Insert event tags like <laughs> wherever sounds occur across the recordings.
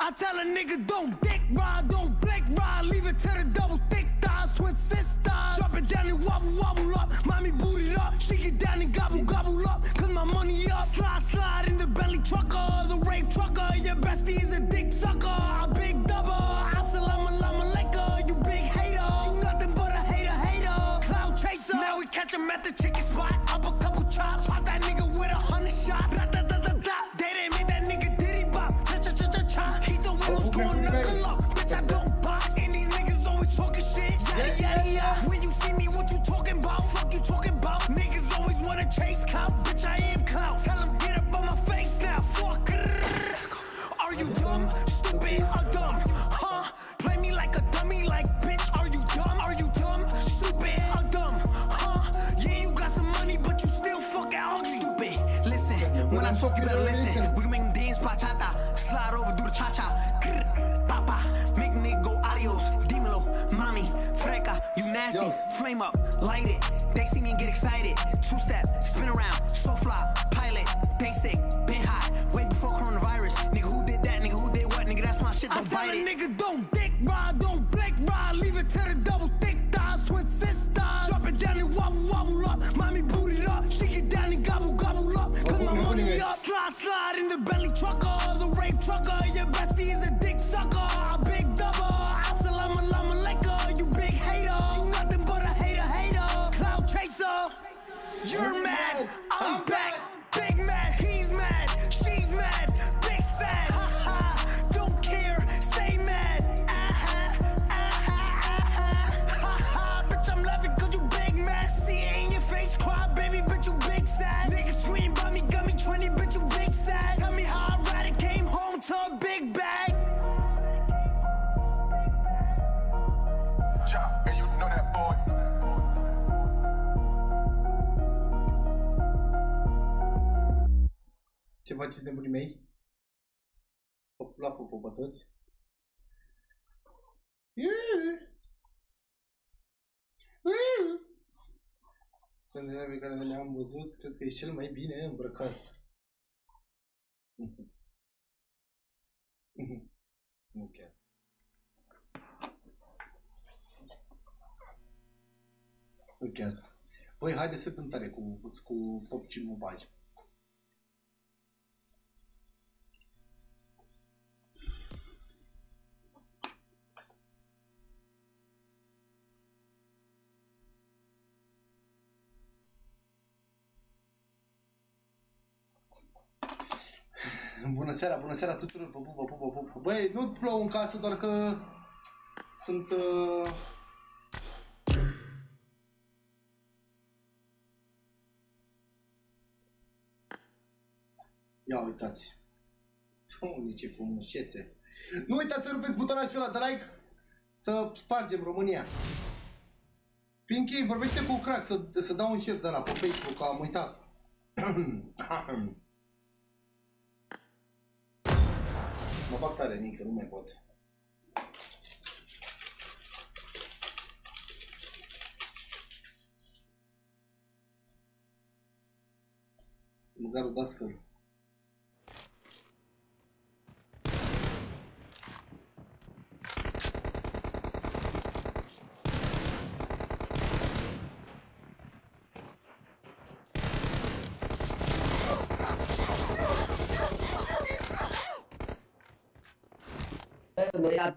I tell a nigga don't dick ride, don't blink ride, leave it to the double thick thighs, twin sisters. Drop it down and wobble, wobble up, mommy boot it up, she get down and gobble, gobble up, cause my money up. Slide, slide in the belly trucker, the rave trucker, your bestie is a dick sucker, a big double. Assalamu alaikum, you big hater, you nothing but a hater, hater. Cloud chaser, now we catch him at the chicken spot, up a couple chops, pop that nigga talk, you better listen. We can make them dance bachata, slide over, do the cha cha. Papa, make nigga go adios. Dímelo, mommy, freca, you nasty. Yo. Flame up, light it. They see me and get excited. You're mad, I'm back. Ce faceți nebunii mei? La pupu pe toți. Cântele pe care le-am văzut, cred că e cel mai bine îmbrăcat. Nu chiar. Nu chiar. Băi, haide să cântare cu, cu PUBG Mobile. Bună seara, bună seara tuturor, pă, pupă, pupă, pupă. Băi, nu plouă în casă, doar că sunt... Uh... Ia uitați. Doamne, ce frumusețe. Nu uitați să rupeți butonul acela de like să spargem România. Pinky, vorbește cu crack să, să dau un share de la pe Facebook, că am uitat. <clears throat> mă fac tare mică, nu mai pot. Măgarul dascăl. băiatul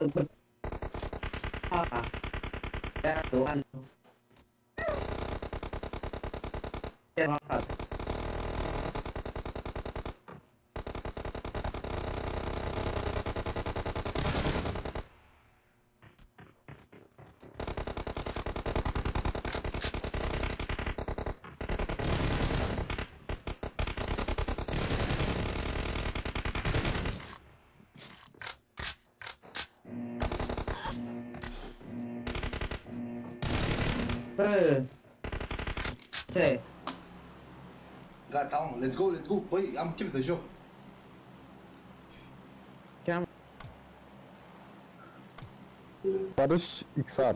cu apa. Băiatul anu. Let's go, let's go. Băi, am chef de joc. Ce am? Barış XR.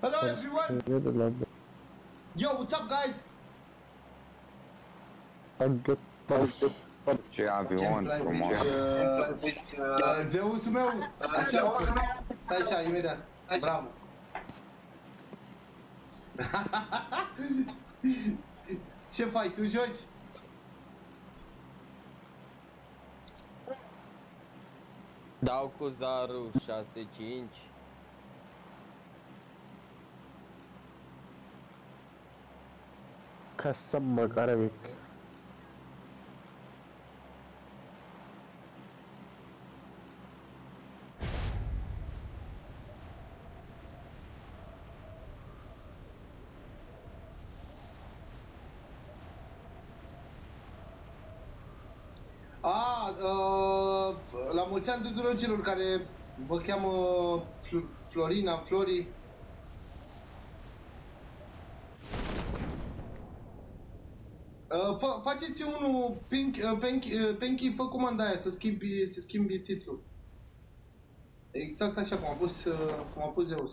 Hello everyone! Vede la Yo, what's up guys? Agător. Ce avion Gameplay frumos. with, uh, uh, Zeusul meu, așa, stai așa, imediat, bravo. <laughs> Ce faci, tu joci? Dau cu zarul 6-5 Ca să mă care mic. Mulți ani tuturor celor care vă cheamă Fl- Florina, Flori. Uh, fa- faceți unul, Pink, uh, Pink, uh, Pinky, fă comanda aia, să schimbi, să schimbi titlul. Exact așa cum a pus, uh, cum a pus Zeus.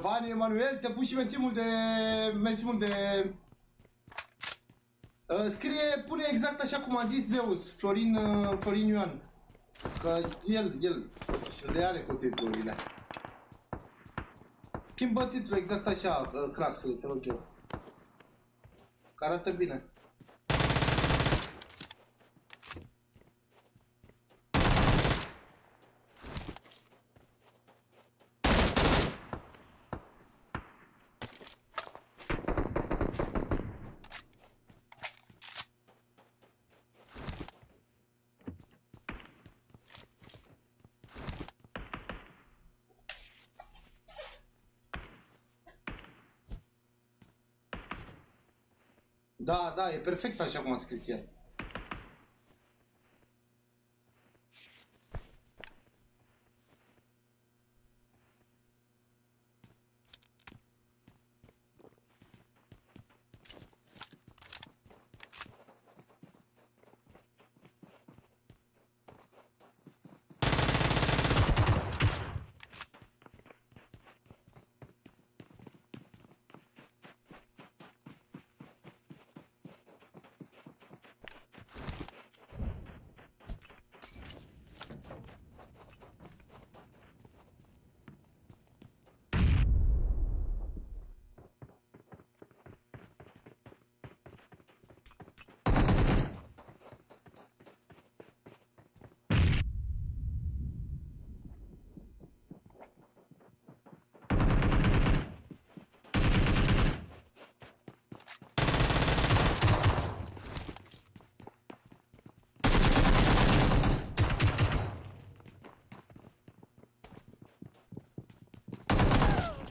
Giovanni Emanuel, te pun și mersi mult de... Mersi mult de... Uh, scrie, pune exact așa cum a zis Zeus, Florin, uh, Florin Ioan. Că el, el, și le are cu titlurile. Schimbă titlul exact așa, uh, Craxul, te rog eu. Că arată bine. Da, da, e perfect așa cum a scris el.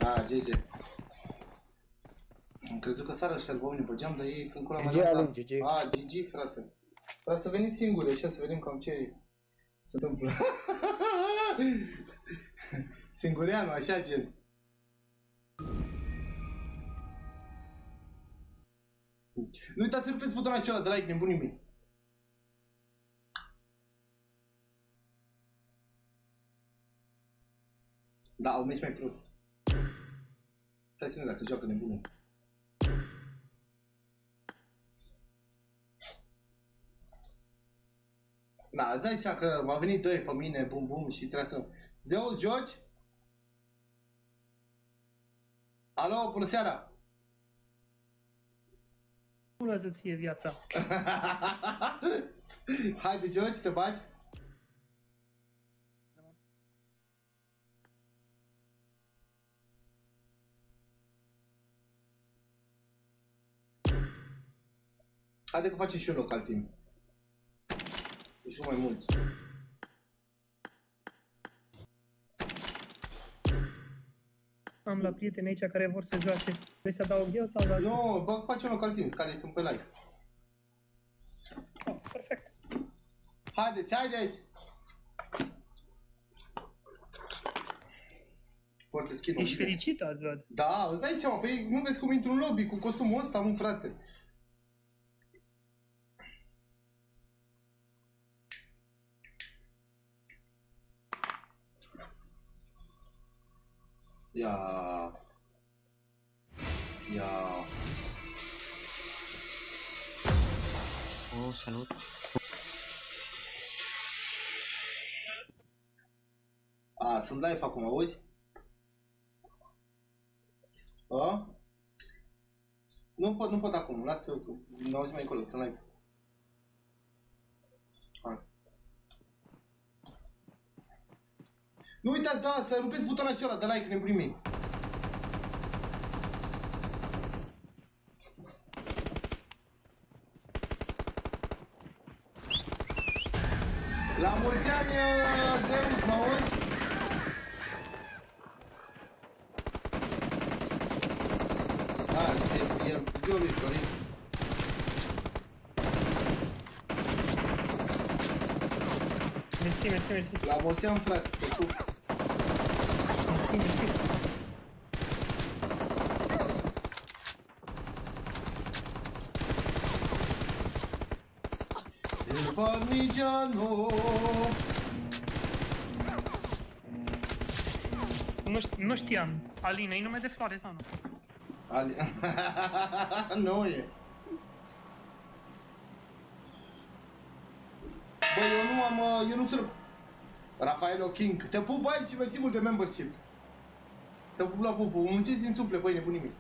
A, GG. Am crezut că sară ăștia după mine pe geam, dar ei când cura mai GG, lansat. Alin, GG. A, GG, frate. Dar să veniți singuri, așa, să vedem cam ce se întâmplă. <laughs> Singureanu, așa gen. Nu uitați să rupeți butonul acela de like, nebunii mei. Da, au meci mai prost. Stai să ne dacă joacă nebunul. Da, îți dai seama că m-au venit doi pe mine, bum bum, și trebuie să... Zeus, joci? Alo, bună seara! Bună să-ți fie viața. <laughs> Haide, joci, te bagi? Haide că facem și un local team. Și mai mulți. Am la prieteni aici care vor să joace. Vrei să adaug eu sau da? Nu, bă, facem un local team, care sunt pe live. Oh, perfect. Haideți, haideți! Forță skin Ești fericit azi, văd. Da, îți dai seama, păi nu vezi cum intru în lobby cu costumul ăsta, mă, frate. Ia. Ia. Oh, salut. A, sunt live acum, auzi? A? Nu pot, nu pot acum, lasă, ne auzi mai încolo, sunt live. Nu uitați, da, să rupeți butonul acela de like nebunii mei. La mulți ani, uh, Zeus, mă auzi? Da, zi, el, zi lui Florin. Mersi, mersi, mersi. La mulți ani, frate, pe tu. Mersi, mersi. Il parmigiano. Nu, șt- nu știam. Alina, e nume de floare sau nu? Ali... <laughs> nu e. Bă, eu nu am, uh, eu nu sunt... Rafaelo King, te pup aici și mersi mult de membership. Te pup la pupul, munciți din suflet, băi, nebunii mei.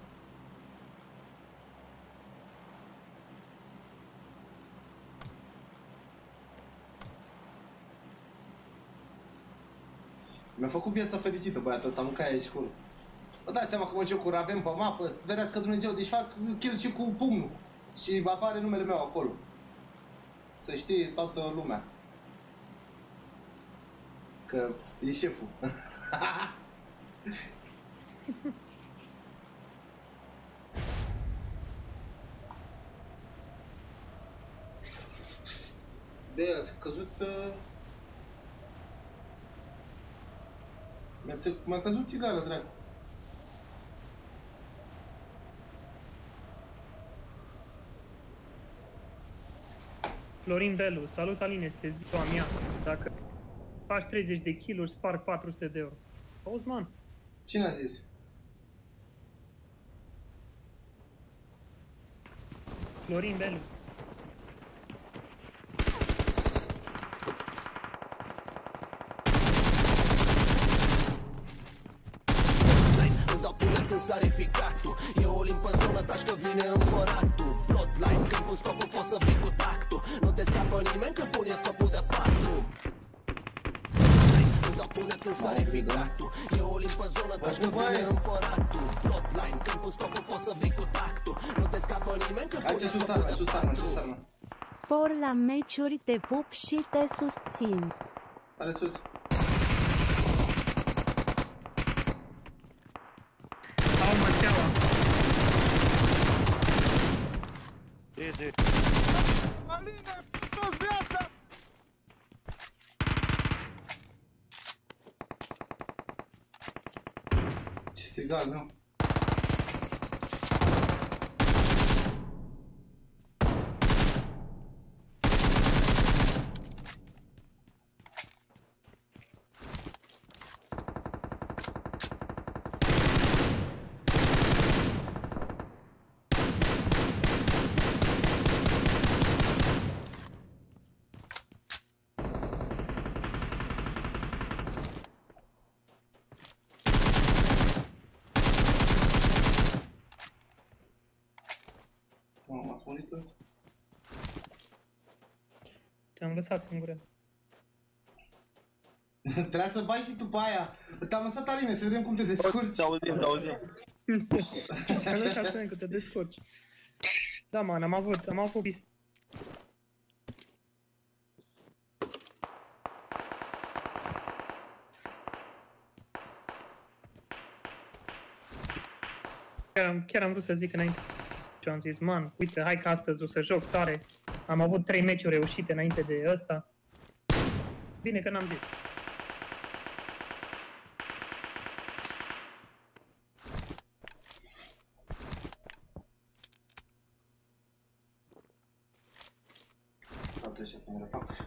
Mi-a făcut viața fericită băiatul ăsta, mânca aici cu Vă dați seama că mă joc cu Raven pe mapă, vedeți Dumnezeu, deci fac kill și cu pumnul. Și apare numele meu acolo. Să știe toată lumea. Că e șeful. <laughs> De ați căzut... Uh... Mi-a, ți- mi-a căzut țigară, drag. Florin Belu, salut Aline, este ziua mea. Dacă faci 30 de kg sparg 400 de euro. Auzi, man, Cine a zis? Florin Belu. Vine împăratul. Bloodline, când pun scopul poți să vii cu tactul. Nu te scapă nimeni când pune scopul de patru. Îți dau până când sare ficatul E o limpă în zonă, taci că vine împăratul. Bloodline, când pun scopul poți să vii cu tactul. Nu te scapă nimeni când Aici pune sus scopul armă, de sus armă, patru. Sus armă. Spor la meciuri, te pup și te susțin. Are sus. Au măseaua. Ce strigal, nu? Mă, m-ați monitorat? Te-am lăsat singură. <laughs> Trebuia să bai și tu pe aia. Te-am lăsat Aline, să vedem cum te descurci. Te auzim, te auzim. <laughs> Te-am lăsat să că te descurci. Da, man, am avut, am avut pist... Chiar am, chiar am vrut să zic înainte și am zis, man, uite, hai că astăzi o să joc tare. Am avut trei meciuri reușite înainte de ăsta. Bine că n-am zis.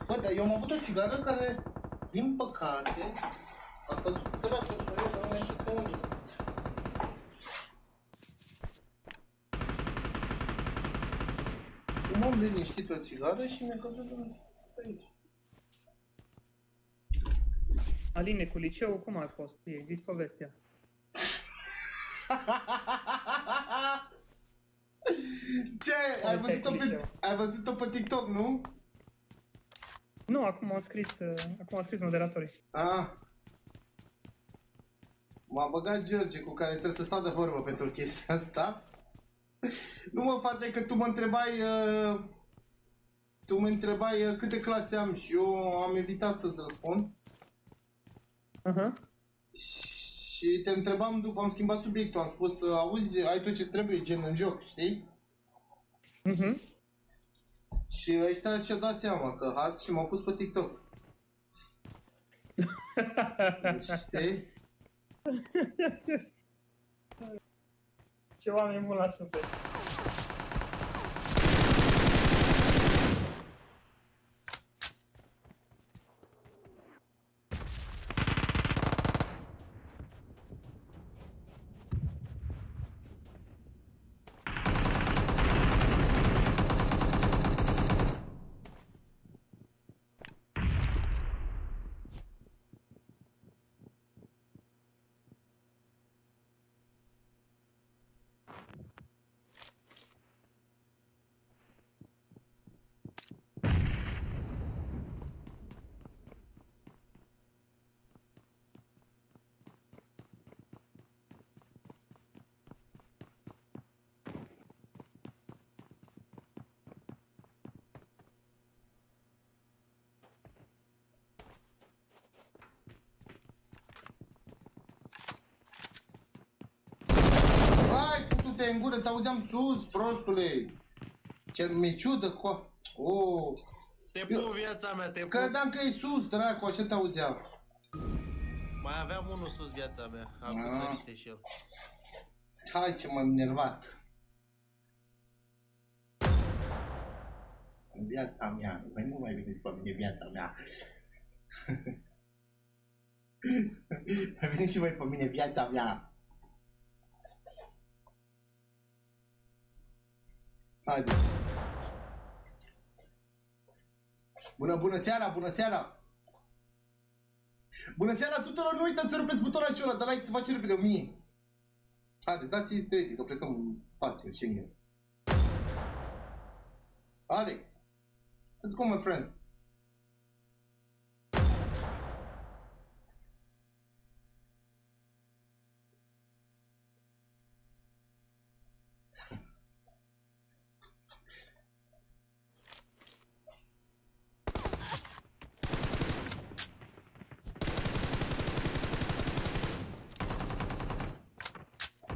Bă, dar eu am avut o țigară care, din păcate, a căzut cu fereastră, nu mai știu pe unde. Liniștit o țigară și mi-a căzut de nu știu pe aici. Aline, cu liceu, cum a fost? I-ai zis povestea. <laughs> Ce? Ai Uite, văzut-o pe, liceu. ai văzut-o pe TikTok, nu? Nu, acum au scris, uh, acum au scris moderatorii. Ah. M-a băgat George cu care trebuie să stau de vorbă pentru chestia asta. <laughs> Nu mă față că tu mă întrebai uh, tu mă întrebai uh, câte clase am și eu am evitat să-ți răspund. Aha. Și te întrebam după, am schimbat subiectul, am spus, uh, auzi, ai tot ce trebuie, gen în joc, știi? Mhm. Și ăștia și-au dat seama că hați și m-au pus pe TikTok. <laughs> Știi? <laughs> Ce oameni buni la suflet. Hai, futu-te în gură, te-auzeam sus, prostule! Ce mi ciudă cu... Oh, Te Eu- pup viața mea, te pup. credeam că e sus, dracu, așa te auzeam. Mai aveam unul sus viața mea. Acum Ah. sărise și el. Hai ce m-am enervat. În viața mea, mai nu mai vedeți pe mine viața mea. <laughs> mai vedeți și voi pe mine viața mea. Haide. Bună, bună seara, bună seara! Bună seara tuturor, nu uitați să rupeți butonul și ăla de like să face repede 1000. Haide, dați-i straight, că plecăm în spațiu, Schengen. Alex, let's go, my friend.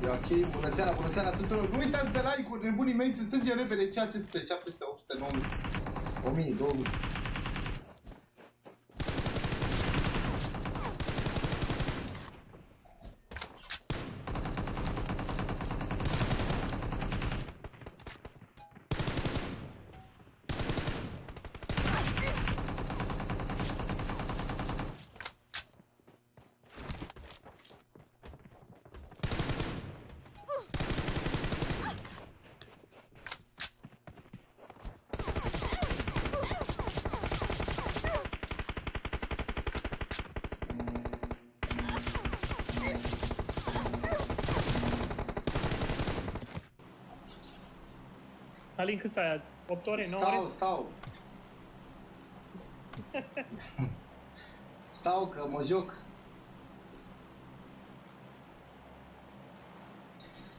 E ok, bună seara, bună seara tuturor. Nu uitați de like-uri, nebunii mei, să strângem repede 600, 700, 800, 900, 1000, 2000. Alin, cât stai azi? 8 ore, 9 Stau, ore? stau. <laughs> Stau că mă joc.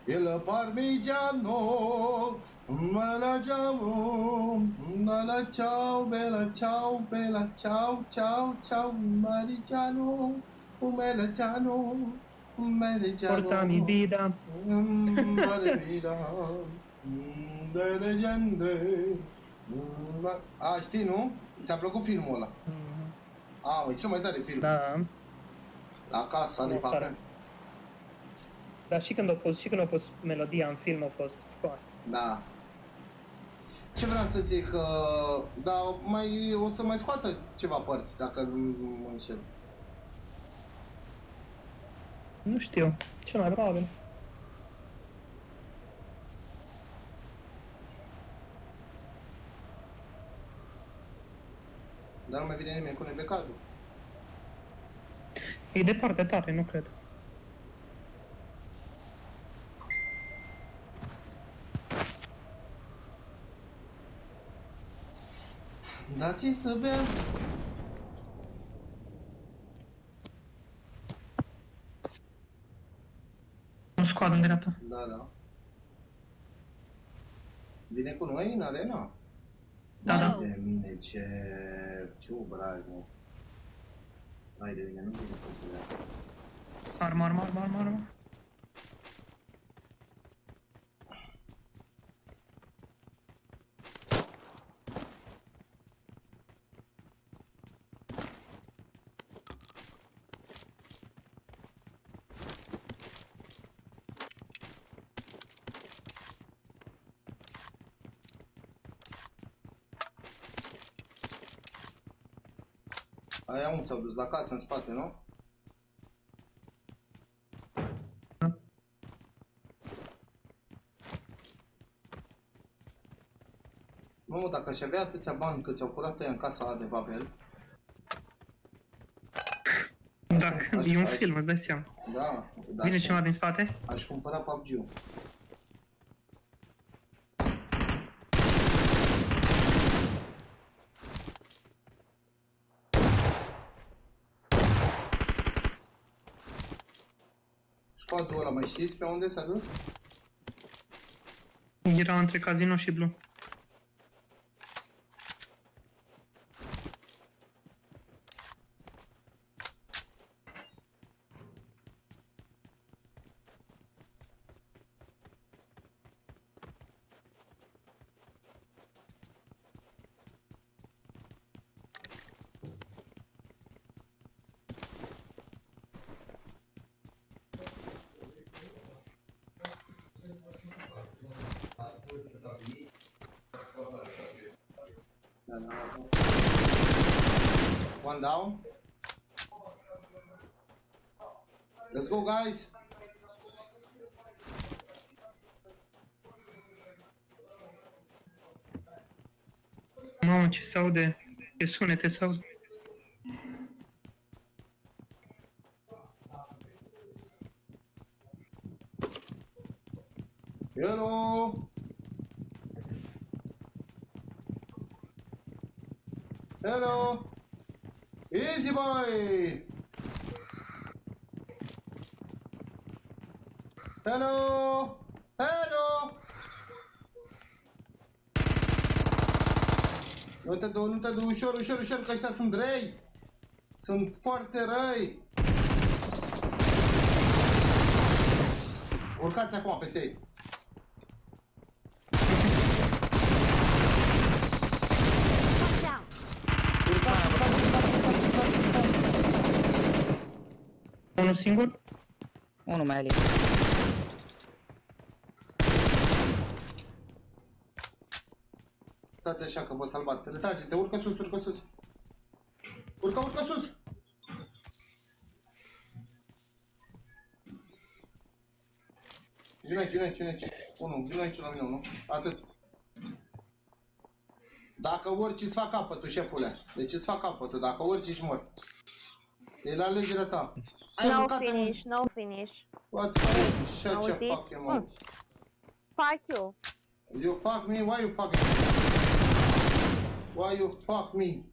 Il parmigiano, bella ciao, bella ciao, bella ciao, bella ciao, ciao, ciao, parmigiano, bella ciao, bella ciao. Portami vida. Mm, vale vida, mm, de legende. Mm, va- A, știi, nu? Ți-a plăcut filmul ăla? Mhm. A, e cel mai tare film. Da. La casa de Frumos tare. papel. Dar și când a pus, și când a pus melodia în film a fost foarte. Da. Ce vreau să zic, uh, dar mai, o să mai scoată ceva părți, dacă nu mă înșel. Nu știu. Ce mai probabil. Dar nu mai vine nimeni cu nebecadul. E departe tare, nu cred. Dați-i să bea. Nu scoadă în dreapta. Da, da. Vine cu noi în arena? Da, da. De mine, ce... ce obraznic. Hai de mine, nu vine să vrea. Armă, armă, armă, armă, armă. Aia unde s-au dus? La casă, în spate, nu? Mamă, dacă aș avea atâția bani cât ți-au furat ăia în casa ala de Babel, Dacă aș- e un aș- film, îți dai seama. da, da Vine aș, cineva din spate? aș cumpăra PUBG-ul. Squadul ăla, mai știți pe unde s-a dus? Era între Casino și Blue. Down. Let's go, guys. Mamă, ce se aude. Ce sunete se aude. Hello. Hello. Easy boy. Hello. Hello. Nu te du, nu te du, ușor, ușor, ușor, că ăștia sunt răi. Sunt foarte răi. Urcați acum peste ei. Watch out! Urcați, urcați, urcați, urcați, urcați, urcați. Unul singur? Unul mai ali. Stați așa că vă salvat. Retrage-te, urcă sus, urcă sus. Urcă, urcă sus. Vino aici, vino aici, vino aici. Unu, vino aici la mine, unu. Atât. Dacă urci, îți fac capătul, șefule. Deci îți fac capătul. Dacă urci, ești mort. E la alegerea ta. Ai No urcat în- finish, no finish. What the fuck? Shut your Auziți? fucking mouth. Fuck you. You fuck me? Why you fuck me? Why you fuck me?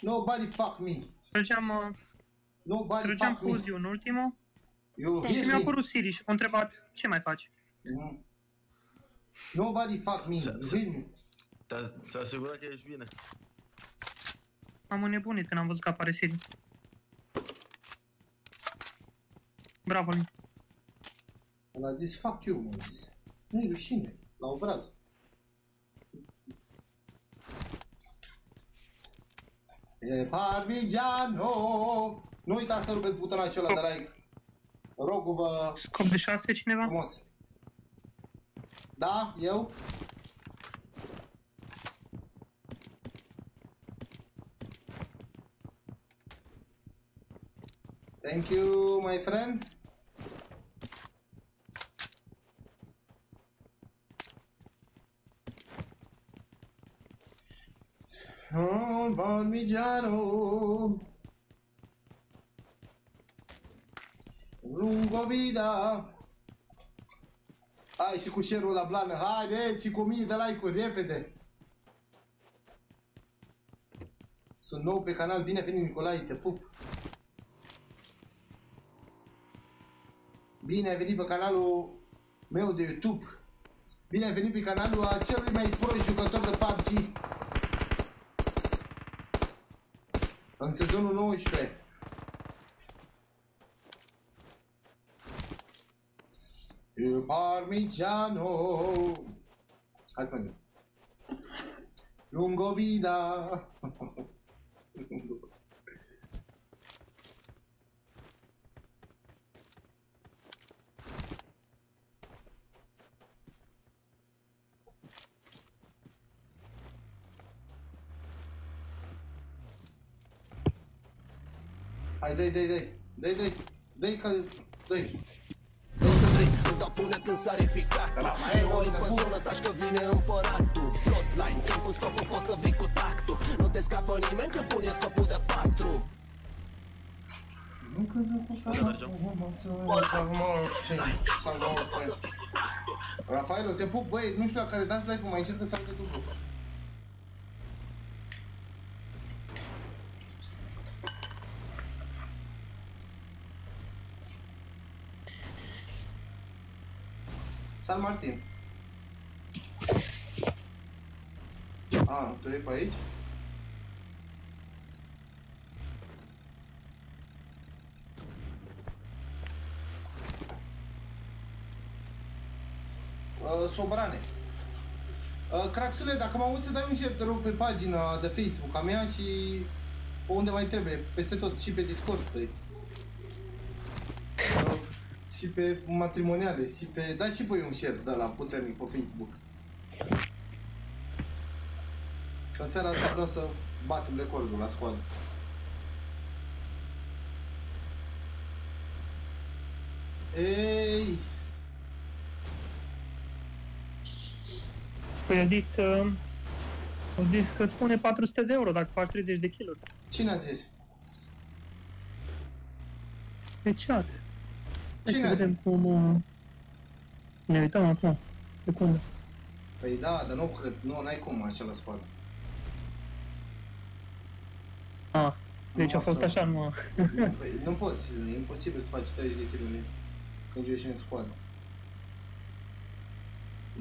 Nobody fuck me. Trăgeam, uh, Nobody trăgeam fuck cu me. Uzi în ultimul You și hit mi-a me. apărut Siriș și a întrebat ce mai faci. Mhm. Nobody fuck me. You hit me. Te-a- Te asigurat că ești bine. Am înnebunit când am văzut că apare Siriș. Bravo, Lin. El a zis fuck you, mă a zis. Nu-i rușine. La obraz. E Parmigiano! Nu uitați să rupeți butonul acela de like. Rogu vă... Scop de 6 cineva? Frumos. Da, eu? Thank you, my friend. Oh, Parmigiano. Lungo vida. Hai și cu share la blană. Haide și cu mii de like-uri, repede. Sunt nou pe canal, bine venit Nicolae, te pup. Bine ai venit pe canalul meu de YouTube. Bine ai venit pe canalul a celui mai pro jucător de PUBG. În sezonul 19. Il parmigiano. Hai să mergem. Lungo vida. Hai, dai, dai, dai. Dai, dai. Dai, că... Dai. Îți dau până când sare ficatul E o limpă în zonă, taci că vine împăratul Plotline, când pun scopul poți să vii cu tactul Nu te scapă nimeni când pune scopul de patru Nu căzut cu capul, să fac morce, să morce. Rafaelo, te pup, băi, nu știu la care dați live-ul, mai încercă să audă tu, bro. San Martin. A, tu e pe aici? Uh, Sobrane. Uh, Craxule, dacă mă auzi să dai un share, te rog, pe pagina de Facebook a mea și pe unde mai trebuie, peste tot, și pe Discord, pe, uh, și pe matrimoniale, și pe... Dați și voi un share de la puternic pe Facebook. Că în seara asta vreau să batem recordul la scoală. Ei! Păi a zis, uh, a zis că îți pune 400 de euro dacă faci 30 de kg. Cine a zis? Pe chat. Hai Cine? să vedem cum... uh, Ne uităm acum. Secundă. Păi da, dar nu cred, nu, n-ai cum așa la scoală. Ah, deci Nu a fost aflăm. așa, nu... Păi, nu poți, e imposibil să faci 30 de kg când joci în squad.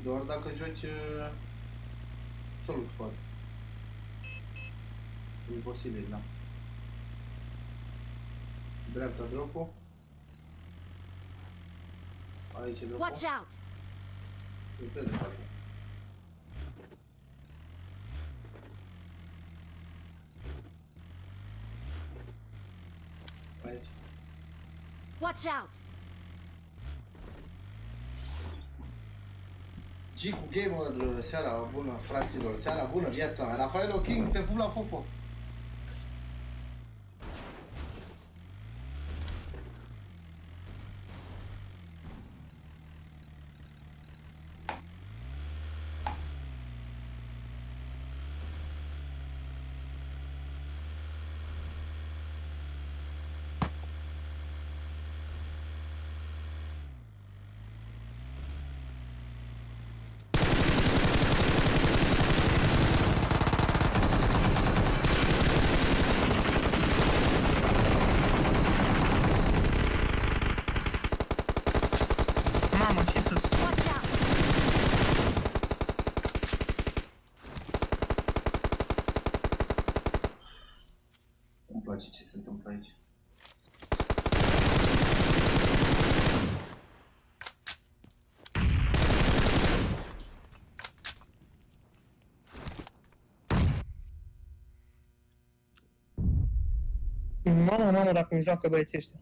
Doar dacă joci uh, solo squad. E imposibil, da. Dreapta drop-ul. Aici e drop-ul. Watch out! E pe departe. Aici. Watch out! Gicu Gamer, seara bună, fraților, seara bună, viața mea. Rafaelo King, te pup la fofo. Mamă, mamă, dacă îmi joacă băieții ăștia.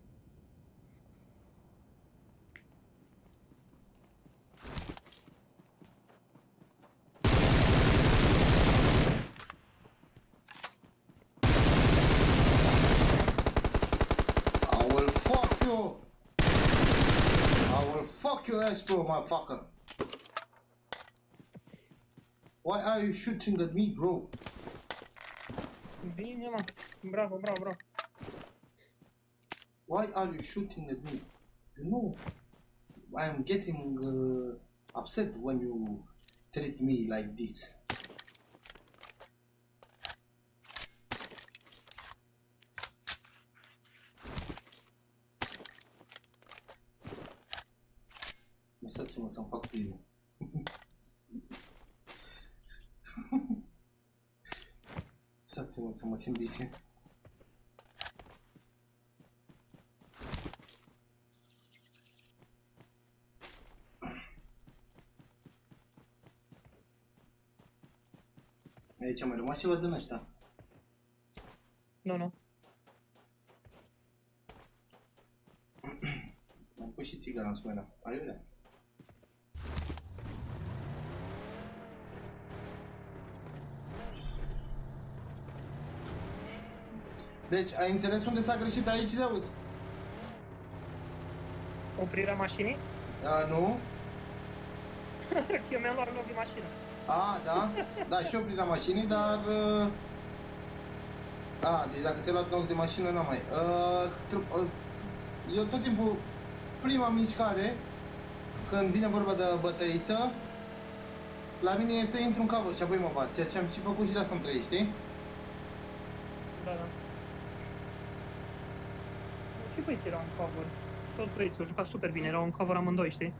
your ass, bro, motherfucker. Why are you shooting at me, bro? Bine, mă. Bravo, bravo, bravo. Why are you shooting at me? You know, I am getting uh, upset when you treat me like this. Lăsați-mă să-mi fac filmul. Lăsați-mă să mă simt bine. Aici a mai rămas ceva din ăștia. Nu, nu. <clears throat> Am pus și țigara în smera. Aiurea. Deci, ai înțeles unde s-a greșit aici, Zeus? Oprirea mașinii? A, nu? <laughs> Eu mi-am luat loc de mașină. A, da? Da, și oprirea mașinii, dar... uh, A, deci dacă ți-ai luat loc de mașină, nu mai. Uh, tr- uh, Eu tot timpul, prima mișcare, când vine vorba de bătăiță, la mine e să intru în cover și apoi mă bat, ceea ce am și făcut și de asta îmi trăiești, știi? Da, da. Și băieți erau în cover. Toți băieții au jucat super bine, erau în cover amândoi, știi?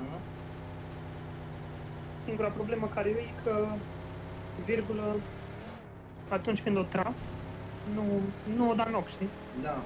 Mhm. Singura problemă care e că virgulă atunci când o tras, nu, nu o da în ochi, știi? Da.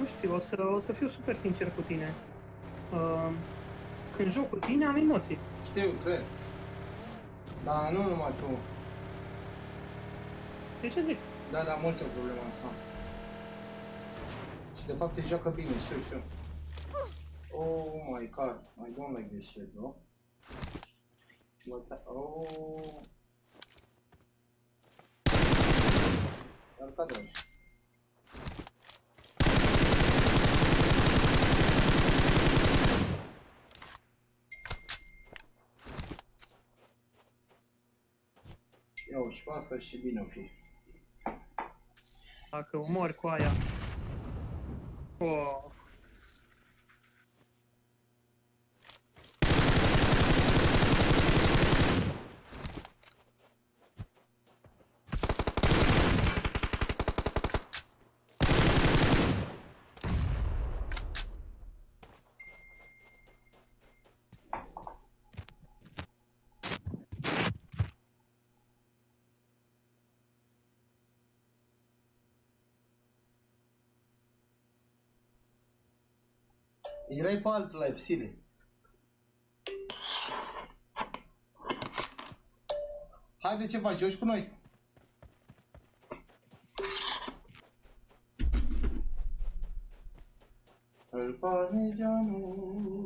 Nu știu, o să, o să fiu super sincer cu tine. Uh, când joc cu tine am emoții. Știu, cred. Dar nu numai tu. De ce zic? Da, da, mulți au problema asta. Și de fapt te joacă bine, știu, știu. Oh my god, I don't like this shit, bro. What the... Oh... Arca Iau și pe asta și bine o fi. Dacă umori cu aia. Oh. Erai pe alt live, Sile. Haide ce faci, joci cu noi? El parmigiano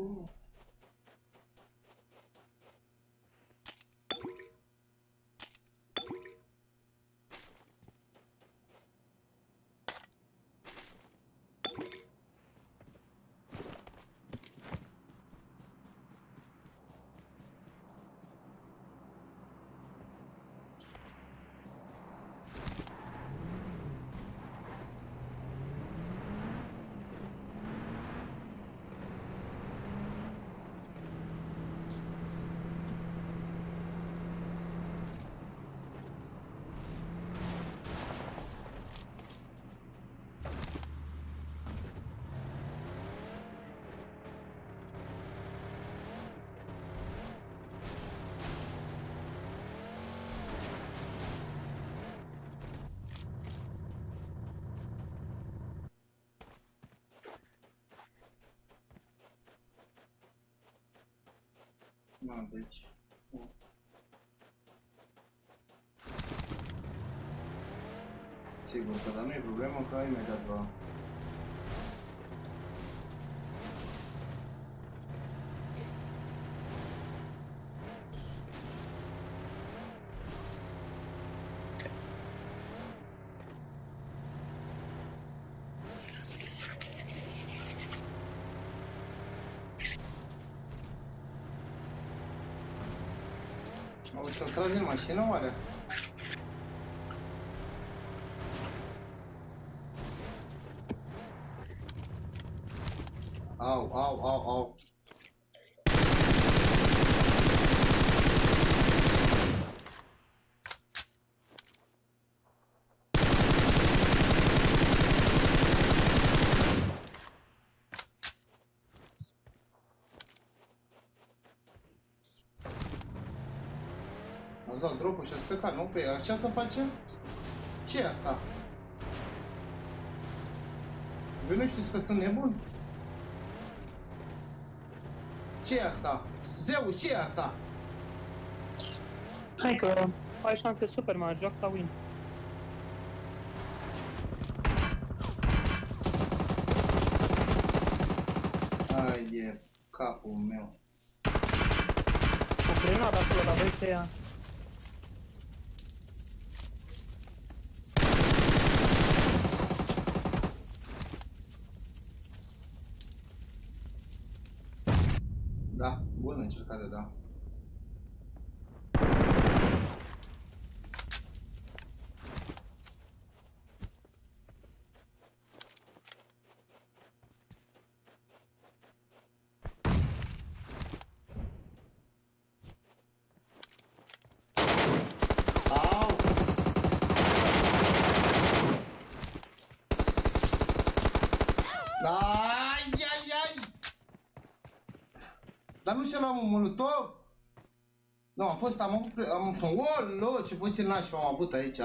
Nu, deci... nu. sigur că, dar nu e problemă, că imediat va... Auzi, să tragi în mașină, oare? Au, au, au, au. Ați luat dropul și ați plecat, nu? Păi așa să facem? ce e asta? Voi nu știți că sunt nebun? ce e asta? Zeus, ce e asta? Hai că ai șanse super mari, joc ca win. Ai de capul meu. O grenadă acolo, dar voi să ia. Da, bună încercare, da. Au! Ai, ai, ai! Dar nu și luam un molotov? Nu, am fost, am avut, am, Olo, ce puțin nașpa am avut aici.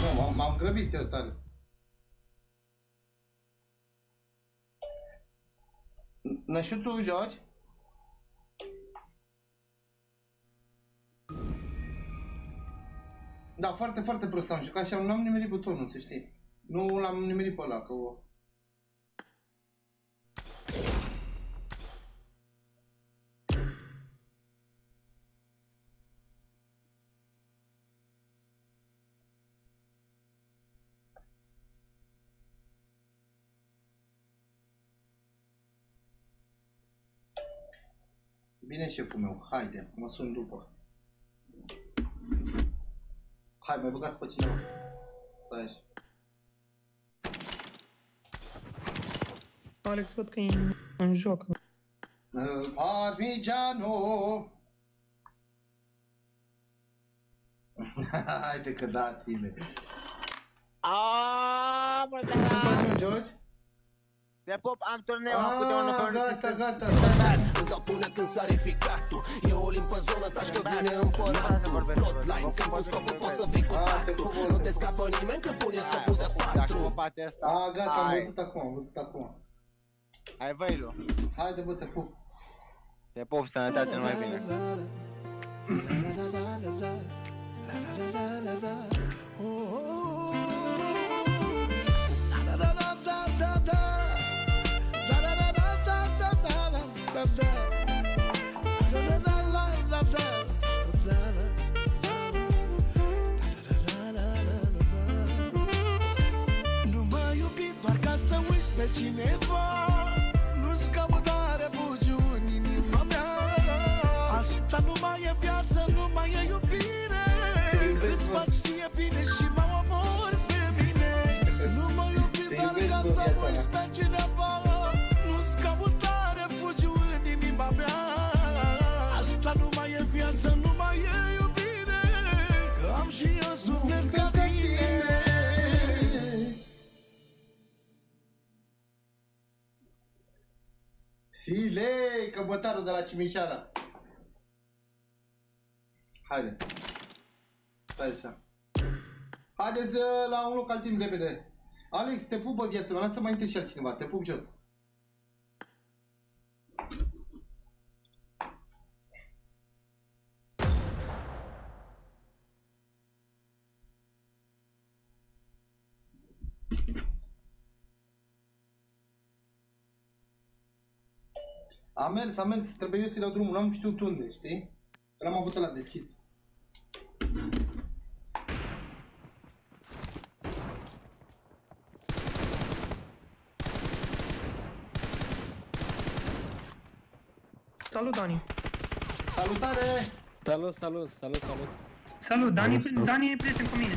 Nu, m-am- m-am grăbit eu tare. Nășuțul joci? Da, foarte, foarte prost am jucat și am- n-am nimerit butonul, să știi. Nu l-am nimerit pe ăla, că o... Bine, șeful meu, haide, mă sun după. Hai, mai băgați pe cineva. Stai așa. Alex, văd că e în, în joc. Parmigiano! <laughs> Haide că da, Sile. Aaaa, bă, Ce facem, George? De pop, am turneu, am câte unul Ah, pe gata, gata, Îți dau până când sare ficatul E o limpă zonă, taci că vine împăratul Plotline, când pun scopul poți să vii cu tactul Nu te scapă nimeni când pune scopul de Dacă patru mă bate asta, A, gata, am hai. văzut acum, am văzut acum. Hai, văilu. Haide, bă, te pup. De pop, sănătate, numai bine. Nu Sile, căbătarul de la Cimișara. Haide. Stai așa. Haideți uh, la un loc al timp repede. Alex, te pupă viața mea, lasă mai întâi și altcineva, te pup jos. A mers, a mers, trebuie eu să-i dau drumul, n-am știut unde, știi? Că n-am avut la deschis. Salut, Dani. Salutare! Salut, salut, salut, salut. Salut, Dani, Dani e prieten cu mine.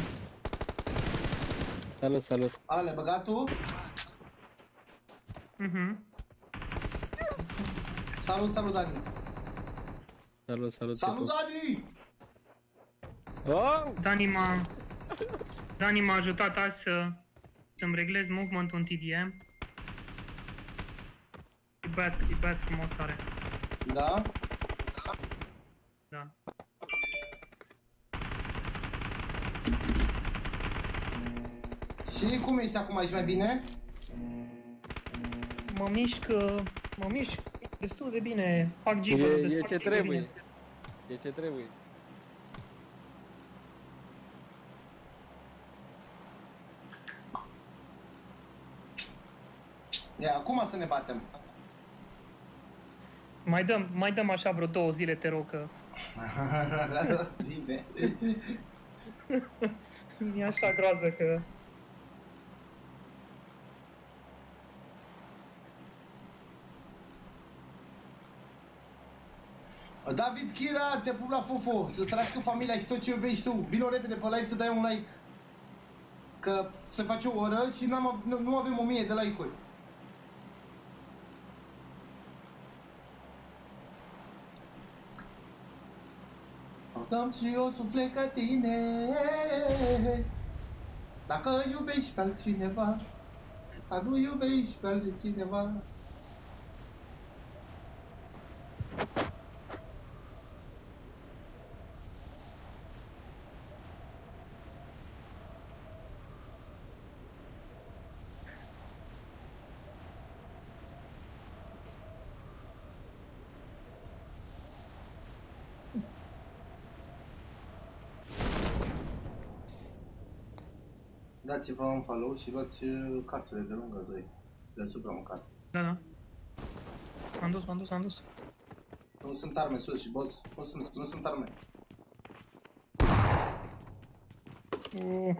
Salut, salut. Ale, băgat tu? Mhm. Salut, salut, Dani! Salut, salut. Salut, Dani! Oh! Dani m-a... Dani m-a ajutat azi să... Să-mi reglez movement-ul în TDM. E bat, e bat frumos tare. Da? Da. Și cum ești acum? Ești mai bine? Mă mișc, uh, mă mișc destul de bine. Fac E, jiggle e ce trebuie. E ce trebuie. Ia, acum să ne batem. Mai dăm, mai dăm așa vreo două zile, te rog, că <laughs> Bine. <laughs> e așa groază că... David Chira, te pup la fofo, să-ți trăiască familia și tot ce iubești tu. Vino repede pe live să dai un like. Că se face o oră și n-am, av- nu, nu avem o mie de like-uri. Dăm și eu suflet ca tine Dacă iubești pe altcineva Dar nu iubești pe altcineva Dați-vă un follow și luați uh, casele de lângă doi. Deasupra măcar. Da, da. M-am dus, m-am dus, m-am dus. Nu sunt arme sus și boss. Nu sunt, nu sunt arme. Uh.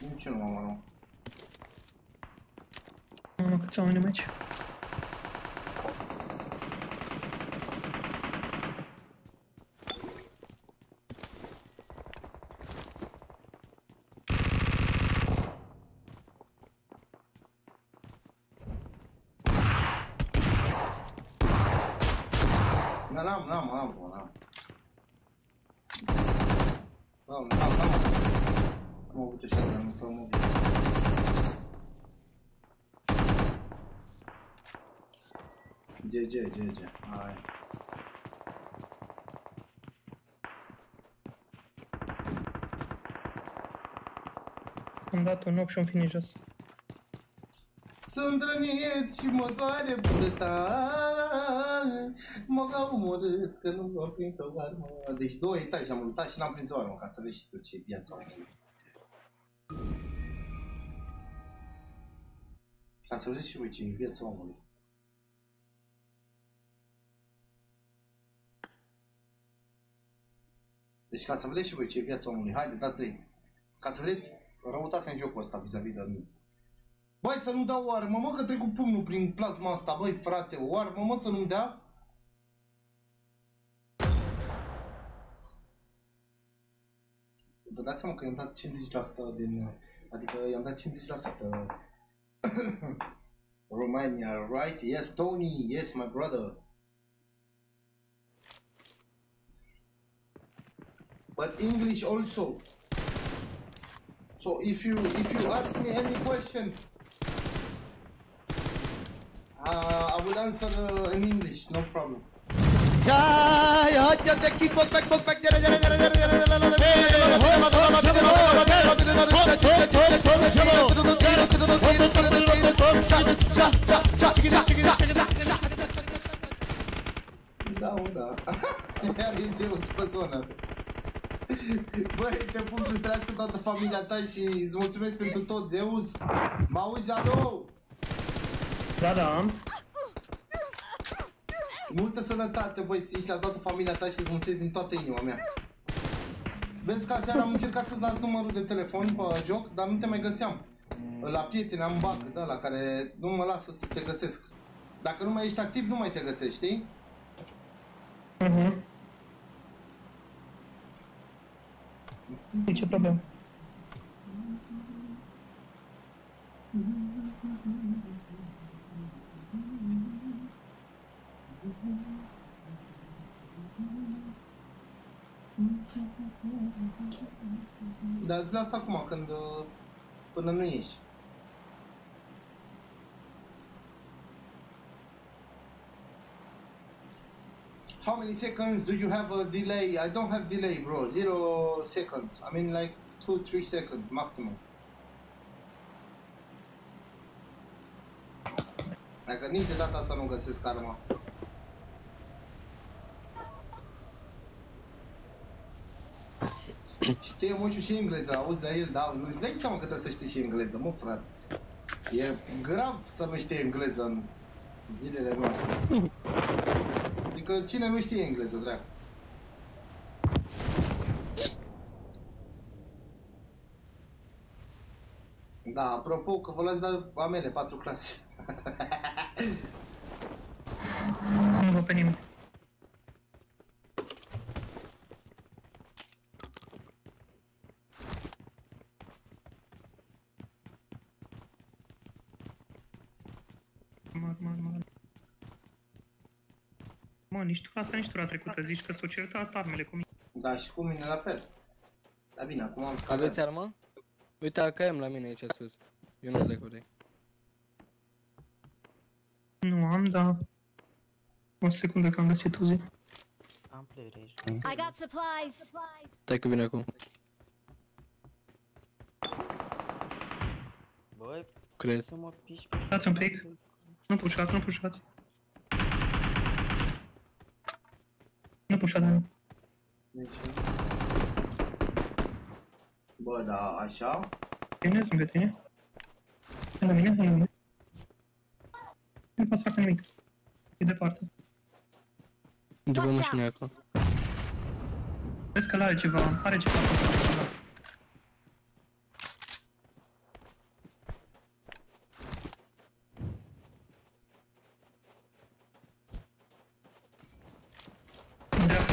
Nici eu nu m-am armat. Mamă, câți oameni am aici. Da, n-am, n-am, n-am, n-am. N-am, n-am, n-am. Am avut așa, dar nu am avut. GG, GG, hai. Am dat un knock și un finish jos. Sunt rănit și mă doare brutal Mă omorât că nu m-a prins o armă Deci două etaje am luptat și n-am prins o armă Ca să vezi și tu ce viața omului Ca să vedeți și voi ce e viața omului Deci ca să vedeți și voi ce e viața omului Haide, dați trei Ca să vedeți răutate în jocul ăsta vis-a-vis de mine Băi, să nu dau o armă, mă, că trec cu pumnul prin plasma asta, băi, frate, o armă, mă, să nu-mi dea? Vă dați seama că i-am dat 50% din... Adică i-am dat 50% <coughs> Romania, right? Yes, Tony, yes, my brother. But English also. So if you if you ask me any question, uh, I will answer uh, in English, no problem. Da, mă, da. Iar e Zeus pe zonă. Băi, te pup să trăiască toată familia ta și îți mulțumesc pentru tot, Zeus. Mă auzi, alo? Da, da. Multă sănătate, băi, ți la toată familia ta și îți mulțumesc din toată inima mea. Vezi că aseară am încercat să-ți las numărul de telefon pe joc, dar nu te mai găseam. La prieteni am bac, da, la care nu mă lasă să te găsesc. Dacă nu mai ești activ, nu mai te găsești, știi? Mhm. Nici problemă. Dar îți las acum, când, uh, până nu ieși. How many seconds do you have a delay? I don't have delay, bro. Zero seconds. I mean, like two, three seconds maximum. Dacă nici de data asta nu găsesc arma. Știe Muciu și engleză, auzi la el, da, nu-ți dai seama că trebuie să știi și engleză, mă, frate. E grav să nu știe engleză în zilele noastre. Adică cine nu știe engleză, drag? Da, apropo că vă las da amele, patru clase. <laughs> Nu văd pe nimeni. Mă, mă, mă. Mă, nici tura asta, nici tura trecută. Zici că s-o certat armele cu mine. Da, și cu mine la fel. Dar bine, acum am Aveți armă? Uite AKM la mine aici sus. Eu nu zic de Nu am, dar... O secundă că am găsit Uzi. I got supplies. Stai că vine acum. Băi, Cred. să mă piși Dați un pic. Nu pușați, nu pușați. Nu pușați, nu. Deci... Bă, da, așa? Bine, sunt pe tine. Lângă mine, lângă mine. Nu pot să fac nimic. E departe. După Watch mașina out. acolo. Vezi că are ceva, are ceva. acolo. În dreapta.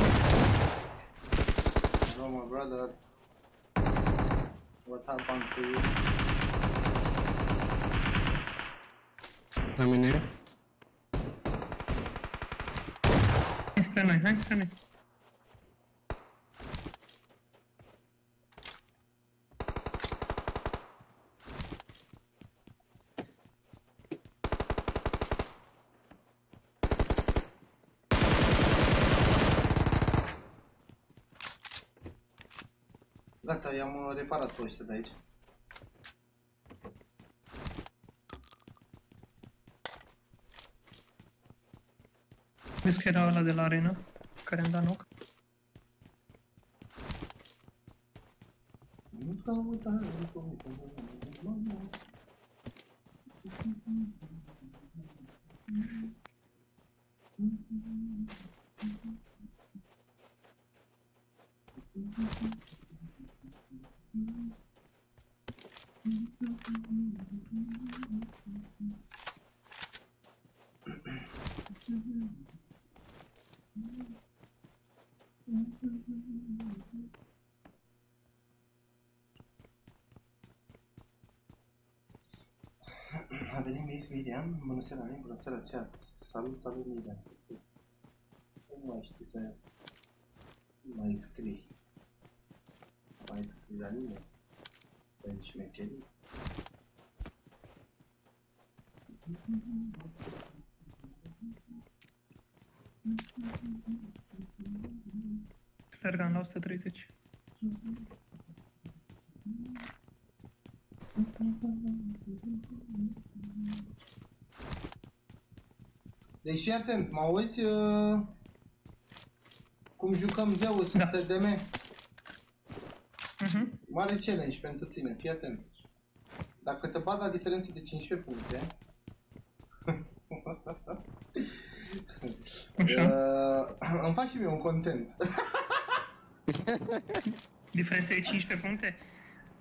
No, my brother. What happened to you? La mine. Hai spre noi, hai spre noi. Gata, i-am uh, reparat pe ăștia de aici. Vezi că era ăla de la arena, care am dat knock. Nu stau uitat, nu stau uitat, mama. A venit Miss Miriam, bună seara, Alin, bună seara, chat. Salut, salut, Miriam. Nu mai știi să mai scrii. Mai scrii la nimeni. Pe șmecherii. Alergam la 130. Deci fii atent, mă auzi uh, cum jucăm Zeus Da. TDM? Mare challenge pentru tine, fii atent. Dacă te bat la diferență de 15 puncte... <laughs> uh, îmi faci și mie un content. Diferența e 15 puncte?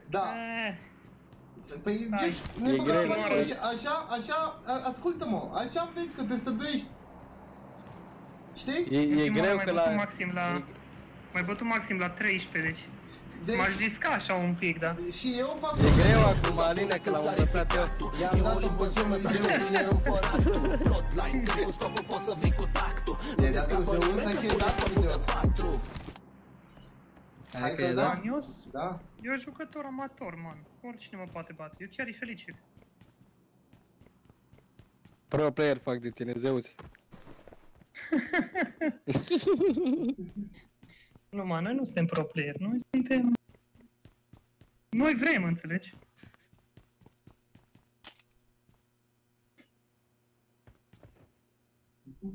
Da. Eh, Păi, Hai. Geș, ne E băgăm greu. la mână, așa, așa, așa, a- ascultă-mă, așa înveți că te stăduiești. Știi? E, e ultima oară greu mai că bătut la... maxim la... Mai bătut maxim la 13, deci... Deci, M-aș risca așa un pic, da. și eu fac... E greu acum, Aline, că l-am învățat eu. I-am dat-o pe Dumnezeu. Plotline, când cu scopul poți să vii cu tactul Nu E te dat scapă Dumnezeu, nimeni ăsta când că e pune dat scopul de Dumnezeu. patru Hai că că e da? da. Eu, Da. eu jucător amator, man. Oricine mă poate bate. Eu chiar îi felicit. Pro player fac de tine, Zeus. <laughs> Nu, man, noi nu suntem pro player. Noi suntem... Noi vrem, înțelegi?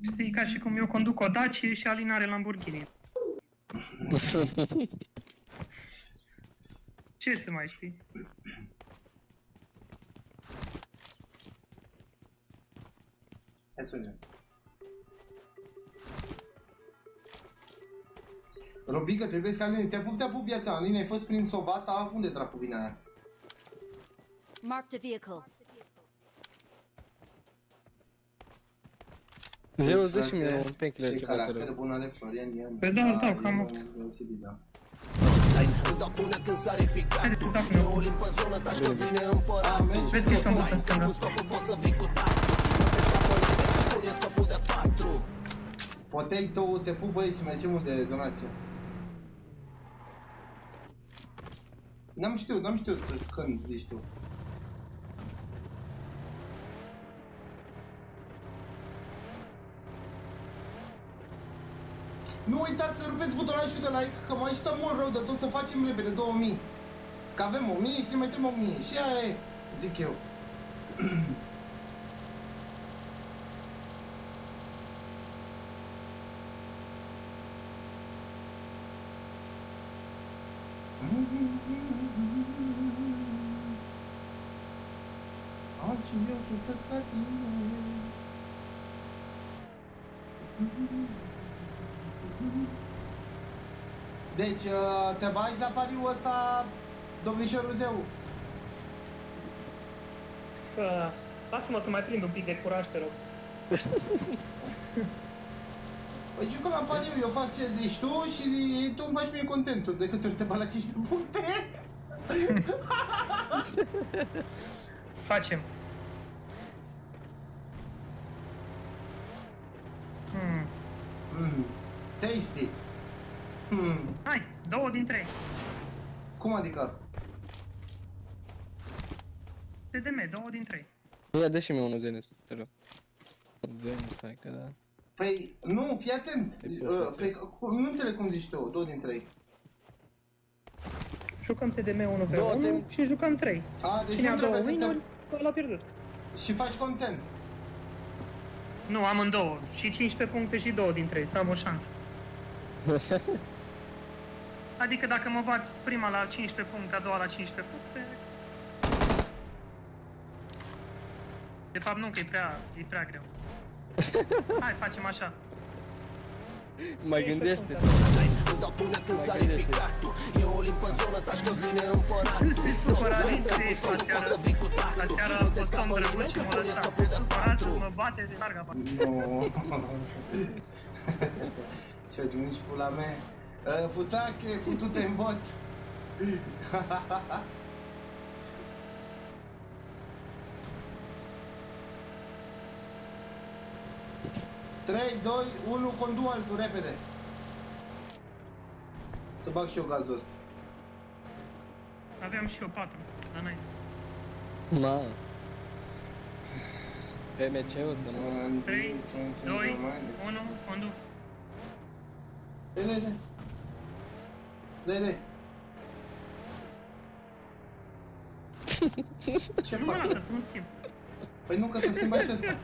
Știi, ca și cum eu conduc o Dacia și Alina are Lamborghini. <laughs> Ce să mai știi? Hai să vedem. Robică, trebuie să Aline, te-a pup, te-a pup viața, Aline, ai fost prin Sovata, unde dracu vine aia? Marked a vehicle. Zeus, dă și Frate, mie un painkiller Ce ceva te caracter rog. bun are Florian Ian. Păi da, îți dau, Da, că am e opt. un deosebit, da. Îți dau până când sare ficatul Haideți, îți dau E până o limpă în zonă, taci că vine împăratul A, mergi Vezi că ești cam mult în stânga. Cu scopul poți să vii cu tactul Nu te scapă nimeni când pune scopul de patru Potato, te pup băieți, mai zi de donație. N-am știut, n-am știut când zici tu. Nu uitați să rupeți butonul și de like, că mă ajută mult rău de tot să facem repede 2000. Că avem 1000 și ne mai trebuie 1000 și aia e, zic eu. <clears throat> Deci, uh, te bagi la pariul ăsta, domnișorul Zeu? Uh, Lasă-mă să mai prind un pic de curaj, te rog. Păi jucăm la pariu, eu fac ce zici tu și tu îmi faci mie contentul de câte ori te bagi la 15 puncte. <laughs> Facem. Hmm. Mm. Tasty. Hmm. Hai, două din trei. Cum adică? TDM, două din trei. Ia, dă și mie unul Zenus, te rog. Zenus, hai că da. Păi, nu, fii atent. E Uh, perfect. păi, cu- nu înțeleg cum zici tu, două din trei. Jucăm TDM 1 pe Două 1 tem- și jucăm 3. A, deci Cine nu a două trebuie să win te... l-a pierdut. Și faci content. Nu, amândouă. Și 15 puncte și 2 din 3, să am o șansă. <laughs> Adică dacă mă bați prima la 15 puncte, a doua la 15 puncte... De fapt nu, că e prea, e prea greu. <laughs> Hai, facem așa. Mai gândește Îți dau până când sare ficatul E o limpă în zonă, taci că vine împăratul Se supăra Nu din te trei scapă la nimeni, seară. poți să vii cu La tactul seară Nu a te fost om scapă drăguț nimeni și când mă pune lăsa. scopul Se de supăra, patru mă bate de larga bate. Nu. <laughs> Ce nici pula mea. Uh, Futache, futute în bot. Trei, doi, unu, condu altul, repede. Să bag și eu gazul ăsta. Aveam și eu 4, dar n-ai. Ma PMC-ul să nu 3, 2, 1, conduc. Dai, dai, dai. Dai, dai. Ce Nu mă faci? lasă să nu schimb. Păi nu, că se schimbă și ăsta.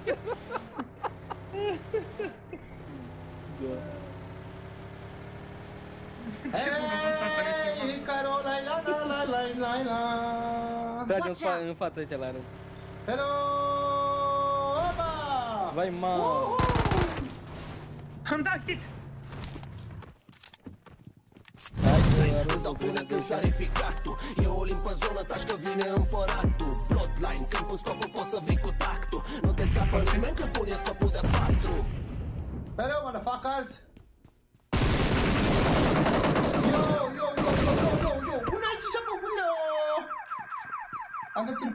Ce bună fost asta, ne schimbăm. Hey, Carola, la la la Trage în, Watch fa- out. în față aici la rând. Hello! Opa! Vai, ma. Am dat hit! Îți dau până când sare ficatul E o limpă în zonă, taci că vine împăratul Bloodline, când pun scopul poți să vii cu tactul Nu te scapă nimeni când pune scopul de patru Hello, motherfuckers! Yo, yo, yo, yo, yo, yo, yo! Bună aici și acum, bună! Am dat un...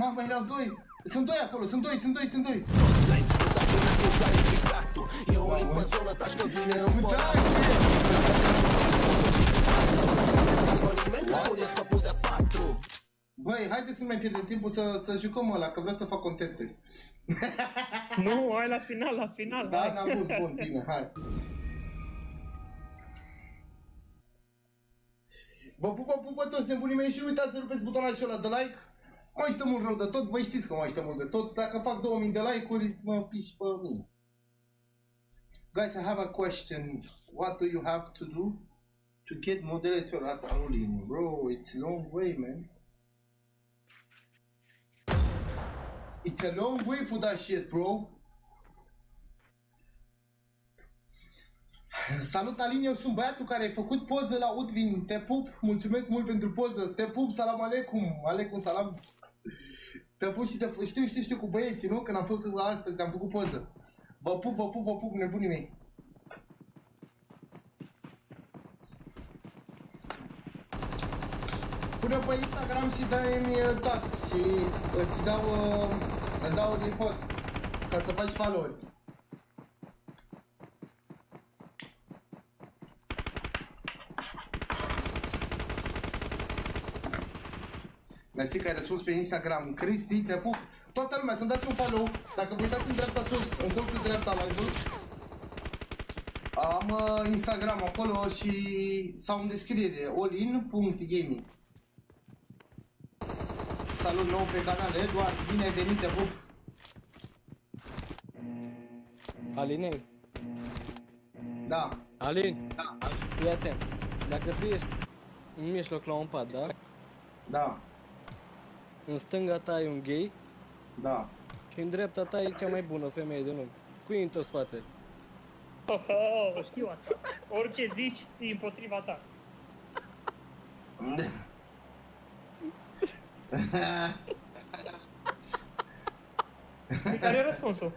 Mamă, erau doi! Sunt doi acolo, sunt doi, sunt doi, sunt doi! Bloodline, îți dau până când sare ficatul E o limpă în zonă, taci că vine împăratul Scapă nimeni când pune scopul de patru Băi, haideți să nu mai pierdem timpul să, să jucăm ăla, că vreau să fac contenturi. <laughs> Nu, ai la final, la final. Da, hai. da, bun, bun, bine, hai. Vă pupă, pupă toți nebunii mei și nu uitați să rupeți butonul și ăla de like. Mai știu mult rău de tot, voi știți că mai știu mult de tot. Dacă fac 2000 de like-uri, mă piși pe mine. Guys, I have a question. What do you have to do to get moderator at Anulin? Bro, it's a long way, man. It's a long way for that shit, bro. Salut Alin, eu sunt băiatul care ai făcut poză la Udvin. Te pup, mulțumesc mult pentru poză. Te pup, salam alecum. Alecum salam. Te pup și te pup. Știu, știu, știu cu băieții, nu? Când am făcut astăzi, am făcut poză. Vă pup, vă pup, vă pup, nebunii mei. Pune pe Instagram și dai-mi uh, tag și îți dau, uh, îți dau din post ca să faci follow Mersi că ai răspuns pe Instagram. Cristi, te pup. Toată lumea, să-mi dați un follow. Dacă vă uitați în dreapta sus, în colțul dreapta live-ul, am uh, Instagram acolo și sau în descriere, allin.gaming. Salut nou pe canal, Eduard, bine ai venit, te pup. Aline, Da, Alin, fii atent. Dacă tu ești în mijloc la un pat, da? da, În stânga ta e un gay da. și în dreapta ta e cea mai bună femeie de lume. Cui în toți spate? Oh, oh, știu asta. Orice zici, e împotriva ta. Care e răspunsul?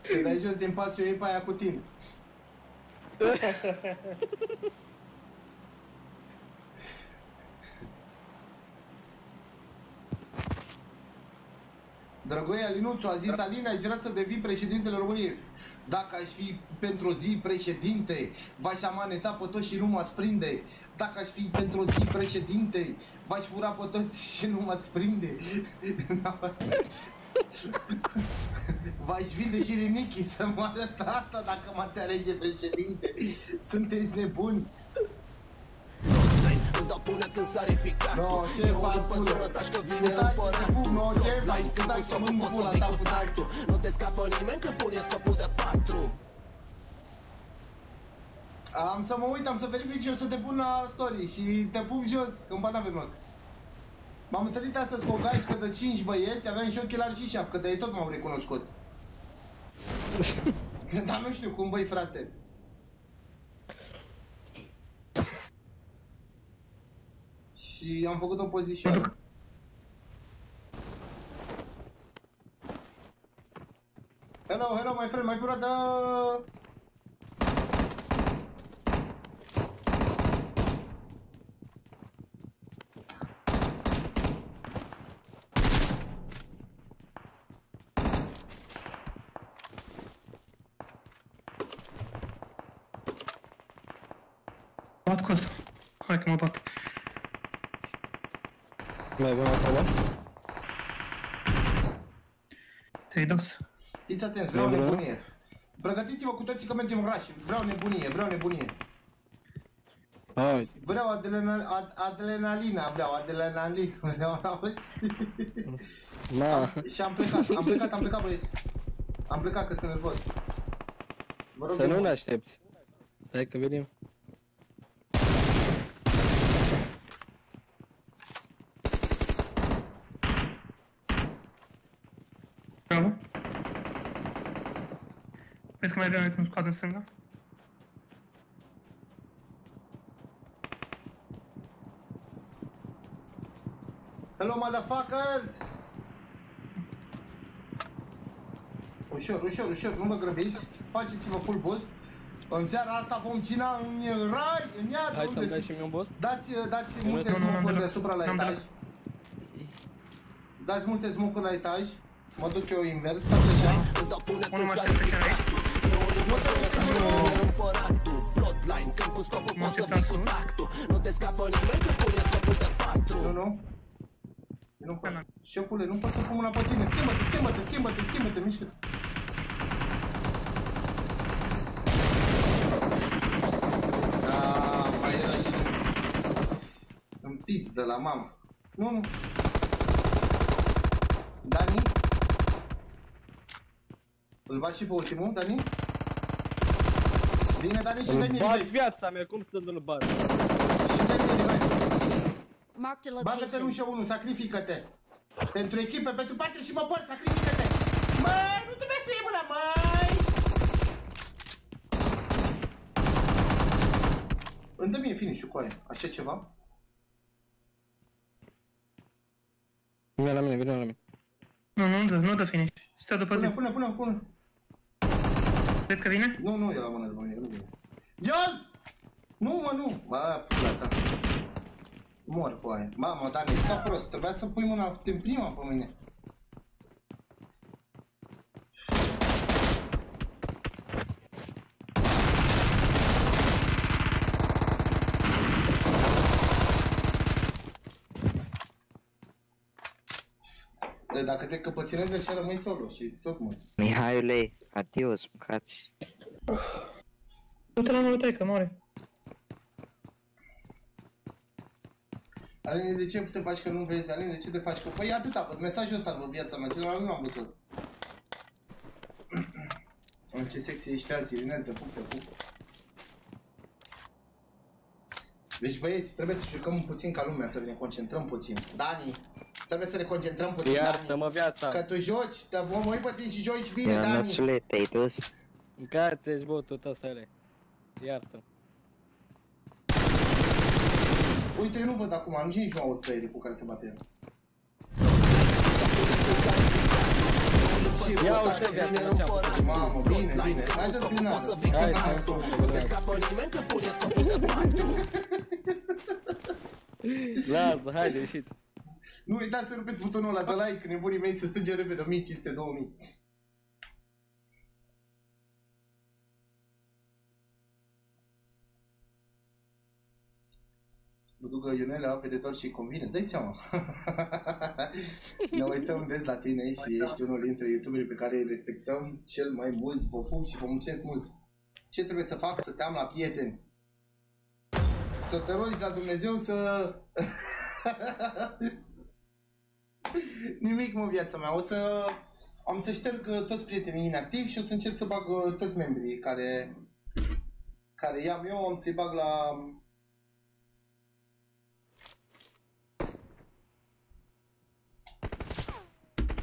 Te dai jos din pat și o iei pe aia cu tine. Drăgoia Alinuțu a zis Alina, ai vrea să devii președintele României. Dacă aș fi pentru o zi președinte, v-aș amaneta pe toți și nu m-ați prinde. Dacă aș fi pentru o zi președinte, v-aș fura pe toți și nu m-ați prinde. <laughs> V-aș vinde și rinichii să moară tata dacă m-ați alege președinte. Sunteți nebuni. Îți dau până când sare ficatul No, ce E o faci, limpă în pulă? zonă, taci că vine Putați, împăratul te pup, no, ce faci? Bloodline, când Putați, pun că mâini scopul poți pula să vii ta, cu putați. tactul Nu te scapă nimeni când pune scopul de patru Am să mă uit, am să verific și o să te pun la story și te pup jos, că în n-avem loc. M-am întâlnit astăzi cu o gașcă de 5 băieți, aveam și ochelari și șapcă, dar ei tot m-au recunoscut. <laughs> dar nu știu cum, băi, frate. Și am făcut o pozițioară. Hello, hello, my friend, my brother! Bat cu asta. Hai că mă bat. Mai bun acolo? Te-ai dus. Fiți atenți, vreau Vreau, vreau. nebunie. Pregătiți-vă cu toții că mergem în oraș. Vreau nebunie, vreau nebunie. Hai, Vreau adrenal, ad, adrenalina, vreau adrenalina, <laughs> vreau auzi? ma, Și am plecat, am plecat, am plecat băieți. Am plecat că sunt nervos. Vă rog să de nu mult. ne aștepți. Stai că venim. Vezi că mai avem un squad în stânga? Hello, motherfuckers! Ușor, ușor, ușor, nu vă grăbiți. Faceți-vă full boost. În seara asta vom cina în rai, în iad, Hai să-mi unde dai și mie un boss. Dați, dați Nu, multe nu, nu, n-am smocuri deloc. deasupra la N-am etaj. deloc. Dați multe smocuri la etaj. Mă duc eu invers, stați așa. Unul mai aștept pe care aici. Bloodline, când cu scopul Mă poți să aștept vii cu sus. tactul Nu te scapă nimeni când pune scopul de patru Nu, nu. Nu pot. Până. Șefule, nu pot să pun mâna pe tine. Schimbă-te, schimbă-te, schimbă-te, schimbă-te, mișcă Da, mai era și... În pis de la mamă. Nu, nu. Dani? Îl bați și pe ultimul, Dani? Bine, Dani, și Îl dai-mi bat revive. viața mea, cum să nu-l bat? Și dai-mi revive. Marked a Bagă-te în location. ușă 1, sacrifică-te! Pentru echipă, pentru patrie și popor, sacrifică-te! Măi, nu trebuie să iei mâna, măi! Îmi dă mie finish-ul cu aia, așa ceva? Vine la mine, vine la mine. Nu, nu dă, nu dă finish. Stă după zi. Pune, pune, pune, pune! Vezi că vine? Nu, nu, e la mână după mine, nu vine. Ion! Nu, mă, nu! Bă, pula ta. Mor cu aia. Mamă, dar ești ca prost, trebuia să pui mâna din prima pe mine. De dacă te căpățânezi așa rămâi solo și tot mă. Mihaiule, adios, mâncați. Du-te la numărul 3, că moare. Aline, de ce te faci că nu vezi? Aline, de ce te faci că... Păi atâta, văd mesajul ăsta văd viața mea, celălalt nu l-am văzut. <clears throat> În ce sexy ești azi, Irine, te pup, te pup. Deci băieți, trebuie să jucăm puțin ca lumea, să ne concentrăm puțin. Dani, trebuie să ne concentrăm puțin, Dani. Iartă-mă viața. Că tu joci, te mă uit pe tine și joci bine, Dani. Ionuțule, te-ai dus? În care te ești botul tău să le? Iartă. Uite, eu nu văd acum, nici nici nu aud playerii cu care se bate el. Și Ia bă, uite tare, viața bine, mea. Mamă, bine, bine. Hai să screenează. Hai, Hai, hai, tu, Nu te scapă nimeni când pune scopul de patru Lasă, haide, ieșit. Nu uitați să rupeți butonul ăla de like, nebunii mei, să strângem repede 1500 2000. Mă duc Ionela, vede doar ce-i convine, îți dai seama. <laughs> ne uităm des la tine și ești unul dintre youtuberii pe care îi respectăm cel mai mult, vă pup și vă mulțumesc mult. Ce trebuie să fac? Să te am la prieteni. Să te rogi la Dumnezeu să... <laughs> <laughs> Nimic, mă, viața mea. O să... Am să șterg uh, toți prietenii inactivi și o să încerc să bag uh, toți membrii care... Care i-am eu, am să-i bag la...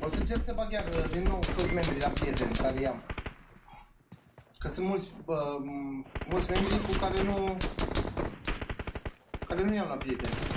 O să încerc să bag iar uh, din nou toți membrii la prieteni care i-am. Că sunt mulți, uh, mulți membri cu care nu... Care nu i-am la prieteni.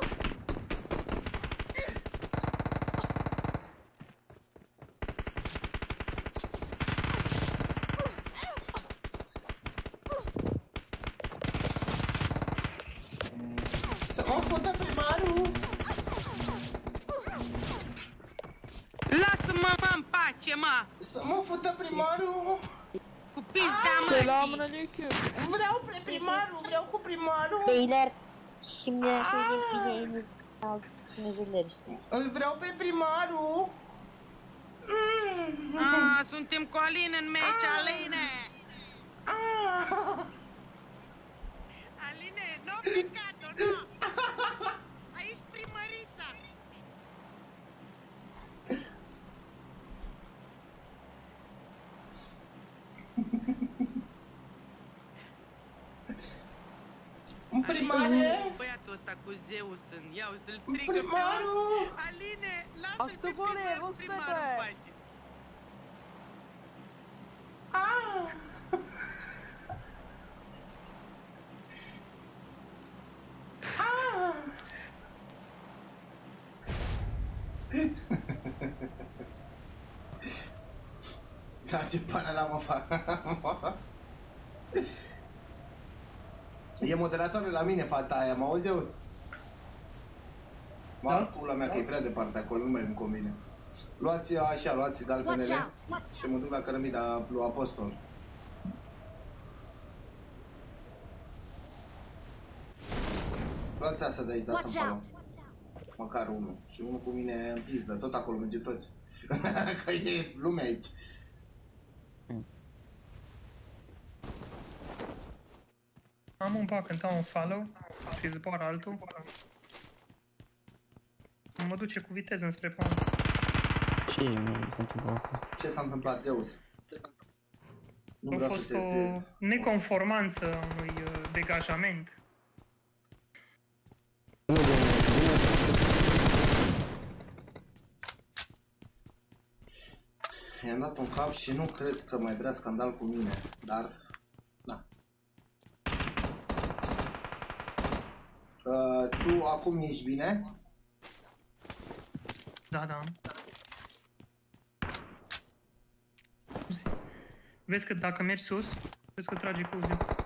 mă! Vreau pe primarul, vreau cu primarul! Trailer și miniatură din bine Dumnezeu Îl vreau pe primarul! Ah, suntem cu Aline în meci, Aline! Aline, nu picat-o, nu! Aici primărița! primare! Băiatul ăsta cu Zeus în iau să-l strigă pe Primarul! Aline, lasă-l pe Așteptare, primar, vă primarul spete! face. <laughs> Da, ce pana la mă fac. E moderatoare la mine, fata aia, mă auzi, auzi? Mă, da? pula mea că e prea departe acolo, nu mai îmi convine. Luați așa, luați galbenele Watch și mă duc la cărămida lui Apostol. Luați asta de aici, dați-mi Watch follow. out! Măcar unul. Și unul cu mine în pizdă, tot acolo merge toți. <laughs> că e lume aici. Am un pac, îmi dau un follow și zboară altul. Mă duce cu viteză înspre pont. Ce e, mă, se întâmplă acum? Ce s-a întâmplat, Zeus? Nu A vreau să fost te... o neconformanță a unui uh, degajament. Nu, de I-am dat un cap și nu cred că mai vrea scandal cu mine, dar... Da. Uh, tu acum ești bine? Da, da. Uzi. Vezi că dacă mergi sus, vezi că trage cu Uzi.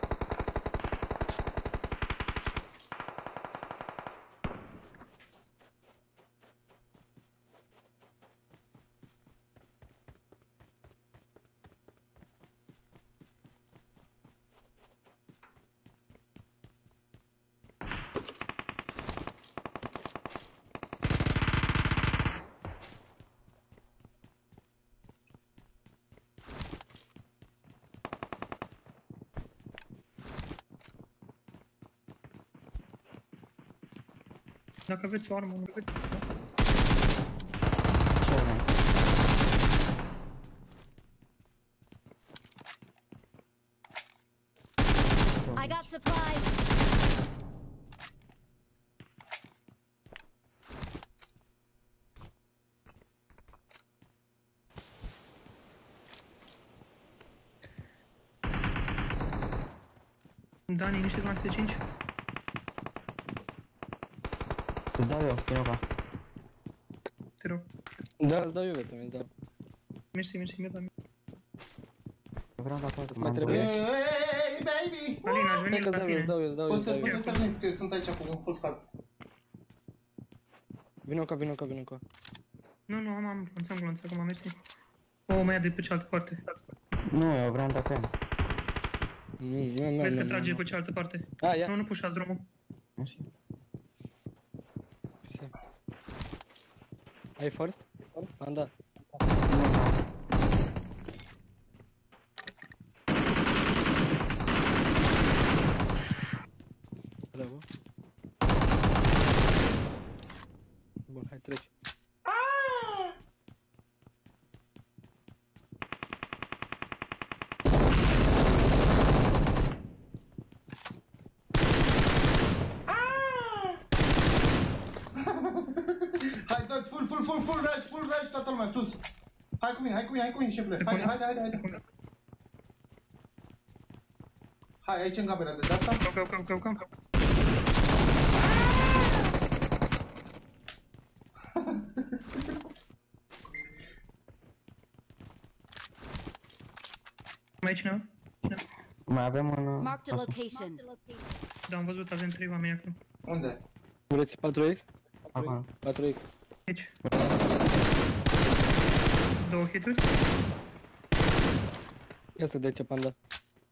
Dacă aveți o armă, nu aveți. Ce mai? I got supplies! Dani, niște glonțe de 5. Îți dau eu, Chinoca. Te rog. Da, îți dau eu viața mea, îți dau. Mersi, mersi, mi-a dat mie. Vreau la toate. mai m-am trebuie? băgat. Hey, baby! Alina, aș Hai veni că îți la dau eu, îți tine. dau eu, îți dau eu, Poți îți să, dau eu. puteți să veniți, că eu sunt aici cu un full squad. Vino ca, vino ca, vino ca. Nu, nu, am, am glonț, am glonț, acum mersi. O, mă ia de pe cealaltă parte. Nu, eu vreau dacă Nu, nu, nu, Vezi nu, că nu, trage nu. pe cealaltă parte. A, ia. Nu, nu pușați drumul. Ai first? Am dat. Bravo. Bun, hai treci. Hai, dați full, full, full, full rush, full rush, toată lumea, sus. Hai cu mine, hai cu mine, hai cu mine, șefule. Haide, haide, haide, haide. Hai, aici în camera de data. Go, go, go, go, go. Mai e cineva? Mai avem un... Marked a location. Da, am văzut, avem trei oameni acolo. Unde? Vreți 4x? Acolo. 4x. Aici. Două hituri. Ia să dai ce panda.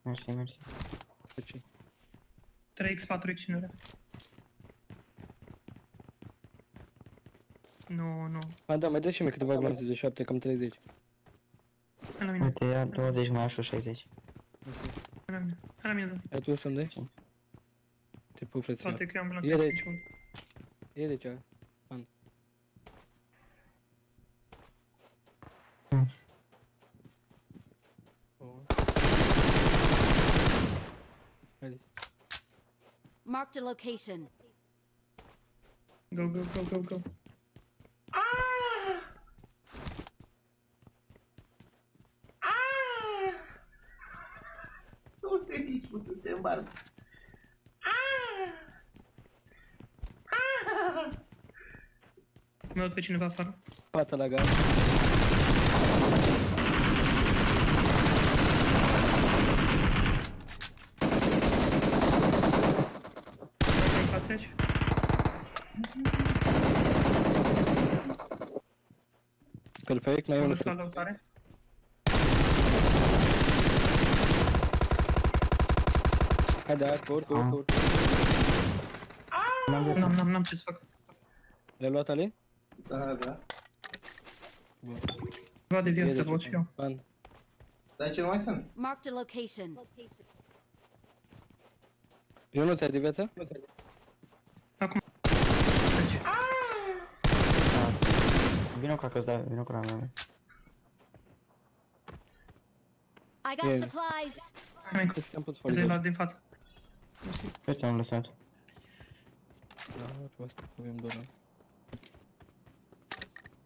Mersi, mersi. Deci. 3x, 4x cine vrea. Nu, nu. Panda, mai dă și mie câteva glonțe de 7, cam 30. Hai la mine, Uite, ia 20 mai așa 60. hai la mine. Hai la mine, da. Ai tu să-mi dai? Te pup, frăților. Poate că eu am glonț. Ia de aici. Ia de aici, Panda. Oh. Haide. Marked a location. Go, go, go, go, go. Nu te mici, nu te îmbarc. Mă duc pe cineva afară. Fața la gaz. În față aici. Pe fake, mai e Mă unul. duc la lăutare. Haide, hai, urc, urc, urc. N-am, n-am, n-am ce să fac. Le-ai luat Ali? Da, da. Vreau de E viață, de văd ce? și eu. Ban. Dar ce nu mai sunt? Marked a location. Eu nu ți-ai de viață? Vino cu acasă, da, vino cu la mea. I got Yeah. supplies. Hai, Am putut de follow. la din față. Eu ți-am lăsat. Da, cu asta avem doar.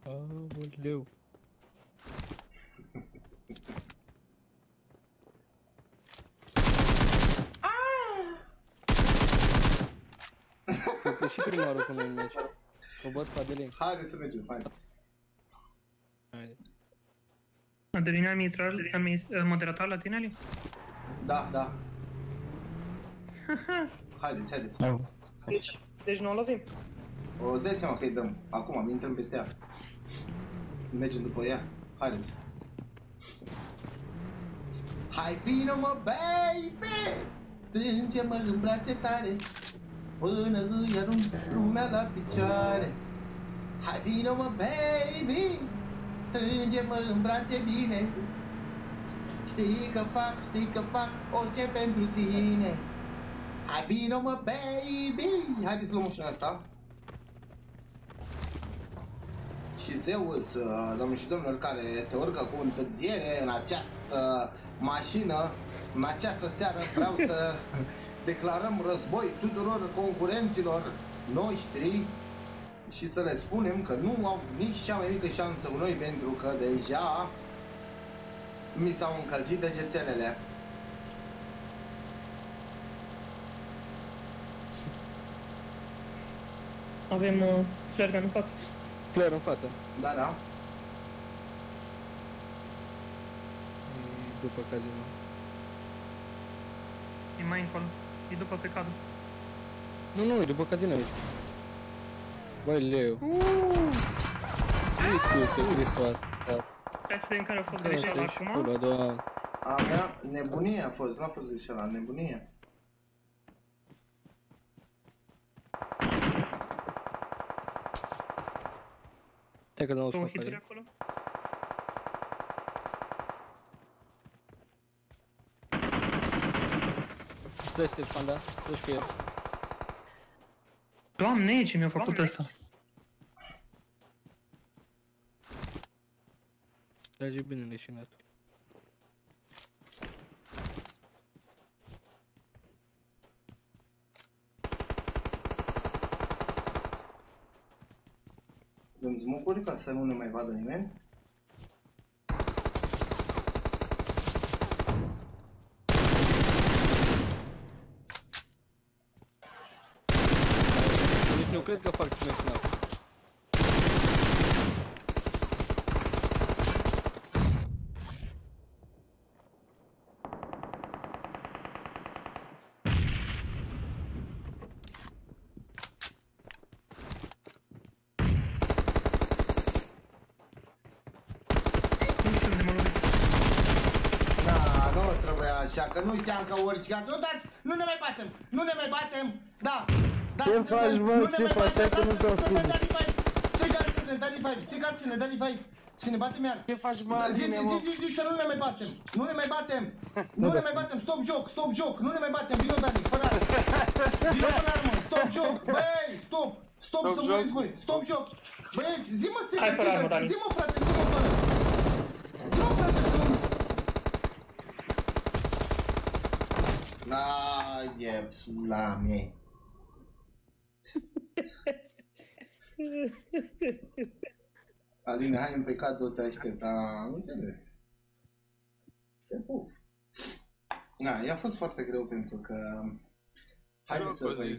Aoleu. Cred și primarul cu noi în meci. O văd pe Adelin. Haide să mergem, haide. Haide. A devenit administrator, administ- moderator la tine, Ali? Da, da. Haideți, haideți. Deci, deci nu o lovim. O îți dai seama că îi dăm. Acum, intrăm peste ea. Mergem după ea. Haideți. Hai vino mă, baby! Strânge-mă în brațe tare Până îi arunc lumea la picioare Hai vino mă, baby! Strânge-mă în brațe bine. Știi că fac, știi că fac orice pentru tine. Hai vino mă, baby! Haideți să luăm mașina asta. Și Zeus, uh, domnul și domnilor, care se urcă cu întârziere în această mașină, în această seară vreau să <laughs> declarăm război tuturor concurenților noștri și să le spunem că nu au nici cea mai mică șansă cu noi pentru că deja mi s-au încălzit degețelele. Avem uh, flare gun în față. Flare în față. Da, da. E După casino. E mai încolo. E după pe cadru. Nu, nu, e după casino aici. Băi, leu. Iisuse Hristos. Hai să vedem care a fost Da, greșeala să-și acum. pula, Doamne. A mea nebunie a fost, n-a fost greșeala, nebunie. Stai că n-au Două spus hituri acolo. acolo. Stai, stai, panda. Duci cu el. Doamne, ce mi-a făcut ăsta? Trage bine leșina asta. Dăm smoke ca să nu ne mai vadă nimeni. Deci nu cred că fac cine final. Da, nu trebuie așa, că nu știam că urci chiar. Nu dați, nu ne mai batem, nu ne mai batem, da. Da, Ce faci, mă? Ce faci? Hai că nu te ascund. Stigați-ne, Daddy Five, stigați-ne, Daddy Five. Și ne batem iar. Ce faci, mă, Zi, zi, Adine, zi, mă? zi, zi, să nu ne mai batem. Nu ne mai batem. <laughs> Nu ne mai batem. Stop joc, stop joc. Nu ne mai batem. Vino, Dani, fără armă. Vino fără armă. Stop joc. Băi, stop. Stop, Stop să joc. muriți voi. Stop joc. Băieți, zi mă, Hai stică, fără armă, stică. Dani. Zi mă, frate, zi mă, fără. Zi de pula mnie. Alin, hai împăcat păcatul te aștepta, am înțeles. Te. Na, i-a fost foarte greu pentru că... Hai să vă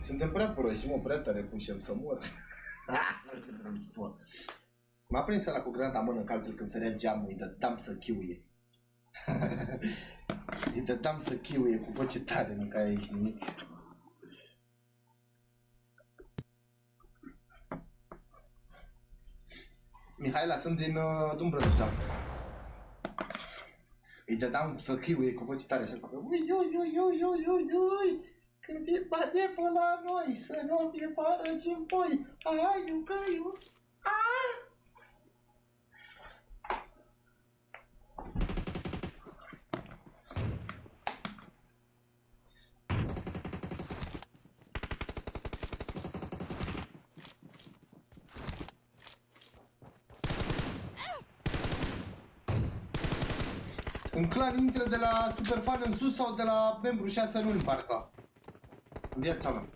Suntem prea proști, mă, prea tare pușem să mor. <laughs> M-a prins ăla cu granata în mână că altfel când sărea geamul, îi dădeam să chiuie. <laughs> îi dădeam să chiuie cu voce tare, nu că aici nimic. Mihaela, sunt din uh, Dumbrăvița. Îi dădeam să chiuie cu voce tare și asta. Ui, ui, ui, ui, ui, ui, ui. Când e bade pe la noi, să nu fie pară ce voi. Ai, eu, că eu. Ah! Un clan intră de la Superfan în sus sau de la membru 6 luni, parcă. În viața mea.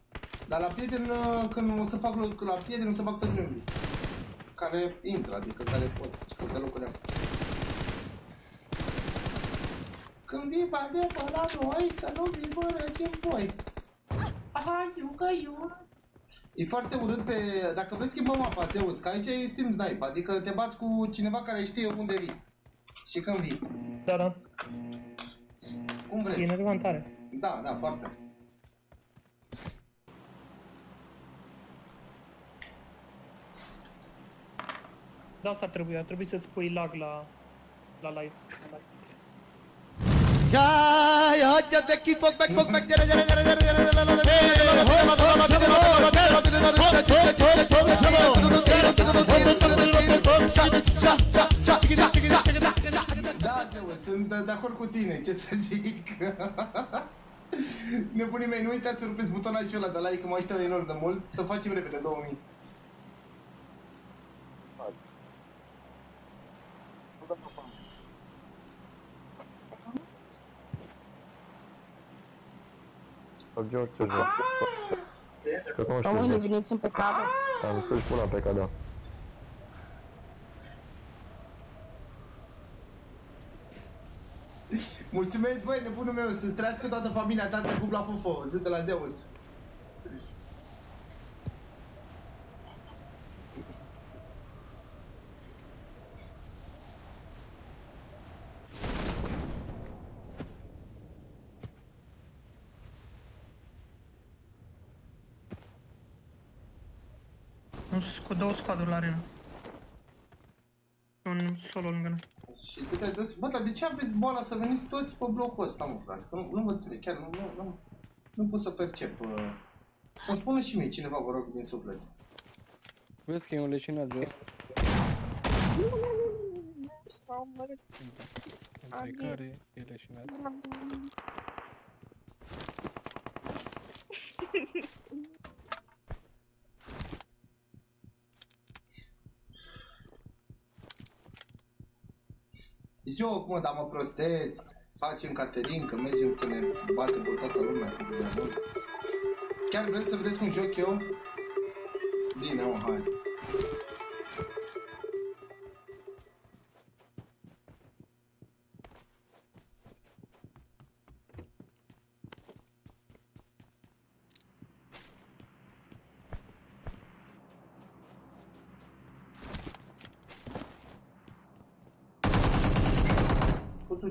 Dar la prieten, uh, când o să fac loc la prieten, o să fac toți membrii. Care intră, adică care pot, și câte locuri am. Când vii bade pe la noi, să nu vii bărăci în voi. Aha, eu că eu. E foarte urât pe... Dacă vrei schimbăm mapa, Zeus, că aici e Steam Snipe, adică te bați cu cineva care știe unde vii. Și când vii. Da, da. Cum vreți. E enervant tare. Da, da, foarte. Da, asta trebuie. Ar trebui să-ți pui lag la, la live. Da, Zeus, sunt de acord cu tine, ce să zic. <laughs> Nebunii mei, nu uitați să rupeți butonul și ăla de like, mă aștept enorm de mult, să facem repede 2000. George ce joc. Că să nu știu. Românii deci. veniți în pe cadru. Am să-și pun pe cada. Mulțumesc, băi, nebunul meu, să-ți trăiască toată familia ta de cup la Fofo, sunt de la Zeus. Nu sunt cu două squaduri la arena. Un solo lângă noi. Și tu te duci, bă, dar de ce aveți boala să veniți toți pe blocul ăsta, mă, frate? Că Nu, nu vă înțeleg, chiar nu, nu, nu, nu pot să percep. uh. Să-mi spună și mie cineva, vă rog, din suflet. Vezi că e un leșinat jos. Între care e leșinat. Zici eu acum, dar mă prostesc, facem Caterin, că mergem să ne batem cu toată lumea, să vedem mult. Chiar vreți să vedeți cum joc eu? Bine, o, hai.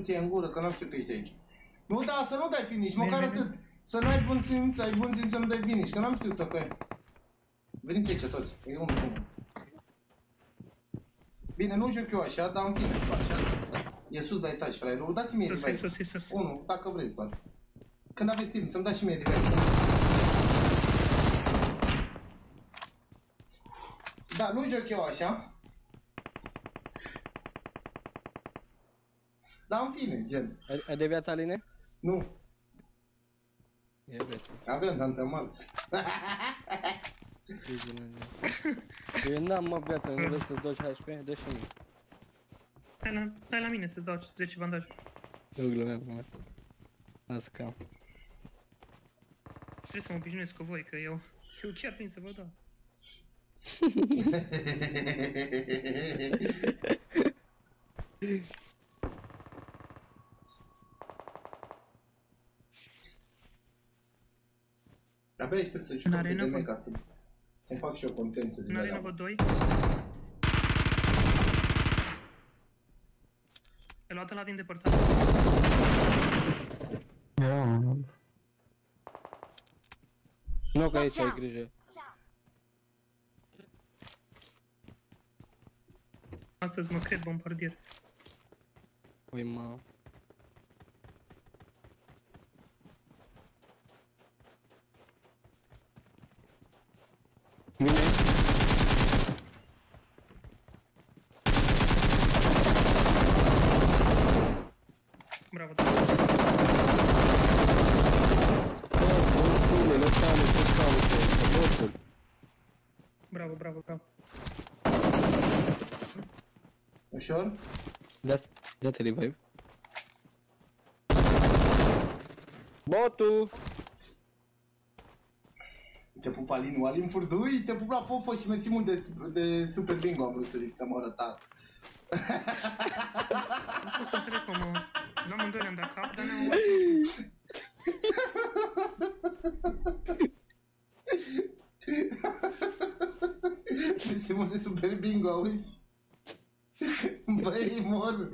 Putu-te în gură, că n-am știut că ești aici. Nu, da, să nu dai finish, măcar Bine, bine. atât. Să nu ai bun simț, ai bun simț să nu dai finish, că n-am știut că e. Veniți aici toți, e unul cu unul. Bine, nu joc eu așa, dar în fine, așa. E sus la etaj, frate, nu dați-mi mie Sus, revive. sus, sus, sus. Unul, dacă vreți, doar. Când aveți timp, să-mi dați și mie revive. Da, nu joc eu așa. Dar în fine, gen. Ai, ai de viața, Aline? Nu, E viața. avem tante marți. Eu n-am mă viață, nu vreau să-ți doci HP? Dă și mie. Hai la, hai la mine să dau 10 bandaj. Eu glumeam, glumeam. Lasă că am. Trebuie să mă obișnuiesc cu voi, că eu... Eu chiar vin să vă dau. <laughs> Abia aștept să În jucăm pe arenă, DM bă. ca să, să-mi fac și eu contentul din În arena ăla. vă doi. E luat la din depărtare. Nu, că aici Watch ai out. grijă. Astăzi mă cred bombardier. Ui, mă. Bravo. Bine, lăsame, ce caută, botul. Bravo, bravo, bravo. Ușor? Dați, dați revive. Botul! Te pup Alin, Alin Furdui, te pup la Fofo și mersi mult de, de Super Bingo, am vrut să zic, să mă arătat. Nu pot să înțeleg cum... uh, Nu amândoi ne-am dat cap, dar ne-am... Mersi mult de Super Bingo, auzi? Băi, mor!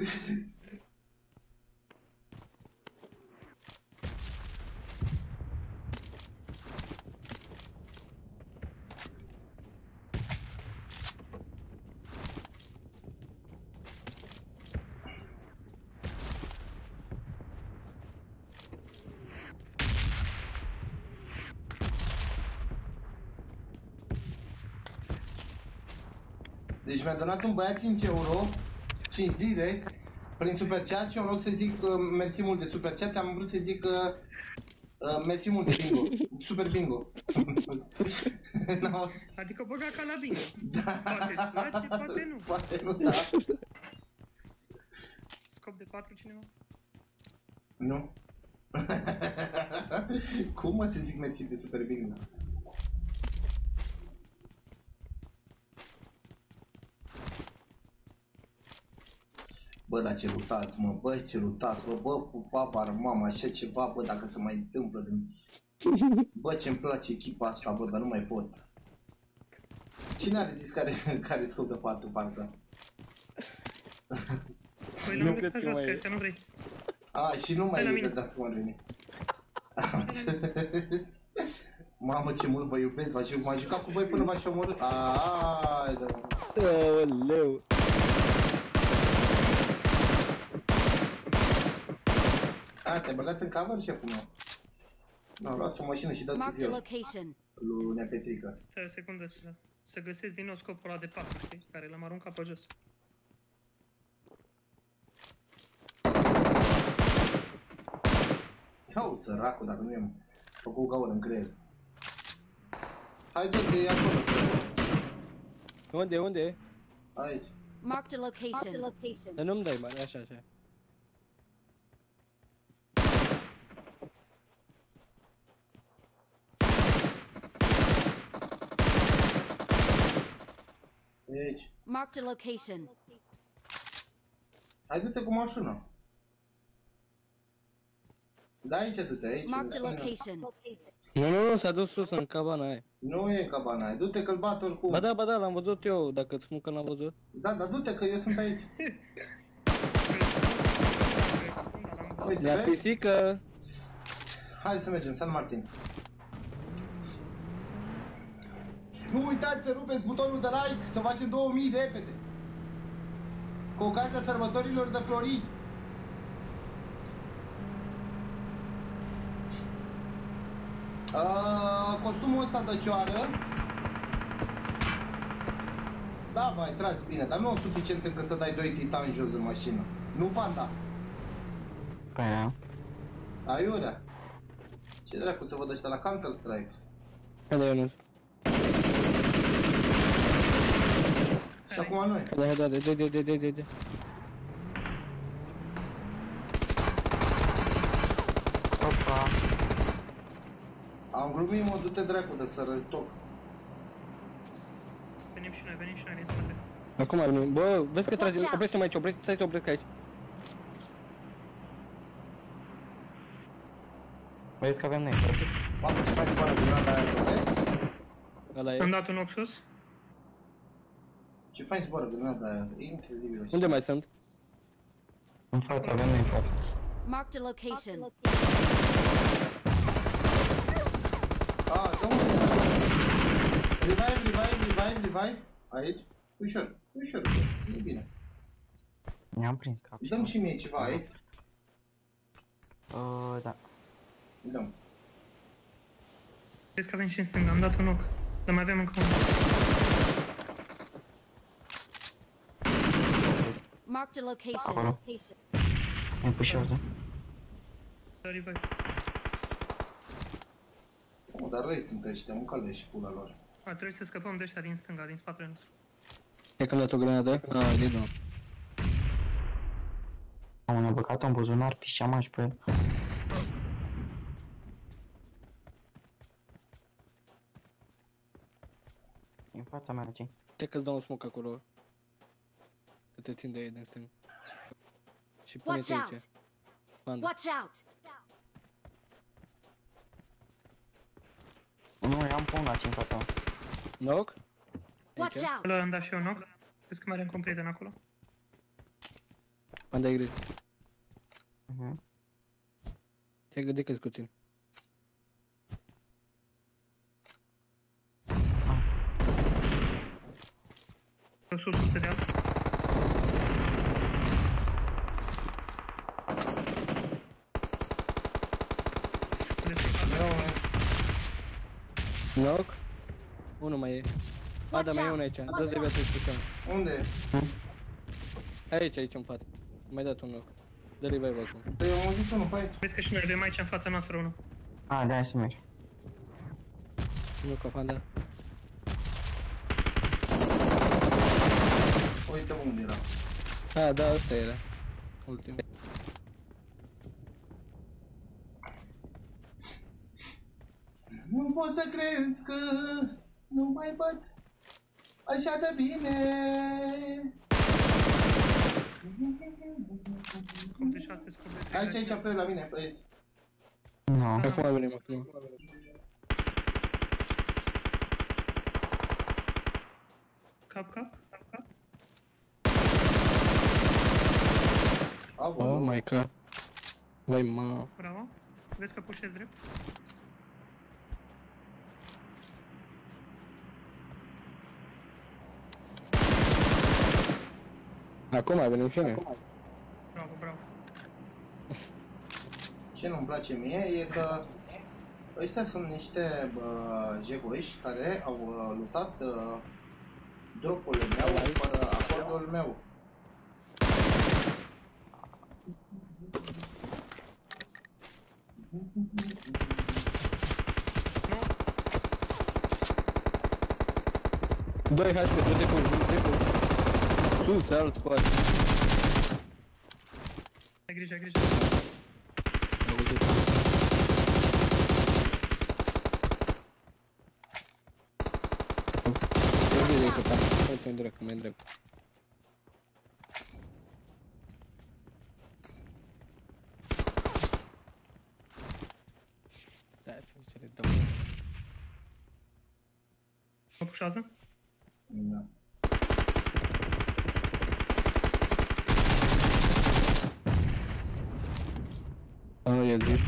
Mi-a donat un băiat 5 euro, 5 lire, prin super chat și eu în loc să zic uh, mersi mult de super chat, am vrut să zic uh, uh, mersi mult de bingo, <laughs> super bingo. <laughs> no, Adică băga ca la bingo. Poate îți place, poate nu. poate nu, da. Scop de 4 cineva? Nu. <laughs> Cum mă să zic mersi de super bingo? Bă, dar ce lutați, mă, bă, ce lutați, bă, bă, cu pavar, mama, așa ceva, bă, dacă se mai întâmplă din... <laughs> Bă, ce-mi place echipa asta, bă, dar nu mai pot. Cine are zis care, <laughs> care scop de patru, parcă? Păi Nu l-am cred lăsat că jos, mai că e. ăsta nu vrei. A, și nu mai Hai la e mine. de dat mă Rene. Am înțeles. Mamă, ce mult vă iubesc, v-aș m-aș jucat cu voi până v-aș omorâ. Aaaa, da. Aoleu! A, te-ai băgat în cover, șeful meu? Nu, luați o mașină și dați-i Marked a viol location. lui Nea Petrică. Stai o secundă să, să găsesc din nou scopul ăla de 4, știi? Care l-am aruncat pe jos. Ia-o, săracul, dacă nu i-am făcut gaură în creier. Hai, dă-te, e acolo, să Unde, unde? Aici. Marked a location. Dar nu-mi dai bani, așa, așa. E aici. Marked a location. Hai, du-te cu mașina. Da, aici, du-te, aici. Marked a unde- location. Nu, nu, nu, s-a dus sus în cabana aia. Nu e cabana aia, du-te că-l bat oricum. Ba da, ba da, l-am văzut eu, dacă îți spun că l-am văzut. Da, dar du-te că eu sunt aici. <laughs> Uite, La vezi? pisică! Hai să mergem, San Martin. Nu uitați să rupeți butonul de like, să facem 2000 repede. Cu ocazia sărbătorilor de Flori. Uh, costumul ăsta de cioară Da, mai tras bine, dar nu suficient încât să dai doi titani jos în mașină. Nu panda. Păi da. Aiurea. Ce dracu să văd ăștia la Counter-Strike? Haide, Ionuț. Și acum noi. Haide, haide, haide, de, de, de, de, de, de. Am glumit, mă, du-te dracu de sărătoc. Venim și noi, venim și noi din spate. Acum ar veni. Bă, vezi că Watch trage, out. oprește-mă aici, oprește, stai să opresc aici. Vezi că avem noi, practic. Mamă, ce faci zboară granada aia, bă? Ăla e. Am dat un ochi sus. Ce faci zboară granada aia? E incredibil. Unde mai sunt? În față, avem noi în față. Marked a location. Ah, dă un Revive, revive, revive, revive. Aici. Ușor, ușor, e bine. Ne-am prins cap. Dăm și mie ceva aici. Uh, da. Dăm. Vezi că avem și în stânga, am dat un ochi. Dar mai avem încă unul. Marked a location. Acolo. Ne pușează. Dă revive. Mă, dar răi sunt ăștia, mâncale și pula lor. A, trebuie să scăpăm de ăștia din stânga, din spatele nostru. E că am dat o grenadă? Ah, e da. Am ne-a băgat în buzunar, pișeam așa pe el. În fața mea, ce? Ce că-ți dau un smoke acolo. Să te țin de ei din stâng. Și Watch pune-te aici. out. Panda. Watch out. Nu, eu am pe una aici în fața mea. Knock? Watch Aici? out. Ăla am dat și eu un ochi. Vezi că mai are încă un prieten acolo. Panda e gri. Mhm. Te-ai gândit că-ți cuțin. Sus, sus, pe deal. Knock? Unul mai e. A, da, Watch mai e out. unul aici. Dă-ți viață și pușeam. Unde? Aici, aici în față. Mai dat un knock. Dă revive acum. Păi eu am auzit unul pe aici. Vezi că și noi avem aici în fața noastră unul. A, da, hai să mergi. Nu ca panda. Uite unde era. A, da, ăsta era. Ultimul. Nu pot să cred că nu mai văd așa de bine. Cum de șase scopuri. Aici, aici, pe la mine, pe aici. Nu. Acum venim, acum. Cap, cap, cap, cap. Oh my god. Vai, mă. Bravo. Vezi că pușezi drept? Acum a venit fine. Bravo, bravo. Ce nu-mi place mie e că ăștia sunt niște bă, jegoiși care au uh, luptat uh, dropurile meu fără acordul meu. Doi, hai să du-te cu, du-te cu. Sus, alt spate. Ai grijă, ai grijă. Eu zic că pa. Uite, în drept, mai în drept. Da, să le dăm. Mă pușează? Da. Nu, e zi.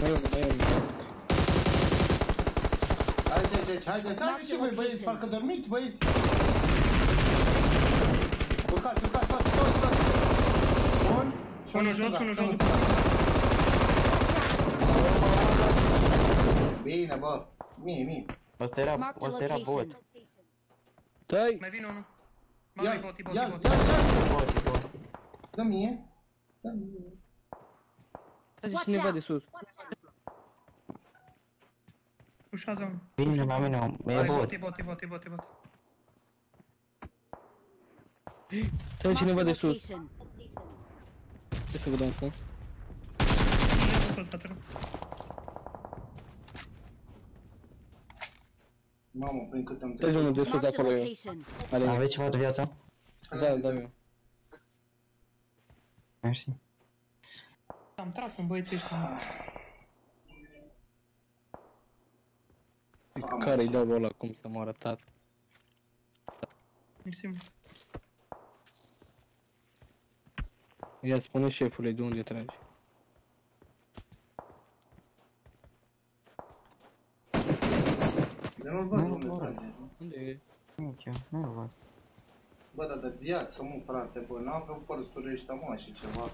Mai e unul, mai e unul. Haideți, haideți, haideți, haideți și voi băieți, parcă dormiți băieți. Urcați, urcați, toți, toți, toți. Bun. Și Unul în jos, stânga, unul stânga, jos. stânga. Bine, bă. Mie, mie. Ăsta era, Marked a ăsta era bot. location. Stai! Mai vine unul. Mamă, Ia, e bot, e bot, ia, e ia, bot. ia. Bot, e bot. Dă mie. Dă mie. Trage Watch cineva out. de sus. Pușează unul. Vine la mine, e E bot. bot, e bot, e bot, e bot, e bot. Trage cineva Marked a de sus. location. Ce să vă dau un spun? sus, atât. Mamă, prin cât am Treci unul de sus Marked a acolo eu. location. Alin. Aveți ceva de viață? Da, da, eu. Mersi. Am tras în băieții ăștia. Care-i dau ăla cum să moară tat? Mersi. Ia spune șefului de unde tragi. Eu nu-l văd Nu, unde nu. trage. Unde e? Nici eu, nu văd. Bă, dar de viață, mă, frate, bă, n-avem forsturi ăștia, mă, și ceva.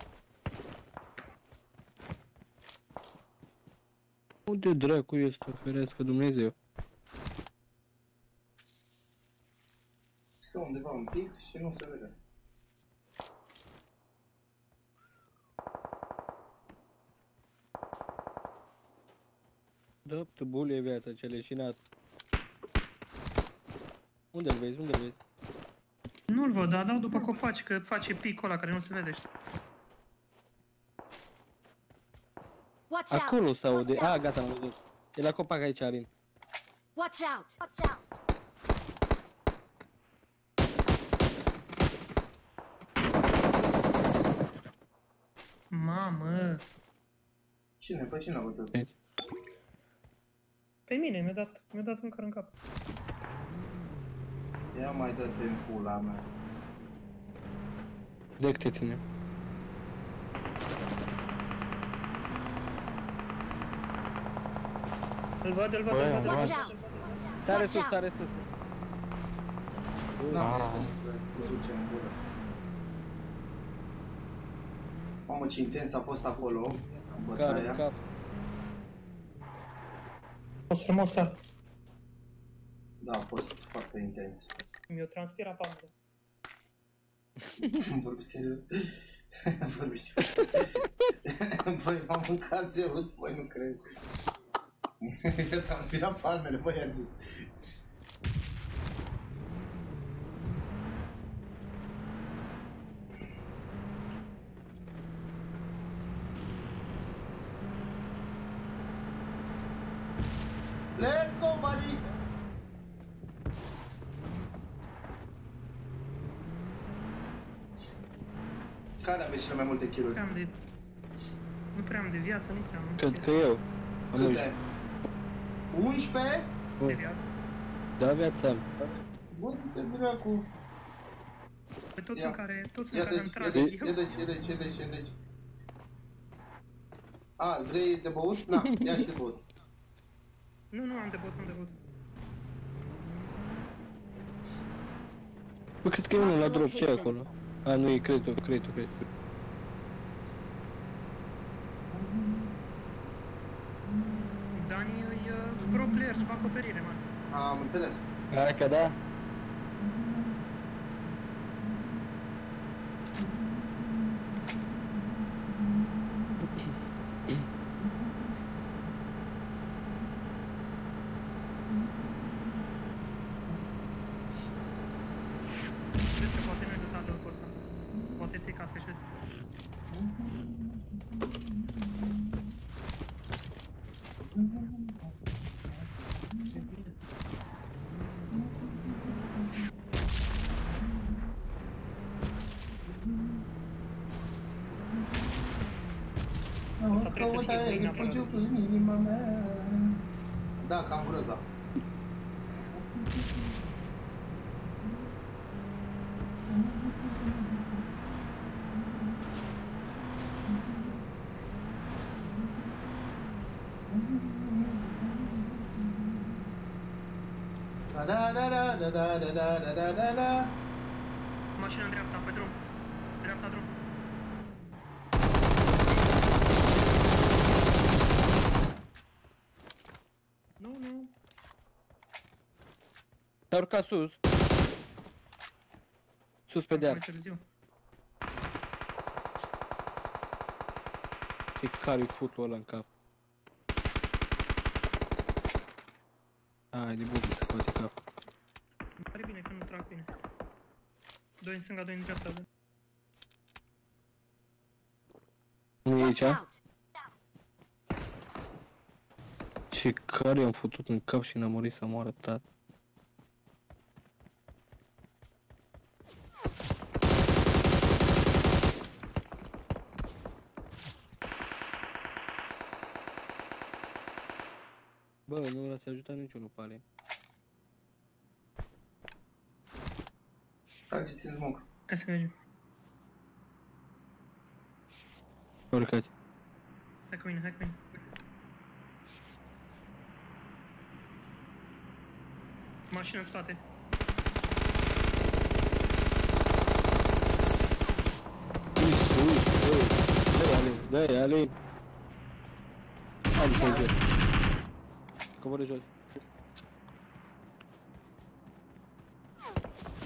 Unde dracu este, ferească Dumnezeu? Stă undeva un pic și nu se vede. Da, tu bulie viața, ce leșinat. Unde-l vezi, unde-l vezi? Nu-l văd, dar dau după copaci, că face picul ăla care nu se vede. Watch out! Acolo se aude. A, gata, l-am văzut. E la copac aici, Arin. Watch out! Watch out! Mamă! Cine? Pe cine a bătut? Pe mine, mi-a dat, mi-a dat un car în cap. Ia mai dă-te în pula mea. De câte ține? Îl văd, îl văd, Bă, îl văd, îl Watch văd. out! Sare Watch sus, out. sare sus. N-am Ah. zis să duce în gură. Mamă, ce intens a fost acolo, în Care, bătaia. cap. A fost frumos, da. Da, a fost foarte intens. Mi-o transpira palmele. Vorbi serios. Vorbi serios. Băi, m-am mâncat Zeus, băi, nu cred. <laughs> I-a transpirat palmele, băi, i-a zis. Let's go, buddy! Care aveți cele mai multe Nu kill-uri? prea am de... Nu prea am de viață, nu prea am Cred că eu. Am Câte? uite. 11? de viață. Da, viața am. Bă, de dracu. Pe toți Ia. în care, toți în Ia care am deci, ia tras deci, eu. ia deci, ia deci, ia deci, ia deci. A, vrei de băut? Na, ia și de băut. Nu, nu am de bot, am de bot. Bă, cred că e unul la drop, ce e acolo? A, nu e cretul, cretul, cretul. Dani e uh, pro player și cu acoperire, man. Am înțeles. Hai că da. Da, da, da, da, da, da, da. Mașina în dreapta, pe drum. Dreapta, drum. Nu, nu. S-a urcat sus. Sus pe deal. Ce care-i futul ăla în cap? Ai, de bun, se poate cap. Îmi pare bine că nu trag bine. Doi în stânga, doi în dreapta. da. Nu e Watch aici? out! Și care i-am făcut în cap și n-a murit să moară tat. Bă, nu l-ați ajutat niciunul pe alea. Trageți în smoke. Hai să mergem. Urcați. Hai cu mine, hai cu mine. Mașină în spate. Ui, ui, ui. Dă-i Ali, dă-i Ali. Am să încep. Coboră jos.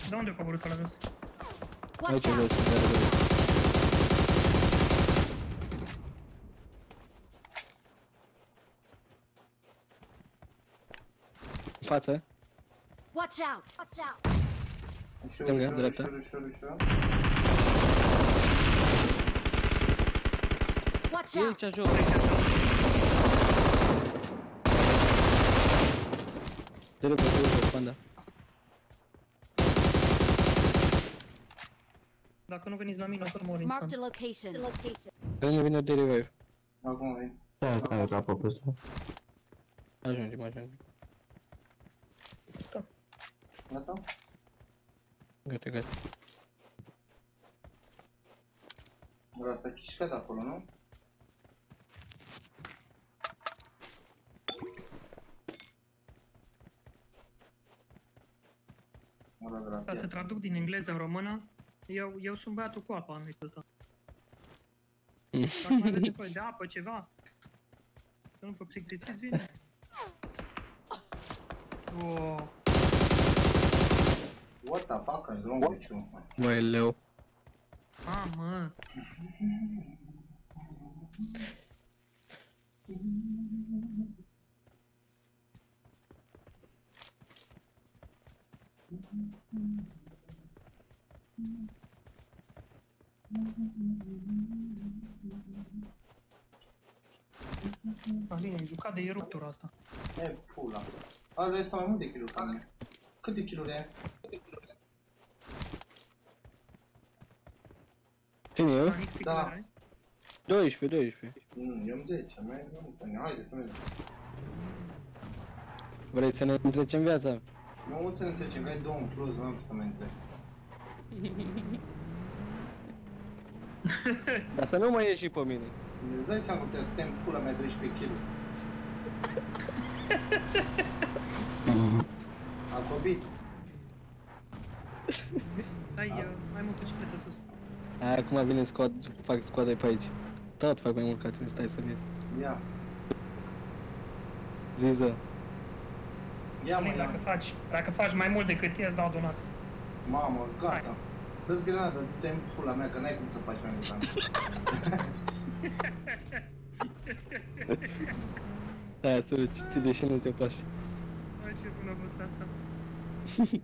De unde a coborât ăla jos? Aici jos, în care dă În față. Watch out! Watch out! Ușor, Stânga, ușor, dreapta. ușor, ușor, ușor. Watch E out! aici jos. Te rog, te rog, panda. Dacă nu veniți la mine, o să mor Marked a instant. location. location. Vine, vine de revive. Acum vin. Da, care capă pe ăsta. Ajungem, ajungem. Gata? Gata, gata. Ăla s-a chișcat acolo, nu? Ăla de la Ca să piatră. traduc din engleză în română, eu, eu sunt băiatul cu apa în meciul ăsta. Dacă mai aveți nevoie de apă, ceva, să nu vă plictisiți, bine. Oh, What the fuck is wrong with you? Băi, leu. a, mă. A, bine, am jucat de eruptura asta. E pula. Are ăsta mai mult de kill-uri ca mine. Câte kill-uri e? Cine eu? Nici pic Da. are. 12, 12. Mm, eu am 10, mai nu, până, haide să mergem. Vrei să ne întrecem viața? Nu să ne trecem, că ai două în plus, nu am să mă întreb. <laughs> <laughs> <laughs> Dar să nu mai ieși pe mine. Îți dai seama că te tem pula mea 12 kg. A cobit. Ai, uh, ai motocicletă sus. Aia, acum vine scoad, fac scoade pe aici. Tot fac mai mult ca tine, stai să vezi. Ia. Ziză. Ia mă, Alin, dacă ia. faci, dacă faci mai mult decât el, dau donații. Mamă, gata. Dă-ți grenadă, du-te în pula mea, că n-ai cum să faci mai mult ca mine. Aia să citi deși nu se place. Ai, ce bună a fost asta. <laughs>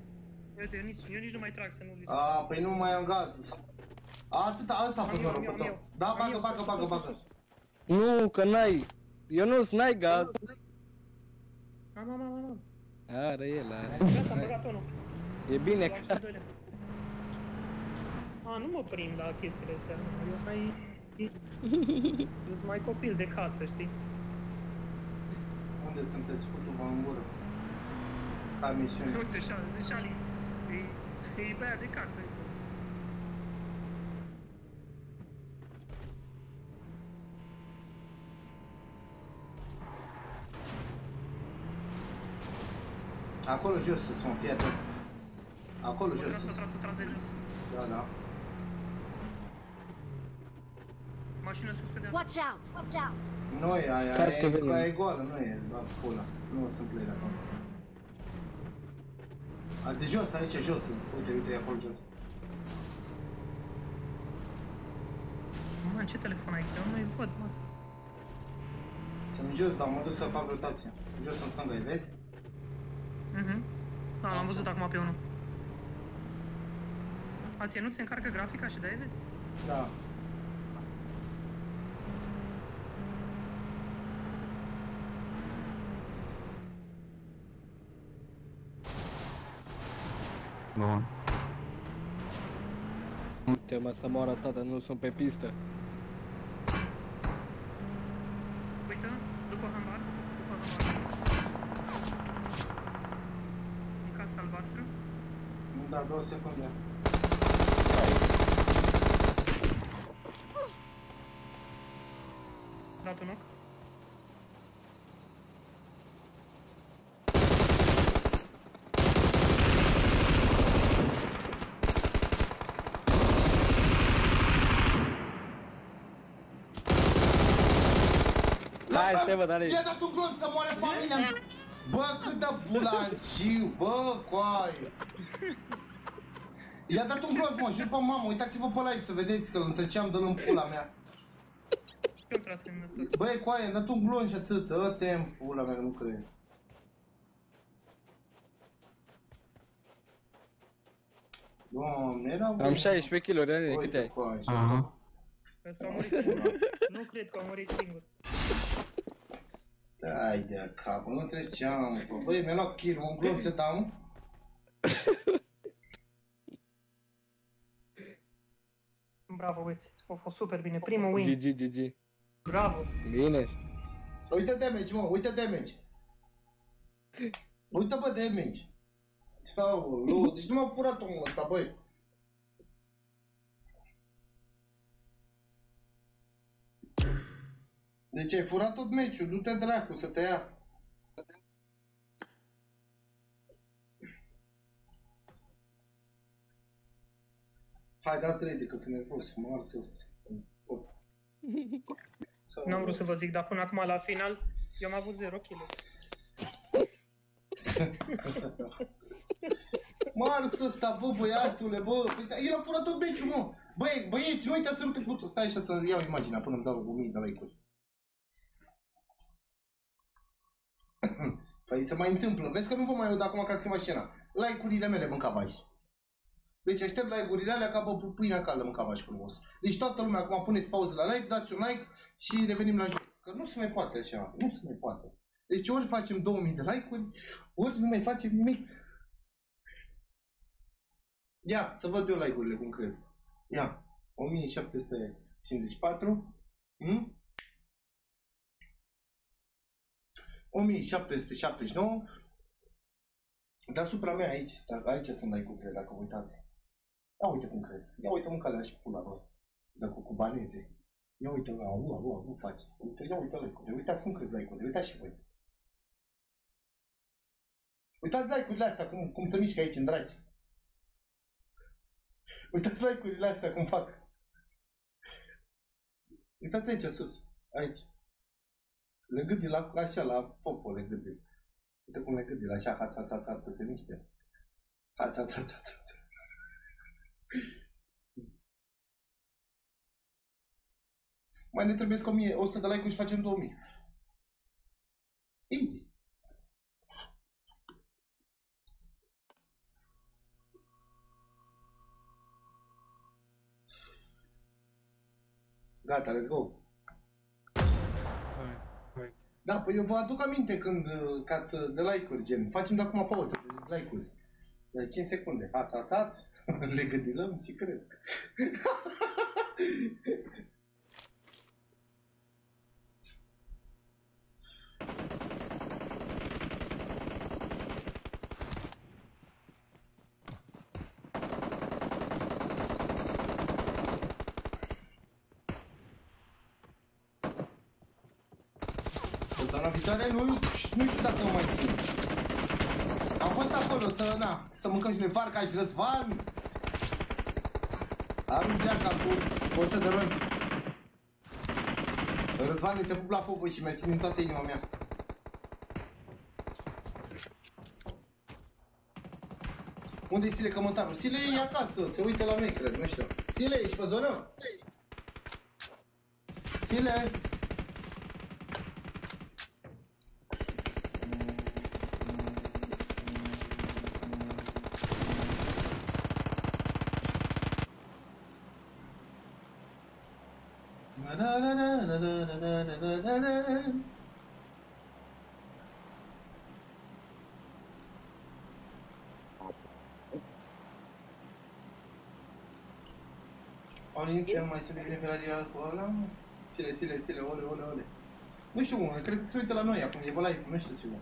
Uite, eu nici, eu nici nu mai trag să nu zici. A, păi nu mai am gaz. A, atâta, asta a fost Am eu, norocul am eu, tău. am eu. Da, Am bagă, eu, bagă, sus, bagă, sus, bagă. sus. Nu, că n-ai. Eu nu n-ai gaz. Am, am, am, am. Are el, are. Gata, am băgat unul. E bine Luam și că... al doilea. A, nu mă prind la chestiile astea. Eu sunt mai... <laughs> Eu sunt mai copil de casă, știi? Unde sunteți? Futu-vă în gură. Ca misiune. Uite, Șali, Șali, e, e băiat de casă. Acolo jos să mă fie atent. Acolo O jos tras, o sus. tras, o tras de jos. Da, da. Mașină sus pe deal. Watch out! Watch out! Nu e aia, Stai că e, venim. aia e goală, nu e, la pula. Nu sunt play de acolo. A, de jos, aici jos sunt. Uite, uite, e acolo jos. Mă, ce telefon ai? Eu nu-i văd, mă. Sunt jos, dar mă duc să fac rotație. Jos în stânga, îi vezi? Mhm. Da, l-am văzut acum pe unul. A ținut, se încarcă grafica și de-aia vezi? Da. Boa. Tem uma samora samorotada no som Pepista. albastru? Da, două secunde. Dat un não? Hai, Stefan, dale. I-a dat un glonț să moare familia mea. Bă, cât de bulanciu, bă, coaie. I-a dat un glonț, mă, jur pe mamă, uitați-vă pe live să vedeți că îl întreceam de în pula mea. Eu trebuie să-mi ăsta. Băi, coaie, am dat un glonț și atât, dă-te în pula mea, nu cred. Doamne, era Am 16 kg, Rene, câte ai? Aha. Ăsta a murit singur. Nu cred că a murit singur. Hai de cap, nu treceam, bă. Băi, mi-a luat kill un glonț să dau. <laughs> Bravo, băieți. A fost super bine. Primul win. GG, GG. Bravo. Bine. Uite damage, mă, uite damage. Uite, bă, damage. Stau, nu, deci nu m-a furat omul ăsta, băi. Deci ai furat tot meciul, du-te dracu să te ia. Hai, dați ready, că sunt nervos, mă ars ăsta. Tot. <laughs> N-am vrut să vă zic, dar până acum la final eu am avut 0 kg. <laughs> Mă ars ăsta, bă, băiatule, bă, uite, el a furat tot meciul, mă. Băi, băieți, nu uitați să rupeți butonul. Stai așa să iau imaginea până îmi dau 1000 de like-uri. <clears throat> Păi se mai întâmplă. Vezi că nu vă mai aud acum că ați schimbat scena. Like-urile mele mânca bași. Deci aștept like-urile alea ca pe pâinea caldă mânca bași cu vostru. Deci toată lumea acum puneți pauză la live, dați un like și revenim la joc. Că nu se mai poate așa. Nu se mai poate. Deci ori facem 2000 de like-uri, ori nu mai facem nimic. Ia, să văd eu like-urile cum cresc. Ia, 1754. Hmm? 1779 Deasupra mea aici, dacă aici sunt like urile dacă vă uitați. Ia uite cum cresc. Ia uite mânca alea și pula, bă. De cu cubaneze. Ia uite, bă, ua, ua, nu faci. Uite, ia uite like-urile. Uitați cum cresc like-urile. Uitați și voi. Uitați like-urile astea, cum, cum se mișcă aici în dragi. Uitați like-urile astea cum fac. Uitați aici sus. Aici. Le gândi la, așa, la fofo, le gândi. Uite cum le gândi la așa, hața, hața, hața, se miște. Hața, hața, hața, hața. Mai ne trebuie 1000, 100 de like-uri și facem 2000. Easy. Gata, let's go. Da, păi eu vă aduc aminte când, uh, ca să de like-uri, gen, facem de acum pauză de like-uri. De 5 secunde. Ați, ați, ați, <laughs> le gândilăm și cresc. <laughs> Săptămâna viitoare nu, nu știu dacă mai știu. Am fost acolo să, na, să mâncăm și noi farca și rățvan. Arunc geaca cu 100 de roni. Răzvan, te pup la fofă și mersi din toată inima mea. Unde e Sile Cămătarul? Sile e acasă, se uită la noi, cred, nu știu. Sile, ești pe zonă? Sile! Prins, nu mai se vine pe radio cu ăla. Sile, sile, sile, ole, ole, ole. Nu știu cum, cred că se uită la noi acum, e pe live, nu știu sigur.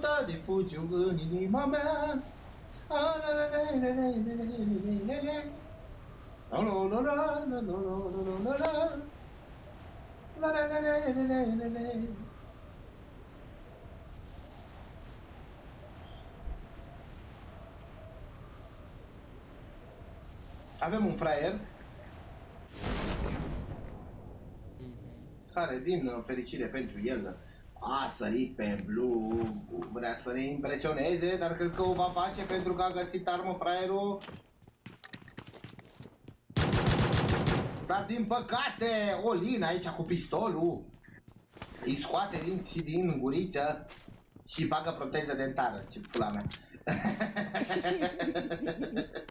ta de în inima mea. Avem un fraier care, din fericire pentru el, a sărit pe Blue, vrea să ne impresioneze, dar cred că o va face pentru că a găsit armă fraierul. Dar din păcate, Olin aici cu pistolul îi scoate dinții din guriță și bagă proteză dentară, ce pula mea. <laughs>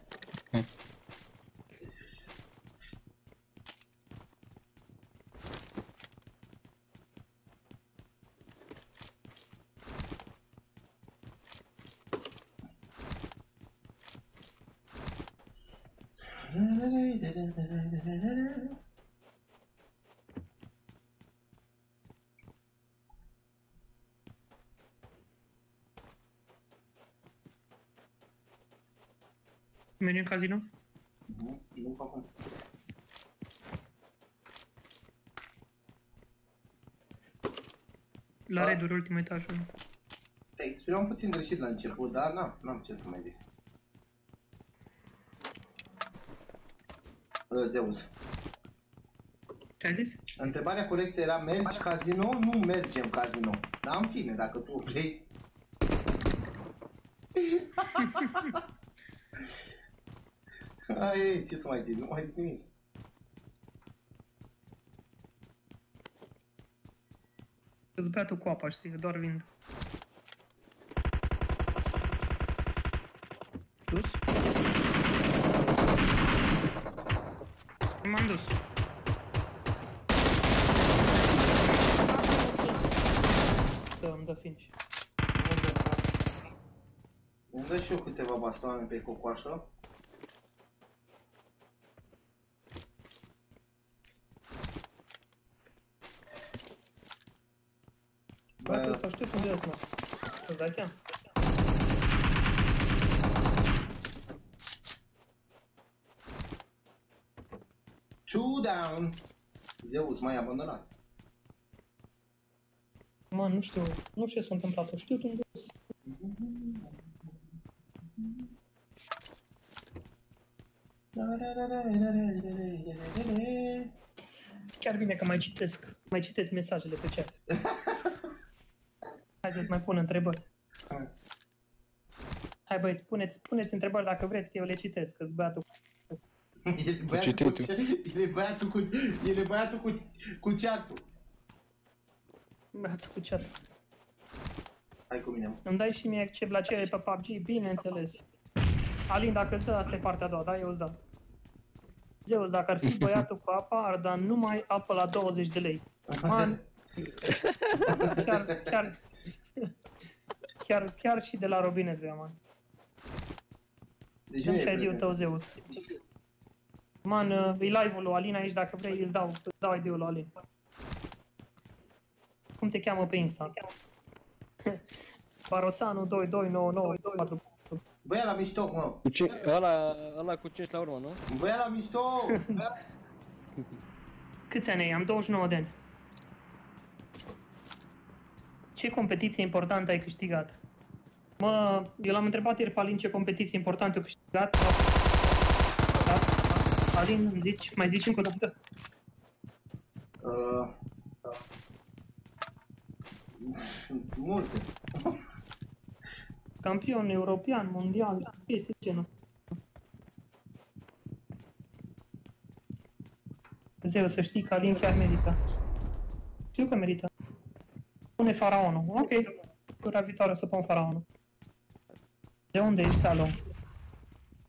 Meniu în casino? Nu, nu fac cum. La Da. reduri, ultimul etajul. Te exprimam puțin greșit la început, dar n-am, n-am ce să mai zic. Uh, Zeus. Ce ai zis? Întrebarea corectă era mergi casino? Nu mergem casino. Dar în fine, dacă tu vrei. <laughs> Ai, ce să mai zic? Nu mai zic nimic. Îți băiatul cu apa, știi, doar vind. Dus? M-am dus. Da, îmi dă finci. Îmi dă și eu câteva bastoane pe cocoașă. Băiatul ăsta știu unde ești, mă. Îți dai seama? Two down. Zeus m-ai abandonat. Mă, nu știu, nu știu ce s-a întâmplat, știu unde ești. Chiar bine că mai citesc, mai citesc mesajele pe chat. Haideți, mai pun întrebări. Hai băieți, puneți, puneți întrebări dacă vreți, că eu le citesc, că-s băiatul. <laughs> El e băiatul cu, ce, el e băiatul cu, el e băiatul cu, cu chat Băiatul cu chat. Hai cu mine, mă. Îmi dai și mie accept la cele pe PUBG? Bineînțeles. Alin, dacă îți dă, asta e partea a doua, da? Eu îți dau. Zeus, dacă ar fi <laughs> băiatul cu apa, ar da numai apă la 20 de lei. Man, chiar, chiar, chiar, chiar și de la robinet vrea, man. Deci Nu nu e și ID-ul prieten. tău, Zeus. Man, uh, e live-ul lui Alin aici, dacă vrei, îți dau, îți dau ID-ul lui Alin. Cum te cheamă pe Insta? <laughs> Barosanu 2299 Băia la mișto, mă. Cu ce, ăla, ăla cu 5 la urmă, nu? Băia la mișto! <laughs> Câți ani ai? Am 29 de ani. Ce competiție importantă ai câștigat? Mă, eu l-am întrebat ieri pe Alin ce competiție importantă a câștigat. Da? Alin, îmi zici, mai zici încă o dată? Uh, multe. Campion european, mondial, chestii de genul ăsta. Zeu, să știi că Alin chiar merită. Știu că merită. Pune faraonul. Ok. Cura viitoare o să pun faraonul. De unde ești, Alo?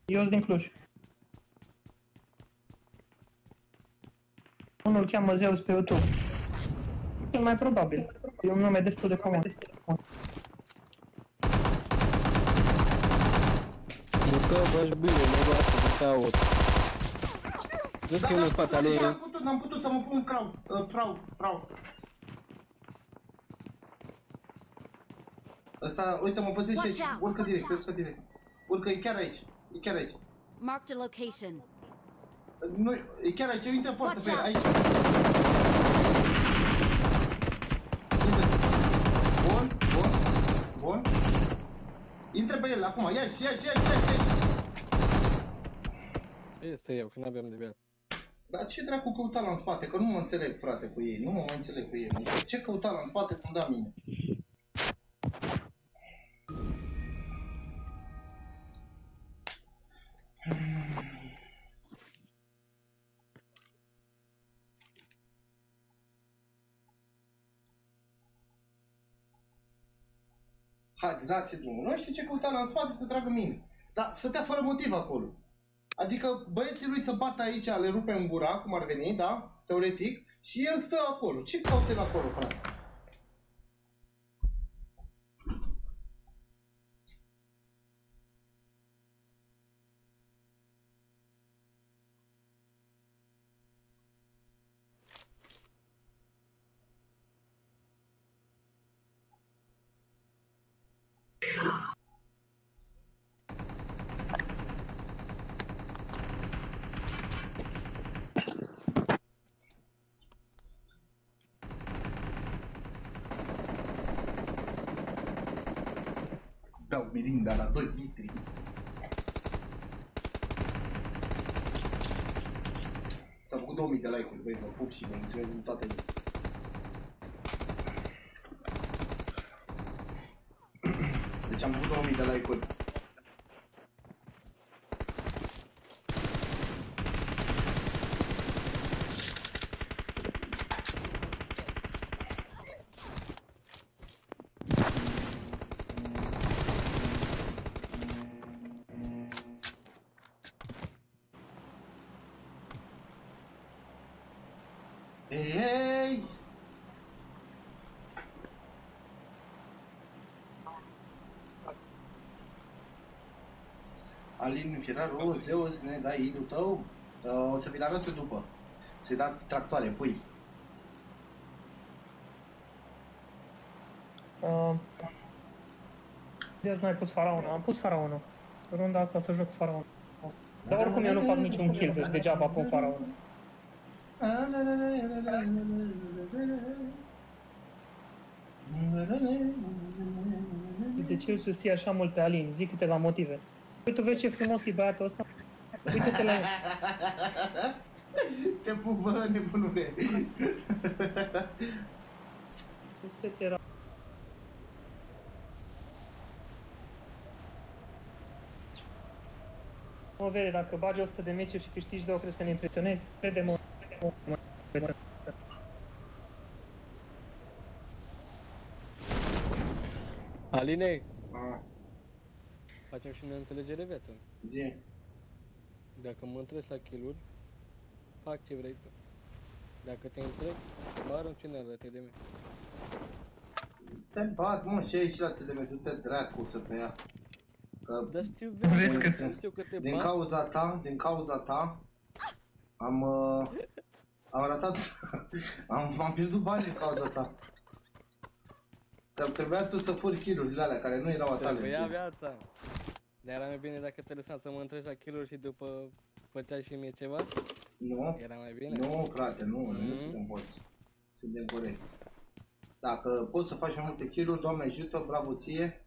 Eu sunt din Cluj. Unul îl cheamă Zeus pe YouTube. Cel mai probabil. E un nume destul de comun. Mută, băși bine, nu doar să te aud. Nu Da, știu în spate ale și am putut, am putut să mă pun crowd, uh, proud, proud. Ăsta, uite, mă păzește aici, Watch out, urcă watch direct, urcă direct. Urcă, e chiar aici, e chiar aici. Marked a location. Nu, e chiar aici, eu intră forță pe el, Watch aici. Intră. Bun, bun, bun. Intră pe el, acum, ia-și, ia-și, ia-și, ia-și, ia-și. Este eu, că n-aveam de bea. Dar ce dracu căuta la în spate? Că nu mă înțeleg, frate, cu ei. Nu mă mai înțeleg cu ei. Nu știu ce căuta la în spate să-mi dea mine. Haide, dați drumul. Nu știu ce căuta la în spate să tragă mine. Dar stătea fără motiv acolo. Adică băieții lui să bată aici, le rupe în gura, cum ar veni, da? Teoretic. Și el stă acolo. Ce caută el acolo, frate? Beau mirinda la 2 litri. S-a făcut 2000 de like-uri, băi, vă pup și vă mulțumesc din toată inima. Deci am făcut 2000 de like-uri. Ei, ei! Alin Ferraro, Zeus, ne dai idul tău? Uh, O să vi-l arăt eu după. Să-i dați tractoare, pui. Uh, de azi n-ai pus faraonul. Am pus faraonul. Runda asta să joc cu faraonul. Dar oricum eu nu fac niciun kill, deci degeaba pun faraonul. De ce îl susții așa mult pe Alin? Zic câteva motive. Păi tu vezi ce frumos e băiatul ăsta? Uite-te la el. <laughs> Te pup, bă, nebunule. Frumusețe era. Mă vede, dacă bagi 100 de meciuri și câștigi două, crezi că ne impresionezi? Crede-mă. Aline, Ah, facem și neînțelegere viață. zi. Dacă mă întrebi la kill fac ce vrei tu. Dacă te întreb, mă arunc în alături de mine. Te bat, mă, și aici la tele, du-te dracu să te ia. Că Dar știu, Vezi că- că... știu că te din bat. cauza ta, din cauza ta, am, uh, am ratat, <laughs> am, am pierdut bani din cauza ta. Că trebuia tu să furi kill-urile alea care nu erau a tale. Trebuia gen. viața. Dar era mai bine dacă te lăsam să mă întrebi la kill și după făceai și mie ceva? Nu, Era mai bine? nu, frate, nu, mm-hmm. nu Mhm. suntem hoți. Suntem corecți. Dacă poți să faci mai multe kill-uri, Doamne ajută, bravo ție.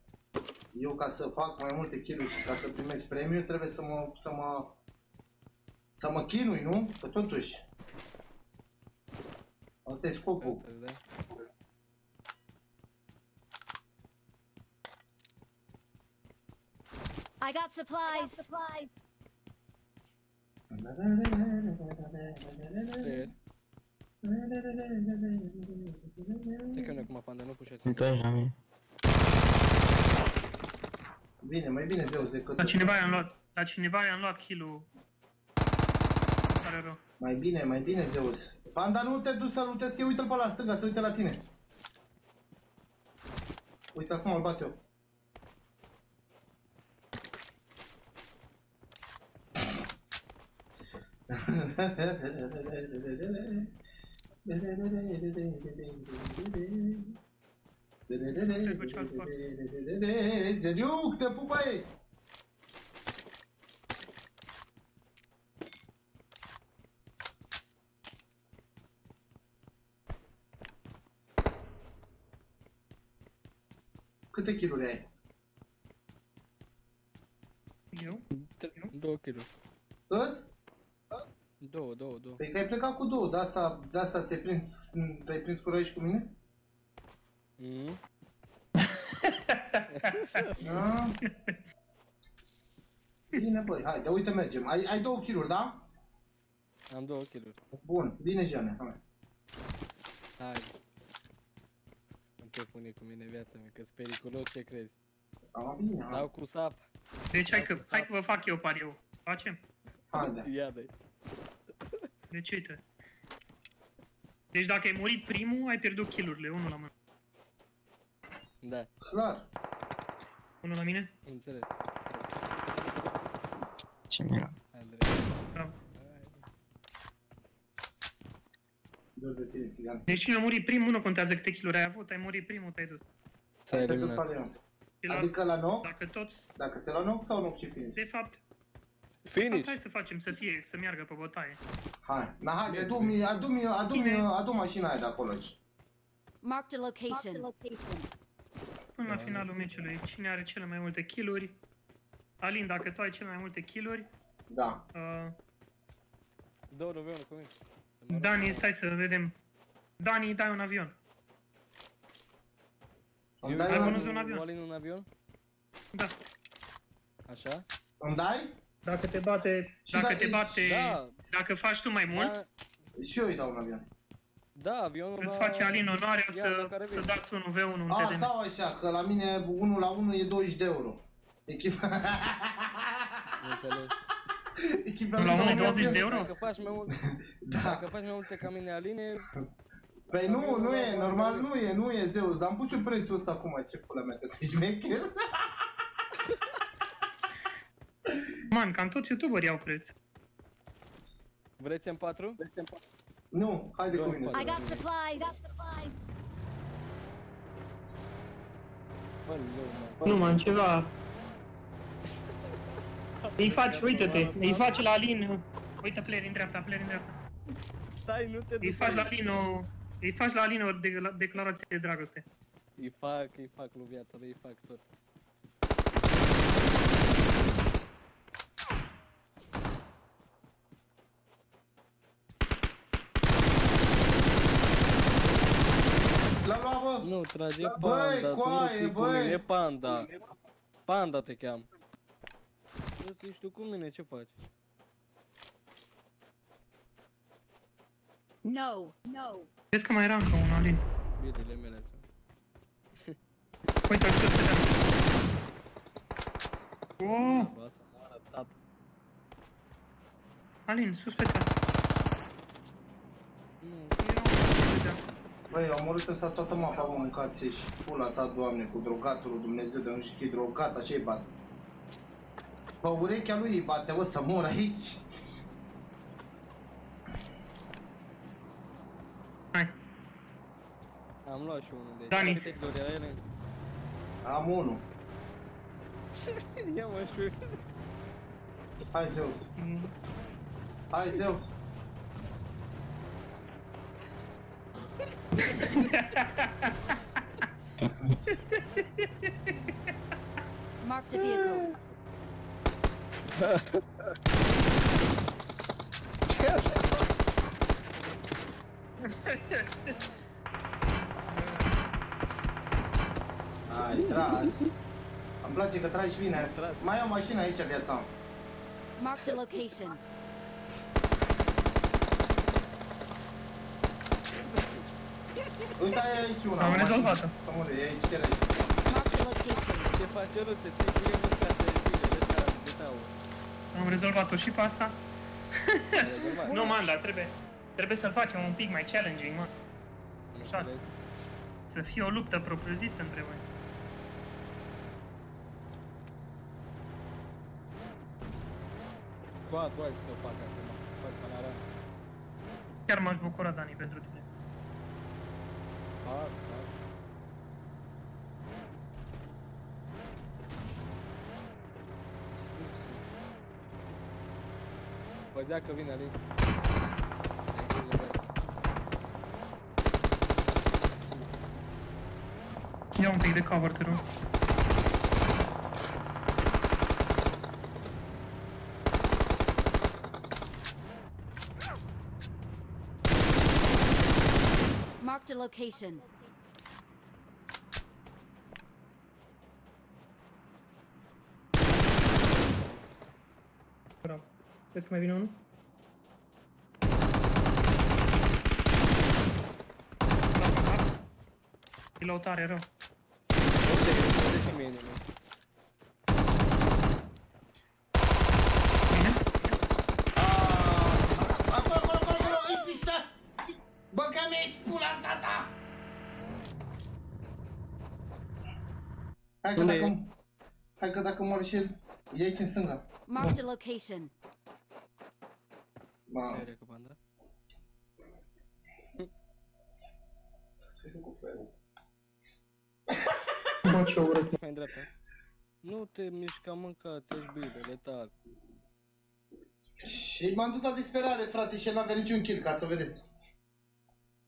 Eu ca să fac mai multe kill-uri și ca să primesc premiu, trebuie să mă, să mă, să mă chinui, nu? Că totuși. Asta e scopul. Da. I got supplies. Creier. Stai că nu acum panda, nu pușeți. Sunt aici la mine. Bine, mai bine Zeus decât... La cineva i-am luat, la cineva i-am luat kill-ul. Îmi Pare rău. Mai bine, mai bine Zeus. Panda, nu te duci să lutezi, că uite-l pe la stânga, să uite la tine. Uite, acum îl bat eu. Zeliuc, te pupa ei! Câte kill-uri ai? Eu? Două kill Cât? Două, două, două. Păi că ai plecat cu două, de asta, de asta ți-ai prins, te-ai prins cu aici cu mine? Mm. Da? <laughs> Bine, băi, haide, uite, mergem. Ai, ai două kill da? Am două kill Bun, bine, Jeane, hai. Hai. Nu te pune cu mine viața mea, că-s periculos, ce crezi? Am bine, Dau cu sap. Deci hai că, hai că vă fac eu pariu. Facem? Haide. Ia dai. Deci uite. Deci dacă ai murit primul, ai pierdut killurile, unul la mână. Da. Clar. Unul la mine? Înțeles. Ce mira. Hai, drept. Bravo. Dă de tine, țigan. Deci cine a murit primul nu contează câte kill ai avut, ai murit primul, te-ai dus. S-a Ai trecut eliminat. pe Leon. Și la- Adică la knock? Dacă toți, Dacă ți-ai luat knock sau knock ce finish? de fapt, Finish. hai să facem să fie, să meargă pe bătaie. Hai, na haide, adu-mi, adu-mi, adu-mi, adu mașina aia de acolo aici. Marked a location. Până la finalul meciului, cine are cele mai multe kill-uri? Alin, dacă tu ai cele mai multe kill-uri, Da. uh, Două roveuri cu mine. Dani, stai să vedem. Dani, îi dai un avion. Îmi Eu dai Ai un- bonus de un avion. Alin un avion? Da. Așa? Îmi dai? Dacă te bate, Și dacă da- te bate, Da. dacă faci tu mai mult, Da, Și eu îi dau un avion. da, avionul îți la- face Alin onoarea Ia, la să, care să vezi. dați 1v1 în A, TDM. sau așa, că la mine 1 la 1 e 20 de euro. Echipa... Înțeles. Echipamentul La unul e meu 20 de e- euro? Dacă faci mai mult, Da. dacă faci mai multe ca mine, Aline, Păi nu, nu e, normal nu e, nu e Zeus. Am pus eu prețul ăsta acum, ce pula mea, că să șmecher. Man, cam toți youtuberii au preț. vreți M4? Nu, haide cu mine. I got supplies. Bă, leu, Nu, man, ceva... Îi faci, uite-te, îi faci la Alin, uite player în dreapta, player în dreapta. Stai, nu te Îi duci faci la aici. Alin o, îi faci la Alin o de- declarație de dragoste. Îi fac, îi fac lui viața, îi fac tot. La lua, bă! Nu, trage Da, panda, băi, tu nu coaie, fii cu băi! mine, panda. Panda te cheam. Nu știi tu cu mine, ce faci? No. No. Vezi că mai era încă un Alin. Birile mele astea. <laughs> Uite, ce să Oh, Bă, să moară tata. Alin, sus pe țară. Băi, au omorât ăsta toată mapa, mă, mâncați și pula ta, Doamne, cu drogatul, Dumnezeu, de nu știu ce drogat, așa-i bat. Bă, urechea lui îi bate, bă, să mor aici. Am luat și unul de aici. Dani. Câte glori la ele? Am unul. <laughs> Ia mă știu. Hai, Zeus. Hai, Zeus. Marked a vehicle. Ai tras. Îmi place că tragi bine. Mai am mașină aici, viața. Marked a location. Uite, e aici una. Am o mașină. rezolvat-o. Să mori, e aici, chiar aici. Marked a location. Ce face rău, te ții bine mâncate zile, de ta, de tau. Am rezolvat-o și pe asta. nu, man, dar trebuie, trebuie să-l facem un pic mai challenging, mă. Așa, să- să fie o luptă propriu-zisă între voi. Ba, doar să o fac acum. Fac panorama. Chiar m-aș bucura, Dani, pentru tine. Fac, fac. Văzea că vine Alin. Ai grijă de el. Ia un pic de cover, te rog. Marked a location. Bravo. Vezi că mai vine unul? Pilotare rău. Uite, uite și mie nimeni. Acolo, acolo, acolo, acolo, insistă! Bă, că mi-ai spula în tata! Hai că Unde dacă... Hai că dacă mor și el, e aici în stânga. Marked a location. Ma, Ai recomanda? Bă, ce urât. Mai în dreapta. Nu te mișca mâncat, ești bine, letal. Și m-am dus la disperare, frate, și el n-avea niciun kill, ca să vedeți.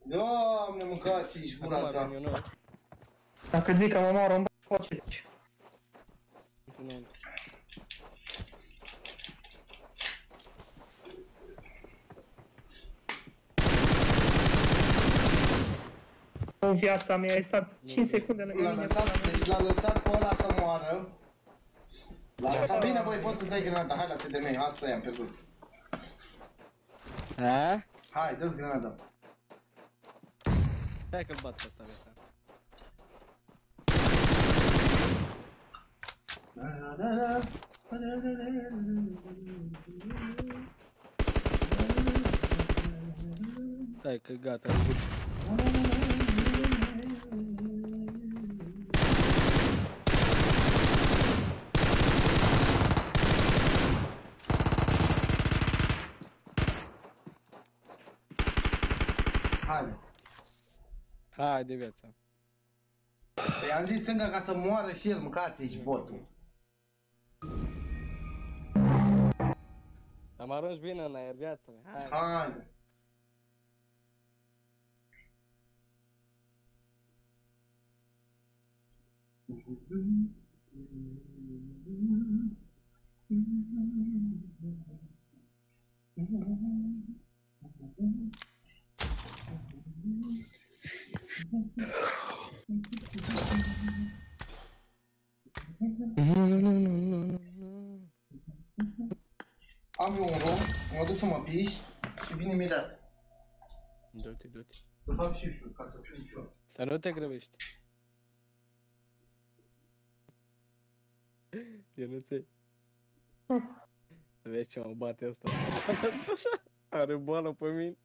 Doamne, mâncați și gura Acum ta. avem eu noi. Dacă zic că mă moară, îmi bag ce zici. Înăuntru. În viața mea ai stat 5 secunde lângă L-a mine. lăsat, deci l-a lăsat pe ăla să moară. L-a lăsat bine, băi, poți să-ți dai grenada, hai la TDM, asta i-am pierdut. A? Hai, dă-ți grenada. Hai că-l bat pe ăsta, viața. Stai că gata, am făcut. Haide. Hai de viața. Păi am zis stânga ca să moară și el, mâncați aici botul. Am aruns bine în aer, viața mea. Hai. Haide. Am eu un rom, mă duc să mă piș și vine imediat. Du-te, du-te. Să fac și eu, ca să fiu și eu. Să nu te grăbești. Eu nu ți Vezi ce mă bate asta. <laughs> Are boală pe mine.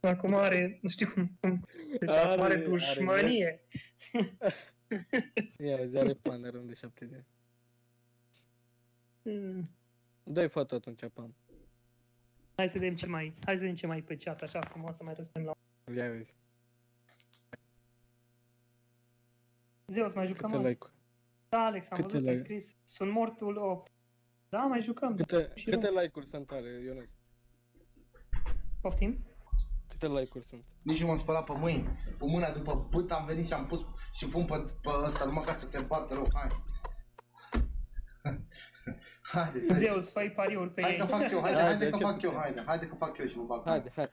Acum are, nu știu cum, cum deci Are- acum are are dușmănie. <laughs> Ia vezi, are panel de 7 de ani. Mm. Dă-i foto atunci, pam. Hai să vedem ce mai, hai să vedem ce mai e pe chat, așa frumos să mai răspundem la... Ia vezi. Zeus, mai jucăm Câte azi? like Da, Alex, am Câte văzut, ai like- scris. Sunt mortul 8. Da, mai jucăm. Câte, Și câte eu. like-uri sunt are, Ionuț? Poftim? Câte like-uri sunt? Nici nu m-am spălat pe mâini. Cu mâna după pât am venit și am pus și pun pe, pe ăsta numai ca să te bată rău. Hai. Haide, treci. Zeus, fai pariuri pe Hai ei. că fac eu, haide, Haide, haide că ce fac eu, putem. haide, haide că fac eu și vă bag. Haide, hai.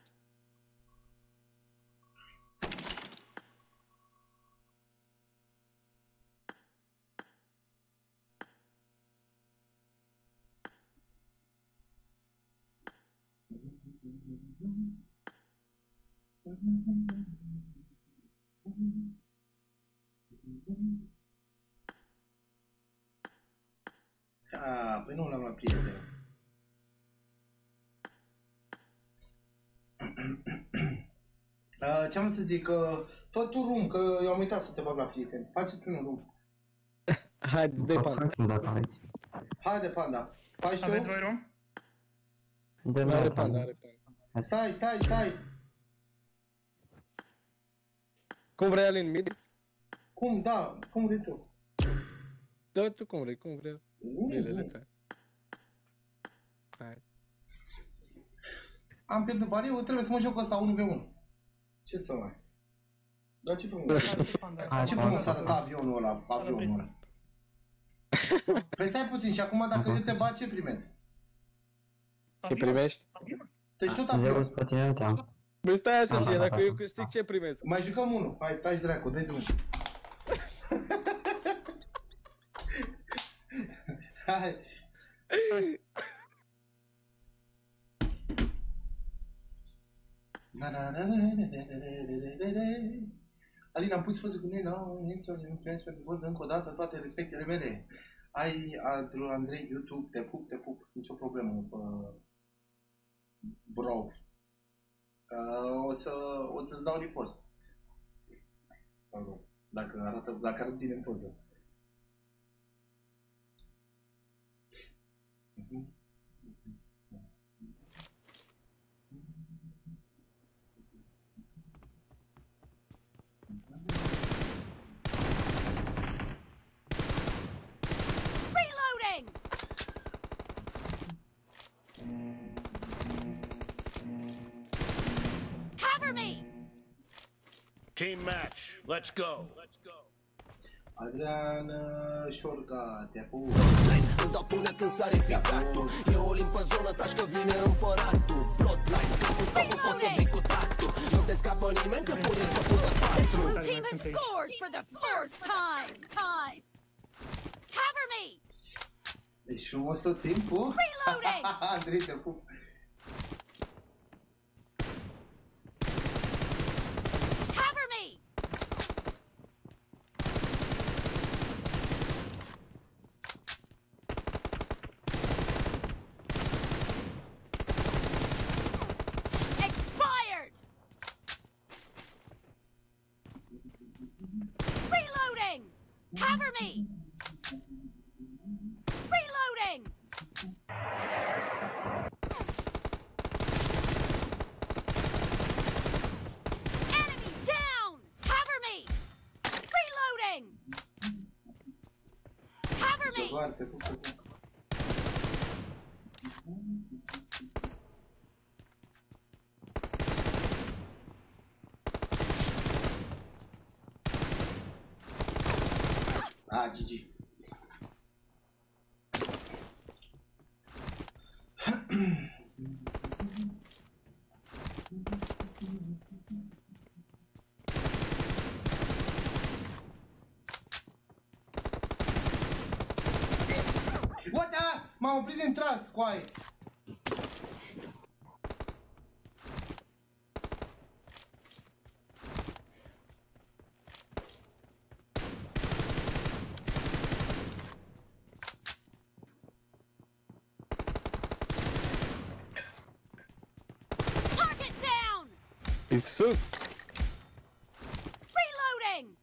Ah, păi nu l-am la prieten. Uh, ce am să zic, că fă tu rum, că eu am uitat să te bag la prieten. Faceți un rum. <laughs> Hai, dă panda. Dacă aveți. Haide, panda. Faci tu? Aveți voi rum? Dă Are panda, are panda. Stai, stai, stai. Cum vrei Alin, mid? Cum, da, cum vrei tu? Dă tu cum vrei, cum vrei. Bilele tale. Hai. Am pierdut bani, eu trebuie să mă joc ăsta 1v1. Ce să mai... Dar ce frumos. Hai, ce frumos arăta avionul ăla, avionul ăla. Păi stai puțin și acum dacă eu te bat, ce primesc? Ce primești? Deci tot Eu avion. pe tine te-am. Băi stai așa Da, și da, dacă da. eu câștig ce primesc? Mai jucăm unul. Hai, taci dracu, dă-i drumul. <laughs> Hai. Alina, am pus poze cu mine la un Instagram influență pentru poze încă o dată toate respectele mele. Ai Andru Andrei YouTube, te pup, te pup, nicio problemă, bă, bro. Uh, o să o să-ți dau ripost. Pardon. Dacă arată, dacă arăt bine în poză. Mhm. Reloading! Cover me! Team match. Let's go. Adrian uh, Șorga, te pup. Îți dau până când sare ficatul E o limpă în zonă, taci că vine împăratul Bloodline, când pun scopul poți să vii cu tactul Nu te scapă nimeni când pune scopul de The patru blue team has scored for the first time! Time! Cover me! Ești frumos tot timpul? Reloading! <laughs> Andrei, te pup. Cover me! Expired! Reloading! Cover me! Reloading! Enemy down! Cover me! Reloading! Cover me! Jaguar, te pup, te pup. Ah, GG. What? Ah, m-am oprit din tras, coaie. Target down! Îi sunt. Reloading!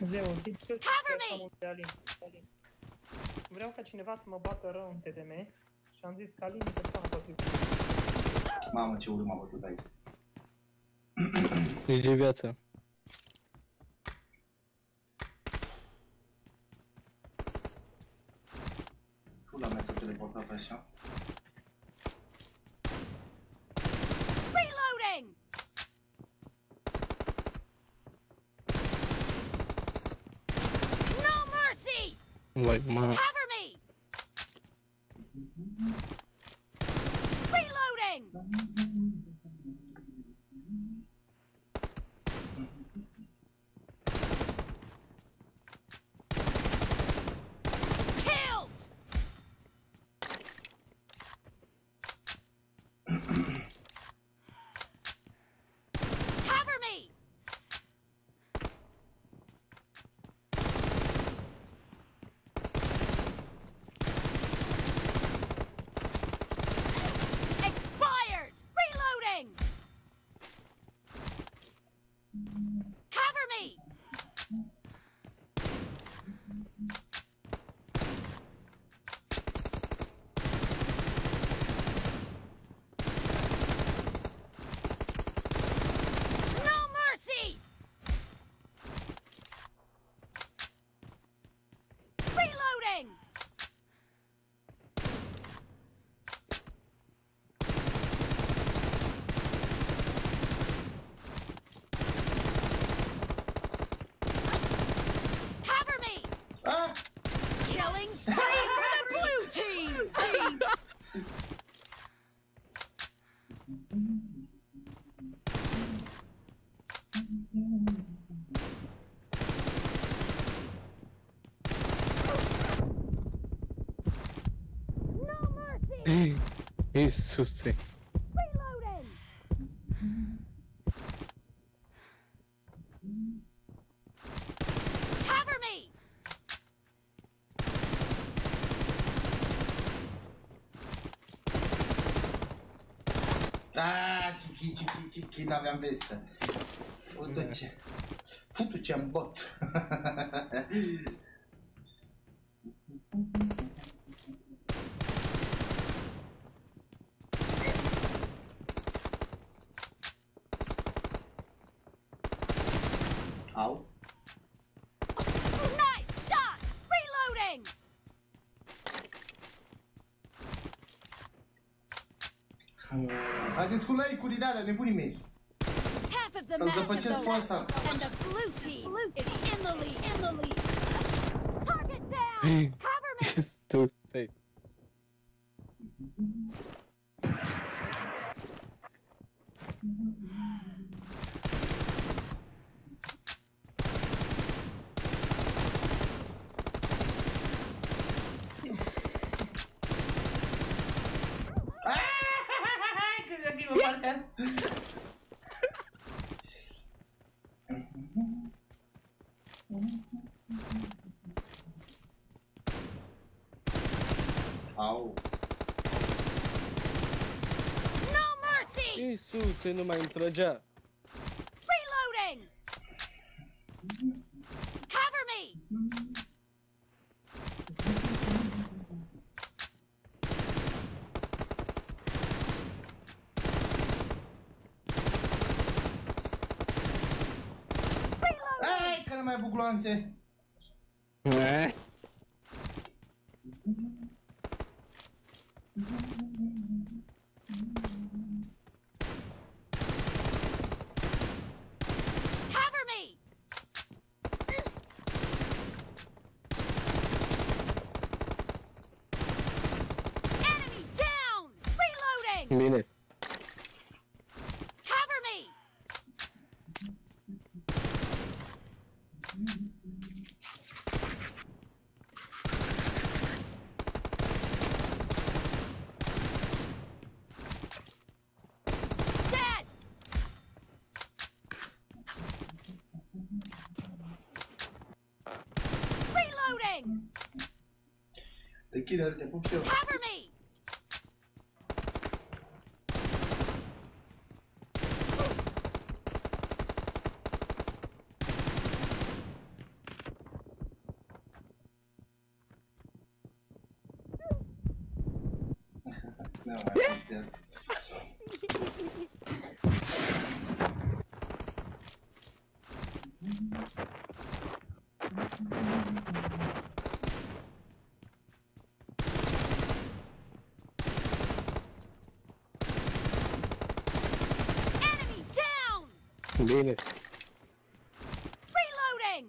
Zeu, zic că Cover me! sau de Alin. Alin. Vreau ca cineva să mă bată rău în TDM și am zis că Alin e persoana potrivită. Mamă, ce urât m-a bătut aici. GG viața. Iisuse. Cover me! Ah, cichi, cichi, cichi, n-aveam vestă. Futu Să-l match is zăpăcesc cu over, and the blue team is in the lead. In the lead. Target down! Iisuse, nu mai îmi trăgea. Reloading! Cover me! Ai, că n-am mai avut gloanțe. Eh? Cover me! Enemy down! Reloading! Bine. Cover me! Dead! Reloading! Te killer, te pup și eu. Cover me! Nu mai am viață. Enemy down! Bine. Reloading!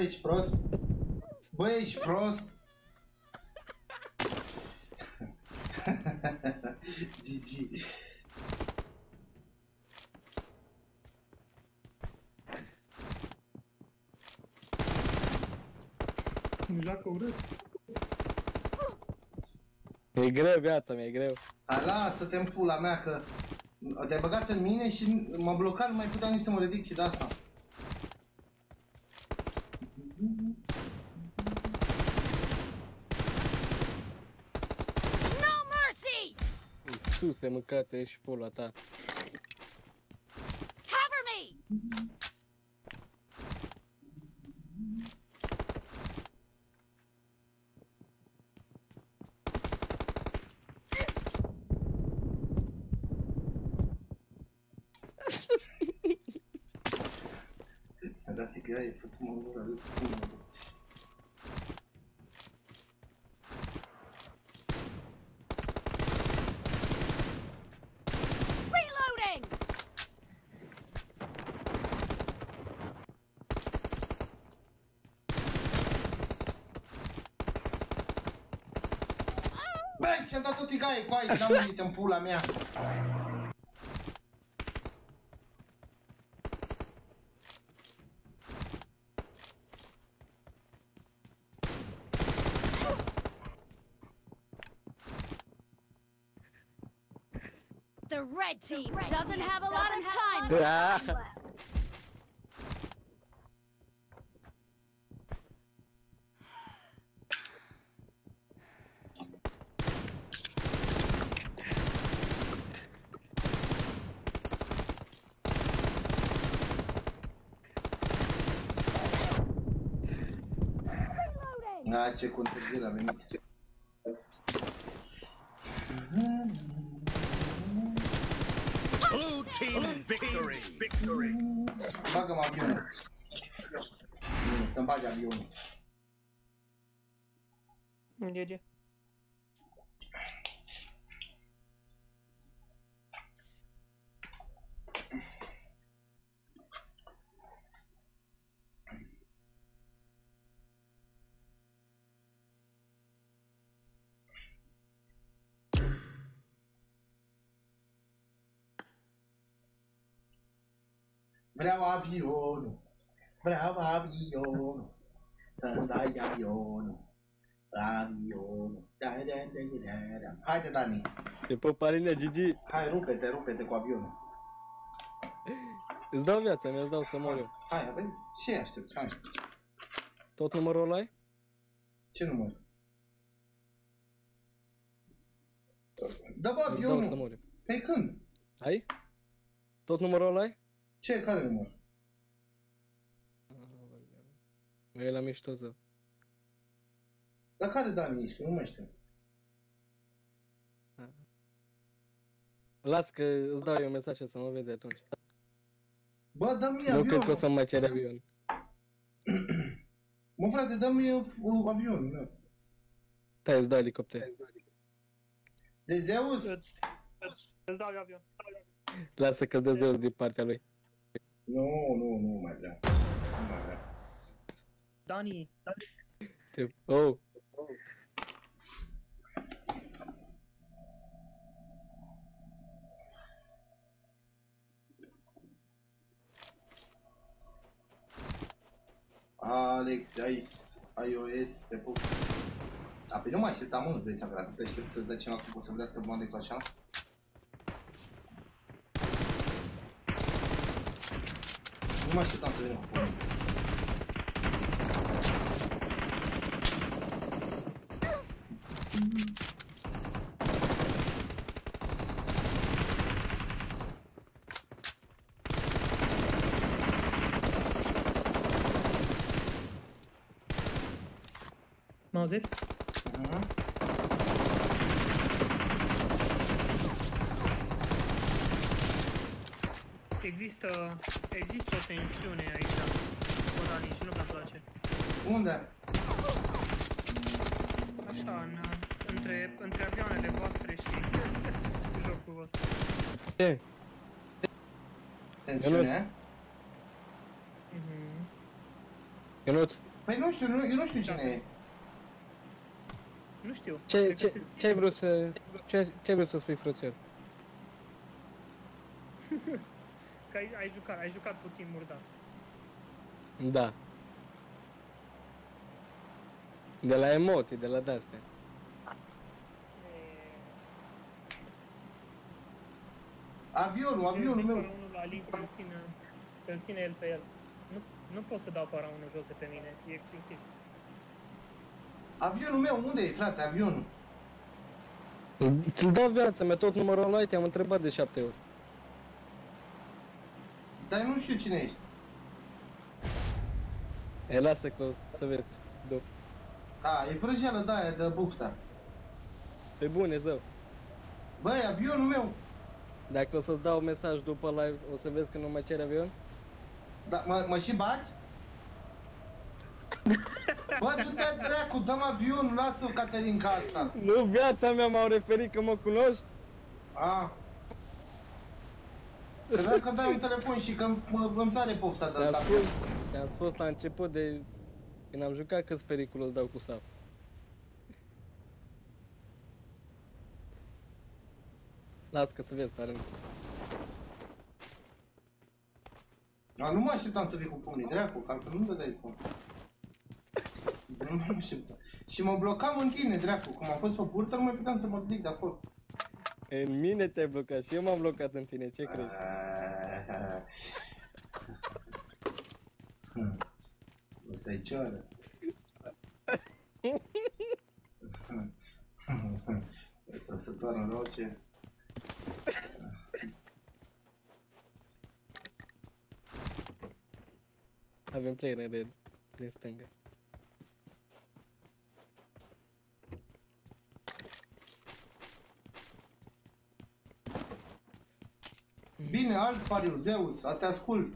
Bă, ești prost? Bă, ești prost? <laughs> GG. Nu joacă urât. E greu viața mea, e greu. A, lasă-te în pula mea că te-ai băgat în mine și m-a blocat, nu mai puteam nici să mă ridic și de asta. No mercy! Iisuse, mâncați ești și pula ta. Bă, și-am dat tot tigaie cu aici, n-am murit în pula mea. The red team doesn't have a lot of time ah. Ah. left. A, ce cu Vreau avionul. Vreau avionul. Să-mi dai avionul. Avionul. Da, da, da, da, da. Haide, Dani. Te pup, Aline, Gigi. Hai, rupe-te, rupe-te cu avionul. Îți dau viața mea, îți dau să mor eu. Hai, avem. Ce aștepți? Hai. Tot numărul ăla ai? Ce număr? Da, bă, Îți dau să avionul. mor eu. Pe când? Ai? Tot numărul ăla ai? Ce? Care număr? E la mișto zău. Dar care Dani ești? Că nu mai știu. Las că îți dau eu un mesaj și să mă vezi atunci. Bă, dă-mi Nu cred că o avionul. să mai ceri avion. <clears throat> Mă, frate, dă-mi uh, avionul meu. Stai, îți dau elicopter. De Zeus? Îți, îți, îți dau eu avion. Lasă că dă Zeus din partea lui. Nu, nu, nu mai vreau. Nu mai vreau. Dani, Dani. Te... Oh, Alex, Ice, iOS, te pup. A, pe nu mai așteptam, mă, îți dai seama, dacă te aștept să-ți dai cineva cu să vrea să te bande cu așa. Nu mă așteptam să vină cu pune. M-au auzit? Există, există o tensiune aici, cu Dani, și nu mi place. Unde? Așa, în, între, între avioanele voastre și jocul vostru. ce? Tensiune? Mhm. Ionut, Păi nu știu, nu, eu nu știu cine e. Nu știu. ce, ce, ce ai vrut să... Ce, ce ai vrut să spui, frățior? <laughs> Că ai, ai jucat, ai jucat puțin murdar. Da. De la emoții, de la de-astea. Avionul, avionul meu. Unul la Alin să-l țină, să-l ține el pe el. Nu, nu pot să dau para unul jos de pe mine, e exclusiv. Avionul meu, unde e, frate, avionul? Ți-l dau viața mea, tot numărul ăla ai, te-am întrebat de șapte ori. Dar nu știu cine ești. E, lasă că o să vezi. După. A, e vrăjeală de aia, de bufta. Pe bune, zău. Băi, avionul meu. Dacă o să-ți dau mesaj după live, o să vezi că nu mai ceri avion? Da, mă, mă și bați? Bă, du-te dracu, dăm avionul, lasă-o Caterinca asta. Nu, viața mea m-au referit că mă cunoști. A. Că dacă dai un telefon și că mă, îmi sare pofta de Te-am da. spus, te-am spus la început de... Când am jucat că-s periculos dau cu sap. Las că să vezi tare. Da, nu mă așteptam să vii cu pumnii, dracu, că altfel nu dădeai cum. Nu mă așteptam. Și mă blocam în tine, dracu, cum am fost pe burtă, nu mai puteam să mă ridic de acolo. În mine te-ai blocat și eu m-am blocat în tine, ce crezi? Ăsta e cioară. Ăsta se toarnă în roce. Avem player în red, din stânga. Bine, alt pariu, Zeus, a te ascult.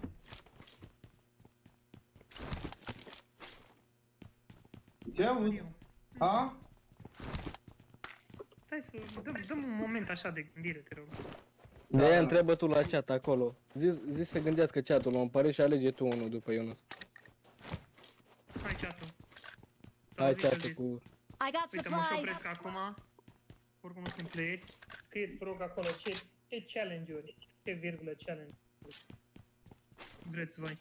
Zeus? A? Stai să dăm, dăm un moment așa de gândire, te rog. De aia întrebă tu la chat acolo. Zi, zi să gândească chatul la un pariu și alege tu unul după Ionuț. Hai chat-ul. Hai zi ce-a chatul zis. cu... I got Uite, mă și supplies. opresc acum. Oricum nu sunt playeri. Scrieți, vă rog, acolo ce, ce challenge-uri, ce virgulă challenge vreți voi.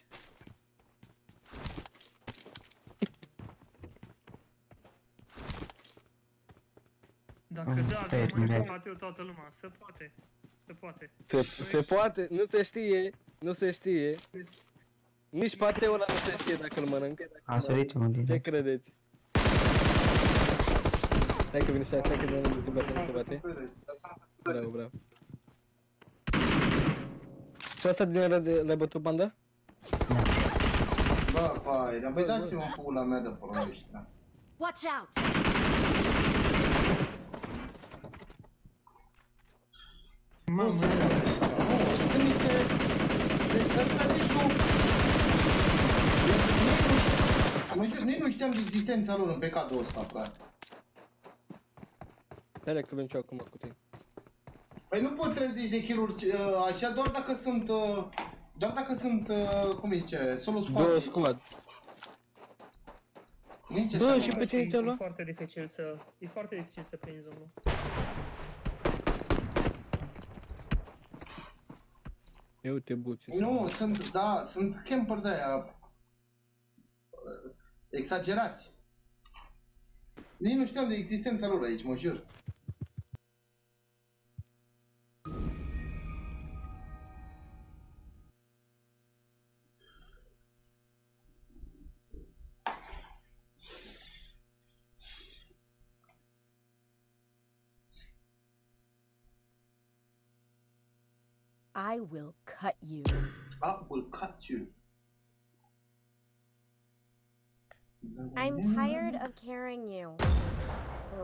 Dacă Mm, da, fair, avem mai fair. poate eu toată lumea. Se poate. Se poate. Se, se poate, nu se știe, nu se știe. Nici pateul ăla nu se știe dacă îl mănâncă. A sărit unul din Ce credeți? Stai că vine și stai că vine nu se bate, nu se bate. Bravo, bravo. Și asta din ăla de l-ai bătut banda? Bă, pai, dar băi dați-mă în pula mea de poroiești, da. Watch out! Nu se poate așa ceva. Nu, sunt niște... Deci ăsta nici nu... Mă jur, nici nu știam de existența lor în pecadul ăsta, frate. Stai că vin și eu acum cu tine. Păi nu pot 30 de kill-uri uh, așa doar dacă sunt... uh, Doar dacă sunt, uh, cum îi zice, solo squad. Două squad. Nici Bă, așa. și nu. pe cine te-a E luat? foarte dificil să... E foarte dificil să prinzi unul. Ia uite buți. Nu, sunt, da, sunt camper de aia uh, exagerați. Nici nu știam de existența lor aici, mă jur. I will cut you. I will cut you. I'm tired of carrying you.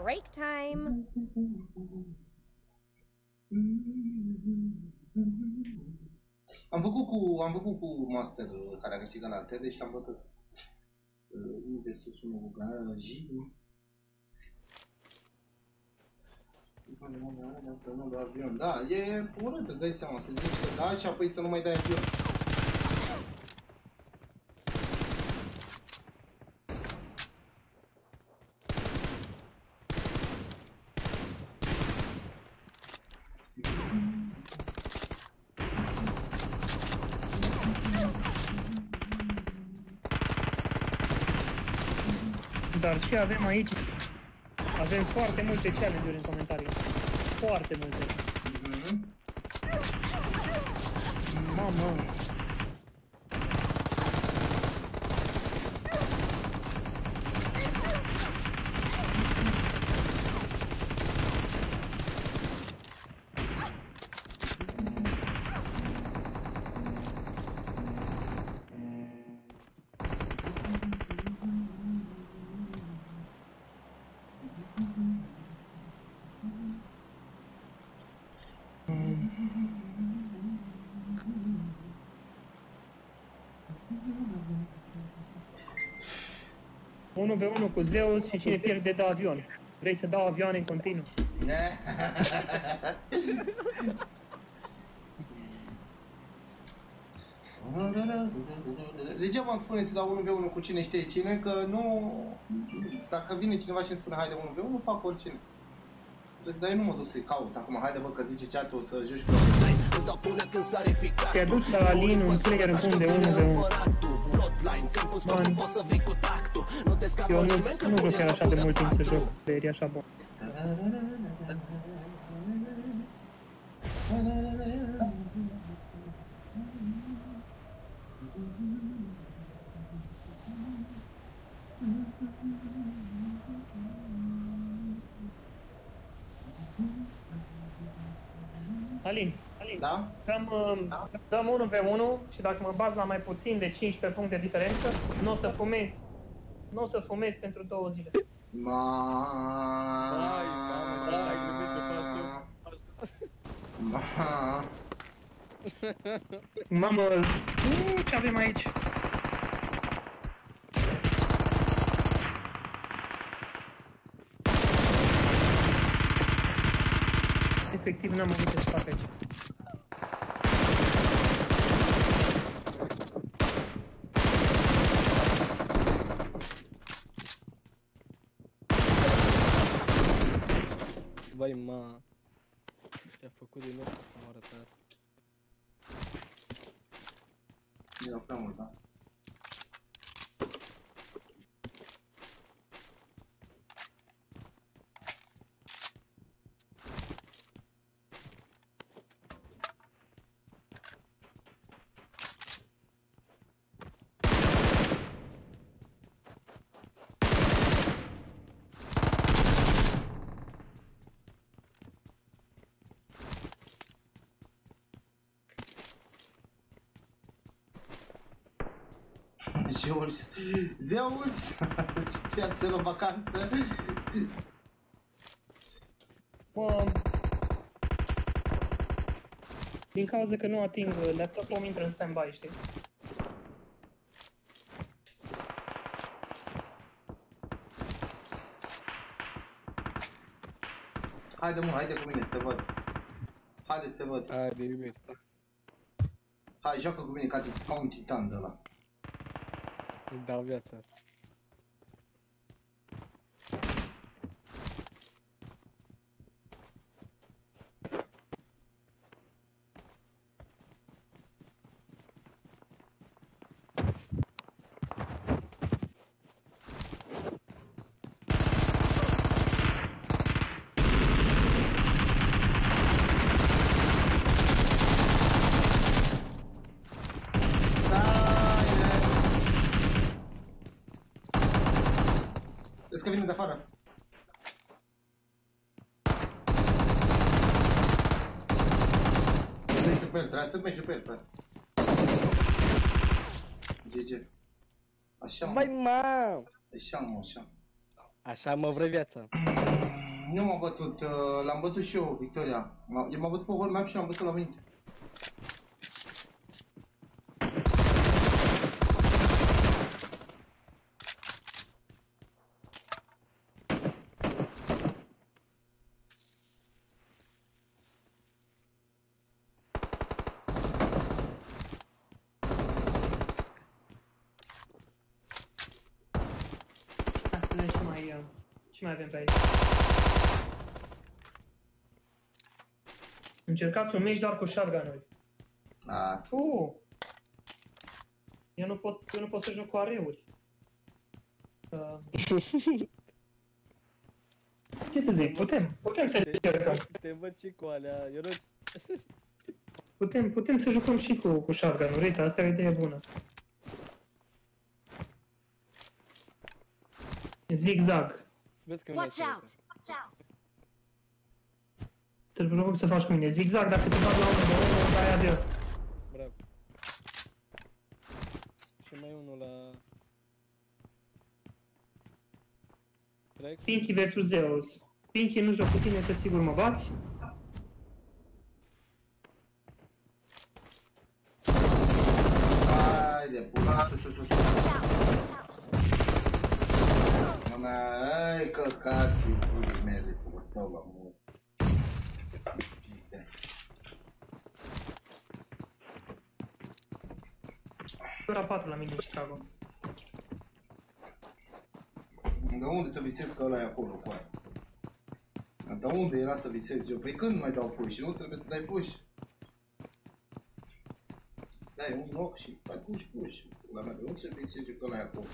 Break time. Am făcut cu, am făcut cu Master uh, care a câștigat la TED și am bătut. Uh, de sus, unul cu Gaji. Nu, doar avion. Da, e urât, îți dai seama, să zici că da și apoi să nu mai dai avion. Dar și avem aici, avem foarte multe challenge-uri în comentarii. Foarte multe. Mamă. Unul pe unul cu Zeus și cine pierde dă avion. Vrei să dau avioane în continuu? <laughs> Degeaba îmi spune să dau 1v1 cu cine știe cine, că nu... Dacă vine cineva și îmi spune haide 1v1, fac oricine. Dar eu nu mă duc să-i caut acum, haide bă că zice chat-ul să joci cu Îți dau până când sare ficat Se aduce la Alin un player în punct de 1 de Eu nu, nimeni când nu joc pune chiar așa scopul de de mult timp să patru joc player așa bun. Alin, Alin, da? dăm, uh, dăm 1 pe 1 și dacă mă baz la mai puțin de 15 puncte diferență, nu o să fumezi. Nu o să fumezi pentru două zile. Ma... Ma... Mamă, uh, ce avem aici? Efectiv n-am avut ce să fac aici. Vai, ma... Ce-a făcut din nou? M-a arătat. Era prea mult, da? George, Zeus, ce-ar ține o vacanță? Mă... Din cauza că nu ating laptopul, îmi intră în stand-by, știi? Haide mă, haide cu mine să te văd. Haide să te văd. Haide, iubire. Hai, joacă cu mine ca, ti- ca un titan de ăla. Îmi că vine de afară. Mergi pe el, trebuie să te mergi pe el, frate. GG. Așa, mă. Vai, ma! Așa, mă, așa. Așa mă vrei viața. Nu m-a bătut, uh, l-am bătut și eu, Victoria. M-a- Eu m-a bătut pe gol map și l-am bătut la mine. Hai să vedem ce mai, uh, ce mai avem pe aici. Încercați un meci doar cu shotgun-uri. A, Uh. Eu nu pot, eu nu pot să joc cu areuri. Uh. <laughs> Ce să zic, putem, putem să încercăm. Te văd și cu alea, eu nu... <laughs> Putem, putem să jucăm și cu, cu shotgun-uri, uite, asta e o idee bună. Zigzag. Vezi că Watch vine out! Watch out! Te rog să faci cu mine. Zigzag, dacă te bag la unul de unul, dai adio. Bravo. Și mai unul la... Trec. Pinky vs Zeus. Pinky nu joc cu tine, că sigur mă bați. haide, pula, sus, sus, sus. Mama, ai căcații, pulii mele, să vă dau la mult. Piste. Ora 4 la mine în Chicago. De unde să visez că ăla e acolo cu aia? dar unde era să visez eu? Păi când mai dau puși? Nu trebuie să dai puși. Dai un loc și mai puși puși. La mea, de unde să visez eu că la acolo?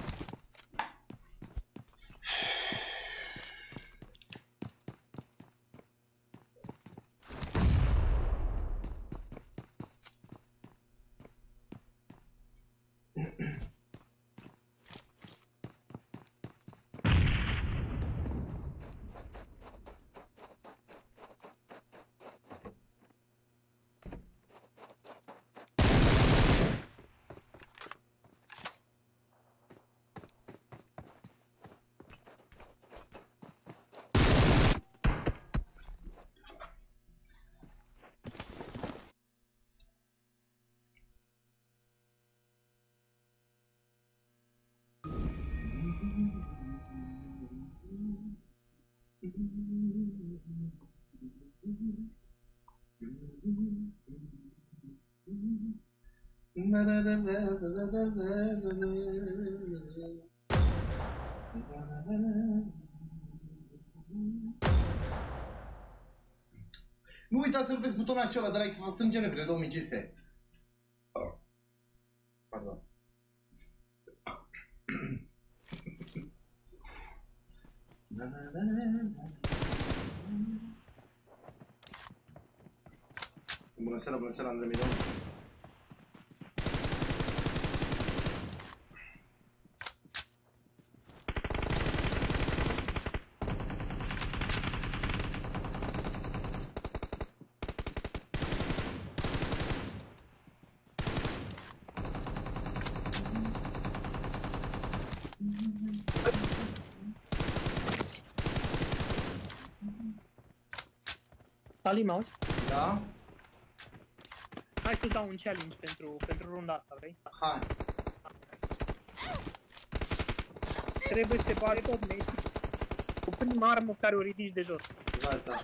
Nu uitați să rupeți butonul și ăla de like să vă strângem repede 2500. Pardon. Bună seara, bună seara, Andrei Milon. Ali, mă auzi? Da? Hai să dau un challenge pentru, pentru runda asta, vrei? Hai. Trebuie să te bagi tot meci cu prima armă care o ridici de jos. Da, da.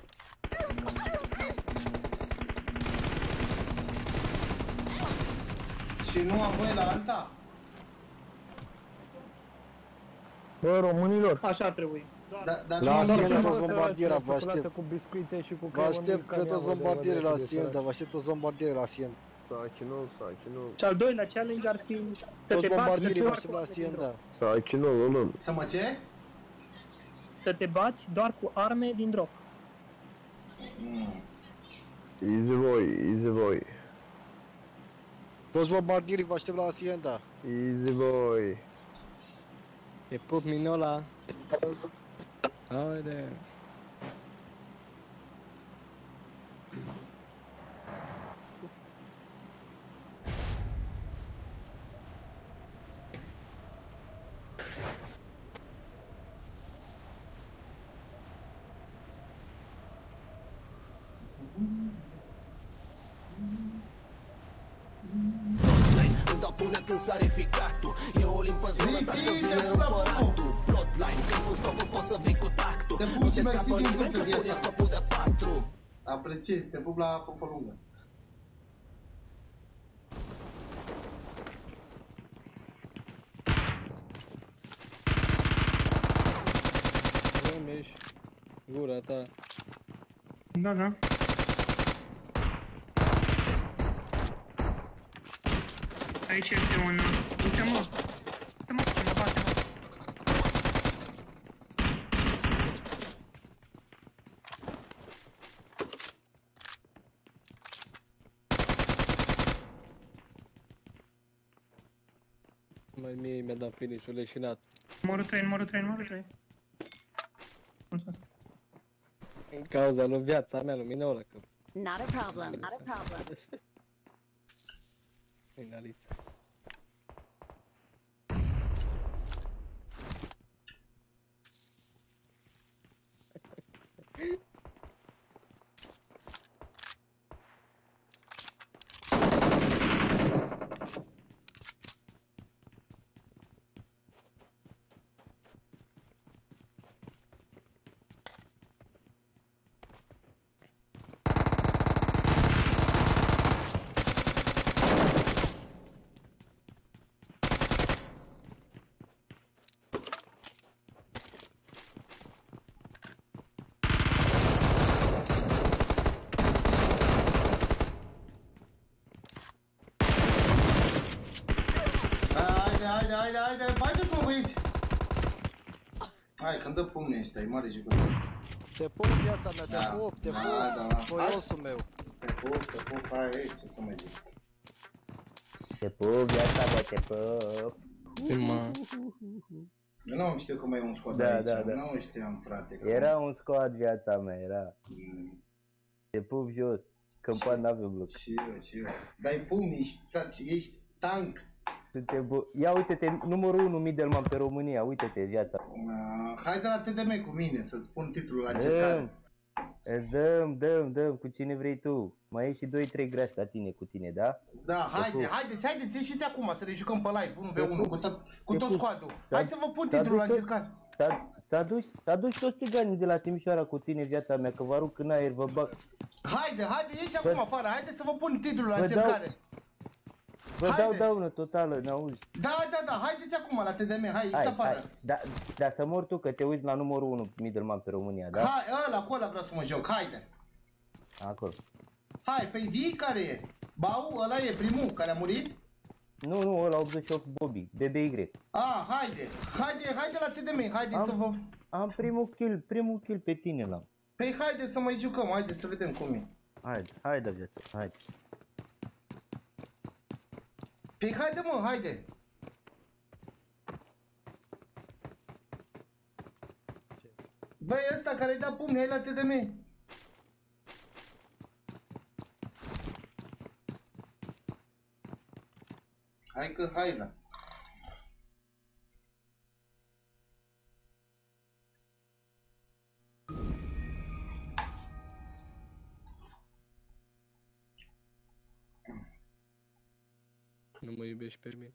Și nu am voie la alta? Bă, românilor. Așa trebuie. Da, dar La nu Asienda am toți voie. bombardierea, vă Ciocolată aștept. cu biscuite și cu Vă aștept că toți bombardiere la Asienda, vă aștept toți bombardiere la Asienda. Sakinol, sakinol. Și al doilea challenge ar fi să Toți te bați bombardierii vă doar aștept cu la arme din drop. Asienda. Sakinol, oğlum. Să mă ce? Să te bați doar cu arme din drop. Easy boy, easy boy. Toți bombardierii vă aștept la Asienda. Easy boy. Te pup, Minola. Haide. Îți dau până când sare ficatul tactul Te pup Nu și te mersi scapă din nimeni suflet că pune viața. scopul de patru Apreciez, te pup la fofolungă. Unde ești? Gura ta. Da, da. Aici este un... Uite mă! da finish-ul leșinat. Morul 3, morul 3, morul 3. În cauza lui viața mea, lumina ăla că... Not a problem, not a problem. <laughs> Finalită. Thank <laughs> haide, haide, faceți-mă băieți! Hai, când dă pumne ăștia, e mare jucător. Te pup viața mea, te Da. pup, te Da, pup, da, da. foiosul meu. Te pup, te pup, hai, ei, ce să mai zic. Te pup, viața mea, te pup. Filma. Eu nu știu că mai e un scot Da, aici, da, da. nu știam, frate. Că Era un squad viața mea, era. Mm, Te pup jos, că în pat n-avem bloc. Și eu, și eu. Dai pumni, ești, ta- ești tank. Suntem bu- Ia uite-te, numărul 1 Middleman pe România, uite-te viața. Uh, hai de la TDM cu mine să-ți spun titlul la încercare. Dăm, îți dăm, dăm, dăm, cu cine vrei tu. Mai e și 2-3 grași la tine, cu tine, da? Da, haide, pup. haideți, haideți, ieșiți acum să ne jucăm pe live, 1v1, Te cu tot, cu Te tot pup. squadul. S-a- Hai să vă pun s-a titlul la dus tot- încercare. S-a, s-a, dus, s-a dus toți țiganii de la Timișoara cu tine, viața mea, că vă arunc în aer, vă bag. Haide, haide, ieși Vă- acum afară, haide să vă pun titlul la Vă dau- încercare. Vă dau Haideți. daună totală, n-auzi? Da, da, da, haideți acum la TDM, hai, ieși Hai, afară. hai, da, da să mor tu, că te uiți la numărul 1 Middleman pe România, da? Hai, ăla, cu ăla vreau să mă joc, haide. Acolo. Hai, pe vii care e? Bau, ăla e primul care a murit? Nu, nu, ăla 88 Bobby, BBY. Ah, haide, haide, haide la TDM, haide Am- să vă... Am primul kill, primul kill pe tine l-am. Păi haide să mai jucăm, haide să vedem cum e. Haide, haide viață, haide. Păi haide mă, haide. Băi, ăsta care-i dat pumni, hai la TDM. Hai că hai la. Nu mă iubești pe mine.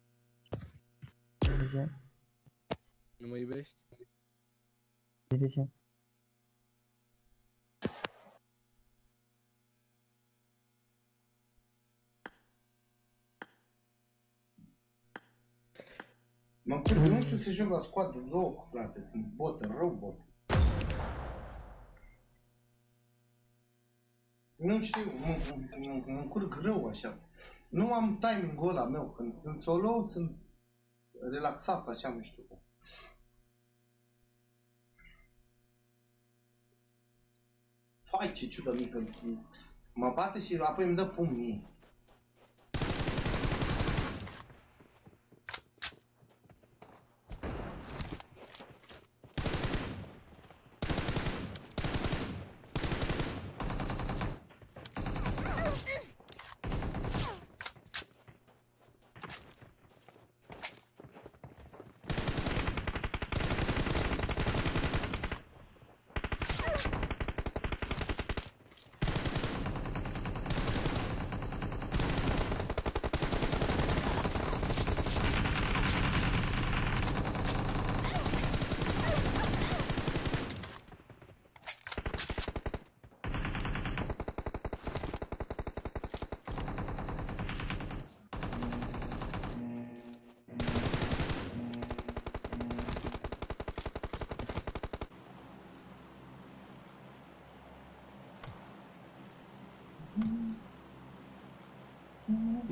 De ce? Nu mă iubești? De ce? Mă încurc, nu știu să joc la squad loc, frate, sunt bot, rău bot. Nu știu, mă, mă, mă încurc rău așa. Nu am timing-ul ăla meu, când sunt solo, sunt relaxat așa, nu știu cum. Fai, ce ciudă mică. Mă bate și apoi îmi dă pumnii.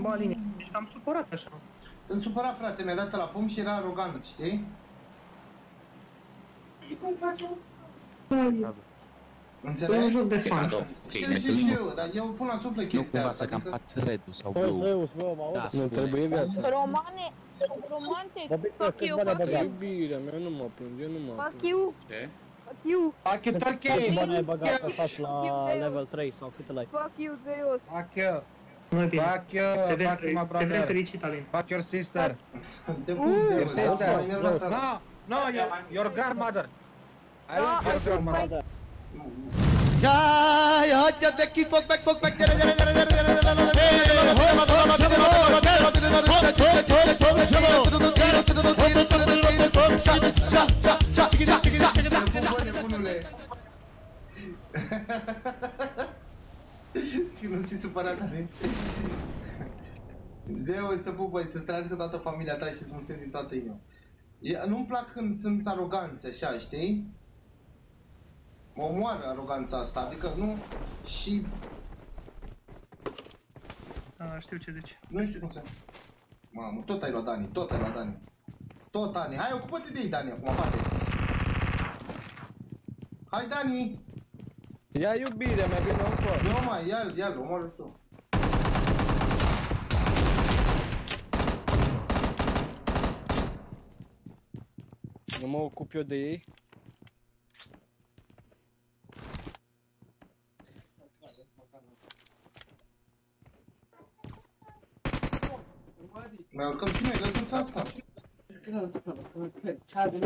Bă, Aline, ești cam supărat așa. Sunt supărat, frate, mi-a dat la pumn și era arogant, știi? Înțelegi? E un joc de fan. Știu, știu, știu, dar eu pun la suflet Nu chestia cumva asta. să adică- campați Red-ul sau Bă, Blue. Zeus, bă, mă aud. Da, Nu spune. trebuie viața. Romane, romantic, fuck you, fuck you, Iubirea mea, nu mă plâng, eu nu mă fuck plâng. you, Ce? fuck you, Fuck you, Turkey! Câți bani ai băgat să faci la level 3 sau câte like? fuck you, Zeus. Fuck you! Nu e bine. Fuck you! Te vrem Fuck you, my feri- te vrem brother! fericit, Alin. Fuck your sister! Te Mm. pun Your Zeus, sister! m-a enervat No, ăla. no, your, your grandmother! I love your grandmother! Jai, hagyjatok ki, fog meg, fog meg, gyere, gyere, gyere, gyere, gyere, gyere, Nebunule. Și nu și supărat are. Zeu, este băi, să-ți trăiască toată familia ta și să-ți mulțumesc din toată inima. E- Nu-mi plac când sunt aroganți așa, știi? Mă omoară aroganța asta, adică nu... Și Da, știu ce zici. nu știu cum să... Mamă, tot ai luat Dani, tot ai luat Dani. tot Dani. Hai, ocupă-te de ei, Dani, acum, bate. Hai, Dani! Ia iubirea mea, vine încoa. Nu mai, ia-l, ia-l, omoară tu. Nu mă ocup eu de ei? Mai urcăm și noi lăduța asta. Haide,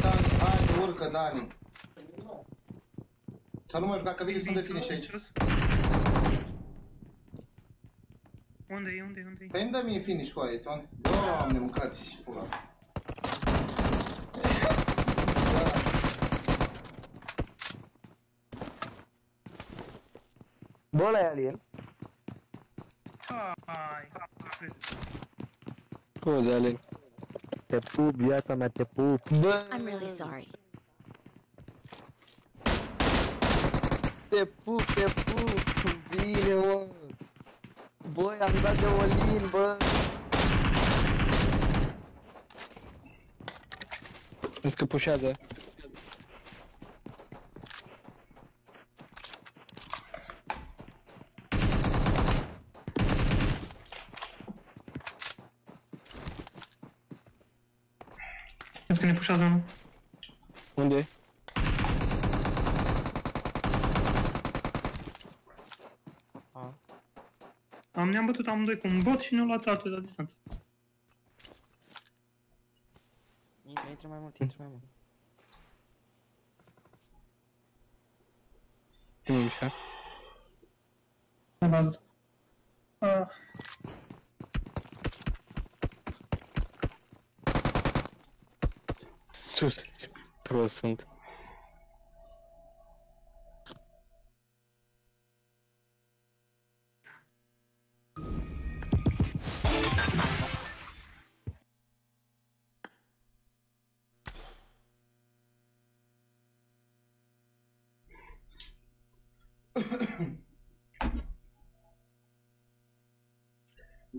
Dani, haide, urcă, Dani. Să nu mai urca, că vine sunt de finish aici. Unde e, unde e, unde e? Păi îmi dă mie finish cu aia, ți-am... Doamne, mâncați și pula. Bă, ăla e alien. Hai, Scuze, Alin. Te pup, viața mea, te pup. Bă, I'm really sorry. Te pup, te pup. Bine, mă. Băi, am dat de Olin, bă. Vezi că pușează. Vezi că ne pușează unul. Unde e? Am, ne-am bătut amândoi cu un bot și ne-au luat altul la distanță. Intră mai mult, intră mai mult. Cine e așa? Am văzut. Ah, Sus, ce prost sunt.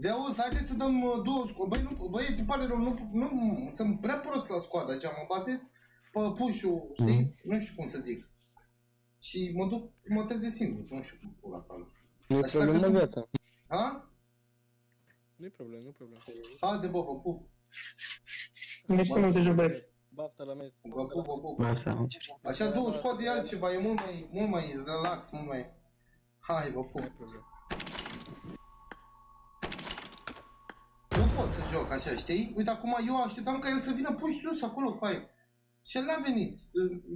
Zeus, haideți să dăm uh, două scoade. Băi, nu, băieți, îmi pare rău, nu, nu, sunt prea prost la scoada aceea, mă bateți pe pușul, știi? Mhm. Nu știu cum să zic. Și mă duc, mă trezesc singur, nu știu cum pula acolo. Nu-i Dar și dacă problemă, sunt- gata. Ha? Nu-i problemă, nu-i problemă. Haide, bă, vă pup. Deci să multe joc băieți. Baftă la mine. Vă pup, vă pup. Așa. Așa două scoade e altceva, e mult mai, mult mai relax, mult mai... Hai, vă pup. Nu pot să joc așa, știi? Uite, acum eu așteptam ca el să vină pus sus acolo cu aia. Și el n-a venit.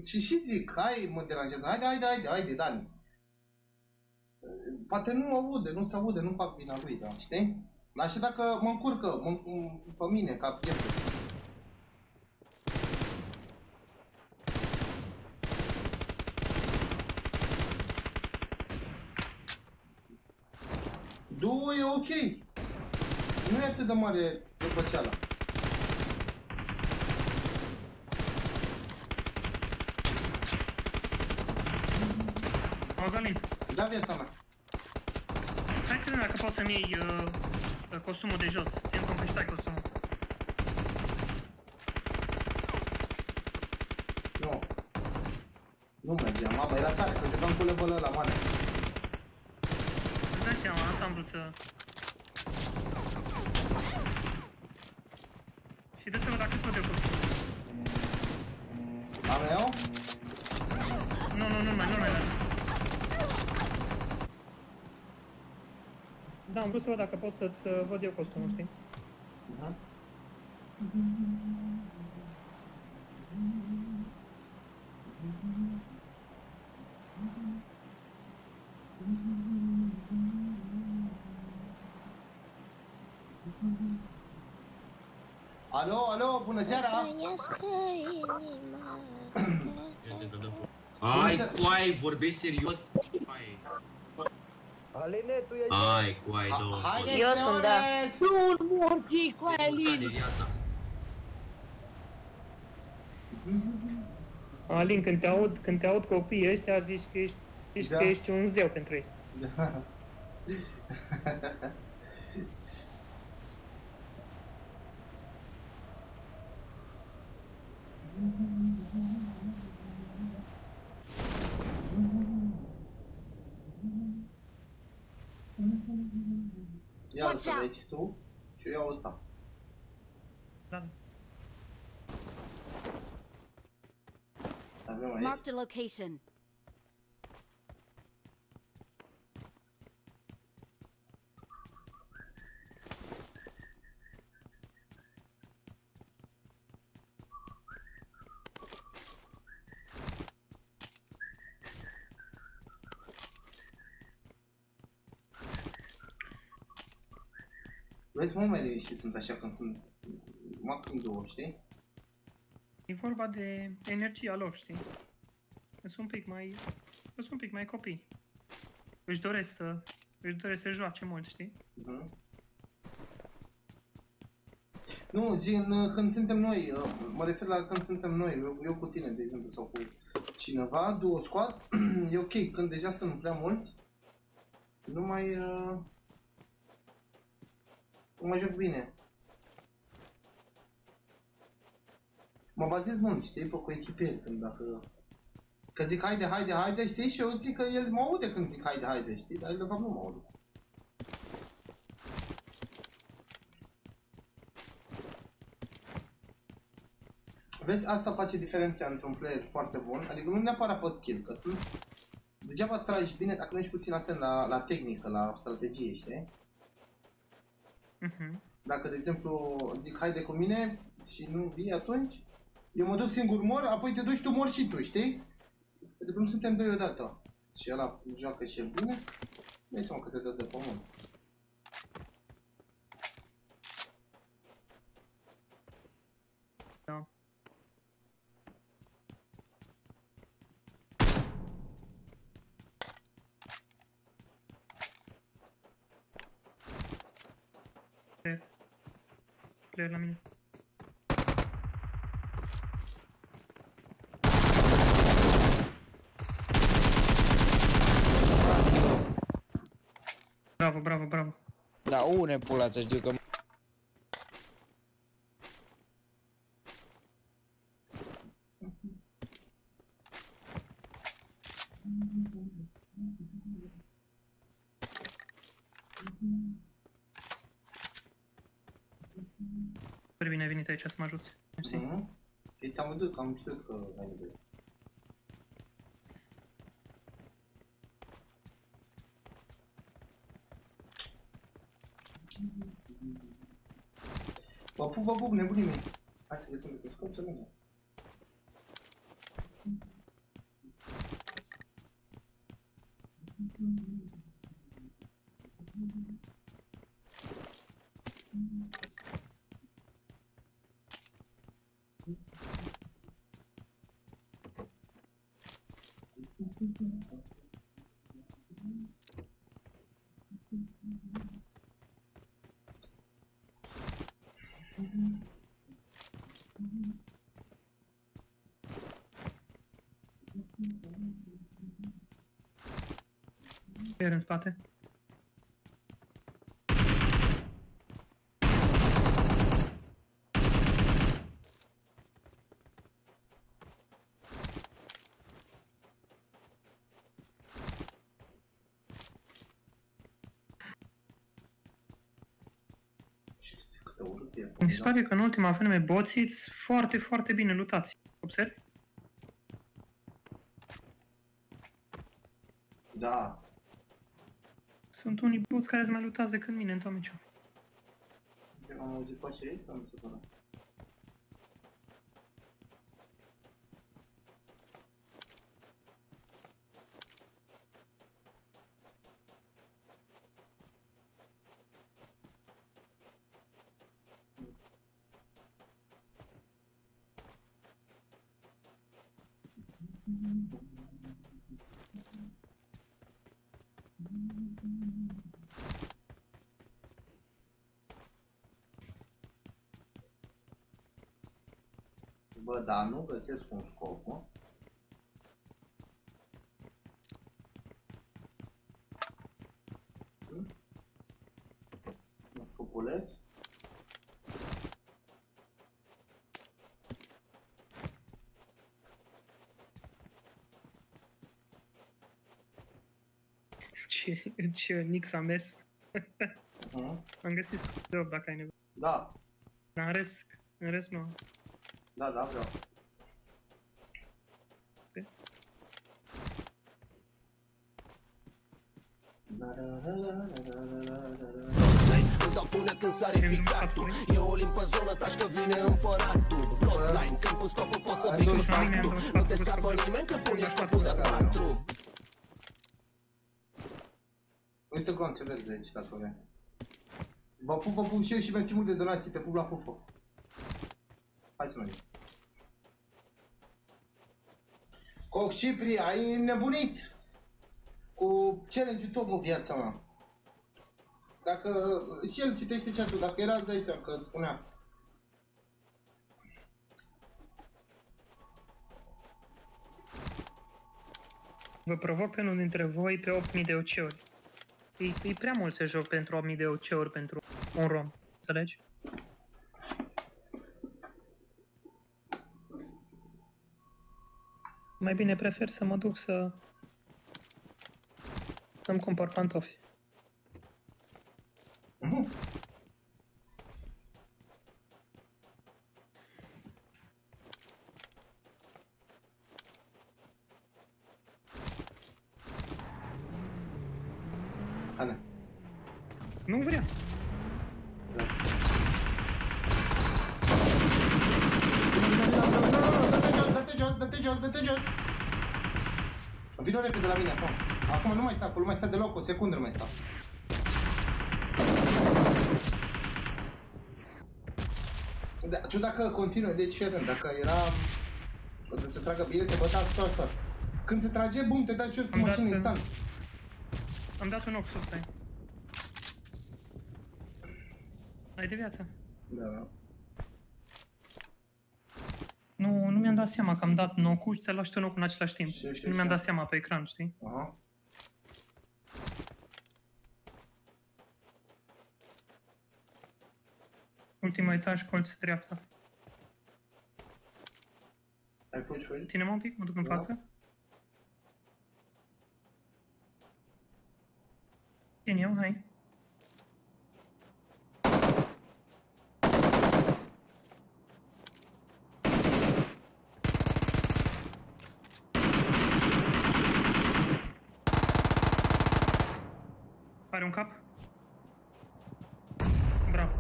Și și zic, hai, mă deranjează, haide, haide, haide, haide, Dani. Poate nu aude, nu se aude, nu fac vina lui, da, știi? Dar și dacă mă încurcă mă, pe mine, ca pieptul. Două e ok. Nu e atât de mare zăpăceala. Auzi, Alin, Da, viața mea. hai să vedem dacă poți să-mi iei uh, uh, costumul de jos. Țin cum că și tai costumul. Nu. Nu mergea, mama, era tare, că jucam cu level ăla mare. Îți dai seama, asta am vrut să... Și dă-te-mă dacă tot eu costum. Am eu? Nu, nu, nu mai, nu mai merge. Da, am vrut să văd dacă pot să-ți uh, văd eu costumul, știi? Da. Alo, alo, bună seara! Ai, coai, vorbești serios? Hai, Aline, tu ești... hai, coai, două. Haideți, Eu sunt, da. Nu, morgi cu Alin. viața. Alin, când te aud, când te aud copiii ăștia, zici că ești, zici Da. că ești un zeu pentru ei. Da. <laughs> să out. aici tu și eu iau ăsta. Da. Avem aici. Marked a location. Vezi, mă, mai liniștit sunt așa când sunt maxim două, știi? E vorba de energia lor, știi? Sunt un pic mai... Sunt un pic mai copii. Își doresc să... Își doresc să joace mult, știi? Mhm. Nu, zi, în, uh, când suntem noi, uh, mă refer la când suntem noi, eu, eu cu tine, de exemplu, sau cu cineva, duo squad, <clears throat> e ok, când deja sunt prea mulți, nu mai, uh, nu mai joc bine. Mă bazez mult, știi, pe coechipieri, când dacă... Că zic haide, haide, haide, știi, și eu zic că el mă aude când zic haide, haide, știi, dar el de fapt nu mă aude. Vezi, asta face diferența într-un player foarte bun, adică nu neapărat pe skill, că sunt... Degeaba tragi bine dacă nu ești puțin atent la, la tehnică, la strategie, știi? Mhm. Dacă, de exemplu, zic haide cu mine și nu vii atunci, eu mă duc singur mor, apoi te duci tu mor și tu, știi? Pentru că nu suntem doi odată. Și ăla joacă și el bine, dai seama că te dă de pământ. Da. Clear. Clear la mine. Bravo, bravo, bravo. Da, une pula să știu că... Super bine ai venit aici să mă ajuți. Mersi. Mhm. Ei, te-am văzut că am știut că ai nevoie. Vă pup, vă pup, nebunii mei. Hai să găsim microscop să vedem. Iar în spate. Câte urât e. Mi se pare că în ultima vreme boțiți sunt foarte, foarte bine lutați. Observi? Da. Sunt unii boți care sunt mai lutați decât mine în Tomiciu. Eu am auzit pace aici, am supărat. Bă, dar nu găsesc un scop, mă. Hmm? Un scopuleț? Ce, ce Nix a mers. Am găsit de 8 dacă ai nevoie. Da, Dar în rest, în rest nu. Da, da, vreau. Îți dau până când sare ficatul E o limpă zonă, taci că vine împăratul Bloodline, când pun scopul poți să vii cu patru Nu te scapă nimeni când pune scopul de patru Uite gloanțe verzi aici, dacă vrei. Vă pup, vă pup și eu și mersi mult de donații, te pup la fufo. Hai să mergem. Coc Cipri, ai nebunit cu challenge-ul top în viața mea. Dacă și el citește chat-ul, dacă era aici, că îți spunea. Vă provoc pe unul dintre voi pe 8000 de OC-uri. E, e prea mult să joc pentru 8000 de OC-uri pentru un rom. Înțelegi? Mai bine prefer să mă duc să... Să-mi cumpăr pantofi. Ana. Nu vrea. Dă-te jos, dă-te jos, dă-te jos! Vino repede la mine acum. Acum nu mai sta acolo, nu mai sta deloc, o secundă nu mai sta. Da, tu dacă continui, deci fii atent, dacă era să se tragă bilete, bă, da, stai, stai. Când se trage, bum, te dai jos cu Am dat mașină în- instant. Am dat un ox sus, stai. Ai de viață. Da, da. Nu, nu mi-am dat seama că am dat nocul și ți-a luat și tu nocul în același timp. Știu, știu, nu mi-am știu. dat seama pe ecran, știi? Aha. Ultimul etaj, colț dreapta. Hai, fugi, fugi. Ține-mă un pic, mă duc în Da. față. Țin eu, hai. Are un cap? Bravo.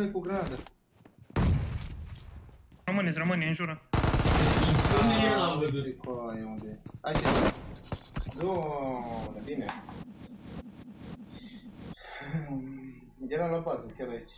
Umple cu granadă. Rămâneți, rămâne, în jură. Coaie, unde e? Hai ce Doamne, bine. Era la bază, chiar aici.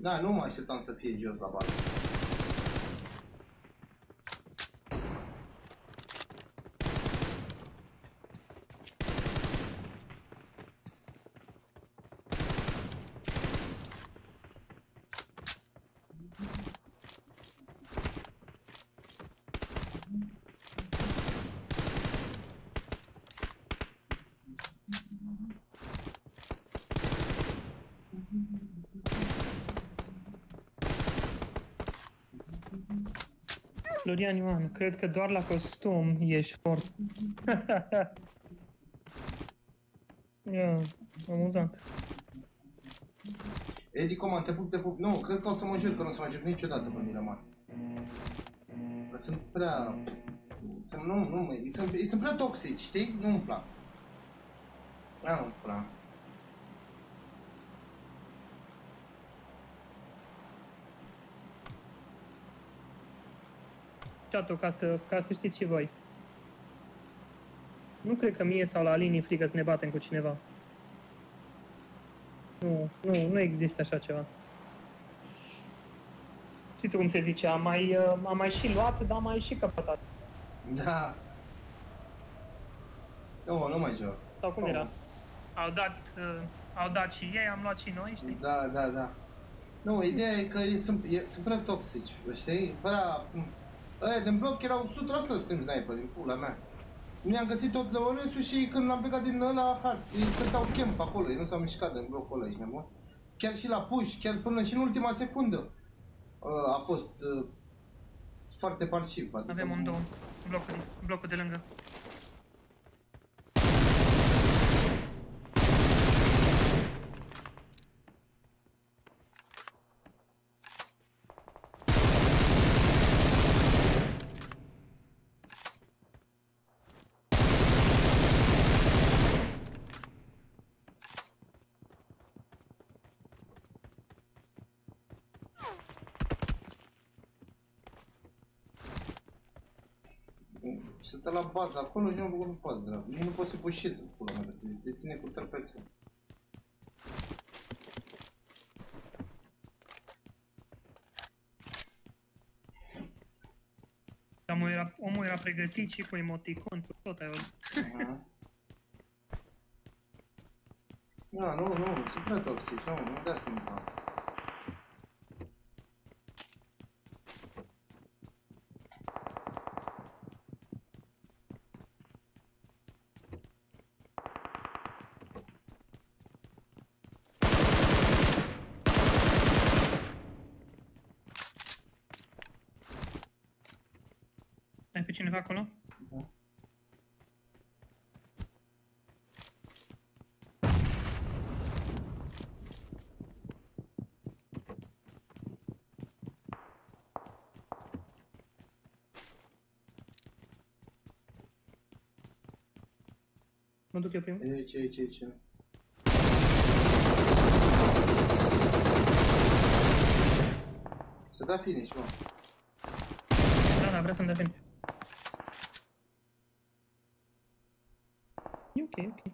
Da, nu mă așteptam să fie jos la bază. Florian Ioan, cred că doar la costum ești fort. <laughs> Ia, amuzant. Edi Coman, te pup, te pup. Nu, cred că o să mă jur că nu o să mă jur niciodată pe Miramar. Că sunt prea... Sunt, nu, nu, mă, sunt, sunt prea toxici, știi? Nu-mi plac. Da, nu-mi plac. Chat-ul, ca să, ca să știți și voi. Nu cred că mie sau la Alin e frică să ne batem cu cineva. Nu, nu, nu există așa ceva. Știi tu cum se zice, am mai, uh, am mai și luat, dar am mai și căpătat. Da. Nu, nu mai joc. Sau cum era? Au dat, uh, au dat și ei, am luat și noi, știi? Da, da, da. Nu, ideea e că e, sunt, e, sunt prea toxici, știi? Prea... Aia din bloc erau 100% stream sniper, din pula mea. Mi-am găsit tot Leonesul și când l-am plecat din ăla, hați, ei stăteau camp acolo, ei nu s-au mișcat din blocul ăla, ești nebun? Chiar și la push, chiar până și în ultima secundă uh, a fost uh, foarte parciv. Adică Avem un două, blocul, blocul de lângă. Sunt la bază acolo și nu am făcut un pas, drag. Nici nu pot să pușez în pula mea, dacă te ține cu trăpețul. Omul era, omul era pregătit și cu emoticon, cu tot ai văzut. Aha. Da, nu, nu, sunt prea toxici, nu, nu de asta nu fac. Ai pe cineva acolo? Da. Mă duc eu primul. Aici, aici, aici. Să da finish, mă. Da, da, vrea să-mi dea finish. E ok, ok.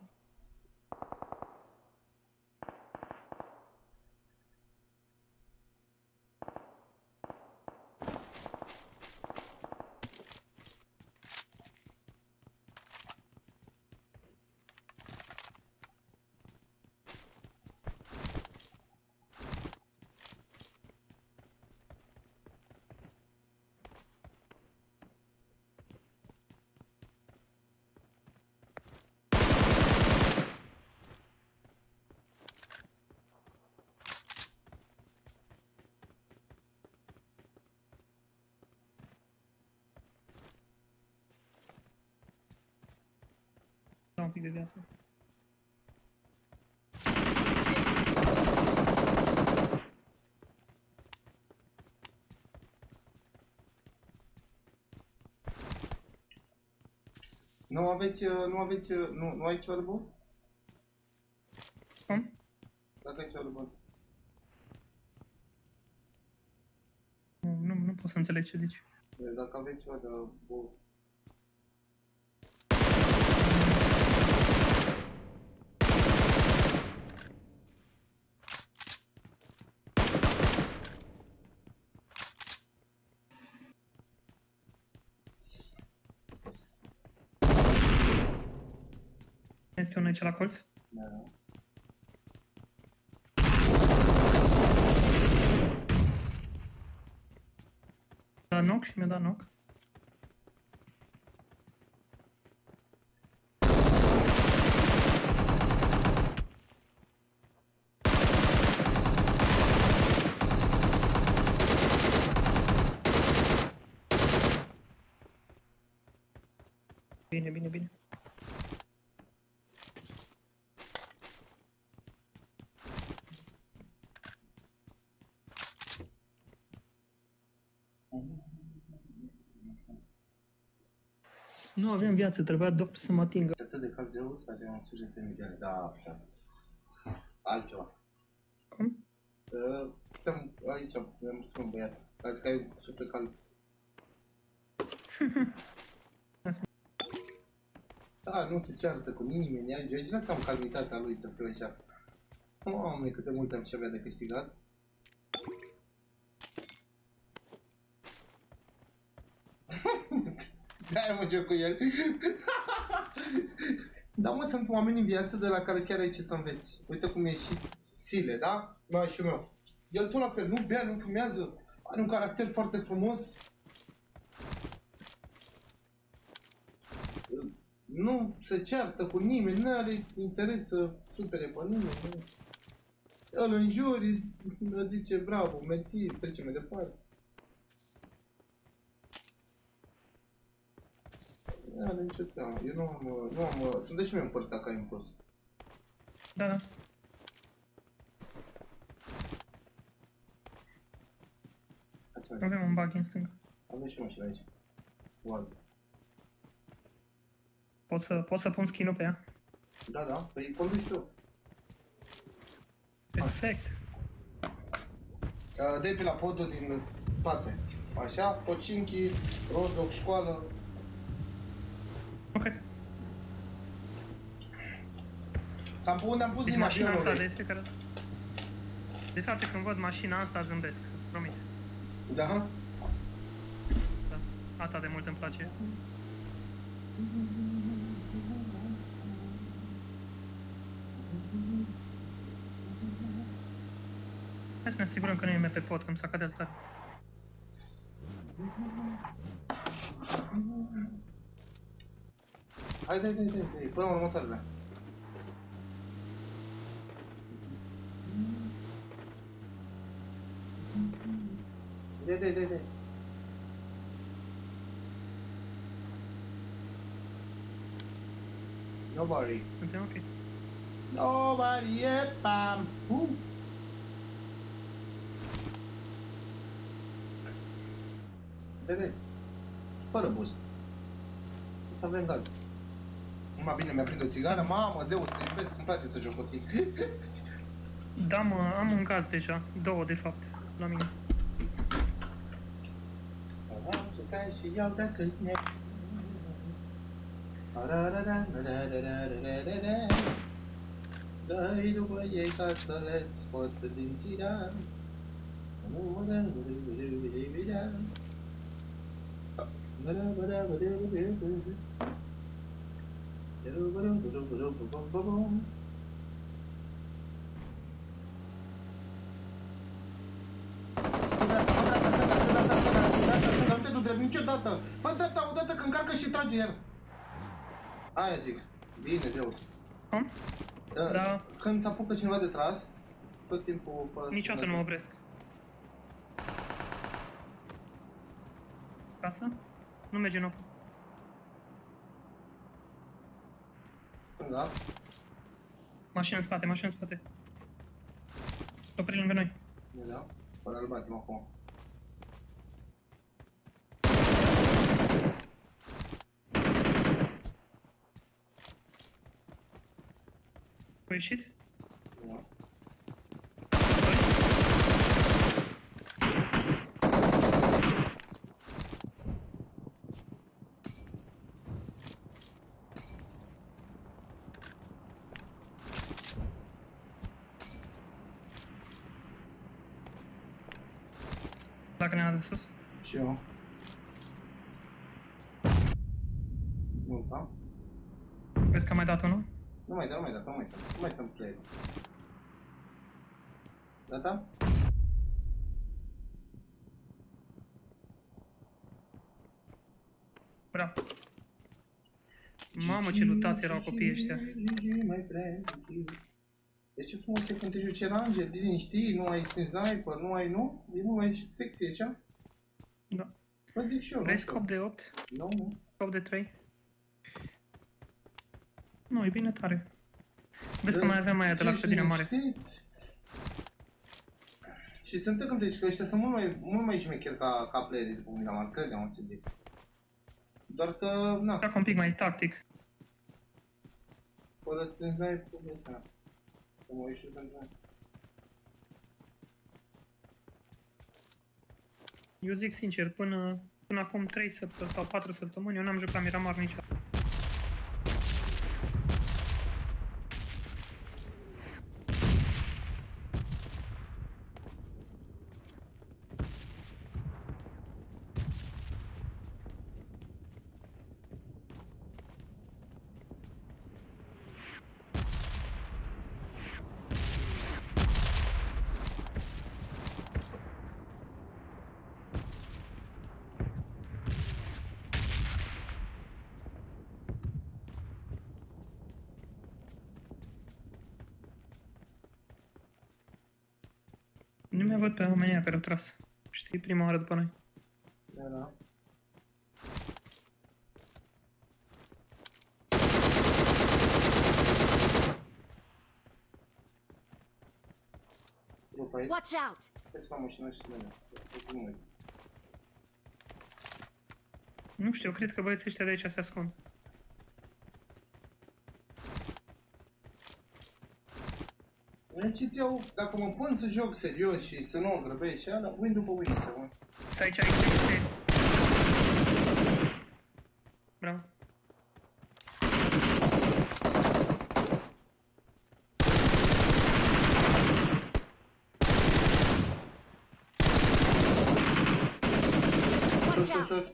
Da un pic de viață. Nu aveți, uh, nu aveți, uh, nu, nu ai ciorbă? Cum? Dacă ai ciorbă. Nu, nu, nu pot să înțeleg ce zici. Dacă aveți ceva Este unul aici la colț? Da. Da knock și mi-a dat knock. Bine, bine, bine. Nu aveam viață, trebuia doar să mă atingă. Atât de cald Zeus, are un sugete milioane. Da, așa. Altceva. Cum? Uh, suntem aici, am spus un băiat. A zis că ai suflet cald. Da, nu se ceartă cu nimeni. Imaginați am calmitatea lui să fiu așa. Doamne, câte mult am ce avea de câștigat. De-aia mă joc cu el. <laughs> da, mă, sunt oameni în viață de la care chiar ai ce să înveți. Uite cum e și Sile, da? Mai și meu. El tot la fel, nu bea, nu fumează. Are un caracter foarte frumos. Nu se ceartă cu nimeni, nu are interes să supere pe nimeni. Nu. Îl înjuri, îți zice bravo, mersi, trece mai departe. Nu are nicio treabă. Eu nu am, nu am, sunt deci mie în forța ca impuls. Da, da. Hai să mergem. Avem un bug în stânga. Avem și mașina aici. Cu altă. Pot să, pot să pun skin pe ea. Da, da, păi conduci tu. Perfect. Uh, de pe la podul din spate. Așa, Pocinchi, Rozoc, școală. Ok. Cam pe unde am pus Deci din mașina avionul asta lui. de fiecare dată. De fapt, când văd mașina asta, zâmbesc, îți promit. Da? Da. Atât de mult îmi place. Hai să ne asigurăm că nu e pe pod, că îmi s-a cădea stare. Hai, dai, dai, dai, dai, până la următoarele. Dai, dai, dai, dai. Nobody. Suntem ok. Nobody, e pam. Uh. Dai, dai. Fără boost. Să avem gaz. Mai bine mi-a prinde o țigară, mamă, zeu, te iubesc, îmi place să joc cu tine. Da, mă, am un gaz deja. Două, de fapt, la mine. Am să ca și iau dacă ne... Dă-i după ei ca să le scot din țidan. Nu te du drept niciodată! Fă dreapta odată când încarcă și trage iar. Aia zic. Bine, Zeus. Cum? Da. Când ți apucă cineva de tras, tot timpul fă... Niciodată nu mă opresc. Casă? Nu merge în apă. Stânga. Mașină în spate, mașină în spate. Opri lângă noi. Da. Fără îl batem acum. Au ieșit? Da. Dacă ne-a de sus. Și eu. Nu, da? Vezi că am mai dat unul? Nu mai da, nu mai da, nu mai sunt, nu mai sunt play. Gata? Bravo. Mamă, ce lutați erau copiii ăștia. Deci ce frumos e când te joci Angel, liniștit, nu ai sniper, nu ai, nu? E mult mai sexy aici? Da. Vă zic și eu, Vrei nu știu. scop de 8? Nu, nu. Scop de 3? Nu, e bine tare. Vezi că mai aveam aia de la Ce clădirea ești mare. liniștit? Și să nu te gândești că ăștia sunt mult mai, mult mai șmecheri ca, ca playerii de pe Miramar, crede-mă ce zic. Doar că, na, Fac un pic mai tactic. fără sniper, cum e să Să mă uiți și pentru Eu zic sincer, până, până acum 3 săptămâni sau 4 săptămâni, eu n-am jucat Miramar niciodată. Ne văd pe oamenii care au tras. Știi, prima oară după noi. Da, da. Grup aici. Watch out! Hai să fac mașina și mine. Cum mai Nu știu, cred că băieții ăștia de aici se ascund. Mie ce ți iau, dacă mă pun să joc serios și să nu o grăbești și ala, win după win, să mă. Să aici, aici, aici. Bravo. Sus, sus, sus.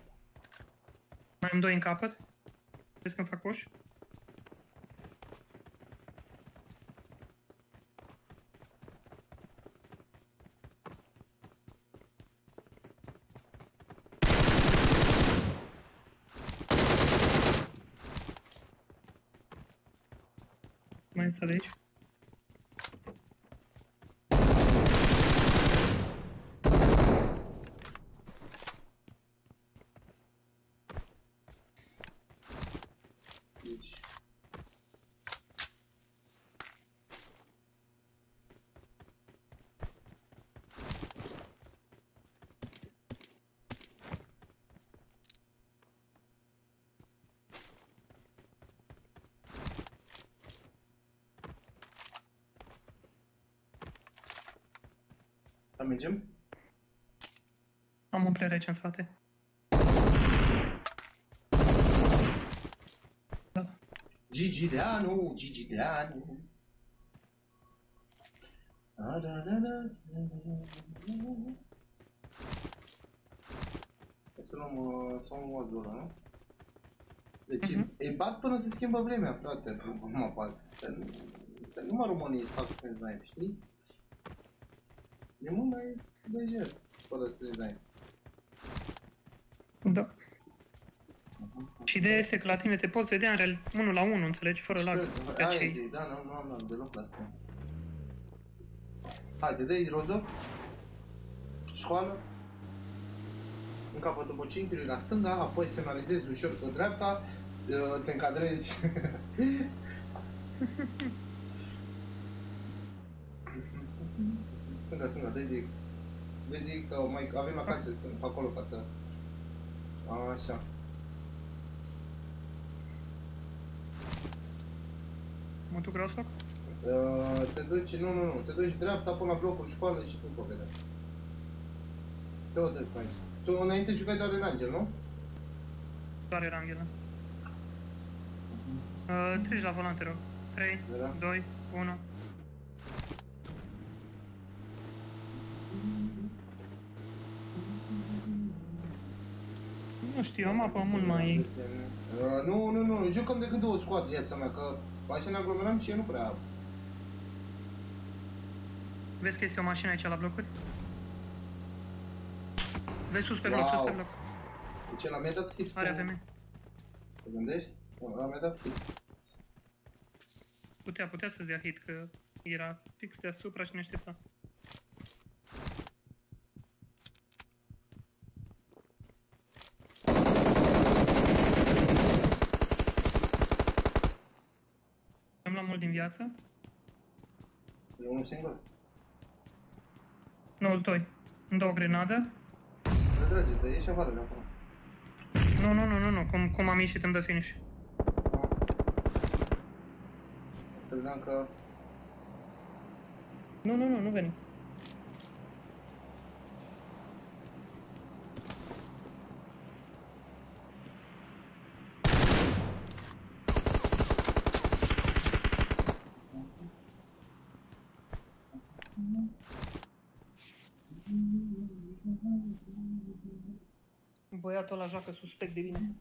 Mai am doi în capăt. Vezi când fac push? Mai mergem? Am un player aici în spate. Gigi Deanu, Gigi Deanu. Da, da, da, da, da, da, da. Hai să luăm, uh, să luăm ward ăla, nu? Deci îi bat până se schimbă vremea, frate, acum pe asta. Că nu- că numai românii fac strâns knife, știi? E mult mai lejer fără strâns knife. Da. Și ideea este că la tine te poți vedea în real 1 la 1, înțelegi, fără lag. Pe Aia cei. e, da, nu, nu am nu, deloc la asta. Haide, dă-i rozor. Școală. În capătul bocincului la stânga, apoi semnalizezi ușor cu dreapta, uh, te încadrezi. <laughs> stânga, stânga, dă-i de... Dă-i de că mai avem acasă, stânga, pe acolo ca să... Așa. Mă duc rău Uh, te duci, nu, nu, nu, te duci dreapta până la blocul școală și după vedem. Te o duci pe aici. Tu înainte jucai doar în Angel, nu? Doar era Angela. Uh, treci la volan, te rog. 3, 2, 1. Nu știu, am apă mult mai... Uh, nu, nu, nu, jucăm decât două squad viața mea, că așa ne aglomerăm și eu nu prea... Vezi că este o mașină aici la blocuri? Vezi sus pe bloc, sus pe Wow. bloc. De ce, la mi-a dat hit? Are cu- AVM. Te gândești? Nu, la mi-a dat hit. Putea, putea să-ți dea hit, că era fix deasupra și ne aștepta. Am luat mult din viață. E unul singur. 92. Îmi dau o grenadă. De dragi, de ieși afară de acolo. Nu, nu, nu, nu, nu. Cum, cum am ieșit îmi dă finish. Credeam că... Nu, nu, nu, nu veni. Băiatul ăla joacă suspect de bine.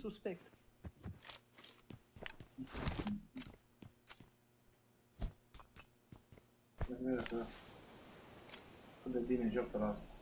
Suspect. Nu știu dacă... Cât de bine joc la asta.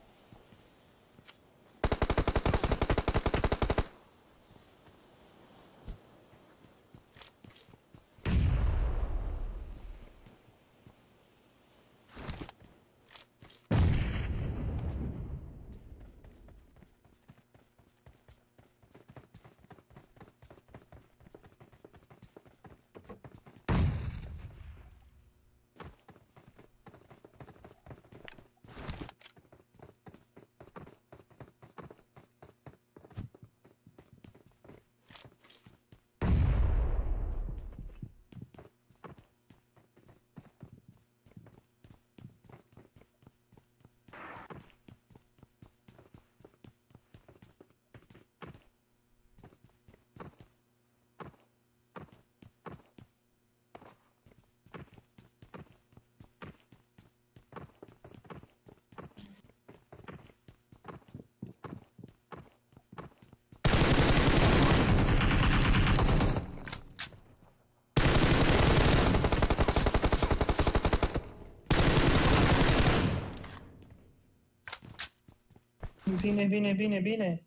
Bine, bine, bine, bine.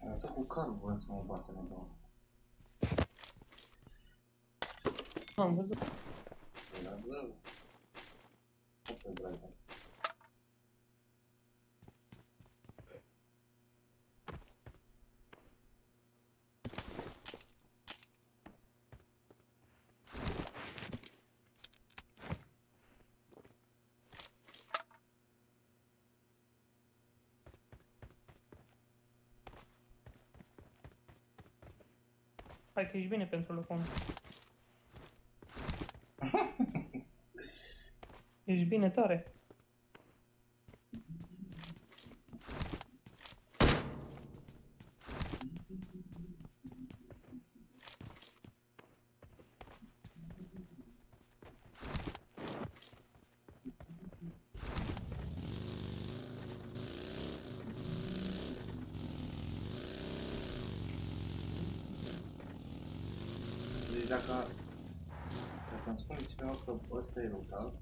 Arată cu carul vreau să mă bată nebun. Am văzut. Hai că ești bine pentru locul <laughs> 1. Ești bine tare. Deci dacă... Dacă îmi spune cineva că ăsta e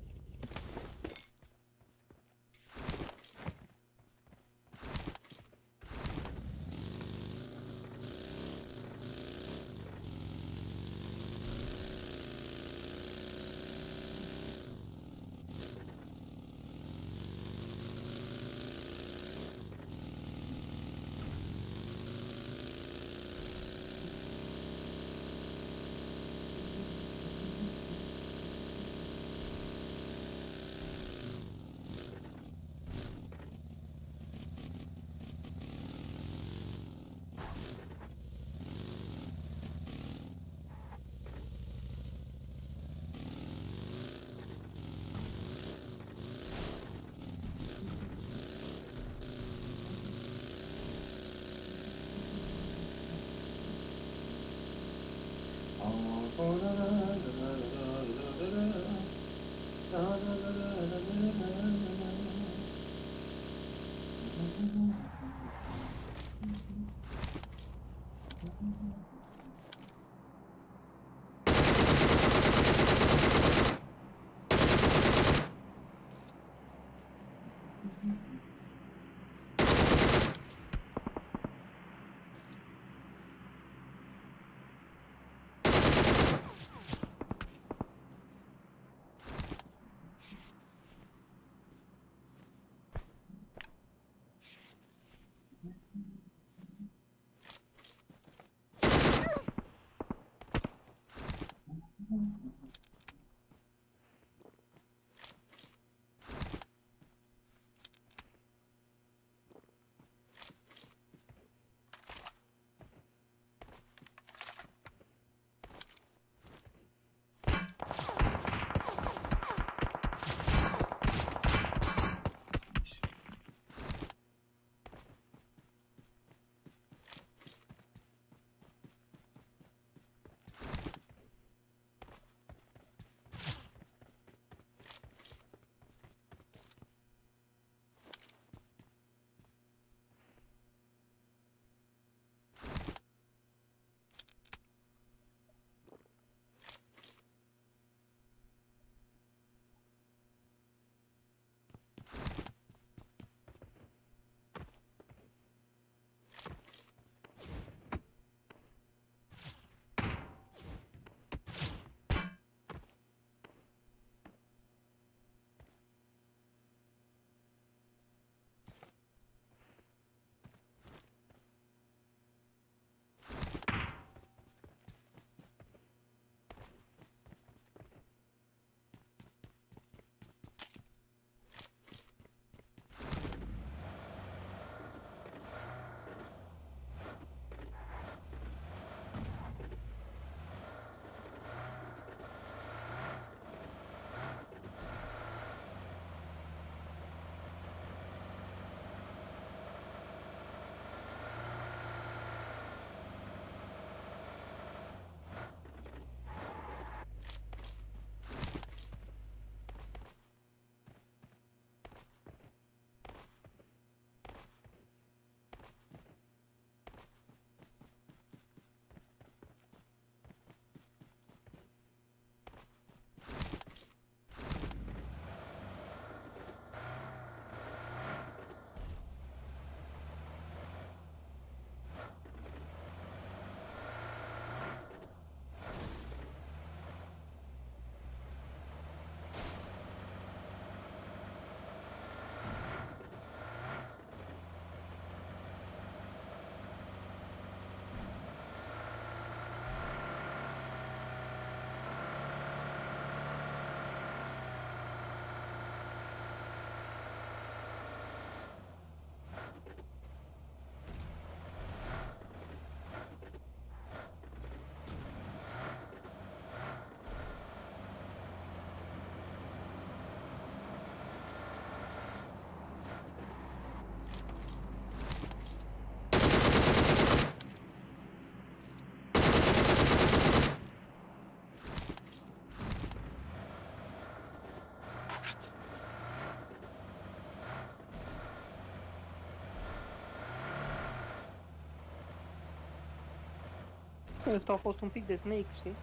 Ăsta a fost un pic de snake, știi?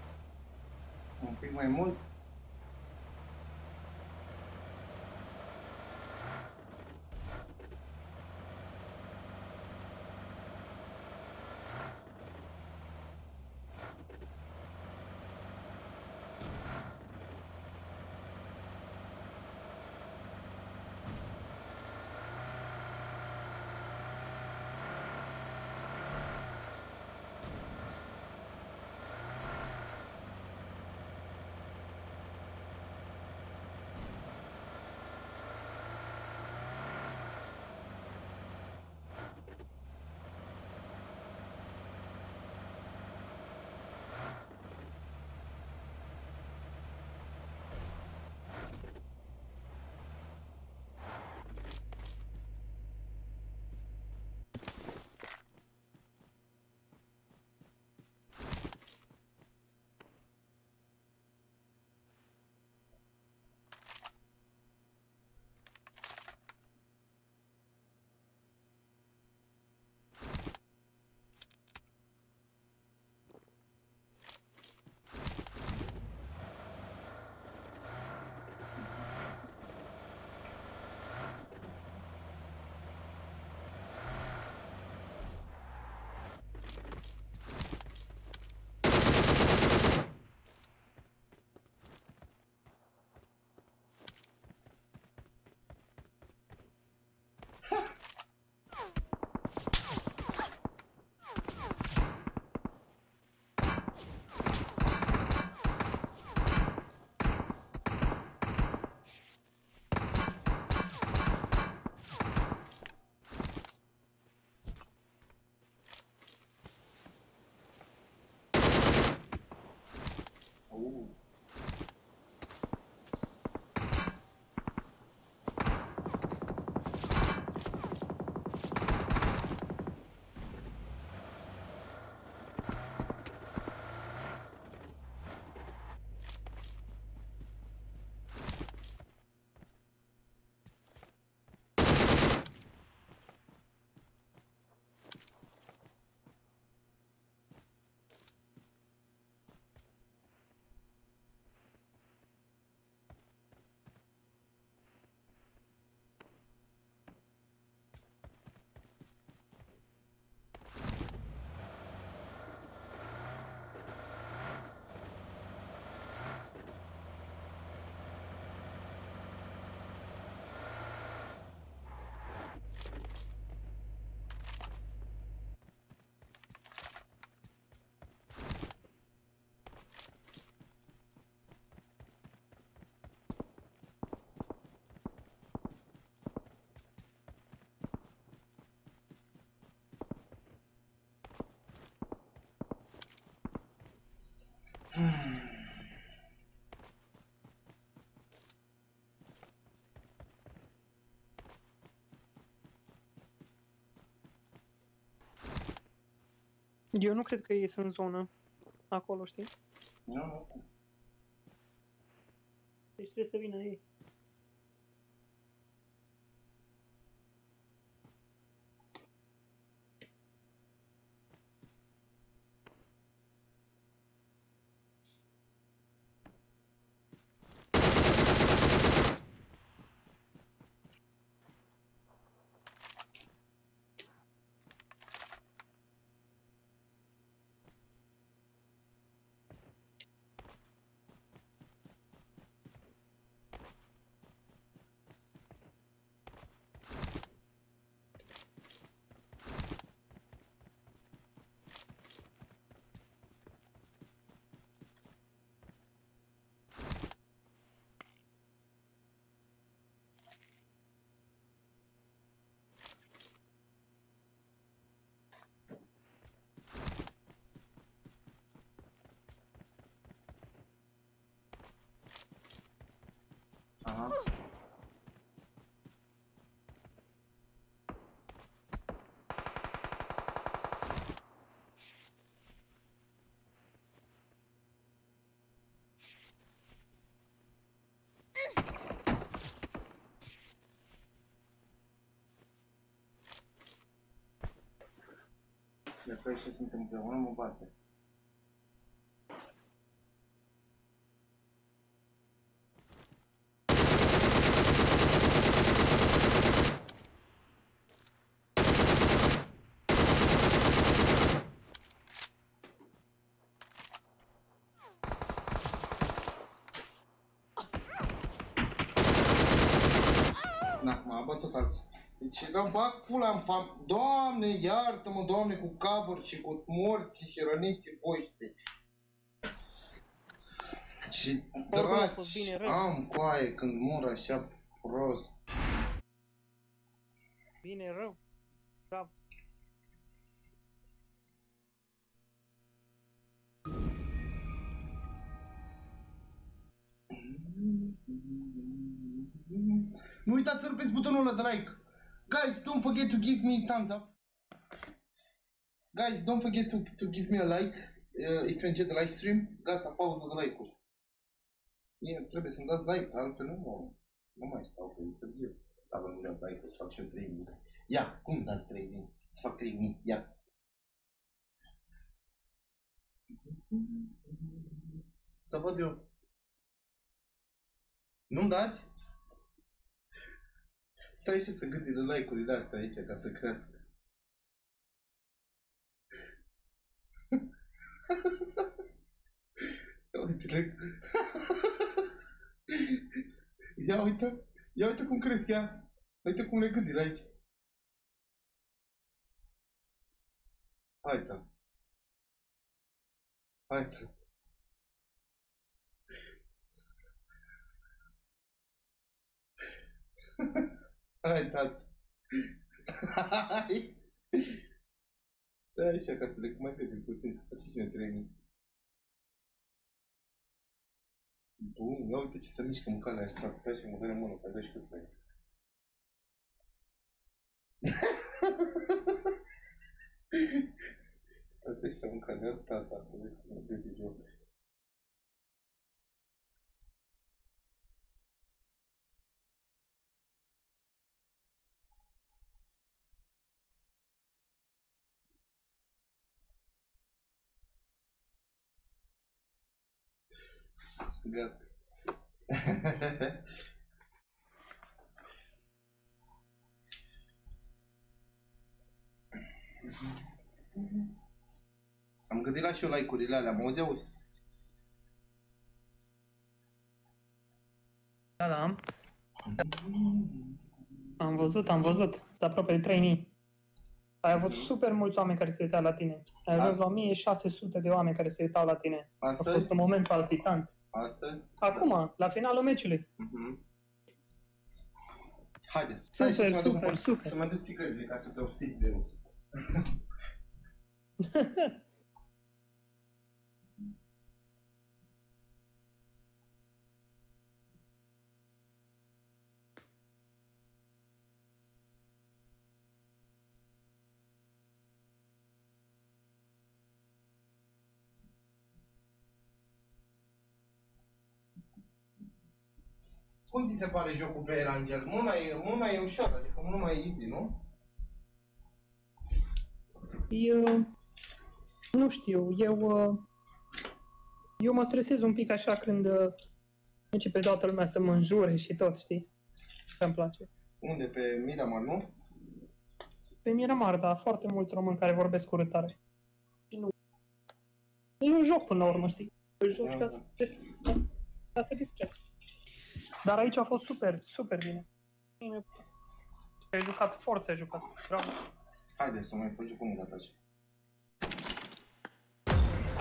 Un pic mai mult. old Eu nu cred că ei sunt în zonă. Acolo, știi? Nu, nu. Deci trebuie să vină ei. Aha. Dacă ăștia sunt împreună, mă bate. bătut tot alții. Deci era bag pula în fam... Doamne, iartă-mă, Doamne, cu cover și cu morții și răniții voștri. Și Oricum a fost dragi, bine rău. am coaie când mor așa prost. Bine, rău. Bravo. Nu uitați să rupeți butonul ăla de like. Guys, don't forget to give me thumbs up. Guys, don't forget to, to give me a like uh, if you enjoy the live stream. Gata, pauză de like-uri. Mie trebuie să-mi dați like, altfel nu, mă, nu mai stau pe târziu. Dacă nu dați like, să fac și eu 3000. Ia, cum dați 3000? Să fac 3000, ia. Să văd eu. Nu-mi dați? Stai și să gândi de like-urile astea aici ca să crească. Uite-le. Ia uite, ia uite cum cresc ea. Uite cum le gândi la aici. Haide. Haide. Hai, <laughs> tată. Hai. Da, așa, ca să le mai vedem puțin, să faci și noi training. Bun, ia uite ce se mișcă mâncarea aia și tata și mâncarea în mână, să dai și cu ăsta. Stați așa mâncarea tata, să vezi cum e de joc. Gata. <laughs> Am gândit la și eu like-urile alea, mă auzi, auzi? Da, da. Am văzut, am văzut. Sunt aproape de 3000. Ai avut super mulți oameni care se uitau la tine. Ai ajuns la 1600 de oameni care se uitau la tine. A Astăzi? fost un moment palpitant. Astăzi? Acum, la finalul meciului. Mhm. Haide, stai Super, și să mă duc super, în- super. Să mă duc țigările ca să te obstiți de <laughs> Cum ți se pare jocul pe El Angel? Mult mai, mult mai ușor, adică mult mai easy, nu? Eu nu știu, eu uh, eu mă stresez un pic așa când uh, începe toată lumea să mă înjure și tot, știi? Îmi place. Unde? Pe Miramar, nu? Pe Miramar, da, foarte mult români care vorbesc urâtare. Și nu... E un joc până la urmă, știi? Îl joci ca să te, ca să, ca să te distrezi. Dar aici a fost super, super bine. Bine. Ai jucat forță, ai jucat. Bravo. Haide să mai faci cum data așa.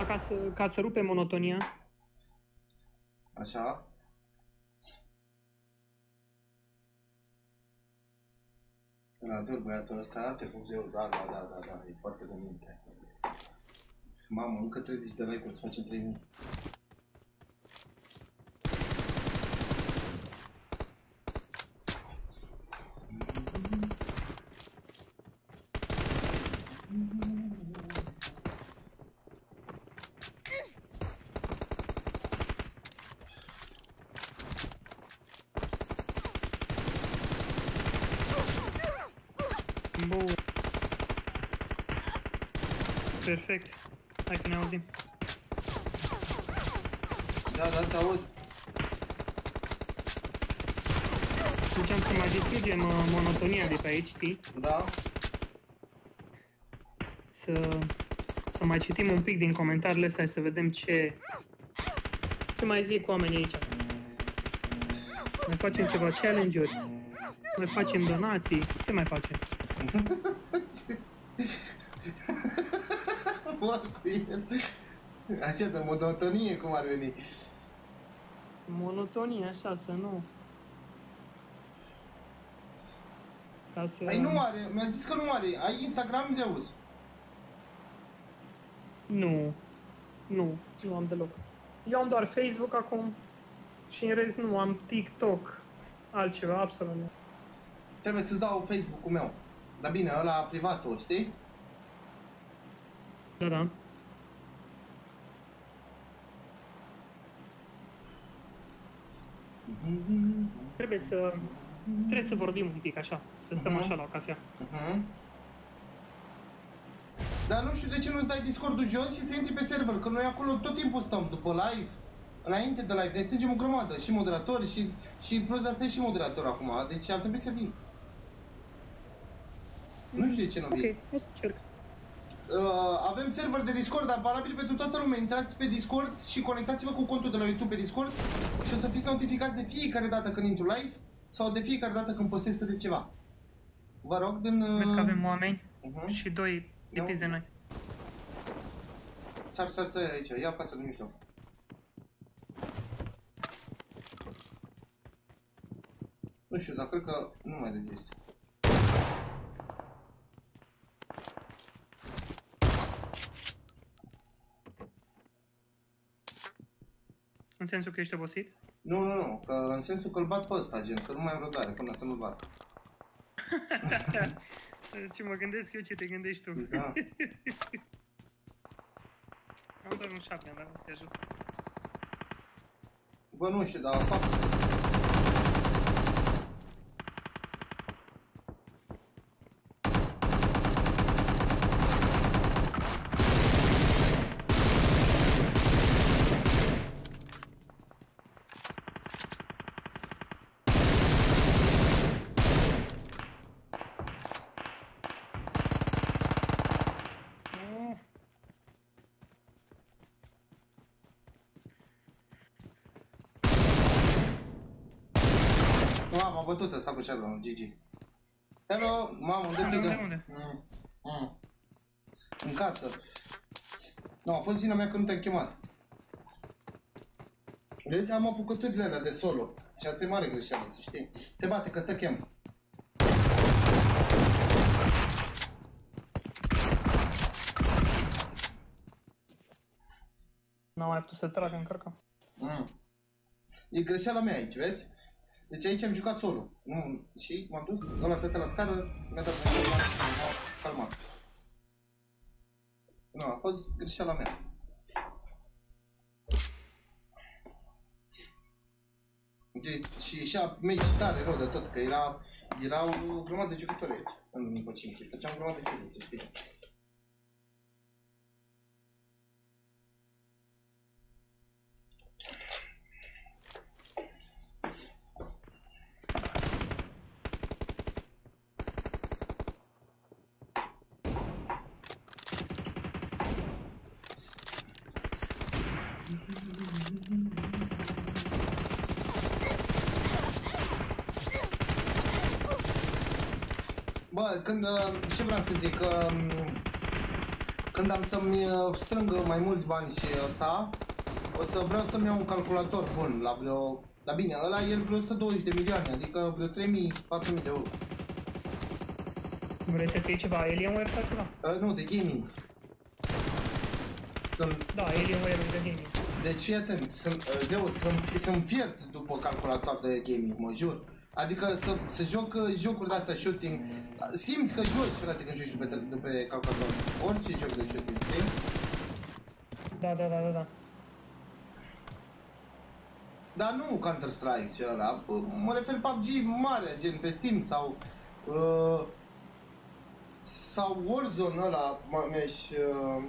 Ca să, ca să rupe monotonia, Așa? Îl ador băiatul ăsta, te pup zeus, da, da, da, da, da, e foarte de minte. Mamă, încă 30 de like-uri să facem 3000. Bun. Perfect. Hai că ne auzim. Da, da, te aud. Ziceam să mai distrugem uh, monotonia de pe aici, știi? Da. Să, să mai citim un pic din comentariile astea și să vedem ce, ce mai zic oamenii aici. Ne facem ceva challenge-uri. Mai facem donații. Ce mai facem? <laughs> Mor cu el. Așa de monotonie cum ar veni. Monotonie, așa, să nu... Ca să... Păi nu are, mi-a zis că nu are. Ai Instagram, Zeus? Nu. Nu, nu am deloc. Eu am doar Facebook acum și în rest nu am TikTok. Altceva, absolut nu. Trebuie să-ți dau Facebook-ul meu. Dar bine, ăla privatul, știi? Da, da. Trebuie să... Trebuie să vorbim un pic așa, să stăm Mhm. așa la o cafea. Mhm. Dar nu știu de ce nu-ți dai Discord-ul jos și să intri pe server, că noi acolo tot timpul stăm după live. Înainte de live, ne strângem o grămadă, și moderatori, și, și plus de asta e și moderator acum, deci ar trebui să vii. Nu știu de ce nu vii. Ok, o să încerc. Uh, avem server de Discord, dar valabil pentru toată lumea. Intrați pe Discord și conectați-vă cu contul de la YouTube pe Discord și o să fiți notificați de fiecare dată când intru live sau de fiecare dată când postez câte ceva. Vă rog, din... Uh... Vezi că avem oameni Mhm. și doi lipiți de noi. Sar, sar, sar aici, ia pasă de mijloc. Nu știu, dar cred că nu mai rezist. În sensul că ești obosit? Nu, nu, nu, că în sensul că îl bat pe ăsta, gen, că nu mai am răbdare până să nu-l bat. <laughs> Ce mă gândesc eu ce te gândești tu. Da. am doar un șapte, dar să te ajut. Bă, nu știu, dar fac... Mamă, m-a bătut ăsta cu cealaltă, GG. Hello, mamă, unde Unde, frigă? unde, unde? Mm, mm. În casă. Nu, a fost vina mea că nu te-am chemat. Vezi, am apucăturile alea de solo. Și asta e mare greșeală, să știi. Te bate, că stă chem. N-am mai putut să trag în cărcă. Mm. E greșeala mea aici, vezi? Deci aici am jucat solo. Nu, și m-am dus, ăla stătea la scară, mi-a dat un calmat și m-a calmat. Nu, a fost greșeala mea. Deci, și ieșea meci tare rău de tot, că era, erau o grămadă de jucători aici, în Păcinchi. Făceam o grămadă de chestii, să știi. Bă, când, uh, ce vreau să zic, um, când am să-mi uh, strâng mai mulți bani și ăsta, o să vreau să-mi iau un calculator bun, la vreo... Dar bine, ăla e el vreo 120 de milioane, adică vreo 3.000-4.000 de euro. Vrei să fie ceva Alienware sau ceva? Uh, nu, de gaming. Sunt, Da, sunt, Alienware de gaming. deci fii atent, sunt, uh, zeu, sunt, sunt fiert după calculator de gaming, mă jur. Adică să, să joc uh, jocuri de-astea shooting, simți că joci, frate, când joci de pe, de pe calculator. Orice joc de shooting, știi? Da, da, da, da, da. Dar nu Counter-Strike și ăla, bă, mă refer PUBG mare, gen pe Steam sau... Uh, sau Warzone ăla, m- mi-aș... Uh,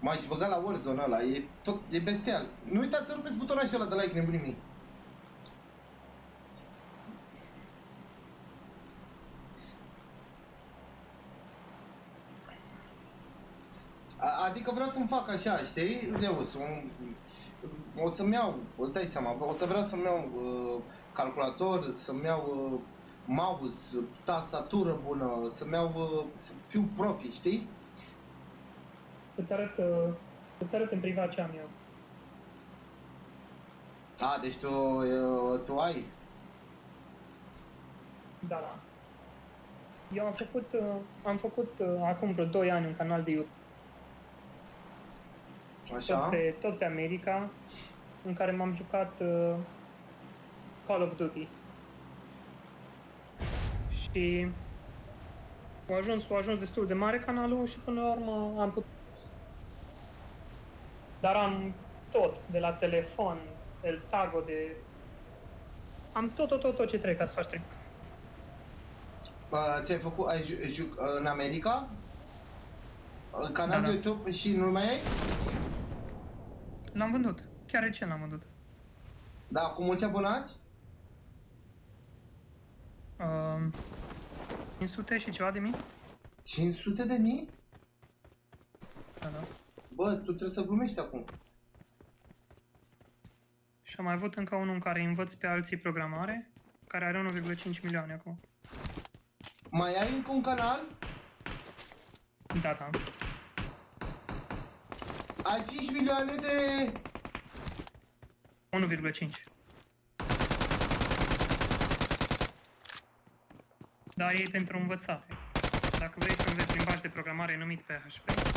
m-aș băga la Warzone ăla, e tot, e bestial. Nu uitați să rupeți butonul ăla de like, nebunii mei. A- Adică vreau să-mi fac așa, știi, Zeus, un, o să-mi iau, îți dai seama, o să vreau să-mi iau uh, calculator, să-mi iau uh, mouse, tastatură bună, să-mi iau, uh, să fiu profi, știi? Îți arăt, uh, îți arăt în privat ce am eu. A, deci tu, uh, tu ai? Da, da. Eu am făcut, uh, am făcut uh, acum vreo 2 ani un canal de YouTube. Așa? Tot pe, tot pe America, în care m-am jucat uh, Call of Duty. Și a ajuns, a ajuns destul de mare canalul și până la urmă am putut... Dar am tot, de la telefon, el tago de... Am tot, tot, tot, tot ce trebuie ca să faci stream. Uh, ți-ai făcut, ai ju- ju- în America? Uh, Canal Da, de da. YouTube și nu mai ai? L-am vândut. Chiar recent l-am vândut. Da, cu mulți abonați? Uh, 500 și ceva de mii? 500 de mii? Da, da. Bă, tu trebuie să glumești acum. Și am mai avut încă unul în care învăț pe alții programare, care are 1,5 milioane acum. Mai ai încă un canal? Da, da. Ai 5 milioane de... 1,5. Da, e pentru învățare. Dacă vrei să înveți limbaj de programare numit PHP,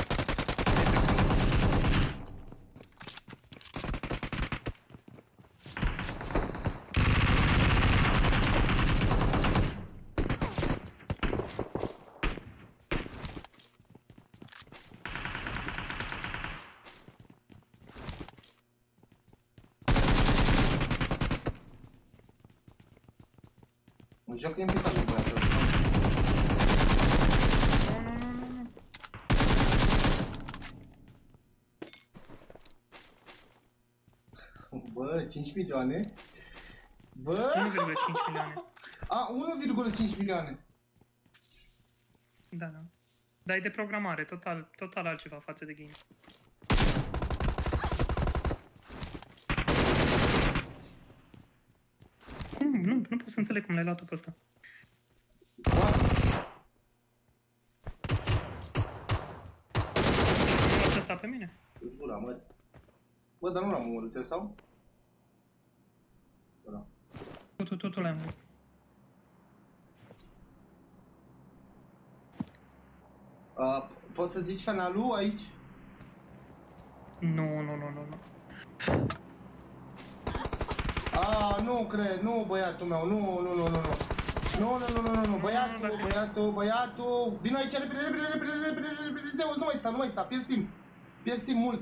Un joc implicat, băiatul. Bă, 5 milioane? Bă! 1,5 milioane. A, 1,5 milioane. Da, da. Dar e de programare, total, total altceva față de game. Cum? Nu, nu pot să înțeleg cum l-ai luat tu pe ăsta. Nu l-ați ăsta pe mine? Gura, mă. Bă, dar nu l-am omorât eu, sau? Da. Tu, tu, tu, tu l-ai omorât. Uh, poți să zici canalul aici? Nu, nu, nu, nu, nu. A, nu cred, nu băiatul meu, nu, nu, nu, nu, nu. Nu, nu, nu, nu, nu, nu, băiatul, băiatul, băiatul, vino aici, repede, repede, repede, repede, repede, repede, Zeus, nu mai sta, nu mai sta, pierzi timp, pierzi timp mult.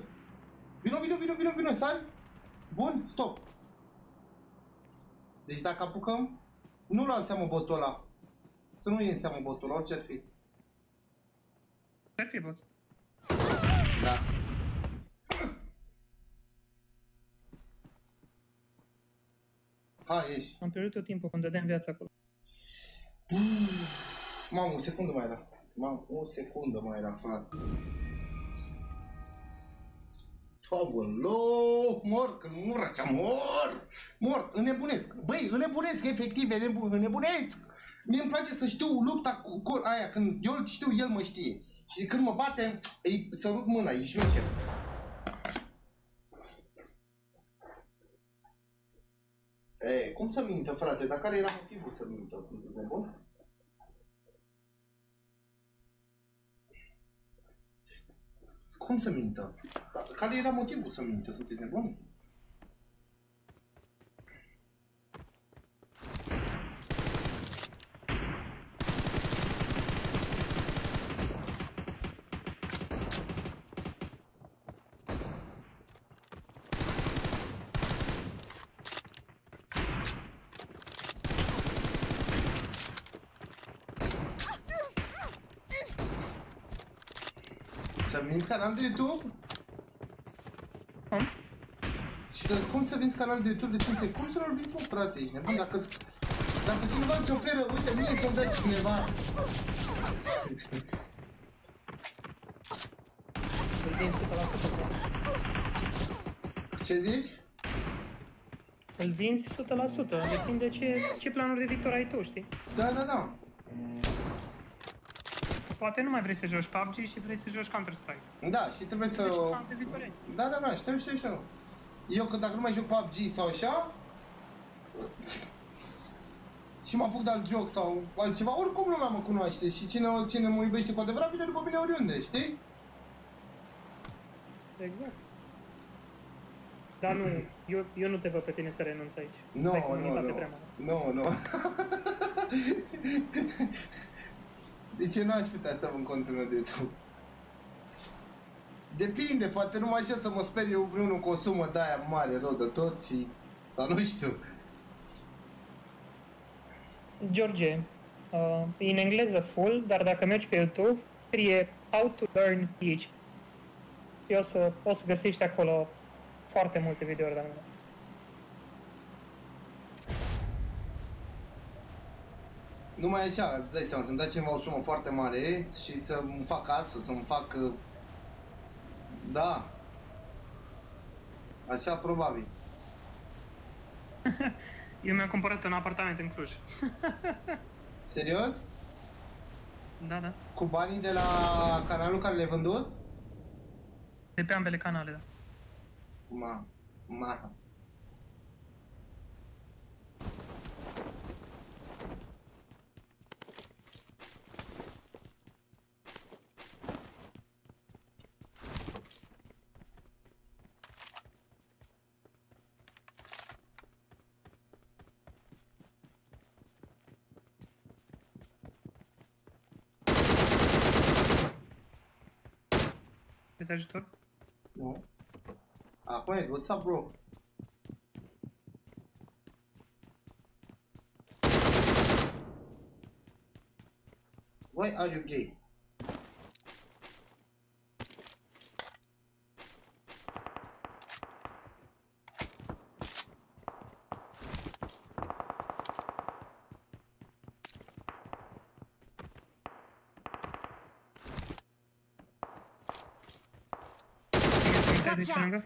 Vino, vino, vino, vino, vino, sari. Bun, stop. Deci dacă apucăm, nu lua în seamă botul ăla. Să nu iei în seamă botul ăla, orice ar fi. Ar fi bot. Da. Hai, ieși. Am pierdut tot timpul când dădeam viața acolo. <sighs> Mamă, o secundă mai era. Mamă, o secundă mai era, frate. Aoleu, mor, că nu mor așa, mor! Mor, înnebunesc. Băi, înnebunesc, efectiv, înnebu- înnebunesc! Mie îmi place să știu lupta cu cor aia, când eu îl știu, el mă știe. Și când mă bate, îi sărut mâna, e șmecher. Ei, cum să mintă, frate? Dar care era motivul să mintă? Sunteți nebun? Cum să mintă? Dar care era motivul să mintă? Sunteți nebuni? Să vinzi canal de YouTube? Cum? Și că, cum să vinzi canal de YouTube de 5 secunde? Cum să nu-l vinzi, mă, frate? Ești nebun? Dacă, dacă cineva îți oferă, uite, mie să-mi dai cineva. Îl vinzi 100%. Ce zici? Îl vinzi 100%, depinde ce, ce planuri de victor ai tu, știi? Da, da, da. Poate nu mai vrei să joci PUBG și vrei să joci Counter-Strike. Da, și trebuie să... Deci, șanse diferite. Da, da, da, știu, știu, știu. Eu că dacă nu mai joc PUBG sau așa, și mă apuc de alt joc sau altceva, oricum lumea mă cunoaște și cine, cine mă iubește cu adevărat vine după mine oriunde, știi? Exact. Dar nu, eu, eu nu te văd pe tine să renunți aici. Nu, Ai nu, comunitate nu. prea mare. Nu, nu. <laughs> De ce nu aș putea să am un cont meu de YouTube? Depinde, poate numai așa să mă sperie unul cu o sumă de aia mare, rău de tot și... Sau nu știu. George, uh, în engleză full, dar dacă mergi pe YouTube, scrie How to Learn PHP. Și o să, o să găsești acolo foarte multe videouri de Numai așa, îți dai seama, să-mi dai cineva o sumă foarte mare și să-mi fac casă, să-mi fac... uh, Da. Așa probabil. <laughs> Eu mi-am cumpărat un apartament în Cluj. <laughs> Serios? Da, da. Cu banii de la canalul care le-ai vândut? De pe ambele canale, da. Ma, ma. Pe te ajutor? Nu. Ahmed, what's up, bro? Why are you gay? Uite de ce lângă?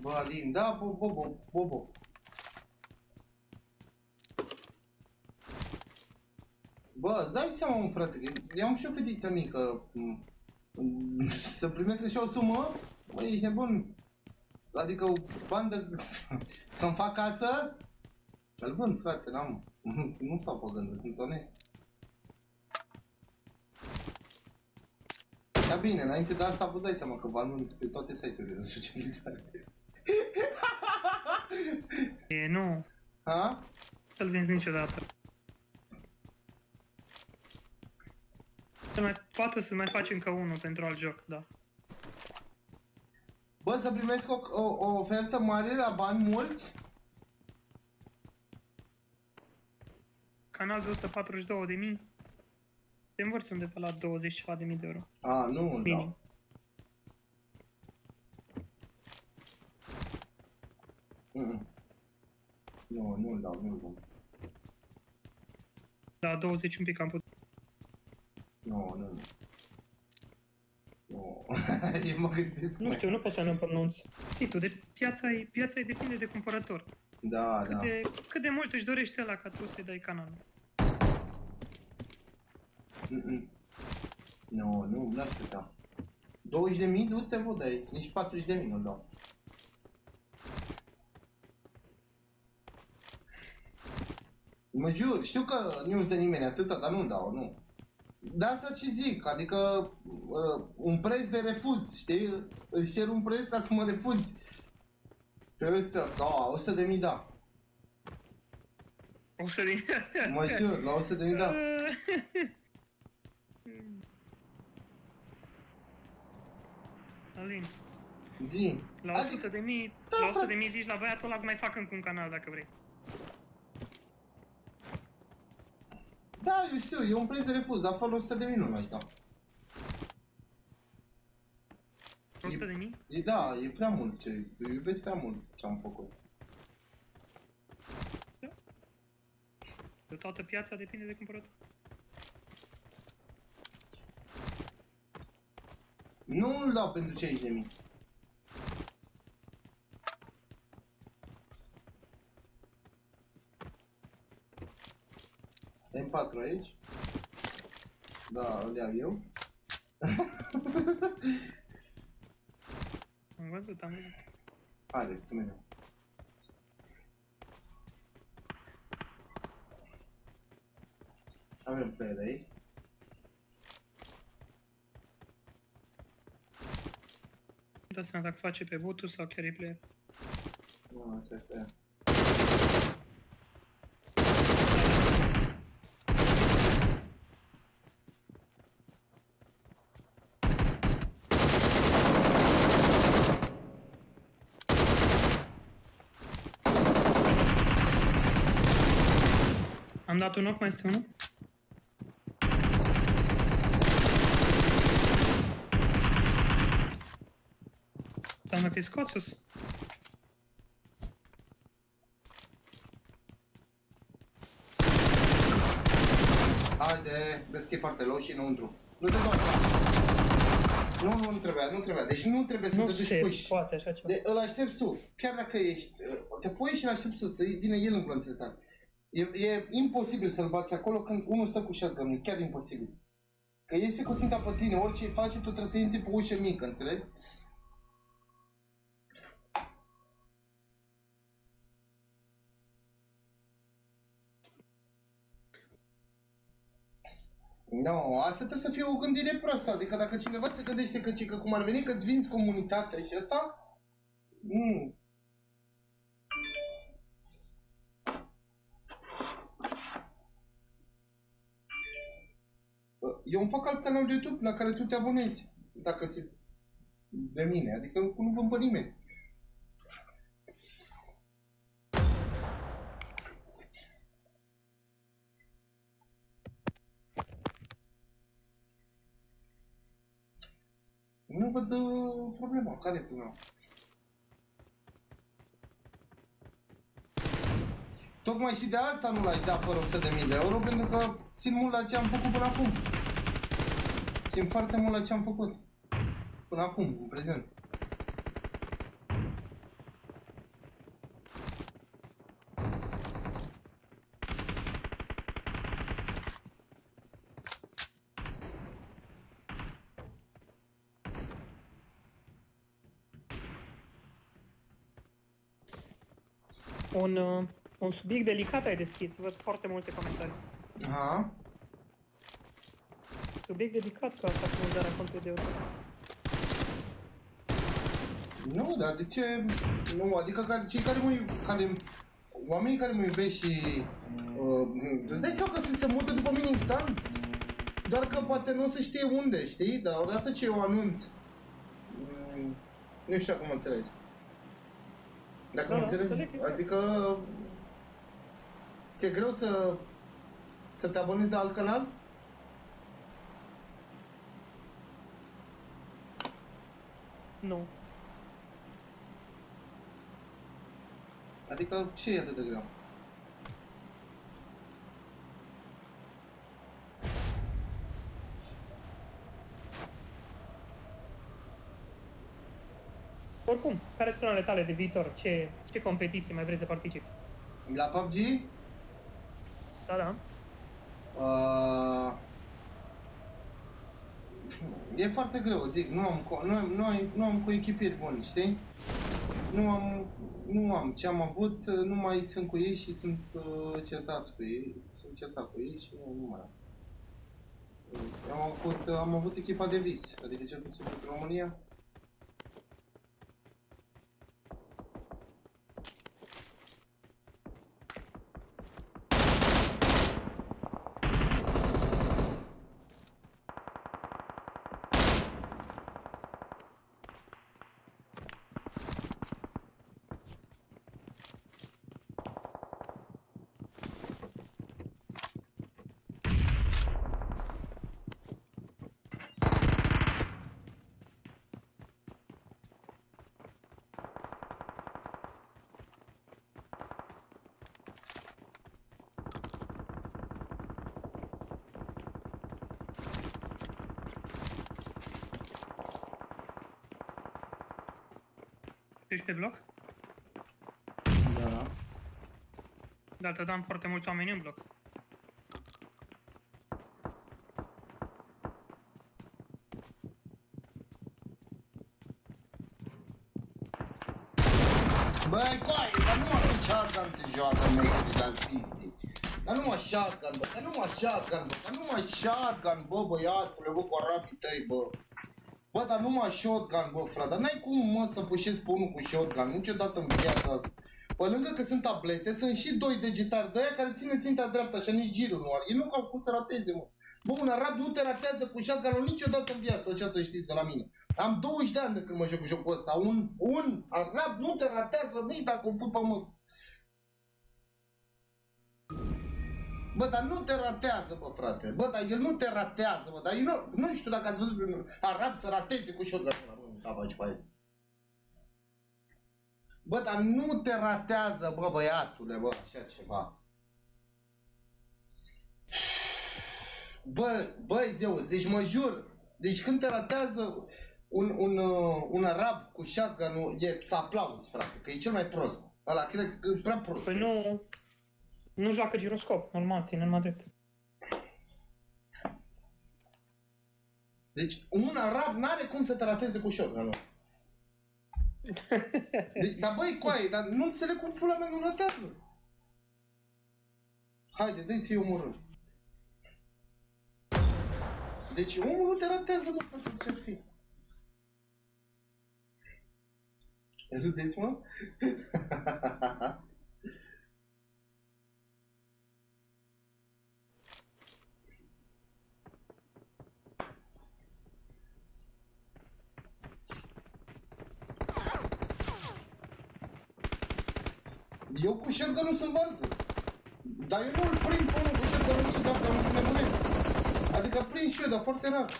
Bă, Alin, da, bo, bo, bo, bo, bo. Bă, îți dai seama, mă, frate, că eu am și o fetiță mică. M, m, Să primesc așa o sumă? Bă, ești nebun. Adică o bandă <laughs> să-mi fac casă? Îl vând, frate, n-am. Nu stau pe gânduri, sunt onest. Da bine, înainte de asta vă dai seama că vă anunț pe toate site-urile de socializare. <laughs> E, nu. Ha? Să-l vinzi niciodată. Să mai, poate să mai faci încă unul pentru alt joc, da. Bă, să primesc o, o, o ofertă mare la bani mulți? Canal de 142 de mii. Te învârți undeva la 20 ceva de mii de euro. A, nu îl Minim. dau. Mm. Nu, nu îl dau, nu îl dau. La 20 un pic am putut. Nu, nu, nu. Nu, <laughs> eu mă gândesc Nu mai- știu, nu pot să nu pronunț. Știi tu, de piața, e, piața e depinde de cumpărător. Da, Cât, da. de, cât de mult își dorește ăla ca tu să-i dai canalul. Mm-mm. Nu, nu, n-aș putea. 20 de mii, du-te, vă dai. Nici 40 de mii nu dau. Mă jur, știu că nu-ți dă nimeni atâta, dar nu dau, nu. De asta ce zic, adică uh, un preț de refuz, știi? Îți cer un preț ca să mă refuzi. Pe ăsta, da, 100 de mii, da. 100 de Mă jur, la 100 de mii, da. <laughs> Alin, Zi. la 100 de mii, Da, la 100 de mii zici la băiatul ăla să mai fac încă un canal dacă vrei. Da, eu știu, e un preț de refuz, dar fără 100 de mii nu mai dau. 100 de mii? E, da, e prea mult ce... Iubesc prea mult ce am făcut. De toată piața depinde de cumpărător. Nu îl dau pentru 50 de mii. M4 aici. Da, îl iau eu. <laughs> Am văzut, am văzut. Haide, să mergem. Avem player aici. Nu dați seama dacă face pe botul sau chiar e player. Nu, asta e Am dat un ochi, mai este unul? Înseamnă că e scot sus. Haide, vezi că e foarte low și înăuntru. Nu te bagi. Nu, nu, nu trebuia, nu trebuia. Deci nu trebuie să Nu te duci se puși. poate așa ceva. De, îl aștepți tu. Chiar dacă ești... Te pui și îl aștepți tu, să vină el în glonțele tale. E, e imposibil să-l bați acolo când unul stă cu shotgun e chiar imposibil. Că iese cu ținta pe tine, orice face, tu trebuie să intri pe ușă mică, înțelegi? Nu, no, asta trebuie să fie o gândire proastă. Adică dacă cineva se gândește că, că cum ar veni că îți vinzi comunitatea și asta, nu. Bă, Eu îmi fac alt canal de YouTube la care tu te abonezi. Dacă ți de mine, adică nu, nu vând pe nimeni. Nu văd uh, problema. Care e problema? Tocmai și de asta nu l-aș da fără 100.000 de euro, pentru că țin mult la ce am făcut până acum. Țin foarte mult la ce am făcut. Până acum, în prezent. Un, uh, un subiect delicat ai deschis, văd foarte multe comentarii. Aha. Subiect delicat ca asta cu vânzarea cont video-uri. Nu, dar de ce? Nu, adică ca, cei care mă iub- care, oamenii care mă iubesc și uh, îți dai seama că se, se mută după mine instant? Doar că poate nu o să știe unde, știi? Dar odată ce eu anunț, mm, nu știu dacă mă înțelegi. Dacă Da, mă da, înțelegi, înțeleg exact. adică ți-e greu să, să te abonezi de alt canal? Nu. Adică ce e atât de greu? Oricum, care sunt planele tale de viitor? Ce, ce competiții mai vrei să participi? La PUBG? Da, da. Uh, e foarte greu, zic, nu am, co- nu, am, nu, am, nu am coechipiri buni, știi? Nu am, nu am, ce am avut, nu mai sunt cu ei și sunt uh, certați cu ei, sunt certat cu ei și nu, nu mai am. Uh, Am avut, am avut echipa de vis, adică cel puțin pentru România. Da, te dam foarte mulți oameni în bloc. Băi, coai, dar nu mă shotgun se joacă mei la piste. Dar nu mă shotgun, bă, dar nu mă shotgun, bă, dar nu mă shotgun, bă, băiatule, bă, cu arabii tăi, bă. Bă, dar nu mă shotgun, bă, frate, dar n-ai cum, mă, să pușesc pe unul cu shotgun, niciodată în viața asta. Pe lângă că sunt tablete, sunt și doi degetari de aia care ține ținta dreaptă, așa nici girul nu are. Ei nu au cum să rateze, mă. Bă, un arab nu te ratează cu shotgun niciodată în viață, așa să știți de la mine. Am 20 de ani de când mă joc cu jocul ăsta. Un, un arab nu te ratează nici dacă o fă pe mă. Bă, dar nu te ratează, bă, frate. Bă, dar el nu te ratează, bă, dar eu nu, nu știu dacă ați văzut pe un arab să rateze cu shotgun. Da, bă, ce pe Bă, dar nu te ratează, bă, băiatule, bă, așa ceva. Bă, băi, Zeus, deci mă jur, deci când te ratează un, un, uh, un arab cu shotgun e să aplauzi, frate, că e cel mai prost. Ăla, cred că e prea prost. Păi nu... Nu joacă giroscop, normal, ține numai drept. Deci un arab n-are cum să te rateze cu shotgun deci, dar băi, coaie, dar nu înțeleg cum pula mea nu ratează. Haide, dă-i să-i omorâm. Deci omul nu te ratează, mă, frate, ce-ar fi? Râdeți, mă? <laughs> Eu cu shotgun nu sunt varză. Dar eu nu-l prind pe unul cu shotgun nici dacă nu nebunesc. Adică prind și eu, dar foarte rar.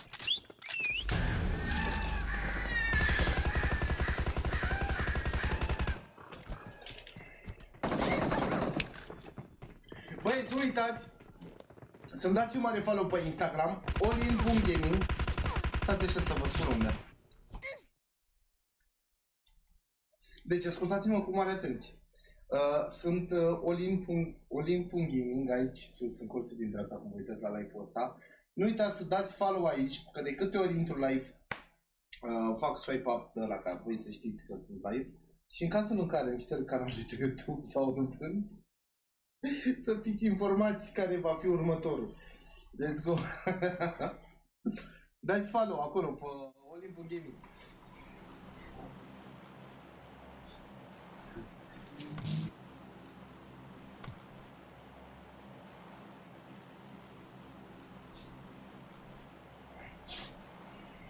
Băi, să nu uitați să-mi dați un mare follow pe Instagram, allin.gaming. Stați așa să vă spun unde. Deci ascultați-mă cu mare atenție. Uh, sunt uh, olim.gaming aici sus în colțul din dreapta cum vă uitați la live-ul ăsta. Nu uitați să dați follow aici, că de câte ori intru live uh, fac swipe up de la ca voi să știți că sunt live. Și în cazul în care îmi șterg canalul de YouTube <laughs> sau nu vând, <laughs> să fiți informați care va fi următorul. Let's go! <laughs> Dați follow acolo pe Olimp.gaming.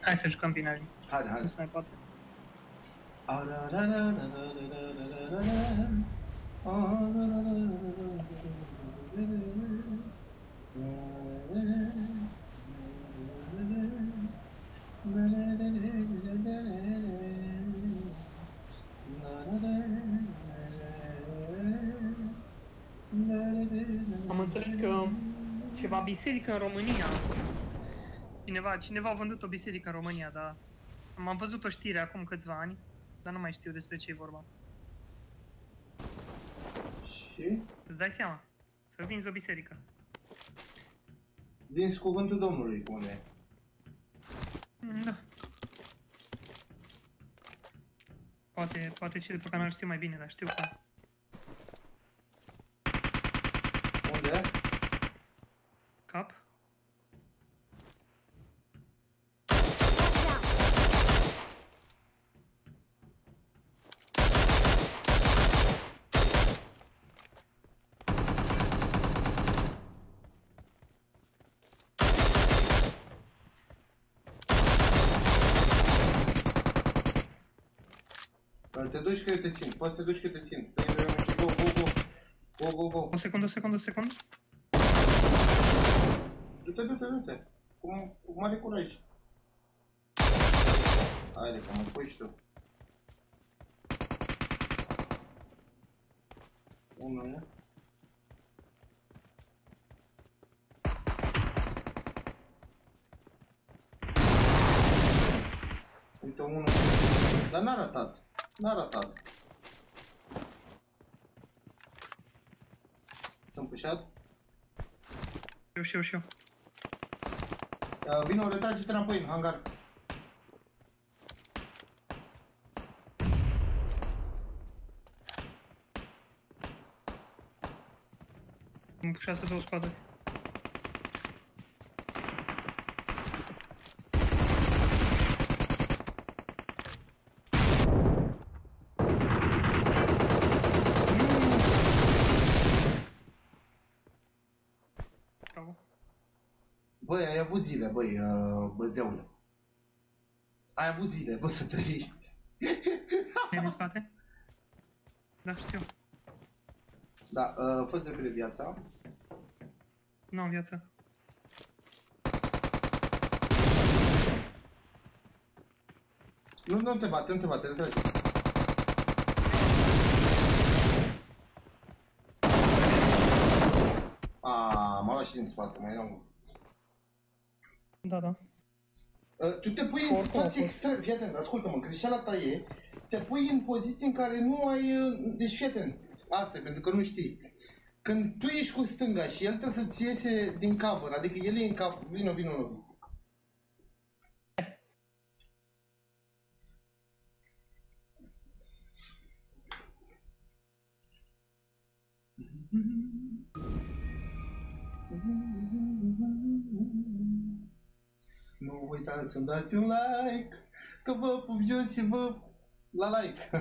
Hai să jucăm bine, Ali. Haide, haide. Nu se mai poate. Am înțeles că ceva biserică în România. Cineva, cineva a vândut o biserică în România, dar am văzut o știre acum câțiva ani, dar nu mai știu despre ce e vorba. Și? Îți dai seama? Să vinzi o biserică. Vinzi cuvântul Domnului, cum e. Mm, Da. Poate, poate cei de pe canal știu mai bine, dar știu că... Unde? Cap? Te duci că eu te țin. Poți să te duci că eu te țin. Go, go, go. Go, go, go. O secundă, o secundă, o secundă. Du-te, du-te, du-te. Cu, cu mare curaj. Haide că mă pui și tu. Unul, nu? Uite unul. Dar n-a ratat. N-a ratat. Sunt pușat. Eu și eu și eu. Uh, vino, retrage-te înapoi în hangar. Îmi pușează două scoade. Bravo. Băi, ai avut zile, băi, uh, băzeule. Ai avut zile, bă, să trăiești. E <laughs> din spate? Da, știu. Da, uh, fă-ți repede viața. Nu am viață. Nu, nu te bate, nu te bate, retrage. A, m-a luat și din spate, mai erau. Da, da. Uh, tu te pui în Oricum, situații oricum. extrem, fii atent, ascultă-mă, greșeala ta e, te pui în poziții în care nu ai, uh, deci fii atent, asta e, pentru că nu știi. Când tu ești cu stânga și el trebuie să-ți iese din cover, adică el e în cap, vino, vino, vino. Nu uitați să-mi dați un like, că vă pup jos și vă la like. <laughs>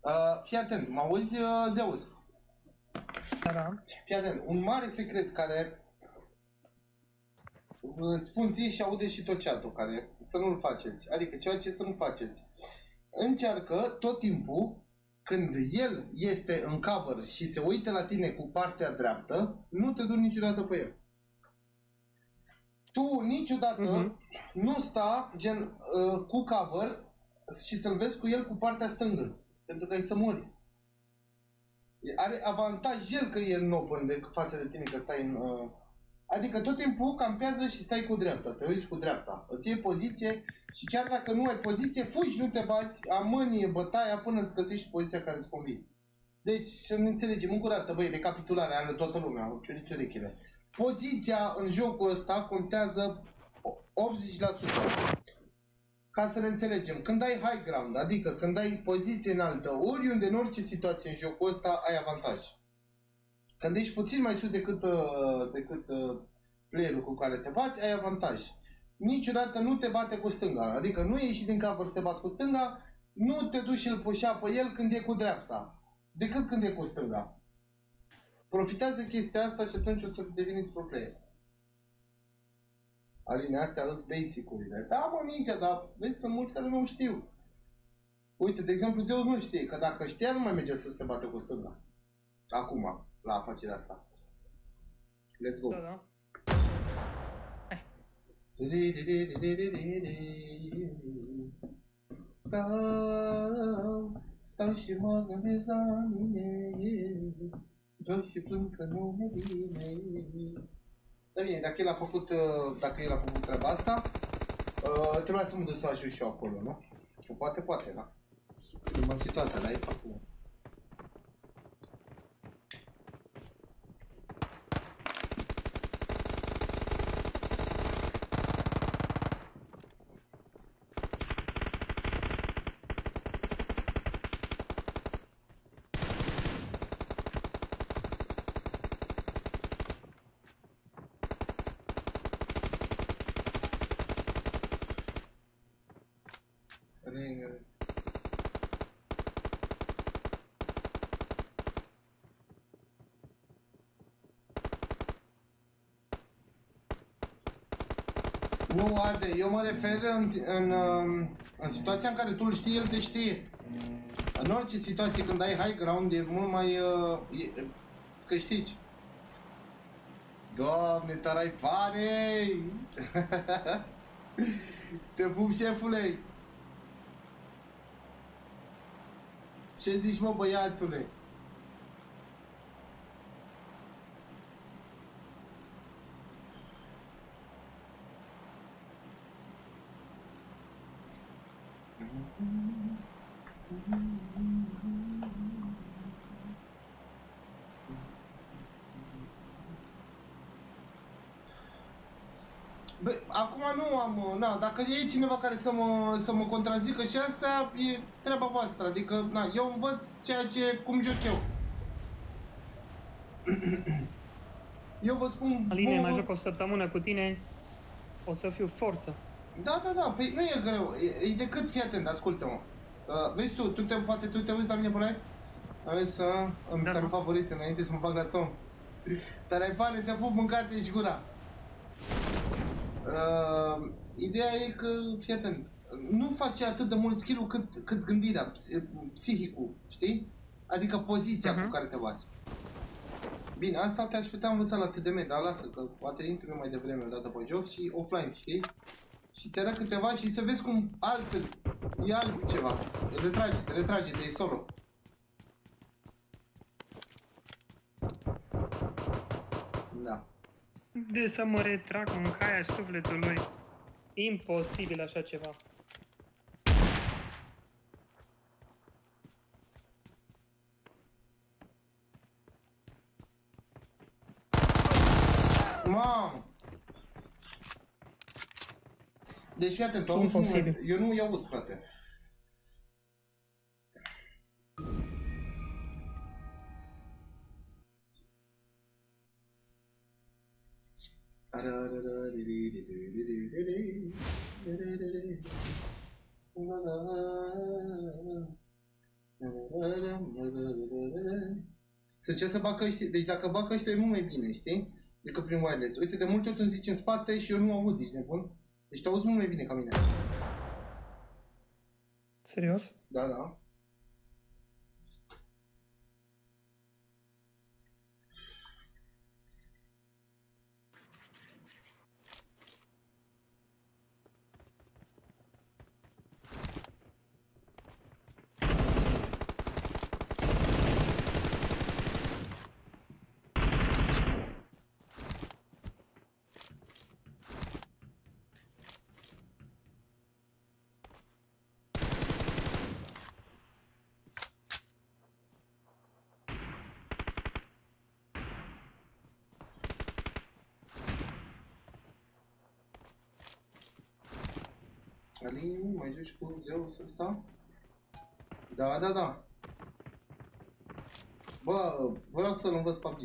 Uh, fii atent, mă auzi, uh, Zeus? Da, da. Fii atent, un mare secret care îți spun ție și aude și tot chat care să nu-l faceți. Adică ceea ce să nu faceți. Încearcă tot timpul când el este în cover și se uită la tine cu partea dreaptă, nu te duci niciodată pe el. Tu niciodată uh-huh. nu sta gen uh, cu cover și să-l vezi cu el cu partea stângă. Pentru că ai să mori. Are avantaj el că e în open de față de tine că stai în... Uh, adică tot timpul campează și stai cu dreapta, te uiți cu dreapta, îți iei poziție și chiar dacă nu ai poziție, fugi, nu te bați, amâni bătaia până îți găsești poziția care îți convine. Deci, să ne înțelegem, încă o dată, băi, recapitulare, are toată lumea, cioriți urechile. Poziția în jocul ăsta contează 80%. Ca să ne înțelegem, când ai high ground, adică când ai poziție înaltă, oriunde, în orice situație în jocul ăsta, ai avantaj. Când ești puțin mai sus decât, uh, decât uh, playerul cu care te bați, ai avantaj. Niciodată nu te bate cu stânga, adică nu ieși din cover să te bați cu stânga, nu te duci și îl pușea pe el când e cu dreapta, decât când e cu stânga. Profitați de chestia asta și atunci o să deveniți pro player. Aline, astea sunt basic-urile. Da, mă, nici, dar vezi, sunt mulți care nu știu. Uite, de exemplu, Zeus nu știe, că dacă știa, nu mai merge să se bată cu stânga. Acum, la afacerea asta. Let's go. Da, da. Stau, stau și mă gândesc la mine Vreau și plâng că nu mi vine Da bine, dacă el a făcut, uh, dacă el a făcut treaba asta uh, Trebuia să mă duc să ajung și eu acolo, nu? Că poate, poate, da Schimbăm situația, dar e făcut eu mă refer în, în, um, în situația în care tu îl știi, el te știe. În orice situație când ai high ground e mult mai uh, e, câștigi. Doamne, tarai panei! <laughs> Te pup, șefule! Ce zici, mă, băiatule? Bă, acum nu am, na, dacă e cineva care să mă, să mă contrazică și asta, e treaba voastră, adică, na, eu învăț ceea ce, cum joc eu. <clears throat> Eu vă spun... Aline, vouă- mai joc o săptămână cu tine, o să fiu forță. Da, da, da, păi nu e greu, e, e decât, fii atent, ascultă-mă. Uh, vezi tu, tu te, poate tu te uiți la mine pe live? Vezi să îmi da. salut favorit înainte să mă bag la somn. <laughs> Dar ai fane, te pup, mâncați și gura. Uh, ideea e că, fii atent, nu face atât de mult skill cât, cât gândirea, ps- psihicul, știi? Adică poziția uh-huh. cu care te bați. Bine, asta te-aș putea învăța la TDM, dar lasă că poate intru eu mai devreme o dată pe joc și offline, știi? Și ți arăt câteva și să vezi cum altfel e altceva. Retrage-te, retrage-te, e solo. Da. De să mă retrag mâncaia sufletului. Imposibil așa ceva. Mamă! Deci fii atent, tu auzi Imposibil. numai- eu nu i aud, frate. Să ce să bag ăștia, deci dacă bag ăștia e mult mai bine, știi? Decât prin wireless. Uite, de multe ori tu îmi zici în spate și eu nu aud, ești nebun? Deci tu auzi mult mai bine ca mine. Serios? Da, da. Alin, mai joci cu Zeus ăsta? Da, da, da. Bă, vreau să-l învăț PUBG.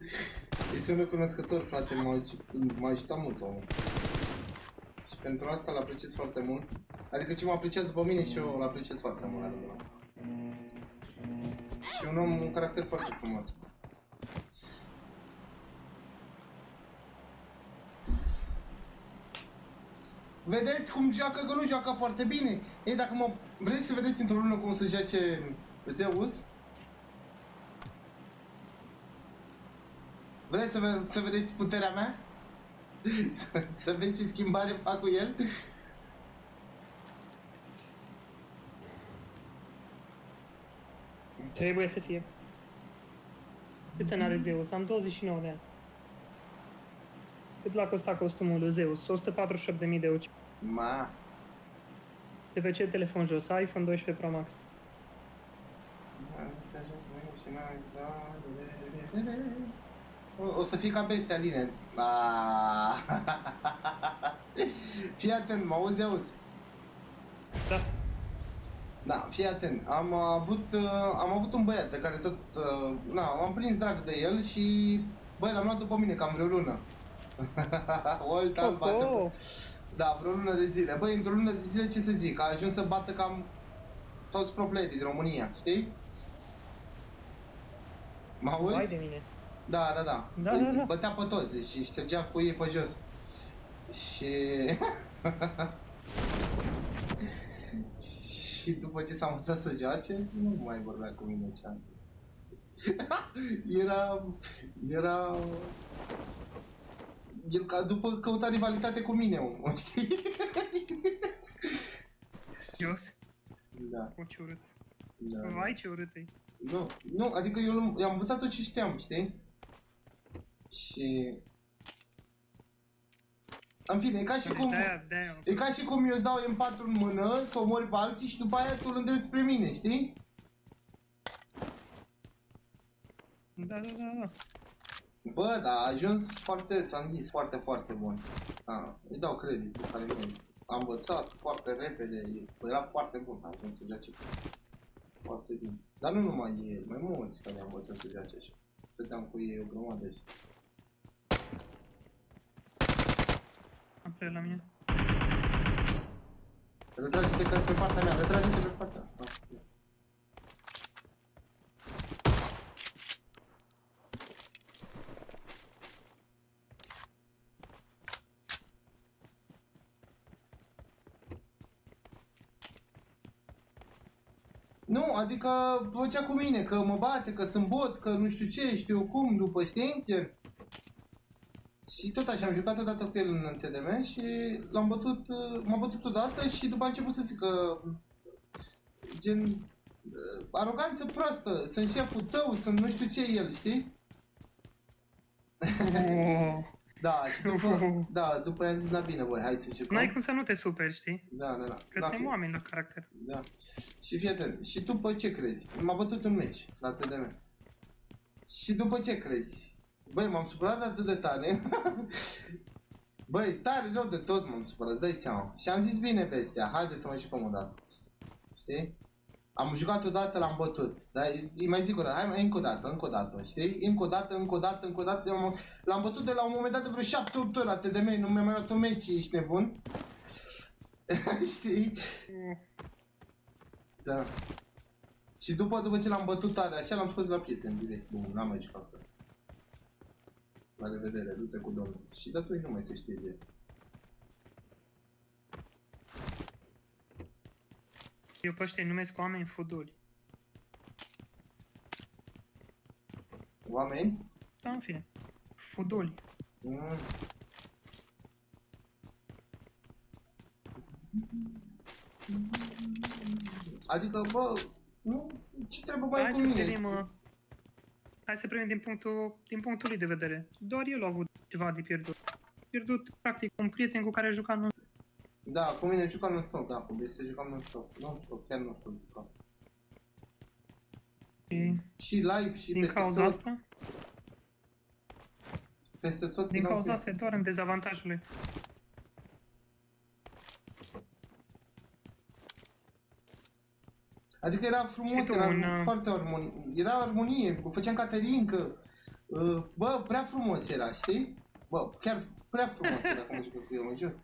<laughs> este un recunoscător, frate, m-a ajutat, m-a ajutat mult omul. Și pentru asta îl apreciez foarte mult. Adică ce mă apreciază pe mine și eu îl apreciez foarte mult. la rândul meu. Și un om, un caracter foarte frumos. Vedeți cum joacă, că nu joacă foarte bine. Ei, dacă mă... Vreți să vedeți într-o lună cum să joace Zeus? Vreți să, ve- să vedeți puterea mea? să, <laughs> să vezi ce schimbare fac cu el? Trebuie să fie. Câți ani are Zeus? Am 29 de ani. Cât l-a costat costumul lui Zeus? 148.000 de euro. Ma. De pe ce telefon jos? iPhone 12 Pro Max. O, o să fii ca bestia, Aline. Ah. <laughs> Fii atent, mă auzi, auzi? Da. Da, fii atent. Am avut, uh, am avut un băiat de care tot, uh, na, am prins drag de el și, băi, l-am luat după mine cam vreo lună. <laughs> Olt al bate. Oh. Da, vreo lună de zile. Băi, într-o lună de zile, ce să zic, a ajuns să bată cam toți pro din România, știi? Mă auzi? Vai de mine. Da, da, da. Da, Îi da, da. Bătea pe toți, deci îi ștergea cu ei pe jos. Și... <laughs> și după ce s-a învățat să joace, nu mai vorbea cu mine și am- <laughs> Era... Era... El ca după căuta rivalitate cu mine, omul, <laughs> știi? Jos? Da. O, ce urât. Da. Vai, ce urât e. Nu, nu, adică eu l- i-am învățat tot ce știam, știi? Și... În fine, e ca și cum... De-aia, de-aia. E ca și cum eu îți dau M4 în mână, să omori pe alții și după aia tu îl îndrepti spre mine, știi? Da, da, da, da. Bă, da, a ajuns foarte, ți-am zis, foarte, foarte bun. Da, îi dau credit care nu a învățat foarte repede, e- era foarte bun, a ajuns să joace foarte bine. Dar nu numai el, mai mulți care au învățat să joace așa. Stăteam cu ei o grămadă și... Apre la mine. Retrage-te că pe partea mea, retrage-te pe partea mea. Da. Nu, adică făcea cu mine, că mă bate, că sunt bot, că nu știu ce, știu eu cum, după știi? Gen. Și tot așa, am jucat odată cu el în TDM și l-am bătut, uh, m-a bătut odată și după a început să zică gen uh, aroganță proastă, sunt șeful tău, sunt nu știu ce el, știi? Da, și <laughs> după, da, după i-am zis, la bine, voi, hai să jucăm. N-ai cum să nu te superi, știi? Da, da, da. Că Da, suntem fi- oameni la caracter. Da. Și fii atent. Și tu pe ce crezi? M-a bătut un meci la TDM. Și după ce crezi? Băi, m-am supărat atât de tare. <laughs> Băi, tare rău de tot m-am supărat, îți dai seama. Și am zis, bine, bestia, haide să mai jucăm o dată. Știi? Am jucat odată, l-am bătut. Dar îi mai zic o dată, hai mai încă o dată, încă o dată, știi? Încă o dată, încă o dată, încă o dată. Am- L-am bătut de la un moment dat de vreo 7 ori la TDM, nu mi-a mai luat un meci, ești nebun? <laughs> știi? Da. Și după, după ce l-am bătut tare așa, l-am scos de la prieten direct. Bun, n-am mai jucat cu el. La revedere, du-te cu domnul. Și de atunci nu mai se știe de el. Eu pe ăștia îi numesc oameni fuduli. Oameni? Da, în fine. Fuduli. Mm. Adică, bă, nu, ce trebuie mai Hai cu să mine? privim, uh, hai să privim din punctul, din punctul lui de vedere. Doar el a avut ceva de pierdut. Pierdut, practic, un prieten cu care juca nu Da, cu mine jucam non-stop, da, cu este jucam non-stop. Non-stop, chiar non-stop jucam. Și live și din peste cauza tot. asta. Peste tot Din eram cauza cu- asta e doar în dezavantajul lui. Adică era frumos, Și tu, era un, uh, foarte armonie. Era armonie, făceam caterincă. Uh, Bă, prea frumos era, știi? Bă, chiar prea frumos era cum jucă cu el, mă jur.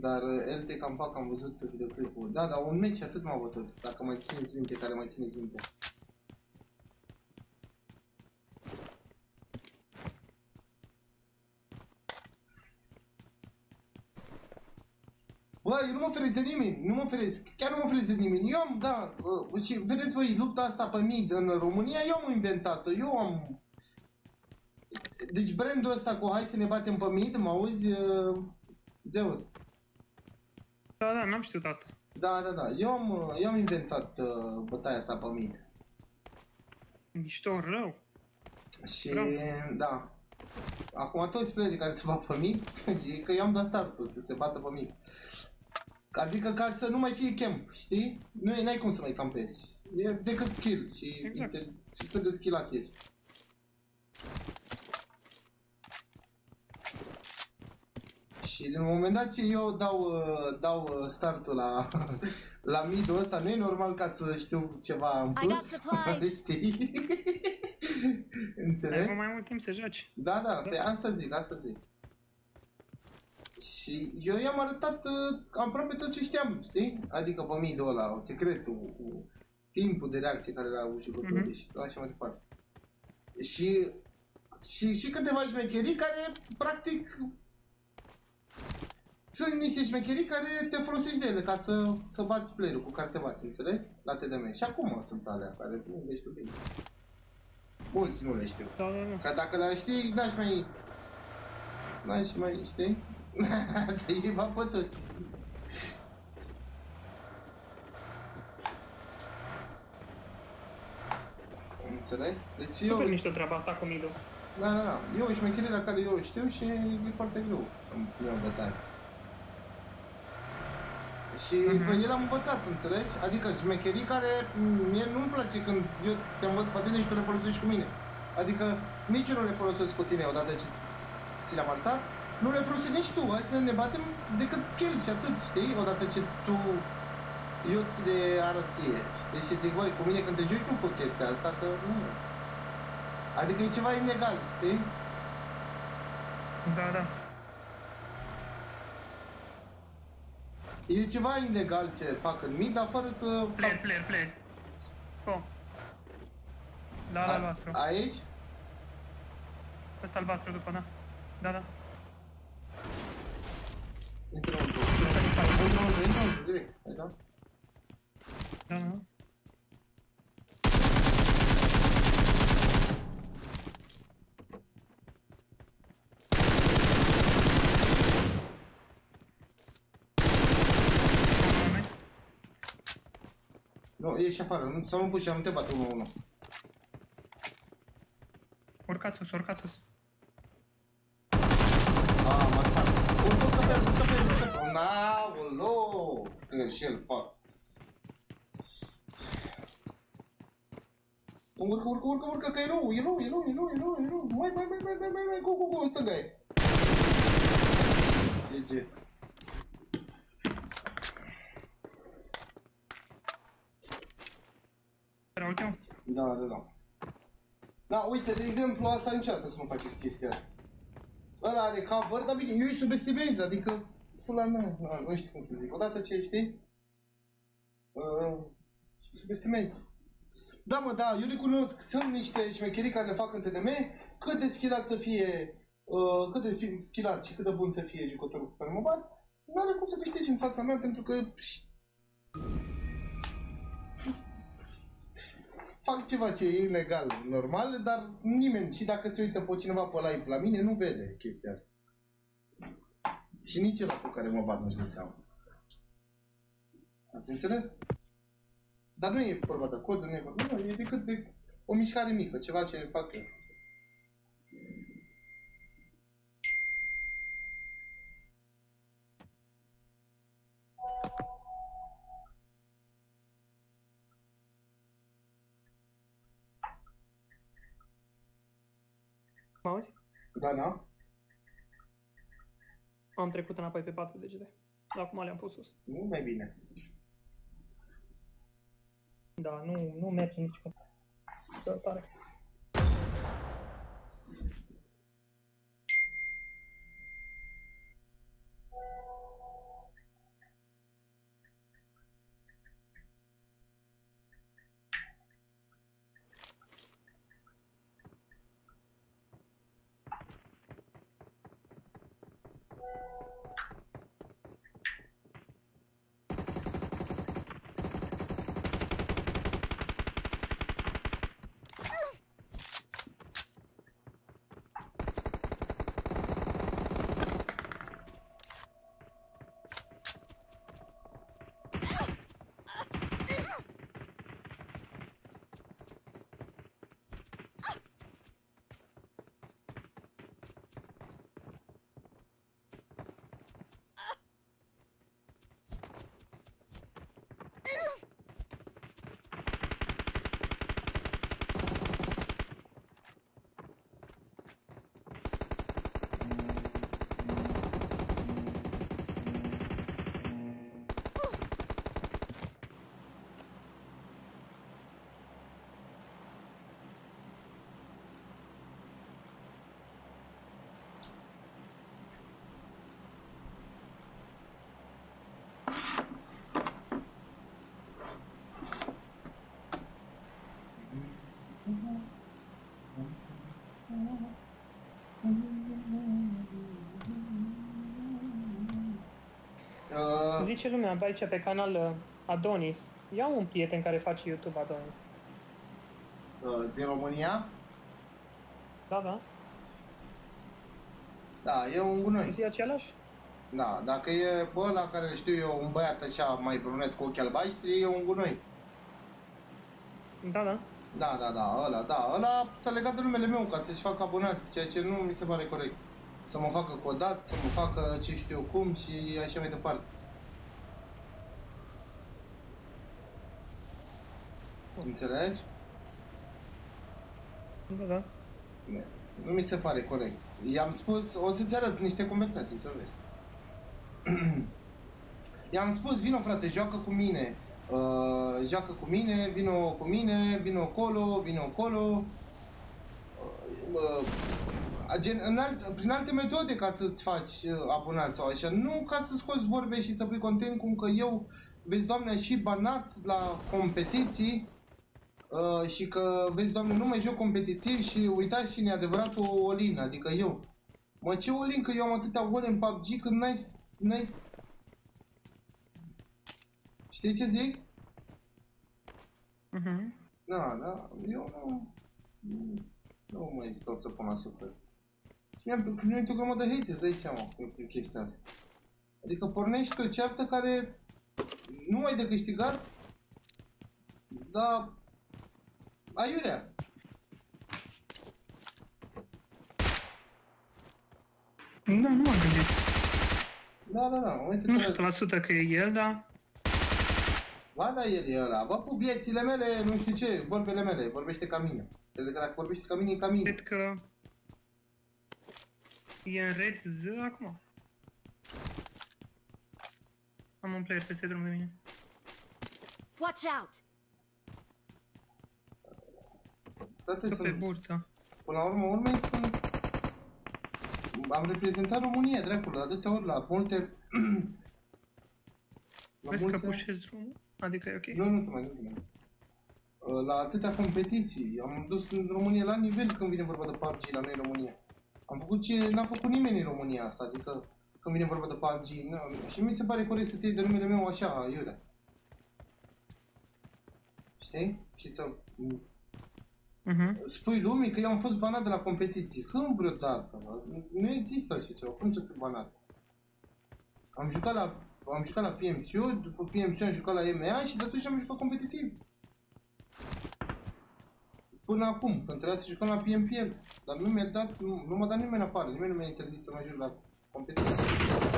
Dar uh, LT Campac am văzut pe videoclipul. Da, dar un meci atât m-a bătut, dacă mai țineți minte, care mai țineți minte. Bă, eu nu mă feresc de nimeni, nu mă feresc, chiar nu mă feresc de nimeni. Eu am, da, uh, și vedeți voi, lupta asta pe mid în România, eu am inventat-o, eu am... Deci brandul ăsta cu hai să ne batem pe mid, mă auzi, uh, Zeus? Da, da, n-am știut asta. Da, da, da, eu am, uh, eu am inventat uh, bătaia asta pe mid. Mișto rău. Și, Bravo. da, acum toți playerii care se bat pe mid, <laughs> e că eu am dat startul să se bată pe mid. Adică ca să nu mai fie camp, știi? Nu e, n-ai cum să mai campezi. E decât skill și, Exact. inter- și cât de skillat ești. Și din moment dat ce eu dau, uh, dau uh, startul la, <laughs> la mid-ul ăsta, nu e normal ca să știu ceva în I got plus, supplies. <laughs> știi? <laughs> Înțelegi? Ai mai mult timp să joci. Da, da, pe asta zic, asta zic. Și eu i-am arătat uh, aproape tot ce știam, știi? Adică pe mii ăla, secretul, cu timpul de reacție care l-au jucătorii Mhm. și așa mai departe. Și, și, și câteva șmecherii care, practic, sunt niște șmecherii care te folosești de ele ca să, să bați play cu care te bați, înțelegi? La TDM. Și acum sunt alea care nu le știu bine. Mulți nu le știu. Da, da, da. Că dacă le știi, n-aș mai... N-aș mai, știi? Dar ei va pe toți. Înțeleg? Deci eu... Super mișto treaba asta cu midul. Da, da, da. E o șmecherie la care eu o știu și e foarte greu să-mi iau bătaie. Și Mhm. pe el am învățat, înțelegi? Adică șmecherii care m, mie nu-mi place când eu te învăț pe tine și tu le folosești cu mine. Adică nici eu nu le folosesc cu tine odată ce ți le-am arătat, nu le folosești nici tu. Hai să ne batem decât skill și atât, știi? Odată ce tu eu ți le arăt ție. Știi? Și zic, voi, cu mine când te joci nu fac chestia asta, că nu. Adică e ceva ilegal, știi? Da, da. E ceva ilegal ce fac în mid, dar fără să... Player, player, player. Oh. La la albastru. Aici? Ăsta albastru după, da. Da, da. Intră înăuntru. Intră înăuntru, intră înăuntru, direct. Hai, da? Da, da. Nu, ieși afară, nu, să nu puși, nu te bate 1-1. Urcați sus, urcați sus. Ah, mă fac. Urcă pe el, urcă pe el, urcă pe el. Naolo! Că și el fac. Urcă, urcă, urcă, urcă, că e nou, e nou, e nou, e nou, e nou, e nou. Mai, mai, mai, mai, mai, mai, mai, go, go, go, stânga e. GG. Era ultimul? Da, da, da. Da, uite, de exemplu, asta niciodată să nu faceți chestia asta. Ăla are cover, dar bine, eu îi subestimez, adică, fula mea, nu, nu știu cum să zic. Odată ce știi, uh, subestimez. Da, mă, da, eu recunosc, sunt niște șmecherii care le fac în TDM, cât de schilat să fie, uh, cât de fi schilat și cât de bun să fie jucătorul cu care mă bat, nu are cum să câștigi în fața mea, pentru că fac ceva ce e ilegal, normal, dar nimeni, și dacă se uită pe cineva pe live la mine, nu vede chestia asta. Și nici ăla cu care mă bat nu-și dă seama. Ați înțeles? Dar nu e vorba de cod, nu e vorba, nu, e decât de o mișcare mică, ceva ce fac eu. Auzi? Da, da? Am trecut înapoi pe 4 degete. Acum le-am pus sus. Nu mai bine. Da, nu, nu merge nici cum. Să tare. Uh, Zice lumea pe aici pe canal uh, Adonis. Ia un prieten care face YouTube Adonis. uh, din România? Da, da. Da, e un gunoi. E același? Da, dacă e pe ăla care îl știu eu, un băiat așa mai brunet cu ochi albaștri, e un gunoi. Da, da. Da, da, da, ăla, da, ăla s-a legat de numele meu ca să-și facă abonați, ceea ce nu mi se pare corect. Să mă facă codat, să mă facă ce știu eu cum și așa mai departe. Înțelegi? Da, da. Nu mi se pare corect. I-am spus, o să-ți arăt niște conversații, să vezi. <clears throat> I-am spus, vino frate, joacă cu mine. Uh, joacă cu mine, vino cu mine, vino acolo, vino acolo. Uh, uh, gen, în alt, prin alte metode ca să-ți faci uh, abonat sau așa. Nu ca să scoți vorbe și să pui content cum că eu, vezi, doamne, aș fi banat la competiții Uh, și că, vezi, doamne, nu mai joc competitiv și uitați cine e adevăratul Olin, adică eu. Mă, ce Olin, că eu am atâtea gole în PUBG când n-ai... n-ai... Știi ce zic? Mhm. Da, da, eu nu... Nu, nu mai stau să pun la suflet. Și mi-am primit o grămadă de hate, îți dai seama cu, cu chestia asta. Adică pornești o ceartă care nu ai de câștigat, dar aiurea. Da, nu m-am gândit. Da, da, da, uite Nu 100% că e el, dar... Ba da, el e ăla. Bă, cu viețile mele, nu știu ce, vorbele mele, vorbește ca mine. Cred că dacă vorbește ca mine, e ca mine. Cred că... E în red Z acum. Am un player peste drum de mine. Watch out! Frate, Pe sunt, burtă. până la urmă, urmei sunt... Am reprezentat România, dracul, de atâtea ori, la multe... <clears throat> la Vezi că pușezi drumul? Adică e ok. Nu, nu te mai, nu te mai. Uh, La atâtea competiții, am dus în România la nivel când vine vorba de PUBG la noi în România. Am făcut ce n-a făcut nimeni în România asta, adică când vine vorba de PUBG. Nu, și mi se pare corect să te iei de numele meu așa, iurea. Știi? Și să Mhm. spui lumii că eu am fost banat de la competiții. Când vreodată, mă? Nu există așa ceva. Cum să fiu banat? Am jucat la, am jucat la PMCU, după PMCU am jucat la EMEA și de atunci am jucat competitiv. Până acum, când trebuia să jucăm la PMPL. Dar nu mi-a dat, nu, nu m-a dat nimeni afară, nimeni nu mi-a interzis să mă joc la competitiv.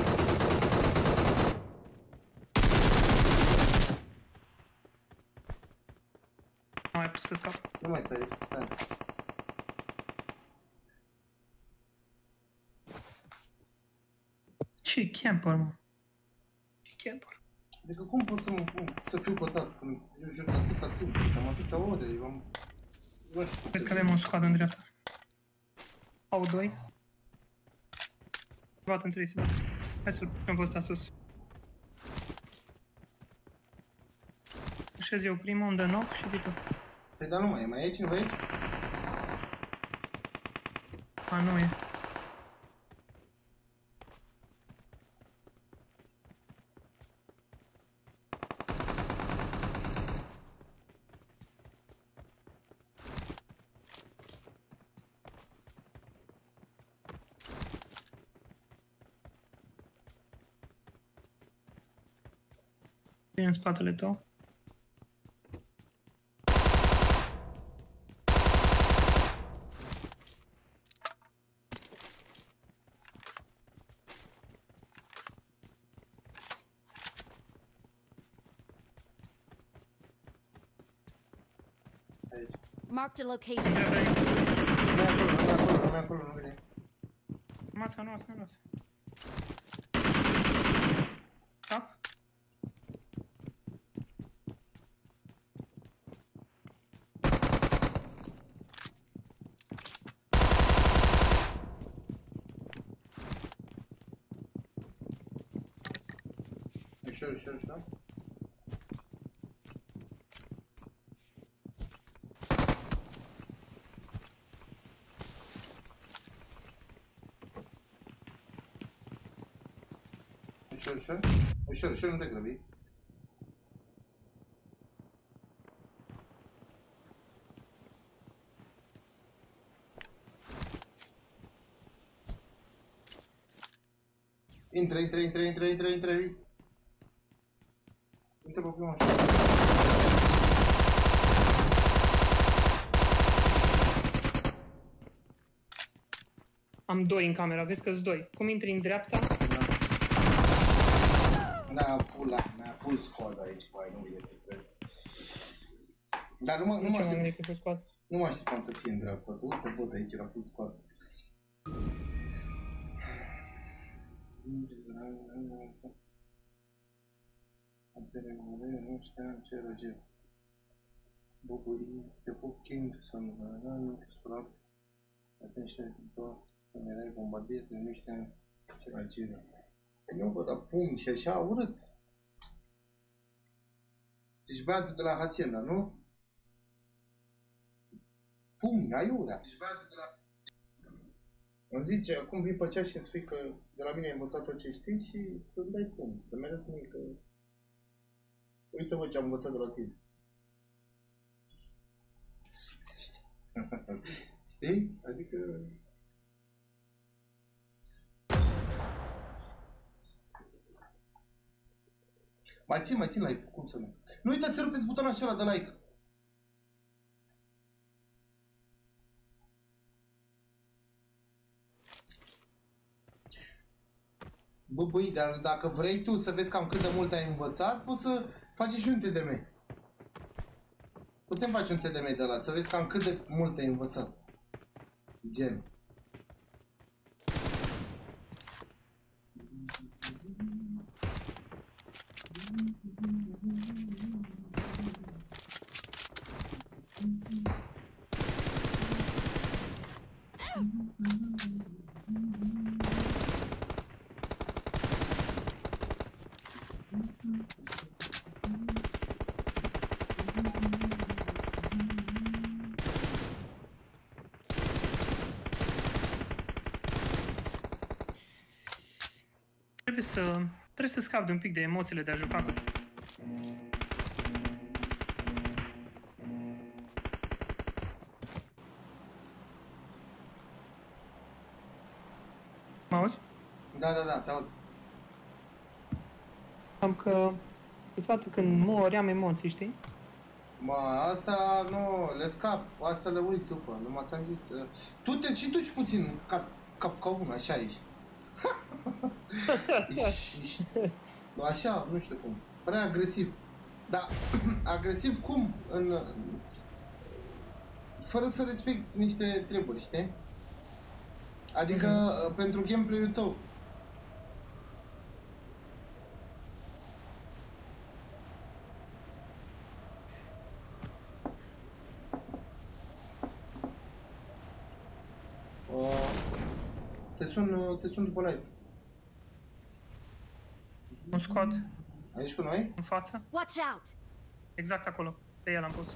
Mai pot să scap. Nu mai tăi, stai. Ce camper, mă? Ce camper? Adică cum pot să, mă, să fiu cotat când eu joc atâta timp, am atâtea ore, eu am... Nu știu. Vezi că avem un squad în dreapta. Au doi. Bat în 3 se bat. Hai să-l punem pe ăsta sus. Pușez eu primul, îmi dă knock și vii tu. Păi dar nu mai e, mai e cineva aici? A, nu e. E în spatele tău. Marked a location. Nu e acolo, nu e acolo, nu e acolo, Ușor, ușor. Ușor, ușor, nu te grăbi. Intră, intră, intră, intră, intră, intră. Intră pe prima. Am doi în camera, vezi că-s doi. Cum intri în dreapta? Da, pula mea, full squad aici, băi, nu iese, cred. Dar nu mă, nu Nu mă ce m-am aștept, gândit cu full squad. nu mă așteptam să fie în dreapta. Uite, văd aici era full squad. Apere mare, nu știam ce roge. Buburii, te pup king, să nu vă nu te spărat. Atunci te tot, când erai bombardier, nu știam ce roge. Păi nu văd, dar pum și așa urât. Deci băiatul de la Hacienda, nu? Pum, aiurea. Deci băiatul de la... Îmi zice, acum vii pe cea și îmi spui că de la mine ai învățat tot ce știi și îmi dai pum, să mergi mie că... Uite mă ce am învățat de la tine. Știi? <laughs> Adică... Mai țin, mai țin like, cum să nu. Nu uitați să rupeți butonul acela de like. Bă, băi, dar dacă vrei tu să vezi cam cât de mult ai învățat, poți să faci și un TDM. Putem face un TDM de la să vezi cam cât de mult ai învățat. Gen. Trebuie să, trebuie să scapi de un pic de emoțiile de a juca cu Mă auzi? Da, da, da, te aud. Am că câteodată când mori am emoții, știi? Mă, asta nu, le scap, asta le uiți după, nu m-ați am zis. uh, Tu te și duci puțin ca, ca, ca unul, așa ești. Ești, <laughs> ești. Așa, nu știu cum, prea agresiv. Dar <clears throat> agresiv cum? În, fără să respecti niște treburi, știi? Adică mm-hmm. pentru gameplay-ul tău. Uh, te sun, te sun după live. Un squad Aici cu noi? în față, Watch out! exact acolo. Pe el am pus.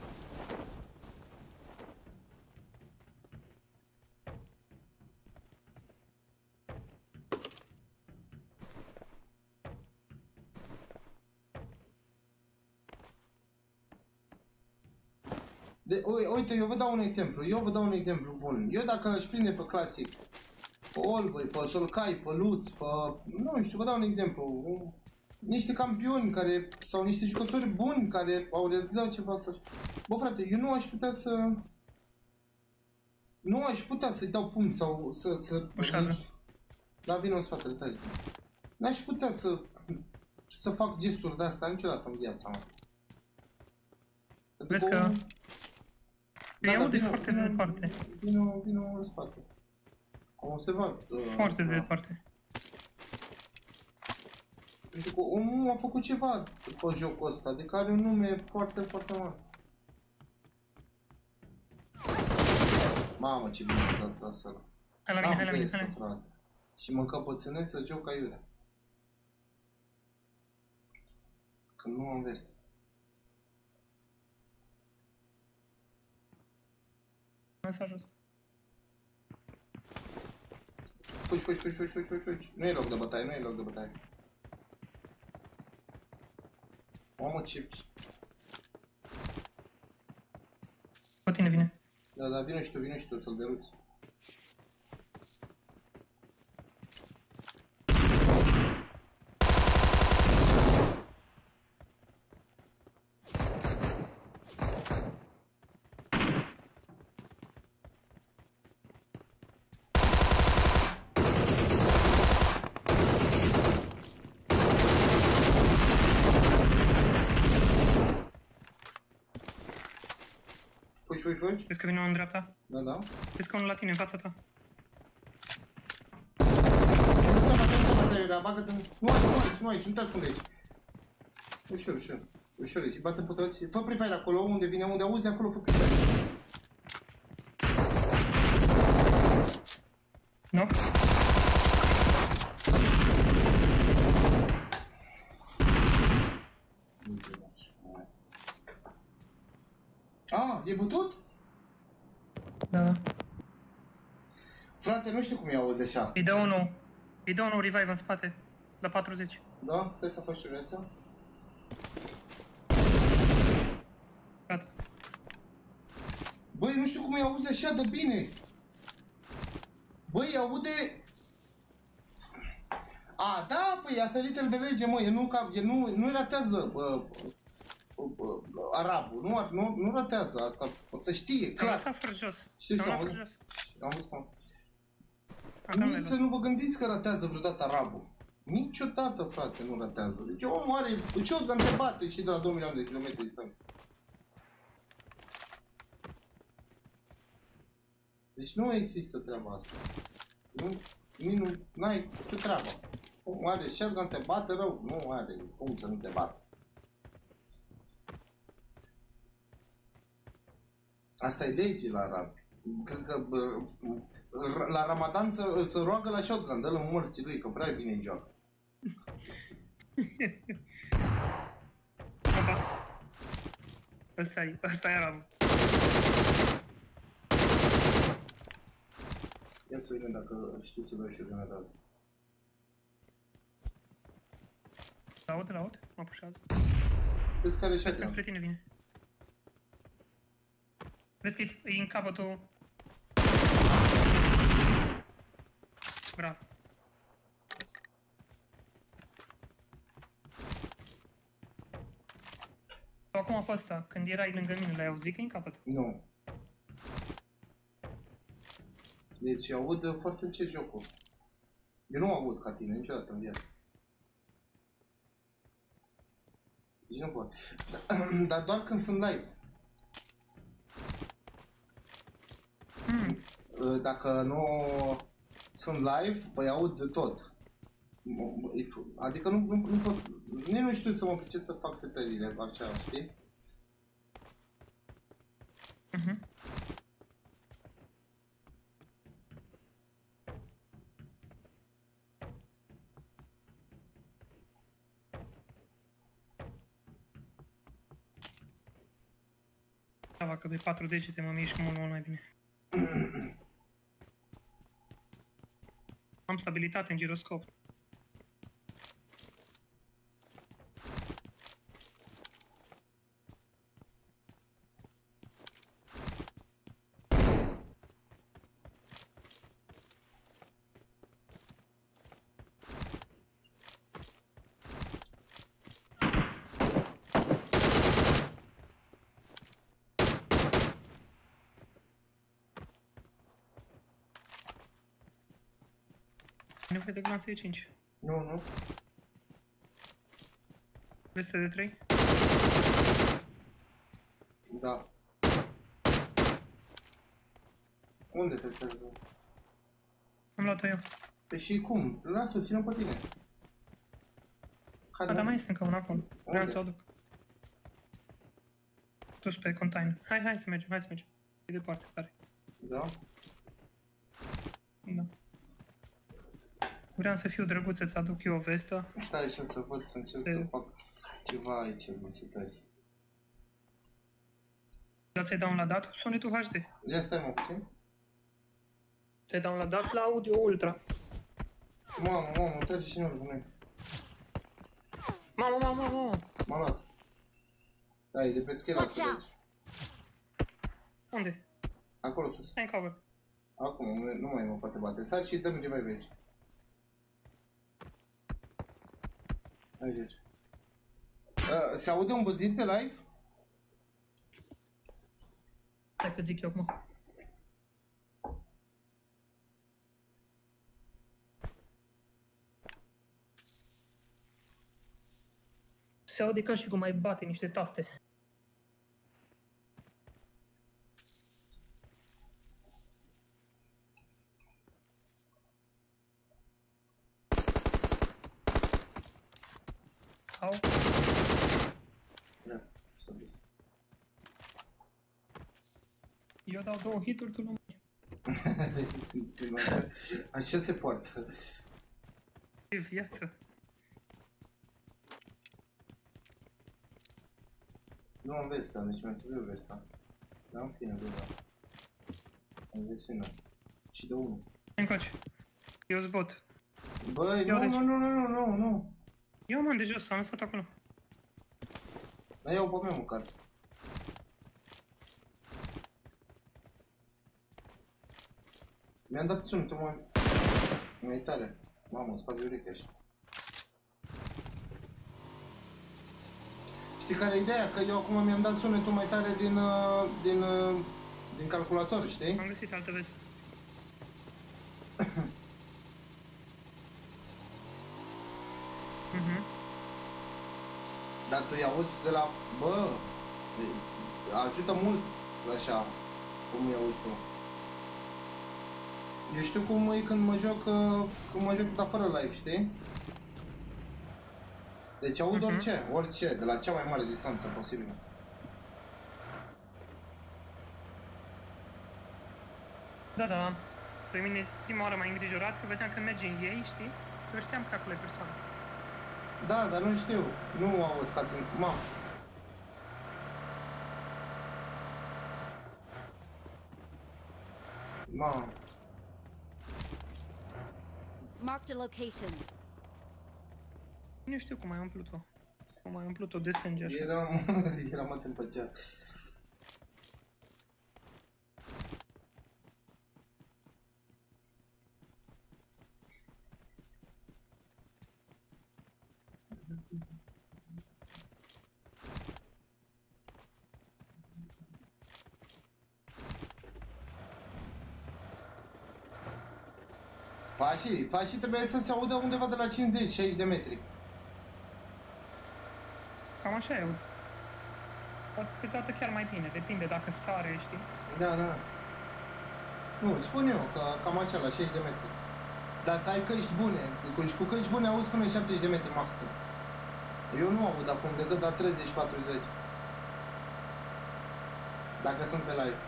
De, ui- uite, eu vă dau un exemplu. Eu vă dau un exemplu bun. Eu dacă aș prinde pe clasic, pe Olbăi, pe Solcai, pe Luț, pe... Nu știu, vă dau un exemplu. Un- Niște campioni care, sau niște jucători buni care au realizat ceva să... Bă, frate, eu nu aș putea să... Nu aș putea să-i dau pumn sau să... să Ușează. Da, vine în spatele tale. N-aș putea să... să fac gesturi de-astea niciodată în viața mea. Vezi Adică că un- îi da, aude vino- foarte de vino- departe. Vino, vino în spate. Am observat. uh, Foarte de da. departe. Pentru că omul a făcut ceva pe jocul ăsta, de care un nume foarte, foarte mare. Mamă, ce bine a dat asta ăla. Hai la mine, hai la mine, hai la mine. frate. Și mă încăpățânesc să joc aiurea. Că nu am veste. Mesajul ăsta. Fugi, fugi, fugi, fugi, fugi, fugi, fugi. Nu e loc de bătaie, nu e loc de bătaie. Mamă, ce... Cu tine vine. Da, da, vino și tu, vino și tu să-l deruți. Fugi, fugi. Vezi că vine unul în dreapta? Da, da. Vezi că unul la tine, în fața ta. Nu te bate, nu te bate, Iurea, bagă-te în... Nu aici, nu aici, nu aici, nu te ascunde aici. Ușor, ușor. Ușor aici, bate pe toți. Fă prefire acolo, unde vine, unde auzi, acolo fă prefire. Nu? A, e bătut? Da, da. Frate, nu știu cum i auzi așa. Îi dă unul. Îi dă unul revive în spate. La 40. Da? Stai să faci o viață. Gata. Băi, nu știu cum îi auzi așa de bine. Băi, aude... A, da, păi asta e literă de lege, mă, el nu, cap, el nu, nu ratează bă, bă, bă, arabul, nu, ar- nu, nu ratează asta, o să știe, Am clar. lăsat fără jos. Știi Am să luat aud? fără jos. Am văzut, mă. Am Nici să nu vă gândiți că ratează vreodată arabul. Niciodată, frate, nu ratează. Deci omul are, deci eu te bate și de la 2 milioane de kilometri distanță. Deci nu există treaba asta. Nu, nici nu, n-ai ce treabă. Omul are shotgun, te bate rău, nu are cum să nu te bată. Asta e lege la arabi. Cred că bă, r- la Ramadan să, să roagă la shotgun, dă-l în morții lui, că prea bine joacă. <laughs> Ăsta e, ăsta e arabul. Ia să vedem dacă știu să dau și eu grenada Laud, laud, mă pușează. Vezi care e Vezi că shotgun? spre tine vine. Vezi că e, e în capătul... Bravo. Sau acum pe ăsta, când erai lângă mine, l-ai auzit că e în capăt? Nu. Deci aud foarte încet jocul. Eu nu aud ca tine niciodată în viață. Deci nu pot. <clears throat> Dar doar când sunt live. Dacă nu sunt live, păi aud de tot. M- e f- Adică nu, nu, nu pot, nici nu știu să mă pricep să fac setările așa, știi? Da, că pe 4 degete mă mișc mult, mult mai bine. <clears throat> Am stabilitate în giroscop. Ai nevoie de glanțe de 5. Nu, nu. Veste de 3? Da. Unde te să Am luat-o eu. Păi și cum? Lasă-o, ține pe tine. A, dar mai este încă una acolo. Vreau să o aduc. Dus pe container. Hai, hai să mergem, hai să mergem. E departe, tare. Da? Da. Vreau să fiu drăguț să-ți aduc eu o vestă. Stai așa să văd, să încerc să fac ceva aici în setări. Dar ți-ai downloadat sunetul HD. Ia stai mă puțin. Ți-ai downloadat la audio ultra. Mamă, mamă, trage și noi noi. Mamă, mamă, mamă. M-a luat. Da, e de pe schela Watch să vezi. Unde? Acolo sus. Hai în cover. Acum, nu, nu mai mă poate bate. Sar și dă-mi revive aici. Aici. Uh, se aude un băzit pe live? Stai că zic eu acum. Se aude ca și cum ai bate niște taste. Au. Da, s-a dus. Eu dau două hituri, tu nu mai. Așa- <laughs> Așa se poartă. E viață. Nu am vesta, deci mi-a trebuit vesta. Da, în fine, bă, da. Am găsit Și de unul. Încoace. Eu zbot. Băi, Ia nu, deci. nu, nu, nu, nu, nu, nu. Eu mă, de jos, am lăsat acolo. Dar iau pe mea măcar. Mi-am dat sunetul mai... mai tare. Mamă, îmi spate ureche așa. Știi care e ideea? Că eu acum mi-am dat sunetul mai tare din, uh, din, uh, din calculator, știi? Am găsit altă veste. <coughs> Mhm. Dar tu i auzi de la... Bă, e- ajută mult așa, cum i auzi tu. Eu știu cum e când mă joc, uh, când mă joc dar fără live, știi? Deci aud Mhm. orice, orice, de la cea mai mare distanță posibilă. Da, da. Pe mine prima oară m-a îngrijorat că vedeam că merge în ei, știi? Eu știam că acolo e persoană. Da, dar nu știu, nu aud ca timp. Mamă, mamă. Marked a location. Nu știu cum ai umplut-o. Cum ai umplut-o de sânge așa. Eram, <laughs> eram atent pe cea. Pașii, pașii trebuie să se audă undeva de la 50-60 de metri. Cam așa e. Poate câteodată chiar mai bine, depinde dacă sare, știi? Da, da. Nu, spun eu că cam acela, 60 de metri. Dar să ai căști bune. Cu, și cu căști bune auzi până 70 de metri maxim. Eu nu aud acum decât la 30-40. Dacă sunt pe live.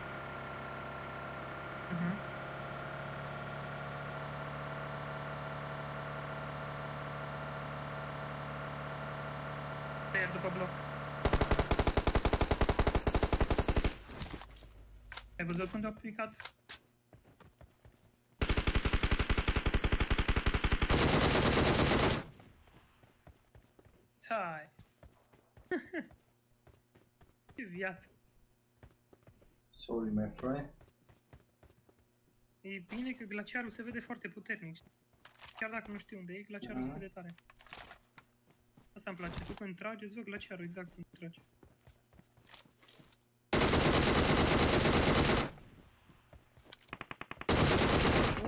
Mhm. Pe după bloc. Ai văzut unde a picat? Hai. <laughs> Ce viață. Sorry, my friend. E bine că glaciarul se vede foarte puternic. știi? Chiar dacă nu știu unde e, glaciarul se Mhm. vede tare. Asta îmi place. Tu când tragi, îți văd glaciarul exact când tragi.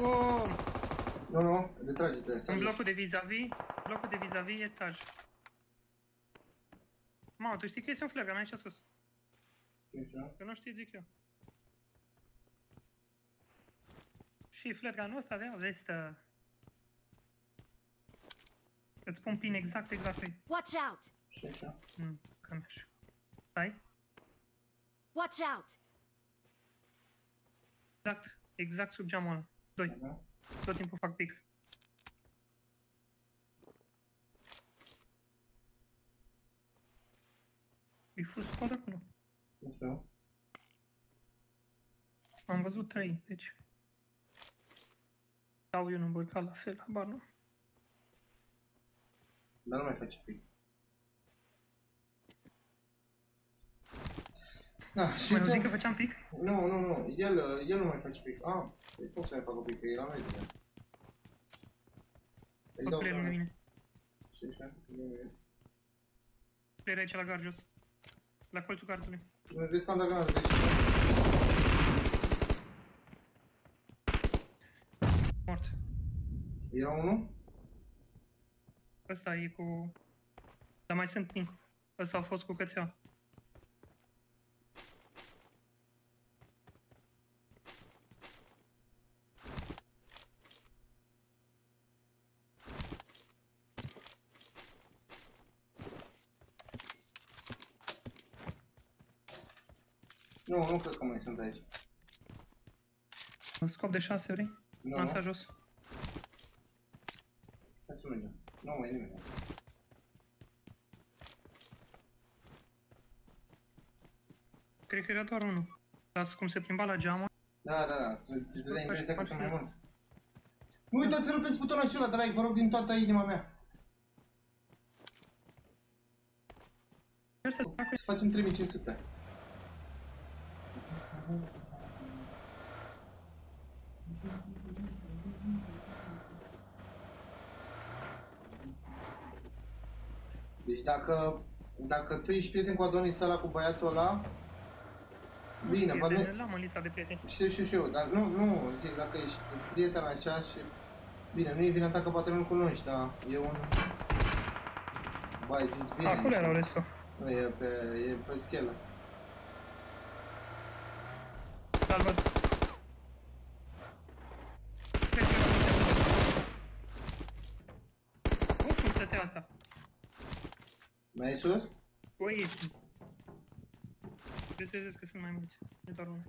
Oh! Nu, nu, retrage trebuie să În ajungi. blocul de vis-a-vis, blocul de vis-a-vis, etaj. Mamă, tu știi că este un flag, am aici sus. Că nu știi, zic eu. Și flerganul ăsta avea vestă. Îți pun pin exact, exact pe Watch out! Și așa. Mm, cam așa. Stai? Watch out! Exact, exact sub geamul ăla. Doi. Tot timpul fac pic. E full squad acolo. Nu știu. Am văzut trei, deci... Sau eu nu voi ca la fel, habar nu. Dar nu mai face pic. Da, și Mai tu- auzi că făceam pic? Nu, nu, nu, el, el nu mai face pic. Ah, păi pot să mai facă pic, că e la noi bine. Îi Tot dau player pe- lângă mine. Și așa, bine. Player aici la gard jos. La colțul gardului. Vezi că am dat granată de Mort. Era unul? Ăsta e cu... Dar mai sunt Nico. Ăsta a fost cu cățea. Nu, nu cred că mai sunt aici. În scop de 6 vrei? Nu. Lansa jos. Hai să mergem. Nu mai e nimeni. Cred că era doar unul. Dar cum se plimba la geamă. Da, da, da. Ți dă impresia că sunt mai mult. Nu uitați să rupeți butonul acela de like, vă rog, din toată inima mea. Să facem 3500. Deci dacă, dacă tu ești prieten cu Adonis ăla, cu băiatul ăla, bine, bă, nu, L-am în lista de prieteni. știu, știu, știu, dar nu, nu, zic, dacă ești prieten așa și... Bine, nu e vina ta că poate nu-l cunoști, dar e un... Bă, ai zis bine. Acolo ești. erau restul. Nu, e pe, e pe schelă. Salvă. Cum cum stătea asta? Mai e sus? O aici. Trebuie să vezi că sunt mai mulți. E doar unul.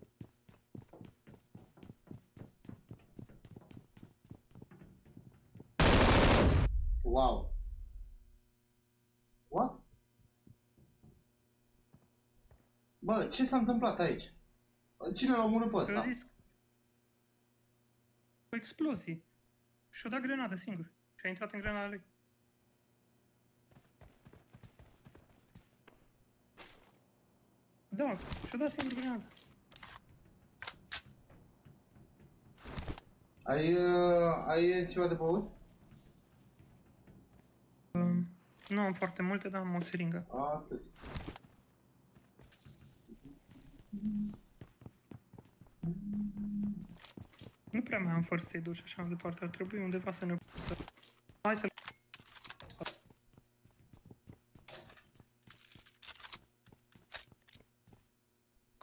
Wow. What? Bă, ce s-a întâmplat aici? Cine l-a omorât pe Eu ăsta? zis. O explozie. Și-a dat grenadă singur. Și a intrat în grenada lui. Da, și-a dat singur grenadă. Ai, uh, ai ceva de băut? Um, nu am foarte multe, dar am o seringă. A, atât. Nu prea mai am first aid-uri și așa mai departe. Ar trebui undeva să ne să... Hai să...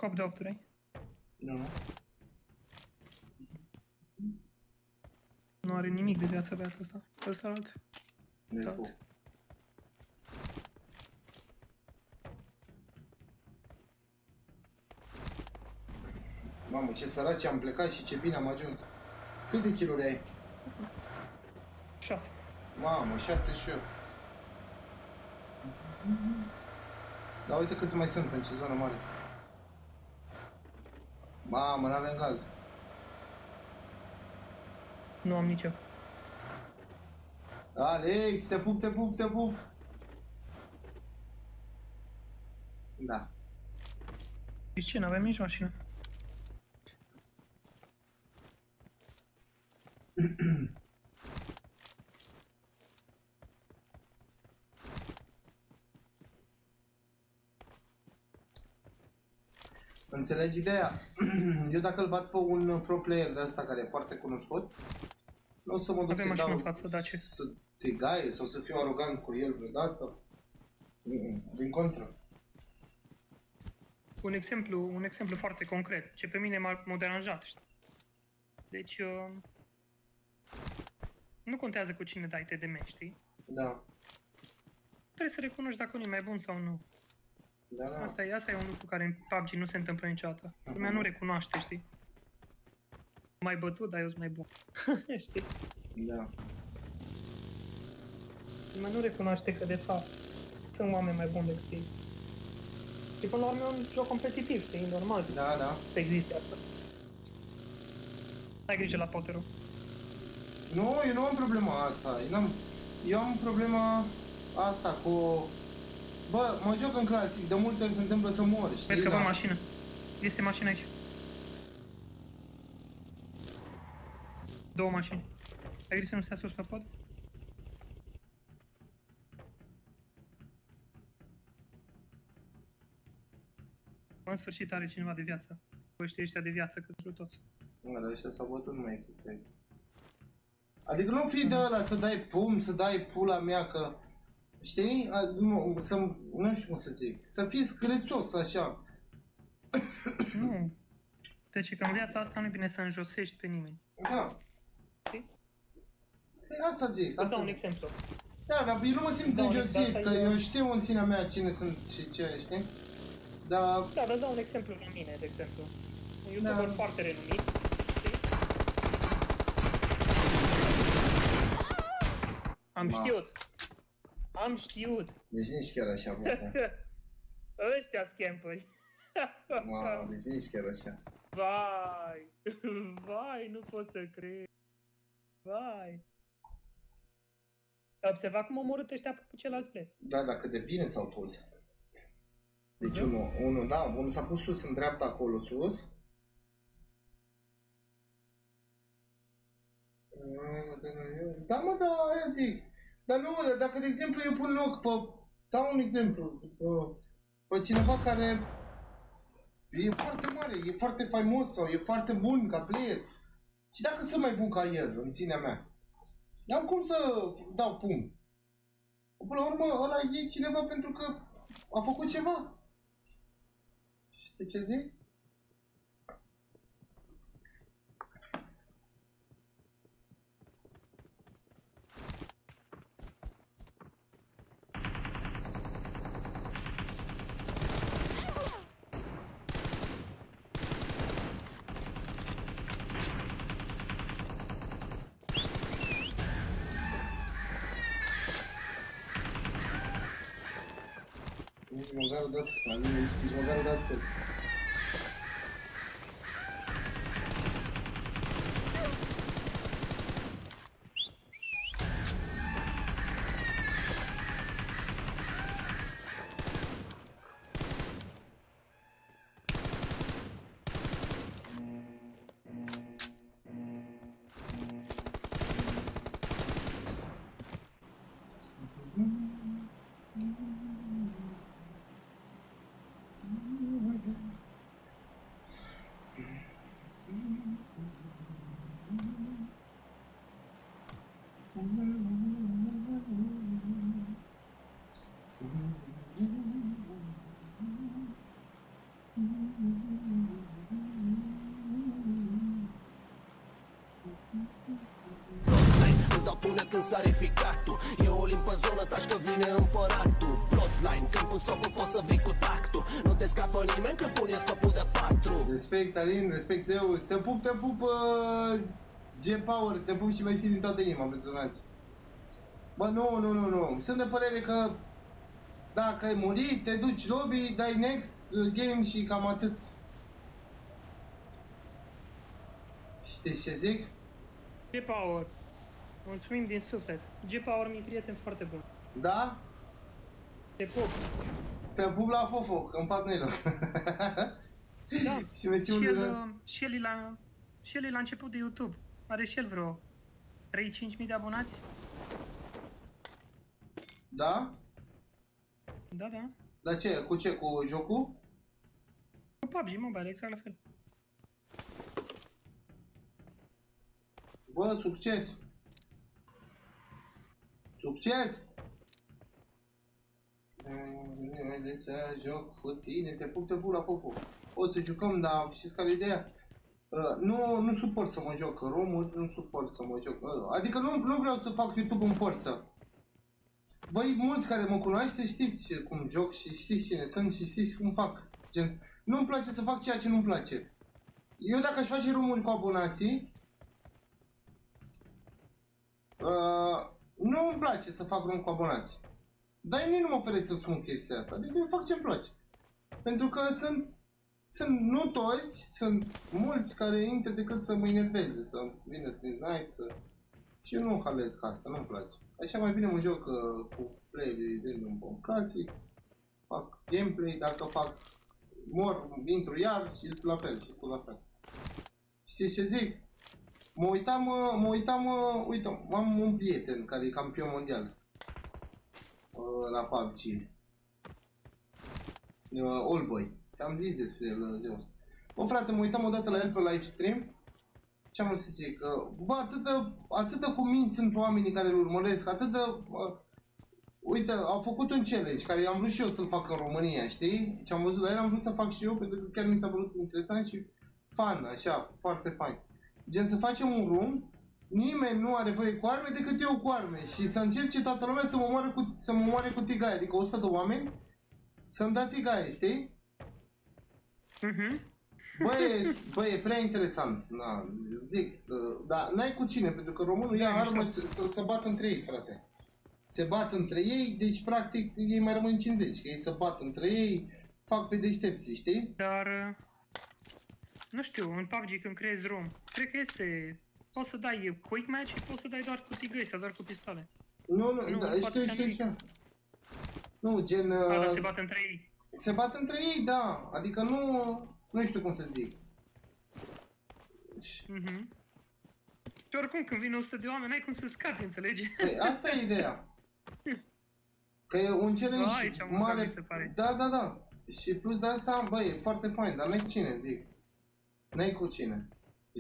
Cop de 8 vrei? Nu. Nu are nimic de viață băiatul ăsta. Ăsta alt. Nu e Tot. cu. Mamă, ce săraci am plecat și ce bine am ajuns. Cât de kilori ai? 6. Mamă, 78. Dar uite câți mai sunt în ce zonă mare. Mamă, n-avem gaz. Nu am nicio. Alex, te pup, te pup, te pup. Da. Și ce, n-avem nici mașină. <clears throat> Înțelegi ideea? <clears throat> Eu dacă îl bat pe un pro player de asta care e foarte cunoscut, nu o să mă duc Avem să-i mașină dau în față, Dacia. să te gaie sau să fiu arogant cu el vreodată. Mm, Din contră. Un exemplu, un exemplu foarte concret, ce pe mine m-a, m-a deranjat, știi? Deci, uh, nu contează cu cine dai TDM, știi? Da. Trebuie să recunoști dacă unul e mai bun sau nu. Da, da. Asta e, asta e un lucru care în PUBG nu se întâmplă niciodată. Lumea nu recunoaște, știi? Mai bătut, dar eu sunt mai bun. <laughs> știi? Da. Lumea nu recunoaște că, de fapt, sunt oameni mai buni decât ei. Și până la urmă e un joc competitiv, știi? E normal să, da, da. să existe asta. Ai grijă la Potterul. Nu, eu nu am problema asta. Eu, n-am, eu am problema asta cu... Bă, mă joc în clasic, de multe ori se întâmplă să mor, știi? Vezi că Da. vă mașină. Este mașină aici. Două mașini. Ai grijă să nu stea sus pe pod? În sfârșit are cineva de viață. Ăștia ăștia de viață către toți. Mă, dar ăștia s-au bătut, nu mai există aici. Adică nu fi de ăla să dai pum, să dai pula mea că... Știi? A, nu, să, nu știu cum să zic. Să fii screțos așa. Nu. Deci că în viața asta nu e bine să înjosești pe nimeni. Da. Păi asta zic. Îți Asta dau un zic. exemplu. Da, dar eu nu mă simt Da, înjosit, asta că e- eu știu în sinea mea cine sunt și ce, știi? Dar Da, vă dau un exemplu la mine, de exemplu. Un youtuber Da. foarte renumit. știi? Am Ma. știut. Am știut. deci nici chiar așa, bă. <laughs> Ăștia scamperi. Wow, <laughs> deci nici chiar așa. Vai. <laughs> Vai, nu pot să cred. Vai. Ai observat cum omorât ăștia pe ceilalți play? Da, da, cât de bine s-au pus. Deci unul, unul, da, unul s-a pus sus în dreapta acolo sus. Da, mă, da, aia zic. Dar nu, dar dacă, de exemplu, eu pun loc pe... Dau un exemplu. Pe, pe cineva care e foarte mare, e foarte faimos sau e foarte bun ca player. Și dacă sunt mai bun ca el, în ținea mea, n-am cum să dau pum. Până la urmă, ăla e cineva pentru că a făcut ceva. Știi ce zic? Nici măcar dați, la mine zic, nici când sare ficatul E o limpă zonă, taci că vine împăratul Bloodline, când pun scopul poți să vii cu tactul Nu te scapă nimeni când pune scopul de patru Respect, Alin, respect Zeus. Te pup, te pup, uh, G-Power, te pup și mersi din toată inima pentru donații. Bă, nu, nu, nu, nu. Sunt de părere că dacă ai murit, te duci lobby, dai next uh, game și cam atât. Știți ce zic? G-Power. Mulțumim din suflet. G-Power mi-e prieten foarte bun. Da? Te pup. Te pup la fofo, că îmi pat noi <laughs> Da. Și mersi și, unde el, nu- uh, și el e la, și el e la început de YouTube. Are și el vreo 3-5 mii de abonați. Da? Da, da. Dar ce? Cu ce? Cu jocul? Cu PUBG Mobile, exact la fel. Bă, succes! Succes! Hai să joc cu tine, te pup, te pup la fofo. O să jucăm, dar știți care e ideea? Uh, nu, nu suport să mă joc în romuri, nu suport să mă joc. Uh, adică nu, nu vreau să fac YouTube în forță. Voi mulți care mă cunoașteți știți cum joc și știți cine sunt și știți cum fac. Gen, nu-mi place să fac ceea ce nu-mi place. Eu dacă aș face romuri cu abonații, Uh, nu îmi place să fac rom cu abonați. Dar nici nu mă ofereți să spun chestia asta. Adică eu fac ce-mi place. Pentru că sunt, sunt nu toți, sunt mulți care intră decât să mă enerveze, să vină Street Night, să... Și eu nu halesc asta, nu-mi place. Așa mai bine mă joc uh, cu play de un bun clasic, fac gameplay, dacă fac mor, intru iar și la fel, și tu la fel. Știți ce zic? Mă uitam, mă, mă uitam, mă, uite, am un prieten care e campion mondial uh, la PUBG. Uh, Allboy. Ți-am zis despre el, uh, Zeus. Bă, frate, mă uitam odată la el pe live stream ce am vrut să zic, că, bă, atât de, atât de cuminți sunt oamenii care îl urmăresc, atât de, uh, uite, au făcut un challenge care am vrut și eu să-l fac în România, știi? Ce am văzut la el, am vrut să fac și eu, pentru că chiar mi s-a părut interesant și fan, așa, foarte fain. Gen să facem un room, nimeni nu are voie cu arme decât eu cu arme și să încerce toată lumea să mă moare cu, să mă moare cu tigaie, adică 100 de oameni să-mi dea tigaie, știi? Mhm. Bă, e, bă, e prea interesant. Na, zic, uh, dar n-ai cu cine, pentru că românul ia armă să, să, să bată între ei, frate. Se bat între ei, deci practic ei mai rămân 50, că ei se bat între ei, fac pe deștepții, știi? Dar... uh, Nu știu, în PUBG când creezi room, cred că este... Poți să dai quick match și poți să dai doar cu tigăi sau doar cu pistoale. Nu, nu, Nu, da, nu știu, poate să știu, nimic. știu. Nu, gen... A, dar uh, se bat între ei. Se bat între ei, da. Adică nu... Nu știu cum să zic. Mhm. Și oricum, când vine 100 de oameni, n-ai cum să scapi, înțelegi? Păi, asta e ideea. Că e un Da, challenge aici am mare. mi se pare. Da, da, da. Și plus de asta, băi, e foarte fain, dar n-ai cu cine, zic. N-ai cu cine.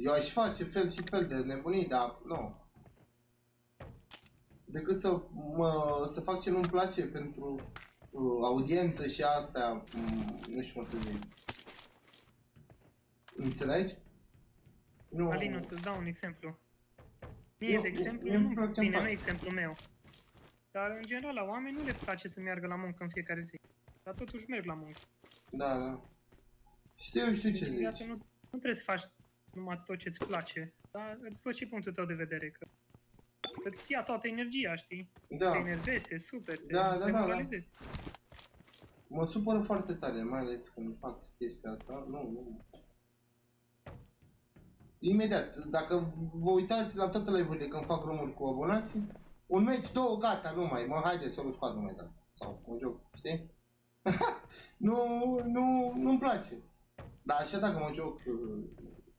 Eu aș face fel și fel de nebunii, dar nu. Decât să, mă, să fac ce nu-mi place pentru uh, audiență și astea, mm, nu știu cum să zic. Înțelegi? Nu. Alin, o să-ți dau un exemplu. Mie, Eu- de exemplu, eu- eu nu, îmi place bine, în nu e fapt. exemplu meu. Dar, în general, la oameni nu le place să meargă la muncă în fiecare zi. Dar totuși merg la muncă. Da, da. Știu, știu ce În zici. viață nu, nu trebuie să faci numai tot ce-ți place, dar îți văd și punctul tău de vedere, că îți ia toată energia, știi? Da. Te enervezi, te super, te Da, da, da, da. demoralizezi. Mă supără foarte tare, mai ales când fac chestia asta. Nu, nu. Imediat, dacă vă uitați la toate live-urile când fac români cu abonații, un meci, două, gata, nu mai, mă, haide să-l scoat, nu mai da. Sau mă joc, știi? <laughs> nu, nu, nu-mi place. Dar așa dacă mă joc, uh,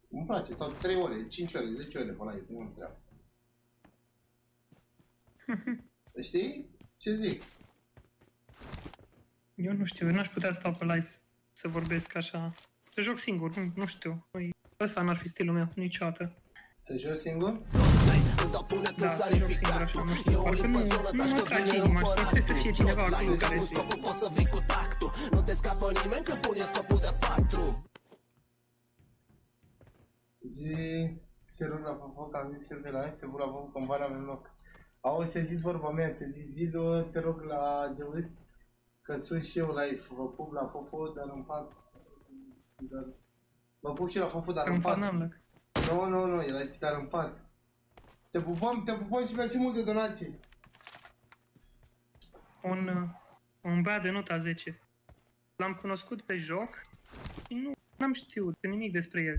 îmi place, stau 3 ore, 5 ore, 10 ore pe live, nu-mi treabă. Știi? Ce zic? Eu nu știu, eu n-aș putea sta pe live să vorbesc așa. Să joc singur, nu, nu știu. Păi, Ăsta n-ar fi stilul meu, niciodată. Să joc singur? Da, să joc singur așa, nu știu, parcă nu, nu mă atrage inima, știi, trebuie să fie cineva acolo care să... Poți să vii cu tactul Nu te scapă nimeni când pune scopul de patru Zi, te rog la foc, am zis eu de la te rog la foc, că în vară avem loc. Auzi, ți-a zis vorba mea, ți-a zis Zilu, te rog la Zeus, că sunt și eu live, vă pup la Fofo, dar în pat. Dar... Vă pup și la Fofo, dar în În pat pat. n-am loc. Nu, nu, nu, el a zis dar în pat. Te pupăm, te pupăm și mersi mult de donații. Un, uh, un băiat de nota 10. L-am cunoscut pe joc și nu am știut nimic despre el.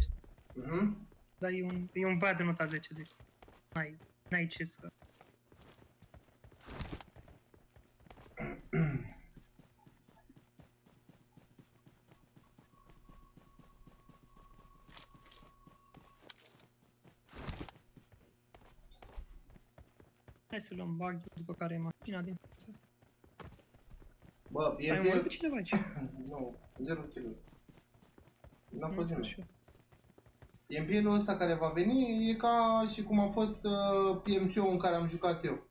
Știi? Mhm. Dar e un, e un băiat de nota 10, zic. N-ai, n-ai ce să... Hai să luăm bug, după care mașina din față. Bă, Ai omorât pe PMP... cineva aici? <clears throat> Nu, 0 kg. N-a Nu fost știu. nimeni. PMP-ul ăsta care va veni e ca și cum a fost uh, PMC-ul în care am jucat eu.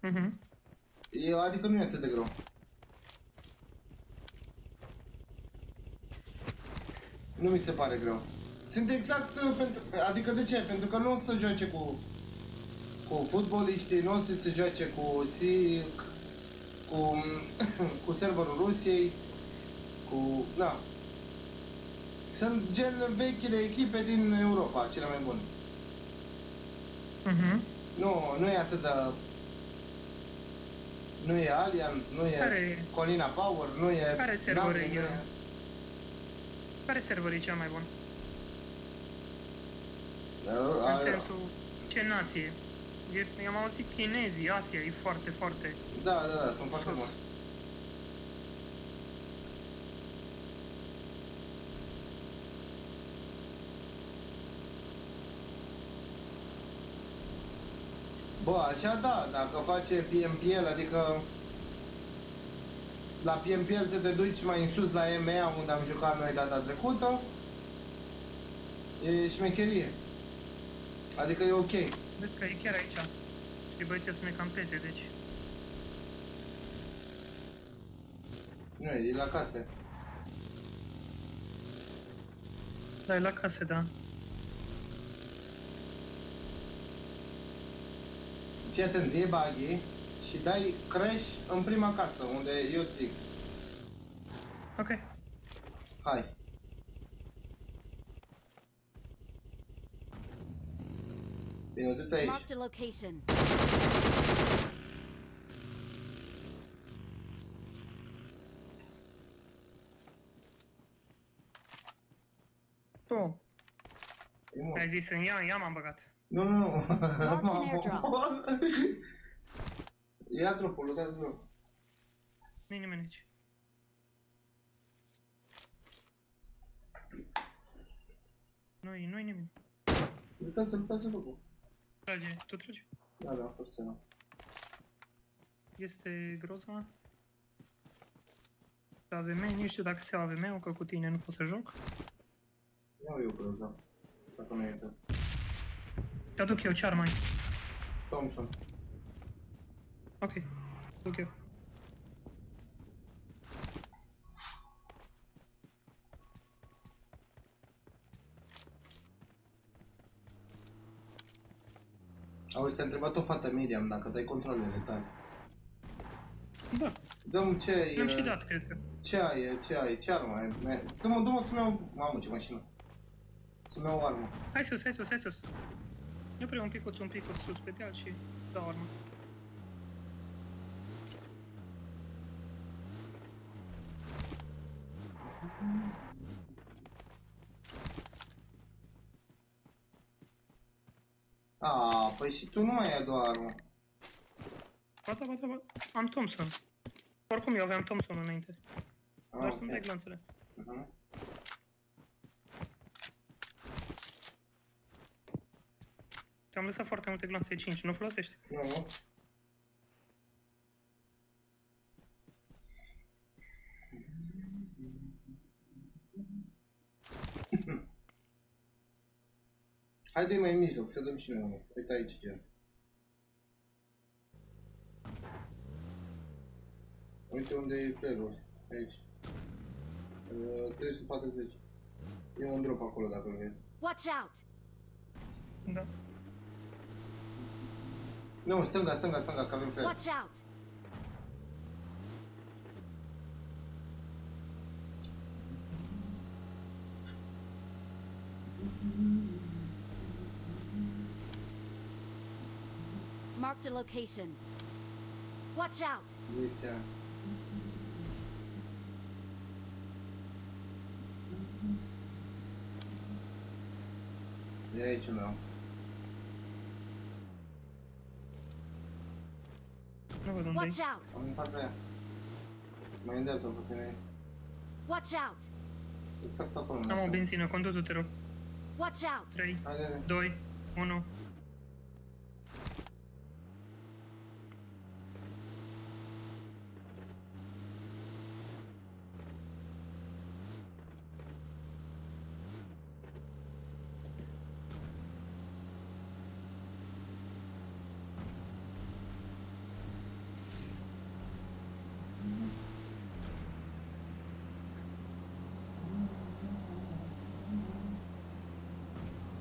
Mhm. E, adică nu e atât de greu. Nu mi se pare greu. Sunt exact uh, pentru... Adică de ce? Pentru că nu o să joace cu cu fotbaliștii, nu o să se joace cu SIC, cu, <coughs> cu serverul Rusiei, cu... Da. Sunt gen vechile echipe din Europa, cele mai bune. Mhm. Nu, nu e atât de... Nu e Allianz, nu e Care- Colina Power, nu e... Care server Nami, e? nu e... Care server e cel mai bun? A- În sensul, ce nație? E, am auzit chinezii, Asia e foarte, foarte... Da, da, da, sunt foarte sus. Bă, așa da, dacă face PMPL, adică la PMPL să te duci mai în sus la EMEA unde am jucat noi data trecută, e șmecherie. Adică e ok. Vezi că e chiar aici. Și băieții o să ne campeze, deci... Nu, e la casă. Da, e la case, da. Fii atent, e buggy și dai crash în prima casă, unde eu zic. Ok. Hai. Bine, du-te aici. Marked a location. Tu. Ai zis în ea, în ea m-am băgat. Nu, nu, nu. Marked <laughs> an airdrop. <laughs> Ia dropul, lutează drop. Nu-i nimeni aici. Nu-i, nu-i nimeni. Lutează, lutează dropul. Trage, tu tragi. Da, da, a fost ăla. Este groza. AVM, nu știu dacă se ia AVM-ul, că cu tine nu pot să joc. Iau eu groza. Dacă nu e tot. Te aduc eu, ce armă ai? Thompson. Ok, duc eu. Auzi, te-a întrebat o fată Miriam dacă dai controlele tale. Da. Dăm ce ai... Am și dat, cred că. Ce ai, ce ai, ce armă ai? Me- Dă-mă, dă-mă să-mi iau... Mamă, ce mașină. Să-mi iau o armă. Hai sus, hai sus, hai sus. Eu prea un picuț, un picuț sus pe deal și dau armă. A, păi și tu nu mai ai a doua armă. Ba da, ba da, ba. Am Thompson. Oricum eu aveam Thompson înainte. Ah, Doar ok. să-mi dai glanțele. Mhm. Ți-am lăsat foarte multe glanțe 5, nu folosești? Nu. <laughs> Haide mai în mijloc, să dăm și noi unul. Uite aici, gen. Uite unde e flerul. Aici. Uh, 340. E un drop acolo dacă îl vezi. Watch out! Da. Nu, stânga, stânga, stânga, că avem out! Marked a location. Watch out! Uite. E aici meu. Nu văd unde Watch e. out! Am în partea aia. Mai îndreaptă pe tine. Watch out! Exact acolo. Am o benzină, condutul te rog. Watch out! 3, Haide, 2, 1.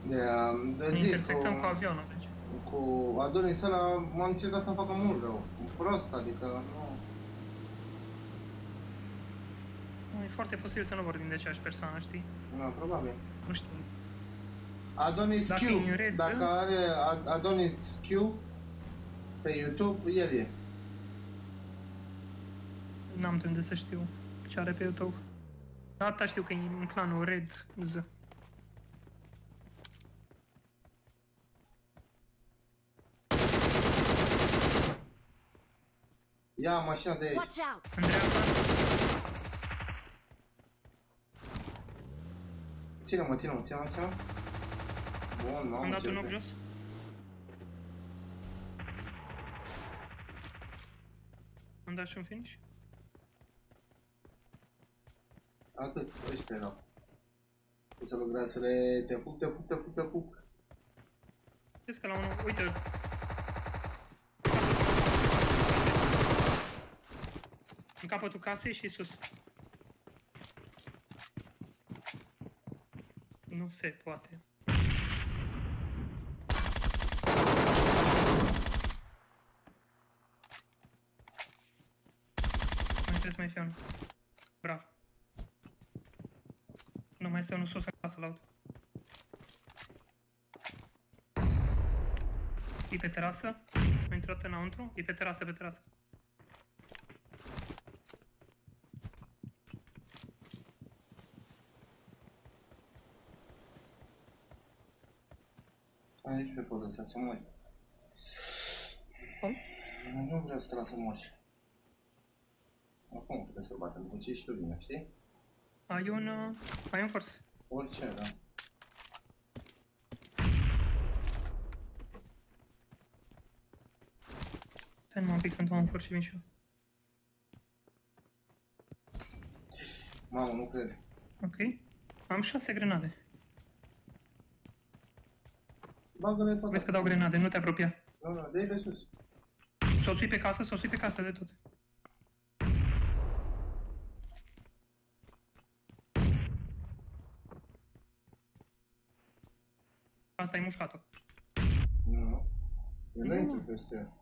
de, um, de Ne zi intersectăm cu cu, avionul, deci. cu Adonis ăla m-am încercat să-mi facă mult rău. Prost, adică nu. Nu, E foarte posibil să nu vorbim de aceeași persoană, știi? Nu, probabil. Nu știu. Adonis Dacă Q. e în red Dacă zone- are Ad- Adonis Q pe YouTube, el e. N-am de unde să știu ce are pe YouTube. Atâta știu că e în clanul Red Z. Ia mașina de aici. Watch out! În dreapta, Ține-mă, ține-mă, ține-mă, ține-mă. Bun, am mamă, dat ce un ochi repede. jos. Am dat și un finish. Atât, ăștia erau. O să lucrează să le... Te pup, te pup, te pup, te pup. Vezi că la unul, uite În capătul casei și sus. Nu se poate. Mai trebuie să mai fie unul. Bravo. mai este unul sus acasă la auto. E pe terasă? A intrat înăuntru? E pe terasă, pe terasă. Aici pe podă să să mori. Cum? Nu vreau să te las să morți. Acum trebuie să batem, după ce ești tu bine, știi? Ai un... uh, Ai un forț. Orice, da. Stai numai un pic să-mi dau un forț și vin și eu. Mamă, nu cred. Ok. Am șase grenade. Bagă-le pe Vezi că dau grenade, nu te apropia. Nu, nu, dă-i pe sus. S-o sui pe casă, s-o sui pe casă de tot. Asta e mușcat-o. Nu. Eu nu intru peste el.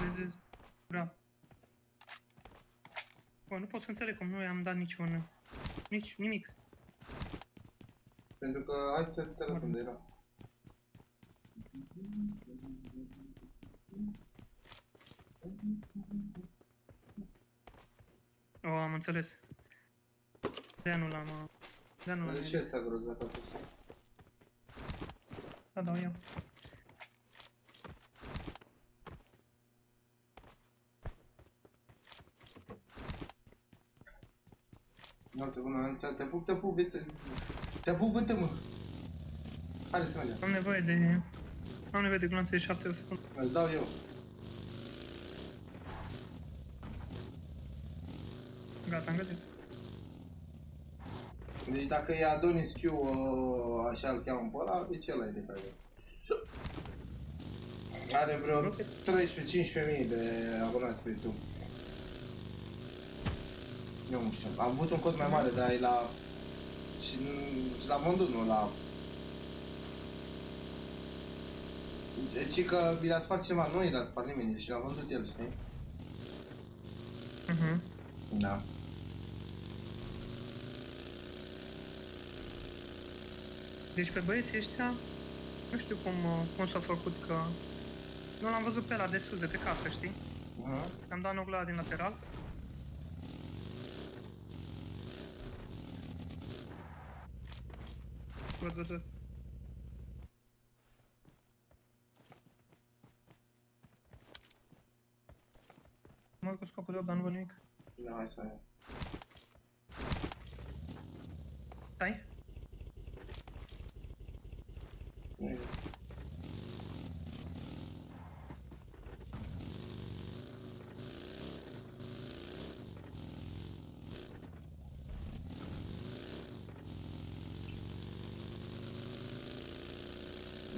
Vezi, vezi. Bravo. Bă, nu pot să înțeleg cum nu i-am dat niciun... Nici nimic. Pentru că hai să ți arăt unde era. O, am înțeles. De nu l-am... uh, De nu l-am... De ce ăsta grozav pe sus? Da, dau eu. Noapte bună, Anța, te pup, te pup, viță. Te pup, vântă, mă. Haide să mergem. Am nevoie de... Am nevoie de gloanțe de 7 o secundă. Îți dau eu. Gata, am găsit. Deci dacă e Adonis Q, uh, așa îl cheamă pe ăla, deci ăla e de care. Are vreo 13-15 mii de abonați pe YouTube. Eu nu știu. Am avut un cod mai mare, dar e la... Și, și l-am vândut, nu la... Ci că mi l-a spart ceva, nu i l-a spart nimeni și l-a vândut el, știi? Mhm. Da. Deci pe băieții ăștia, nu știu cum, uh, cum s-a făcut că... Nu l-am văzut pe ăla de sus, de pe casă, știi? Mhm. Am dat nogla din lateral. Văd, văd, văd. Mă cu scopul de 8, dar nu văd nimic.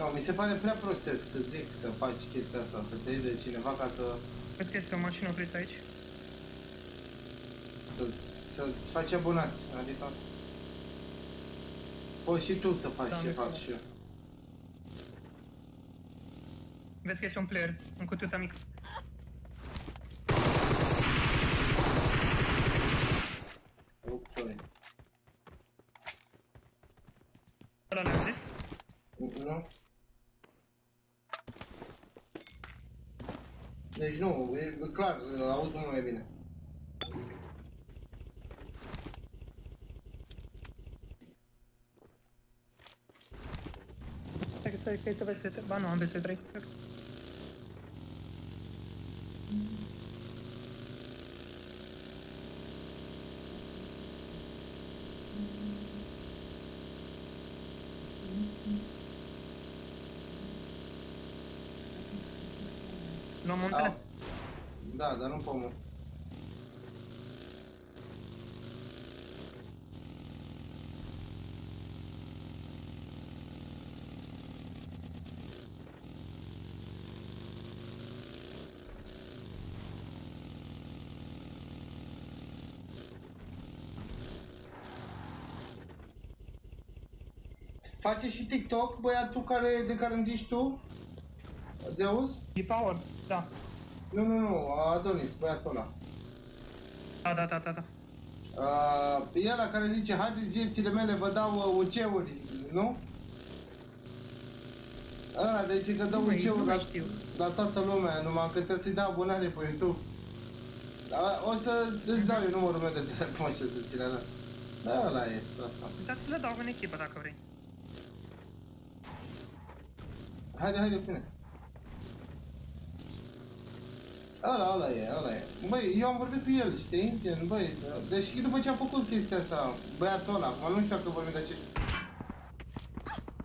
Da, hai să vedem. Stai. Nu e. Nu, mi se pare prea prostesc, îți zic, să faci chestia asta, să te iei de cineva ca să, Vezi că este o mașină oprită aici? să, să-ți faci abonați, adică... Poți și tu să faci Da, ce am fac înțeles. și eu. Vezi că este un player în cutiuța mică. Rup, sorry. Ăla l-am zis? Nu? Deci nu, e e clar, auzi mult mai bine. Stai că stai că este VS3. Ba nu, am VS3. cred. Luăm muntele? Da, dar nu pomul. Face și TikTok, băiatul care, de care îmi zici tu? Zeus? G-Power, da. Nu, nu, nu, Adonis, băiatul ăla. Da, da, da, da, da. Uh, e ăla care zice, haideți viețile mele, vă dau uh, UC-uri, nu? Ăla, deci că dă Nu mai- nu UC-uri mai la, știu. la toată lumea, numai că trebuie să-i dau abonare pe YouTube. Da, o să îți dau eu numărul meu de telefon și să ți le arăt. Da, ăla este asta. Da, ți le dau în echipă dacă vrei. Haide, haide, pune. Ăla, ăla e, ăla e. Băi, eu am vorbit cu el, știi? Gen, băi, deci după ce am făcut chestia asta, băiatul ăla, acum nu știu dacă vorbim de ce...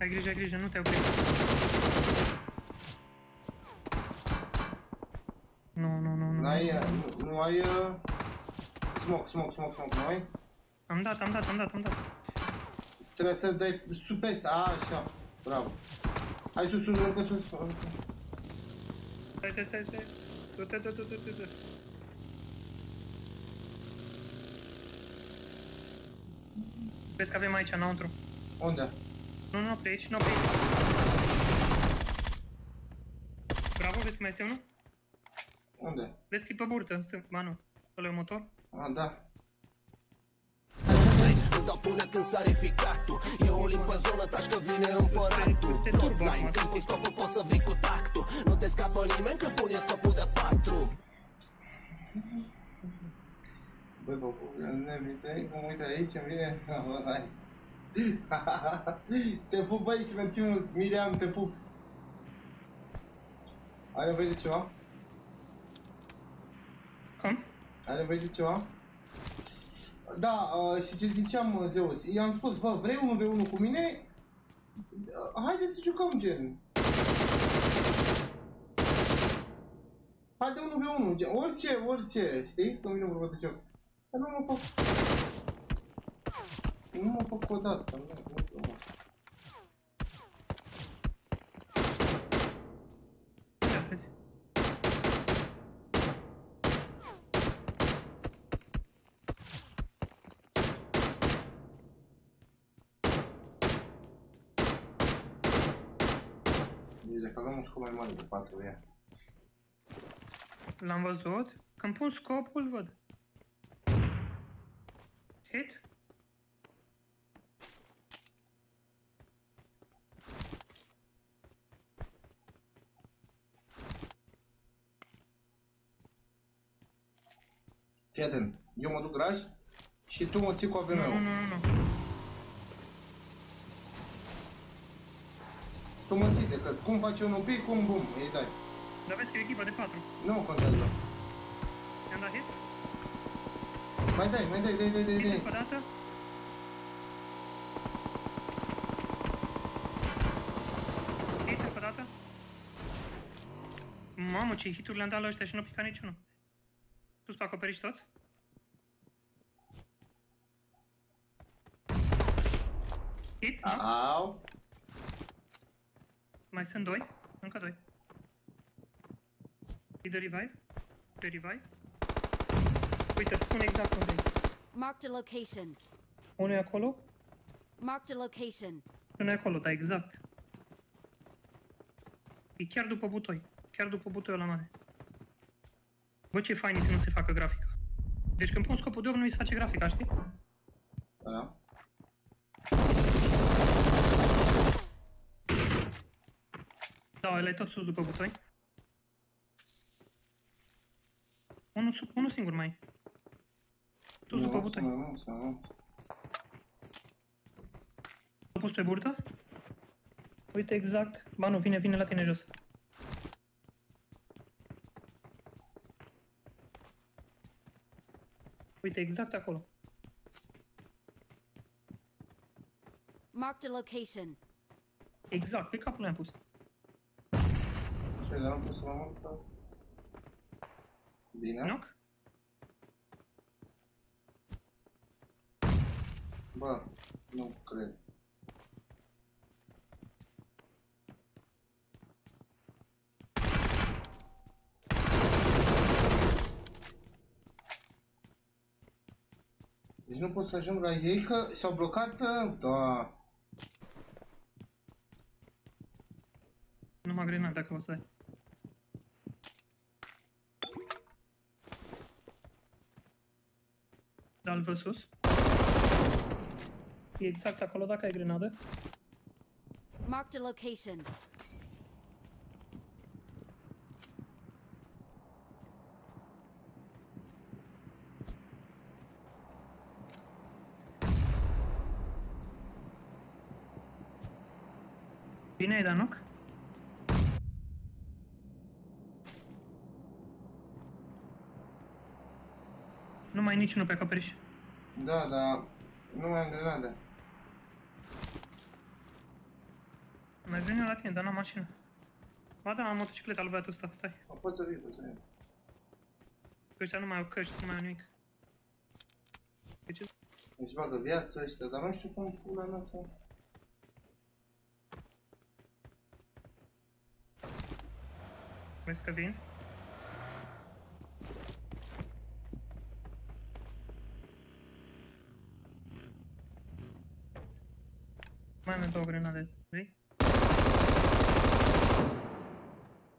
Ai grijă, ai grijă, nu te opri. Nu, nu, nu, nu. N-ai, nu, nu ai... uh, Smoke, smoke, smoke, smoke, nu ai? Am dat, am dat, am dat, am dat. Trebuie să dai sub peste, a, așa, bravo. Hai sus, sus, urcă sus. Stai, stai, stai, stai. Du-te, du-te, du-te, du-te. Vezi că avem aici înăuntru. Unde? Nu, nu, pe aici, nu, pe aici. Bravo, vezi că mai este unul? Unde? Vezi că e pe burtă, în stâng, ba nu. Ăla e un motor? A, da. Îți dau până când sare ficatul E o limpă zonă, taci că vine împăratul Bloodline, când pui scopul poți să vii cu tactul Nu te scapă nimeni când pune scopul de patru Băi, bă, bă, ne uite, cum uite aici, îmi vine... <laughs> Hai. <laughs> te pup, băi, și mersi mult. Miriam, te pup. Ai nevoie de ceva? Cum? Ai nevoie de ceva? Da, uh, și ce ziceam, uh, Zeus, i-am spus, bă, vrei 1v1 cu mine? Uh, Haideți să jucăm, gen. Haide 1v1, gen, orice, orice, știi? Când vine vorba de joc. Dar nu mă fac... Nu mă fac o dată, nu, nu, nu. Ia, vezi. Deci dacă avem un scop mai mare de 4 ea. L-am văzut. Când pun scopul, văd. Hit? Fii atent, eu mă duc raj și tu mă ții cu avem Nu, meu. nu, nu, nu. Tu mă ții de că cum faci un pic, cum bum, îi dai. Dar vezi că e echipă de 4. Nu contează. I-am dat hit? Mai dai, mai dai, dai, dai, dai, Hit dai. încă o dată. Hit încă o dată. Mamă, ce hituri le-am dat la ăștia și nu a picat niciunul. Tu s-o acoperiști toți? Hit? Nu? Au. Mai sunt doi. Încă doi. E de revive? De revive? Uite, spune exact unde e. Marked a location. Unul e acolo, Marked a location. unul e acolo, da, exact. E chiar după butoi. Chiar după butoiul la mare. Bă, ce fain e să nu se facă grafica. Deci când pun scopul de ori nu îi se face grafica, știi? Da. Da, ăla e tot sus după butoi. Unul, su- unul singur mai e. Sus după butoi. Nu, nu, să nu. L-a pus pe burtă? Uite exact. Ba nu, vine, vine la tine jos. Uite exact acolo. Marked a location. Exact, pe capul l-am pus. Ce le-am pus la mult? Bine. Knock? Bă, nu cred. Deci nu pot să ajung la ei că s-au blocat, da. Numai grenade dacă o să ai. Dar îl văd sus. E exact acolo dacă ai grenadă. Marked a location. Bine ai dat knock? Nu mai e niciunul pe acoperiș. Da, da. Nu mai am grenade. Mai vine la tine, dar n-am mașină. Ba da, am motocicleta lui băiatul ăsta, stai. O poți să vii, poți să vii. Că ăștia nu mai au căști, nu mai au nimic. Deci, Deci bagă viață ăștia, dar nu știu cum pula mea să... vezi că vin? Mai am două grenade, vrei?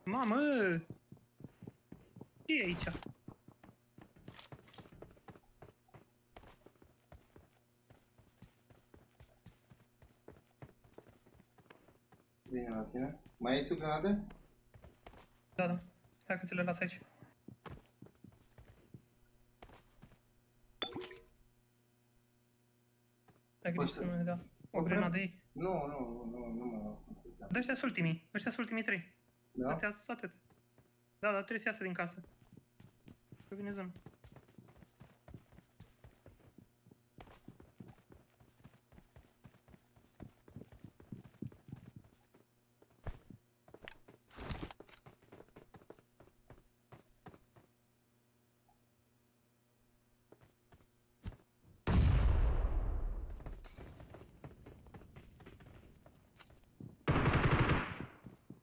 Mamă! ce e aici? Vine la tine. Mai ai tu grenade? Da, da. Hai că ți le las aici. Hai grijă să nu ne dea o grenadă ei. Nu, nu, nu, nu, nu mă... Dar ăștia sunt ultimii. Ăștia sunt ultimii trei. Da? Astea sunt atât. Da, da, trebuie să iasă din casă. Că vine zona.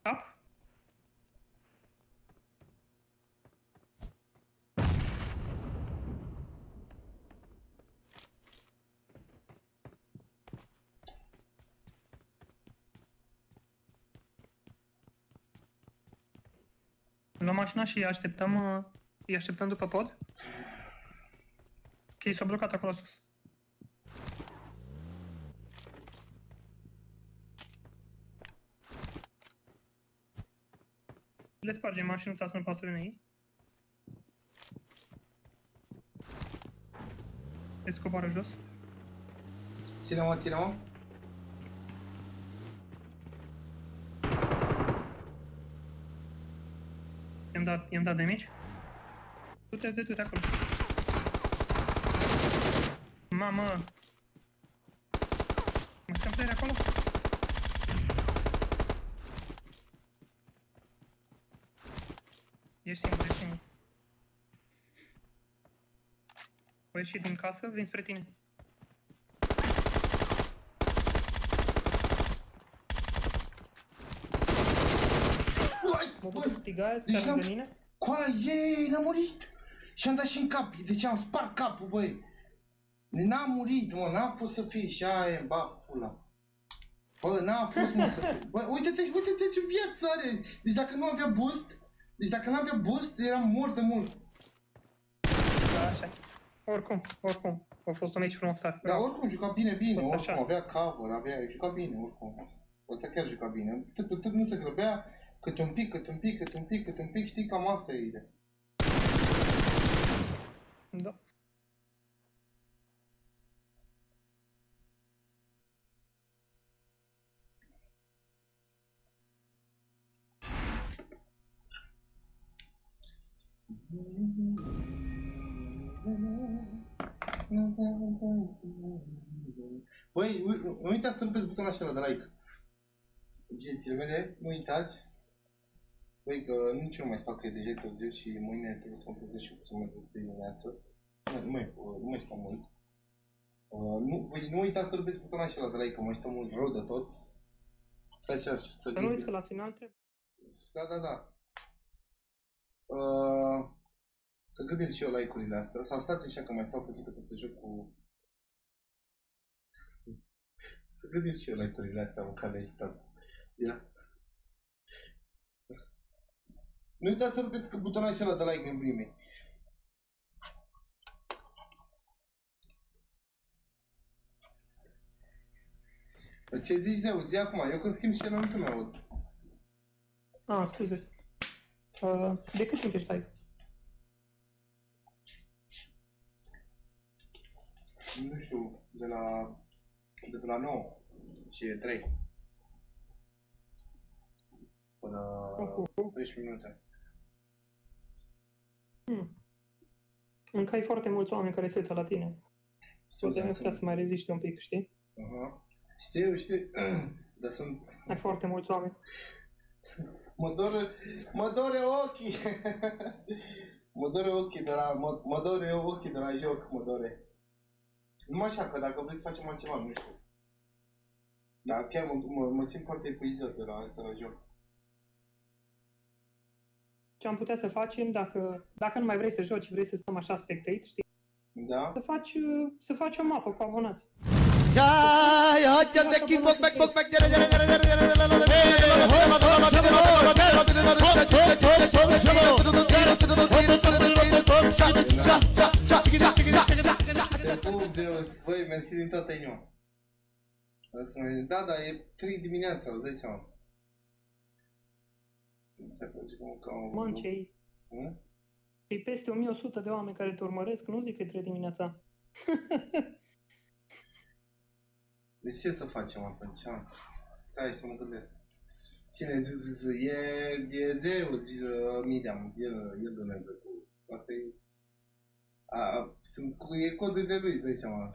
Cap? Luăm mașina și îi așteptăm, uh, îi așteptăm după pod? Ok, s-a blocat acolo sus. Le spargem mașinuța să nu poată să vină ei. Îi coboară jos. Ține-mă, ține-mă. I-am dat, i-am dat damage. Du-te, du-te, du-te acolo. Mamă! Mai sunt player acolo? Ești singur, ești singur. O ieși din casă, vin spre tine. Mă duc cu tigaia, Deci stai n-am... lângă mine. Coa, ei, n-a murit! Și am dat și în cap, deci am spart capul, băi. N-a murit, mă, n-a fost să fie și aia, ba, pula. Bă, n-a fost, mă, să fie. Bă, uite-te, uite-te ce viață are. Deci dacă nu avea boost, deci dacă nu avea boost, eram mort de mult. Da, așa. Oricum, oricum. A fost un meci frumos, da. Dar oricum juca bine, bine, Fost oricum așa. avea cover, avea, juca bine, oricum. Ăsta chiar juca bine. Tot, tot, tot nu se grăbea, câte un pic, câte un pic, câte un pic, câte un pic, știi, cam asta e ideea. Da. Băi, nu, nu uitați să rupeți butonul acela de like. Viețile mele, nu uitați. Băi, că nici eu nu mai stau, că e deja târziu și mâine trebuie să mă trezesc și eu să merg de dimineață. Nu, nu mai, nu mai stau mult. Uh, nu, voi nu uitați să rupeți butonul acela de like, că mai stau mult rău de tot. Stai așa și să Să nu uiți că la final trebuie... Da, da, da. Uh, să gândil și eu like-urile astea. Sau stați așa că mai stau puțin cât să joc cu... <laughs> să gândim și eu like-urile astea măcar le stat. Ia. Nu uitați să rupeți că butonul acela de like în primii. Ce zici, Zeu? Zi acum. Eu când schimb scena, nu te aud. Ah, scuze. Uh, de cât timp ești live? Nu știu, de la, de la 9 și e 3 până 12 minute. Hmm. Încă ai foarte mulți oameni care se uită la tine. Poate da, nu putea sunt- să mai reziști un pic, știi? Aha. Știu, știu. <clears throat> Dar sunt... Ai foarte mulți oameni. Mă dore, mă dore ochii. <laughs> mă dore ochii de la, mă, mă dore ochii de la joc, mă dore. Numai așa, că dacă vreți facem altceva, nu știu. Dar chiar mă, mă, mă simt foarte epuizat de la, de la joc. Ce am putea să facem dacă, dacă nu mai vrei să joci, vrei să stăm așa spectate, știi? Da? Să faci, uh, să faci o mapă cu abonați. Te pup, Zeus. Băi, mersi din toată inima. Răspunde, da, da, e 3 dimineața, îți dai seama. Stai pe zi, cum ca un... Mă, cei, Nu? cei peste 1100 de oameni care te urmăresc, nu zic că e 3 dimineața. <laughs> Deci ce să facem atunci? Stai să mă gândesc. Cine zi, zi, zi, e, e Zeus, uh, Miriam, el, el donează cu... Asta e... A, sunt cu, e codurile lui, îți dai seama.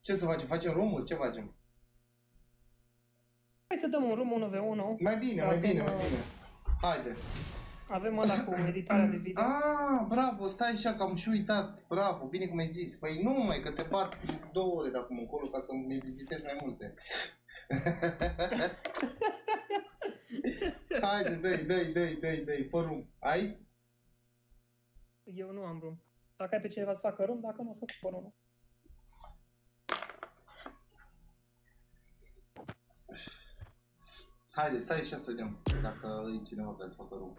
Ce să facem? Facem romul? Ce facem? Hai să dăm un rum 1v1. Mai bine, mai bine, mai bine. Haide. Avem ăla cu editarea de video. Ah, bravo, stai așa că am și uitat. Bravo, bine cum ai zis. Păi nu mai, că te bar două ore de acum încolo ca să-mi editez mai multe. <laughs> Haide, dă-i, dă-i, dă-i, dă-i, dă-i, părum. Ai? Eu nu am rum. Dacă ai pe cineva să facă rum, dacă nu, o să fac rum. Haide, stai așa să vedem dacă e cineva care să facă rum.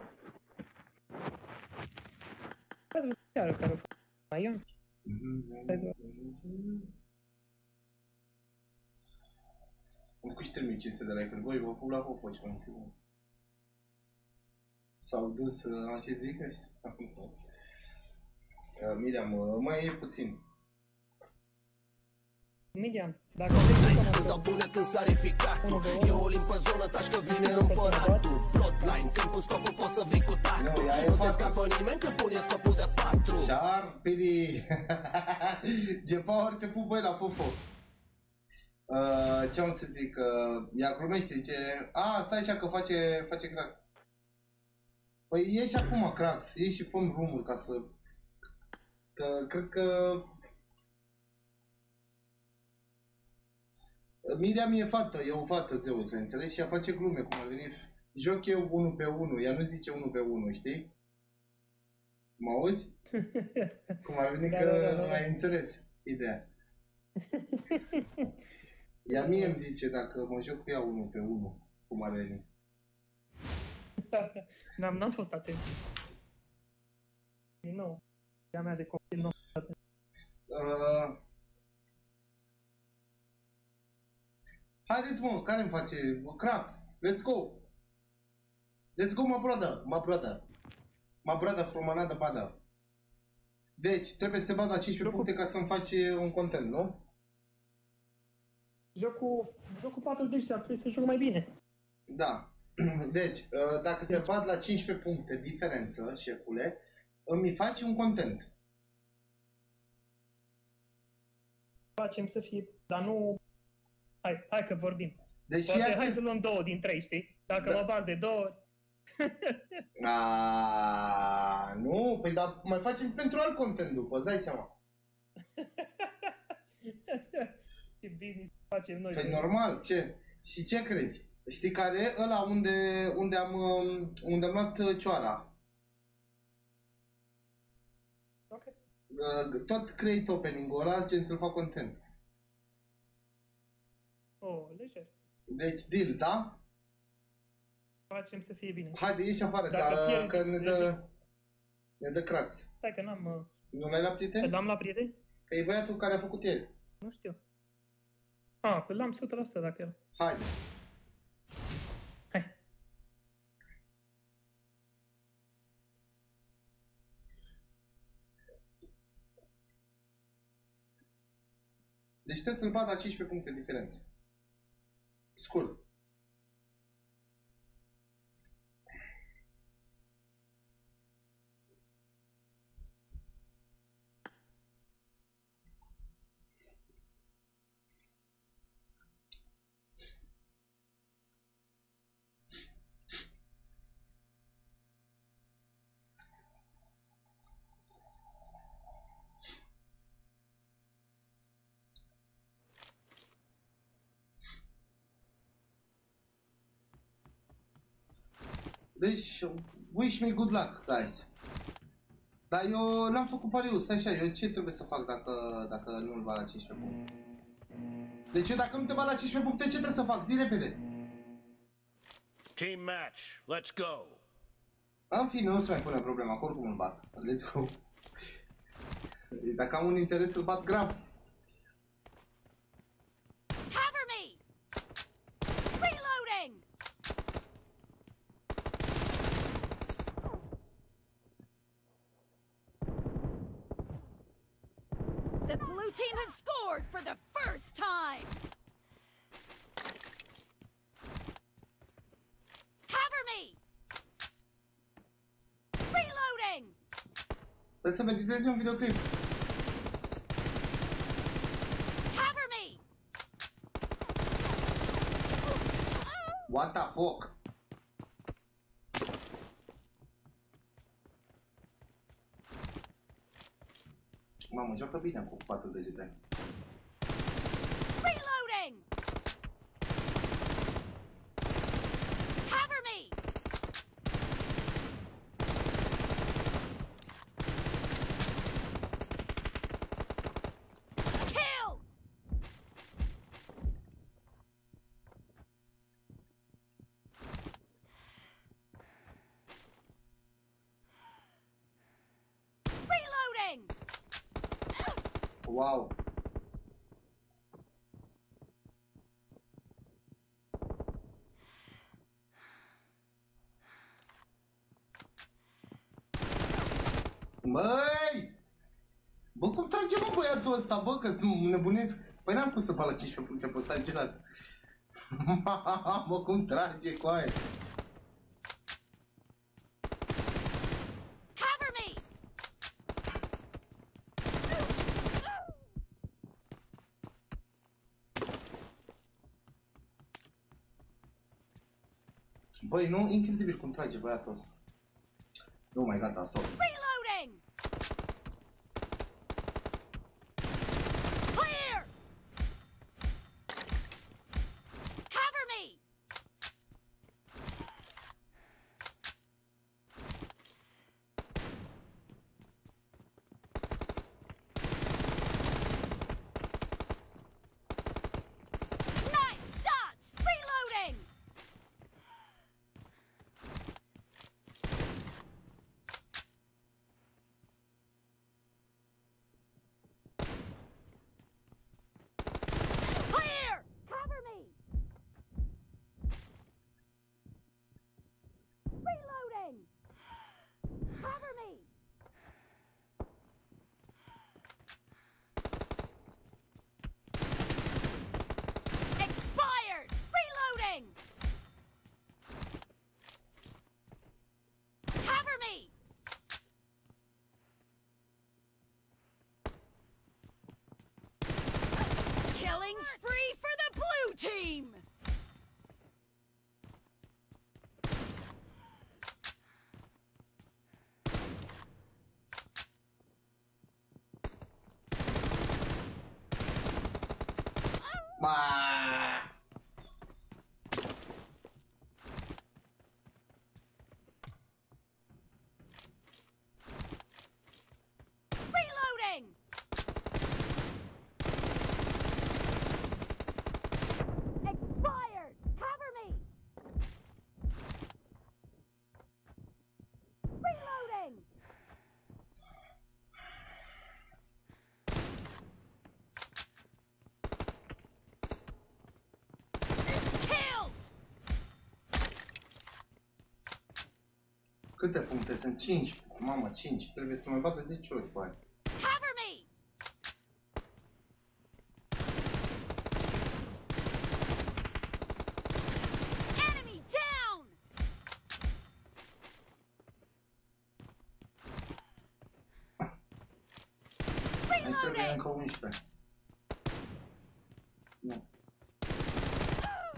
Chiar care mai eu? Hai să Am cu și 3500 de like-uri. Băi, vă pup la popo, ce mai înțeleg. S-au dus, uh, am și zic ăștia. Uh, Miriam, uh, mai e puțin. Miriam, dacă vrei să Îți dau bune când sare ficatul E o limpă zonă, taci că vine împăratul Plotline, când pun scopul poți să vii cu tactul Nu te scapă nimeni când pune scopul de patru Sharpidi! G-Power <laughs> te pup, băi, la fofo. Uh, ce am să zic? Uh, ea glumește, zice... A, stai așa că face, face crack. Păi ieși acum, Crax, ieși și fă rumul ca să... Că, cred că... Miriam e fată, e o fată zeu, să înțelegi, și ea face glume, cum ar veni. Joc eu unul pe unul, ea nu zice unul pe unul, știi? Mă auzi? <laughs> Cum ar veni Da, că da, da, da. ai înțeles ideea. <laughs> Ea mie îmi zice dacă mă joc cu ea unul pe unul, cum ar veni. <laughs> N-am, n-am fost atent. Din nou, ea mea de copil nu am fost atent. Uh, haideți mă, care îmi face? Crafts, let's go! Let's go, my brother, my brother. My brother from another brother. Deci, trebuie să te bat la 15 puncte ca să-mi faci un content, nu? Joc cu, joc cu 4 de trebuie să joc mai bine. Da. <clears throat> Deci, uh, dacă te bat la 15 puncte diferență, șefule, îmi faci un content. Facem să fie, dar nu... Hai, hai că vorbim. Deci Poate iată- hai să luăm două din trei, știi? Dacă Da. mă bat de două, <laughs> A, nu, păi dar mai facem pentru alt content după, îți dai seama. <laughs> ce business facem noi. Păi normal, ce? Și ce crezi? Știi care e? Ăla unde, unde, am, um, unde am luat uh, cioara. Ok. Uh, Tot create opening-ul ăla, gen să-l fac content. Oh, lejer. Deci, deal, da? Facem să fie bine. Haide, ieși afară, Dacă că, pierzi, că ne dă, lejer. ne dă cracks. Stai că n-am... uh, Nu l-ai la prieten? L-am la prieten? Că e băiatul care a făcut el. Nu știu. Ah, pe l-am 100% dacă el. Haide. Hai. Deci trebuie să-l bat la 15 puncte diferență. Scurt. Deci, wish me good luck, guys. Dar eu n-am făcut pariu, stai așa, eu ce trebuie să fac dacă, dacă nu-l bat la 15 puncte? Deci eu dacă nu te bat la 15 puncte, ce trebuie să fac? Zi repede. Team match. Let's go. În fine, nu se mai pune problema, că oricum îl bat. Let's go. Dacă am un interes, îl bat grav. Cover me! Reloading! The blue team has scored for the first time! Cover me! Reloading! Trebuie să meditezi un videoclip. Cover me! What the fuck? Mamă, joacă bine cu 4 degete. Wow. Măi! Bă, cum trage mă băiatul ăsta, bă, că nebunesc. Păi n-am pus să bag la 15 puncte pe ăsta niciodată. Mamă, cum trage cu aia. Băi, nu, incredibil cum trage băiatul ăsta. Nu mai gata, stop. Câte puncte? Sunt 5. Mamă, 5. Trebuie să mai bată 10 ori, băi. Cover me! Enemy down! Mai trebuie încă 11. Nu.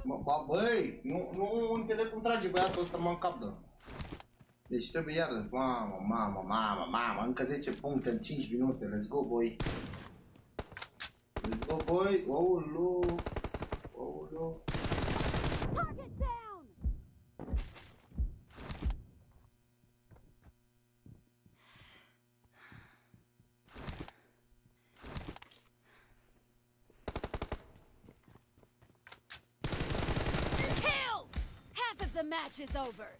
Bă, ba, băi, nu, nu înțeleg cum trage băiatul ăsta, mă în cap de. Deci trebuie iară, mamă, mamă, mamă, mamă, încă 10 puncte în 5 minute, let's go, boy. Let's go, boy, oulu, oulu. Target down! Killed! Half of the match is over,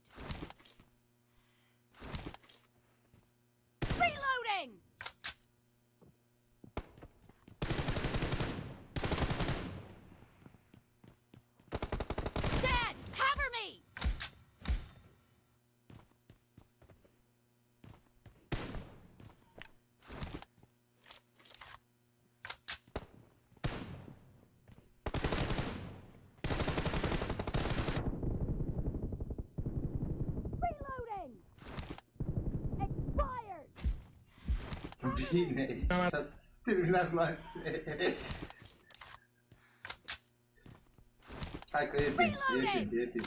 Terminat noapte. Hai că e timp, e timp, e timp.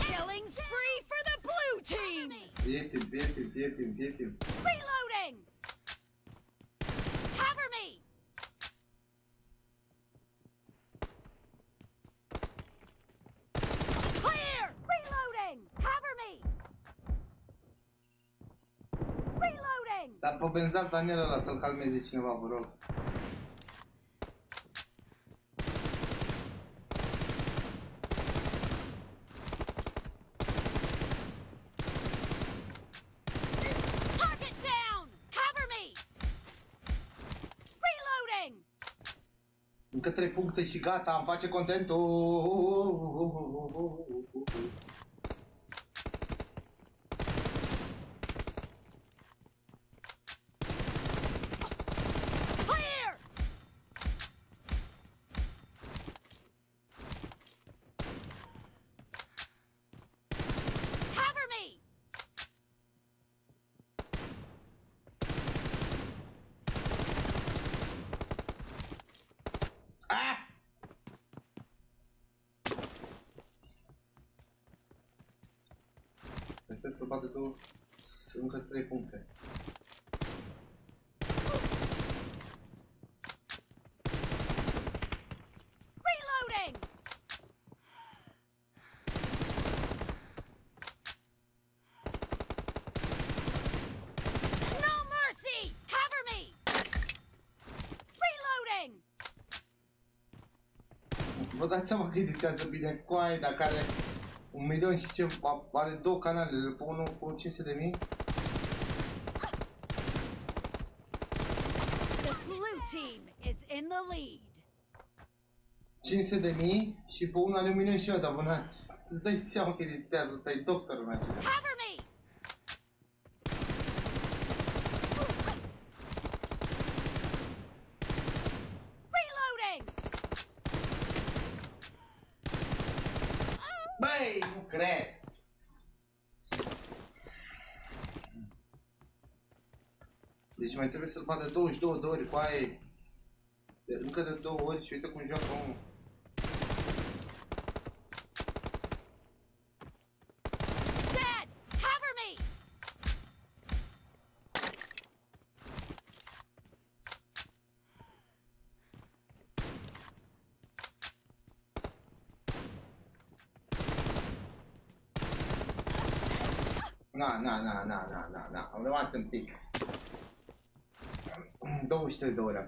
Killing spree for the blue team! E timp, e timp, e timp, e timp. Reloading! Cover me! Clear! Reloading! Cover me! Reloading! Dar pe benzar Daniel ăla să-l calmeze cineva, vă rog. Target down! Cover me! Reloading! Încă 3 puncte și gata, am face contentul. Clear! Cover me! Trebuie să bată tu încă 3 puncte. Reloading! No mercy! Cover me! Reloading! Vă dați seama că editează bine coai, dacă are un milion și ce, are două canale, pe unul cu 500 de mii. The blue team is in the lead. 500 de mii și pe unul are un milion și eu de abonați. Îți dai seama că editează, ăsta e doctor în acela. Mai trebuie să-l bată 22 de ori cu aia. De, încă de două ori și uite cum joacă omul. Dad, cover me! Na, na, na, na, na, na, na, am rămas un pic. 23 de ore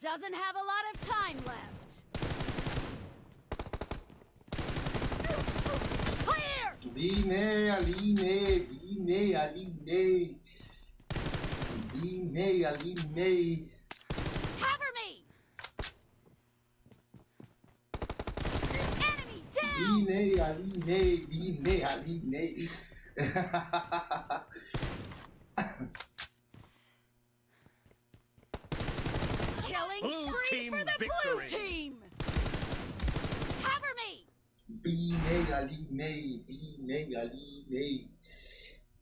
doesn't have a lot of time left. Clear! Bine, Aline, bine, Aline. Bine, Aline. Cover me! Enemy down! Bine, Aline, bine, Aline. Bine, Aline.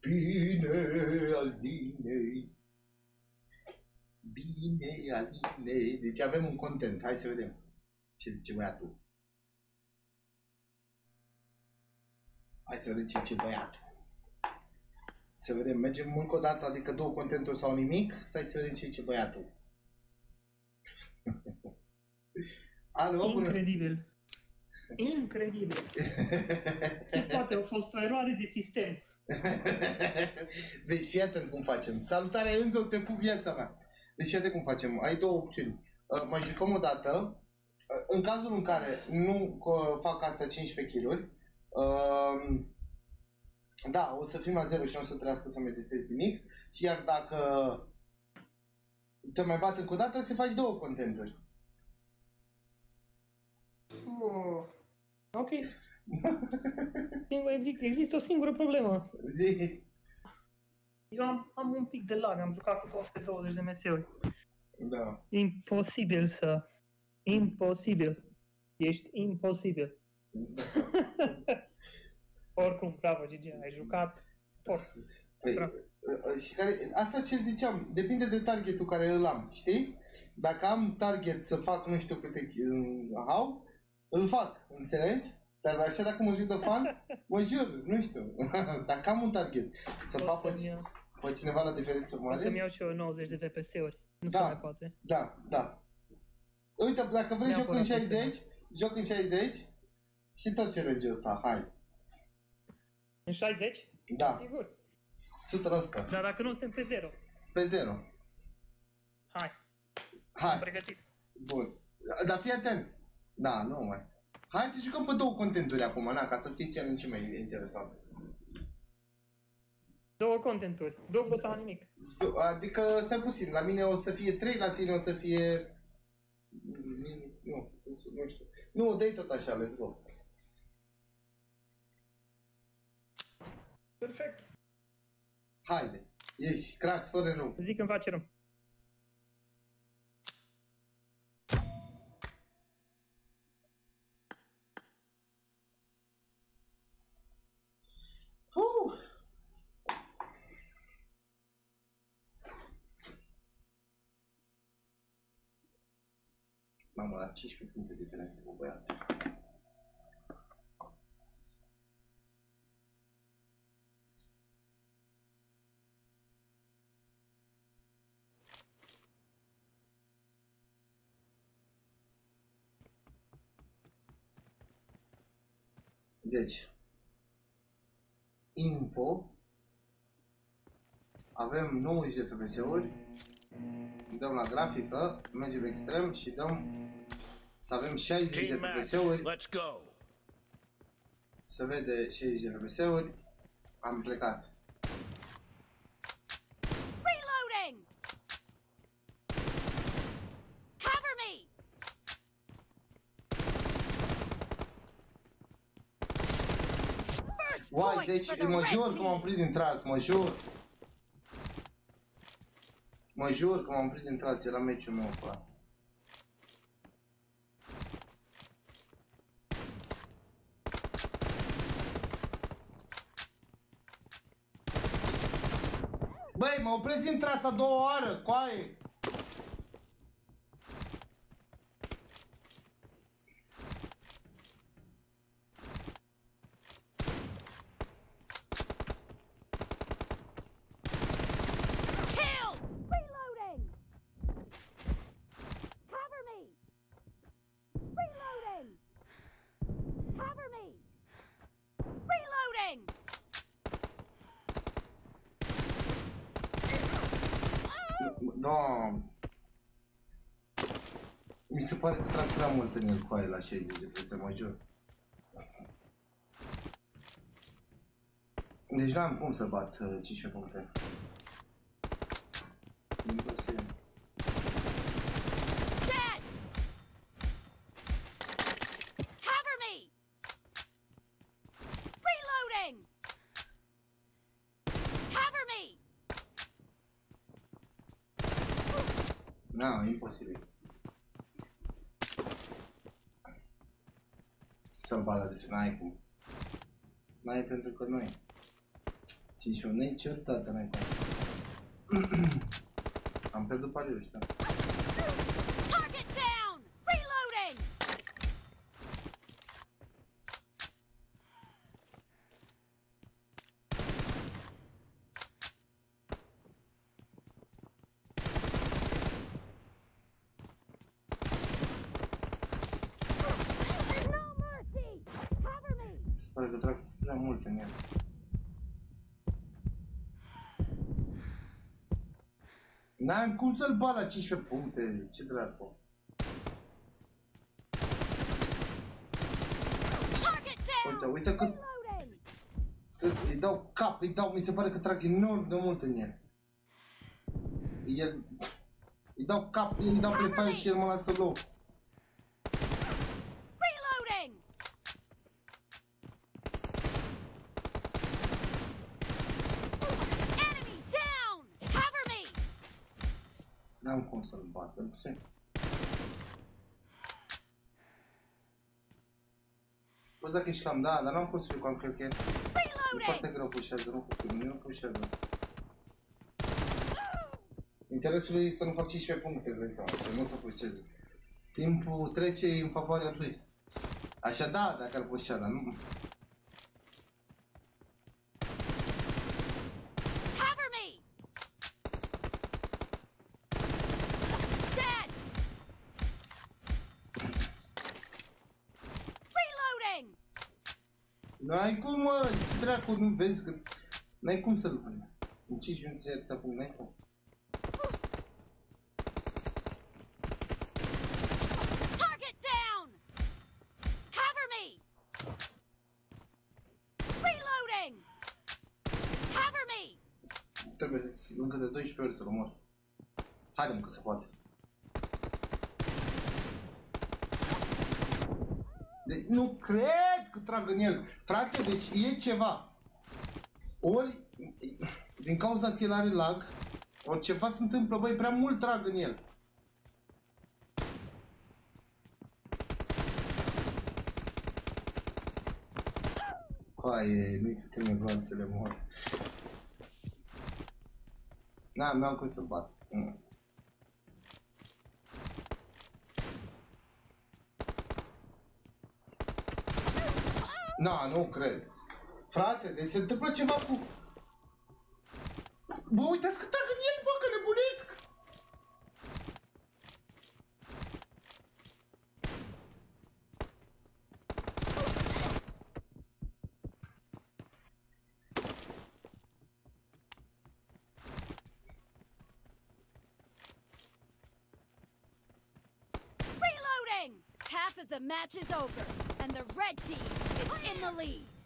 Bine, Aline. Bine, Aline. Deci avem un content. Hai să vedem ce zice băiatul. Hai să vedem ce zice băiatul. Să vedem, mergem încă o dată, adică două contenturi sau nimic. Stai să vedem ce zice băiatul. <laughs> Alo, bună. Incredibil. <laughs> Incredibil. Se poate, a fost o eroare de sistem. <laughs> Deci fii atent cum facem. Salutare Enzo, te pup viața mea. Deci fii atent cum facem. Ai două opțiuni. Uh, Mai jucăm o dată. Uh, În cazul în care nu uh, fac asta 15 kg, da, o să fim la 0 și nu o să trebuiască să meditez nimic. Și iar dacă te mai bat încă o dată, o să faci două contenturi. Oh. Ok. Singur, zic, există o singură problemă. Zi. Eu am, am un pic de lag, am jucat cu 220 de MS-uri. Da. Imposibil să... Imposibil. Ești imposibil. <laughs> Oricum, bravo, Gigi, ai jucat fort. Păi, uh, și care, asta ce ziceam, depinde de targetul care îl am, știi? Dacă am target să fac nu știu câte uh, hau, îl fac, înțelegi? Dar așa dacă mă joc de fan, <laughs> mă jur, nu știu. <laughs> dacă am un target să O fac pe, să-mi iau- pe cineva la diferență O să-mi mare, iau și eu 90 de FPS-uri. Nu Da. se mai poate. da, da. Uite, dacă vrei joc în Neapărat 60, joc în 60 și tot ce rege ăsta, hai. În 60? Da. Sigur. 100%. Dar dacă nu suntem pe 0. Pe 0. Hai. Hai. Am pregătit. Bun. Dar fii atent. Da, nu mai. Hai să jucăm pe două contenturi acum, na, ca să fie challenge și mai interesant. Două contenturi. Dublu sau nimic. Adică, stai puțin, la mine o să fie 3, la tine o să fie... Nu, nu știu. Nu, dai tot așa, let's go. Perfect. Haide, ieși, cracks, fără nu. Zic când face rău. Uh. Mamă, la 15 puncte diferență cu băiatul. Deci, info, avem 90 de FPS-uri, dăm la grafică, mergem extrem și dăm să avem 60 de Team match. FPS-uri, Let's go. se vede 60 de FPS-uri, am plecat. Reloading! Cover me! First Uai, point deci for the mă red jur că m-am team. oprit din tras, mă jur. Mă jur că m-am oprit din tras, era meciul meu cu ăla. Băi, mă opresc din tras a doua oară, coaie! No. Mi se pare că trag prea mult în el cu aia la 60 de frunze, mă jur. Deci n-am cum să bat uh, 15 puncte. Imposibil. Dead! Cover me! Reloading! Cover me! Na, imposibil. Să-l bat la defense, n-ai cum. N-ai pentru că nu e. 15 niciodată n-ai cum. <clears throat> Am pierdut pariul ăștia. Target down! Reloading! No mercy! Cover me! Se pare că trag prea mult în el. N-am cum să-l bat la 15 puncte, ce dracu. Target down! Uite, uite cât, cât îi dau cap, îi dau, mi se pare că trag enorm de mult în el. El, îi dau cap, îi dau pe fire și el mă lasă loc. Reloading! Enemy down! Cover me! N-am cum să-l bat, pentru ce? Poți dacă ești cam, da, dar n-am cum să fiu cam, cred că e e foarte greu pușează, nu cu mine, nu pușează. Interesul lui e să nu fac 15 puncte, îți dai seama, să nu să pușeze. Timpul trece în favoarea lui. Așa da, dacă ar pușea, dar nu... Cover me! Dead! Reloading! N-ai cum, mă, ce dracu, nu vezi că... N-ai cum să-l... În 5 minute să ia punct, n-ai cum. Target down! Cover me! Reloading! Cover me! Trebuie să- încă de 12 ori să-l omor. Haide-mă că se poate. Deci nu cred că trag în el. Frate, deci e ceva. Ori, din cauza că el are lag, ori ceva se întâmplă, băi, prea mult trag în el. Coaie, nu-i să termine gloanțele, mor. Na, n-am cum să bat. Mm. Na, nu cred. Frate, deci se întâmplă ceva cu... Bă, uitați că trag în el, bă, că nebunesc! Reloading! Half of the match is over, and the red team is in the lead.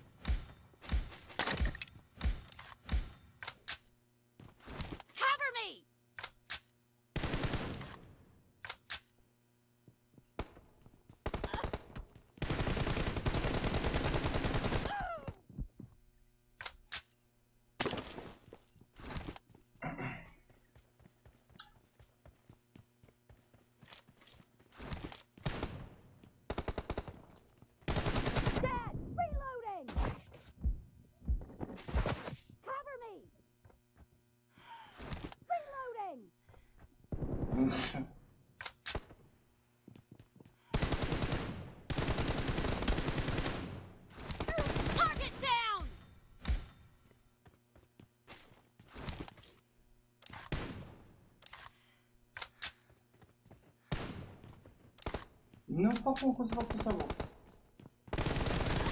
Fac cum, cum să fac asta, bă.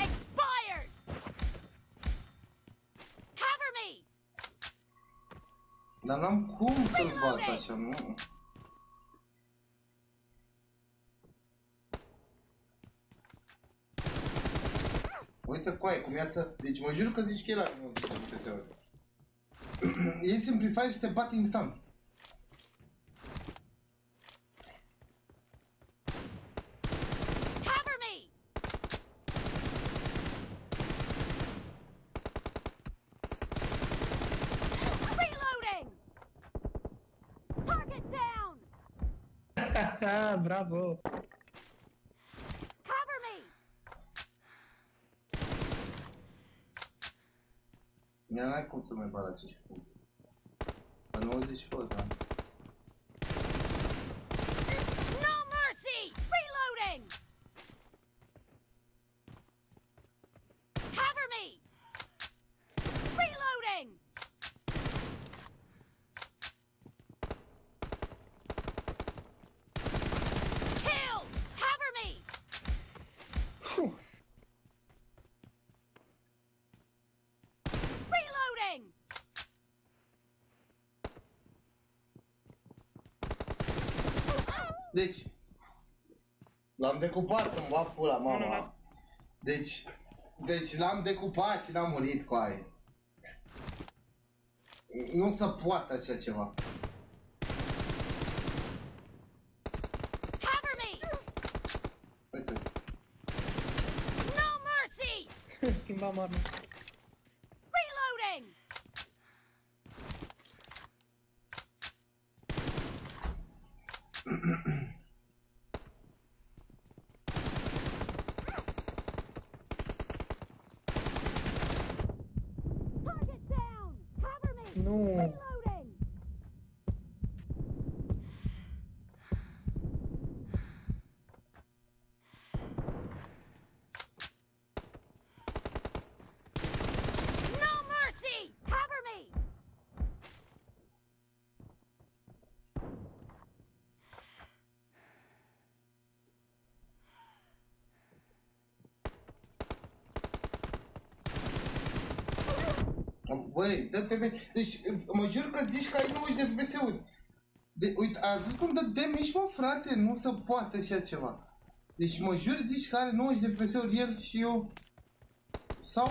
Expired! Cover me! Dar n-am cum să-l bat așa, nu? Uite coaie, cum ia să... Deci mă jur că zici că el are 90 de FPS-uri. <clears throat> Ei simplifai și te bate instant. Cover me! Reloading! Target down! Bravo! Cover me! Ea n-ai cum să mai bat acești puncte. La 90 fără, da. No mercy! Reloading! Cover me! Reloading! Kill! Cover me! Reloading! Deci, l-am decupat să-mi bat pula, mama. Deci, deci l-am decupat și n-am murit cu aia. Nu se poate așa ceva. Cover me! Uite. No mercy! <laughs> Schimbam armă. Reloading! Target down! Cover me! Nu. Reloading! No mercy! Cover me! Băi, dă-te pe... Deci, mă jur că zici că ai 90 de FPS-uri. De, uite, a zis cum dă damage, mă, frate, nu se poate așa ceva. Deci, mă jur, zici că are 90 de FPS-uri el și eu. Sau...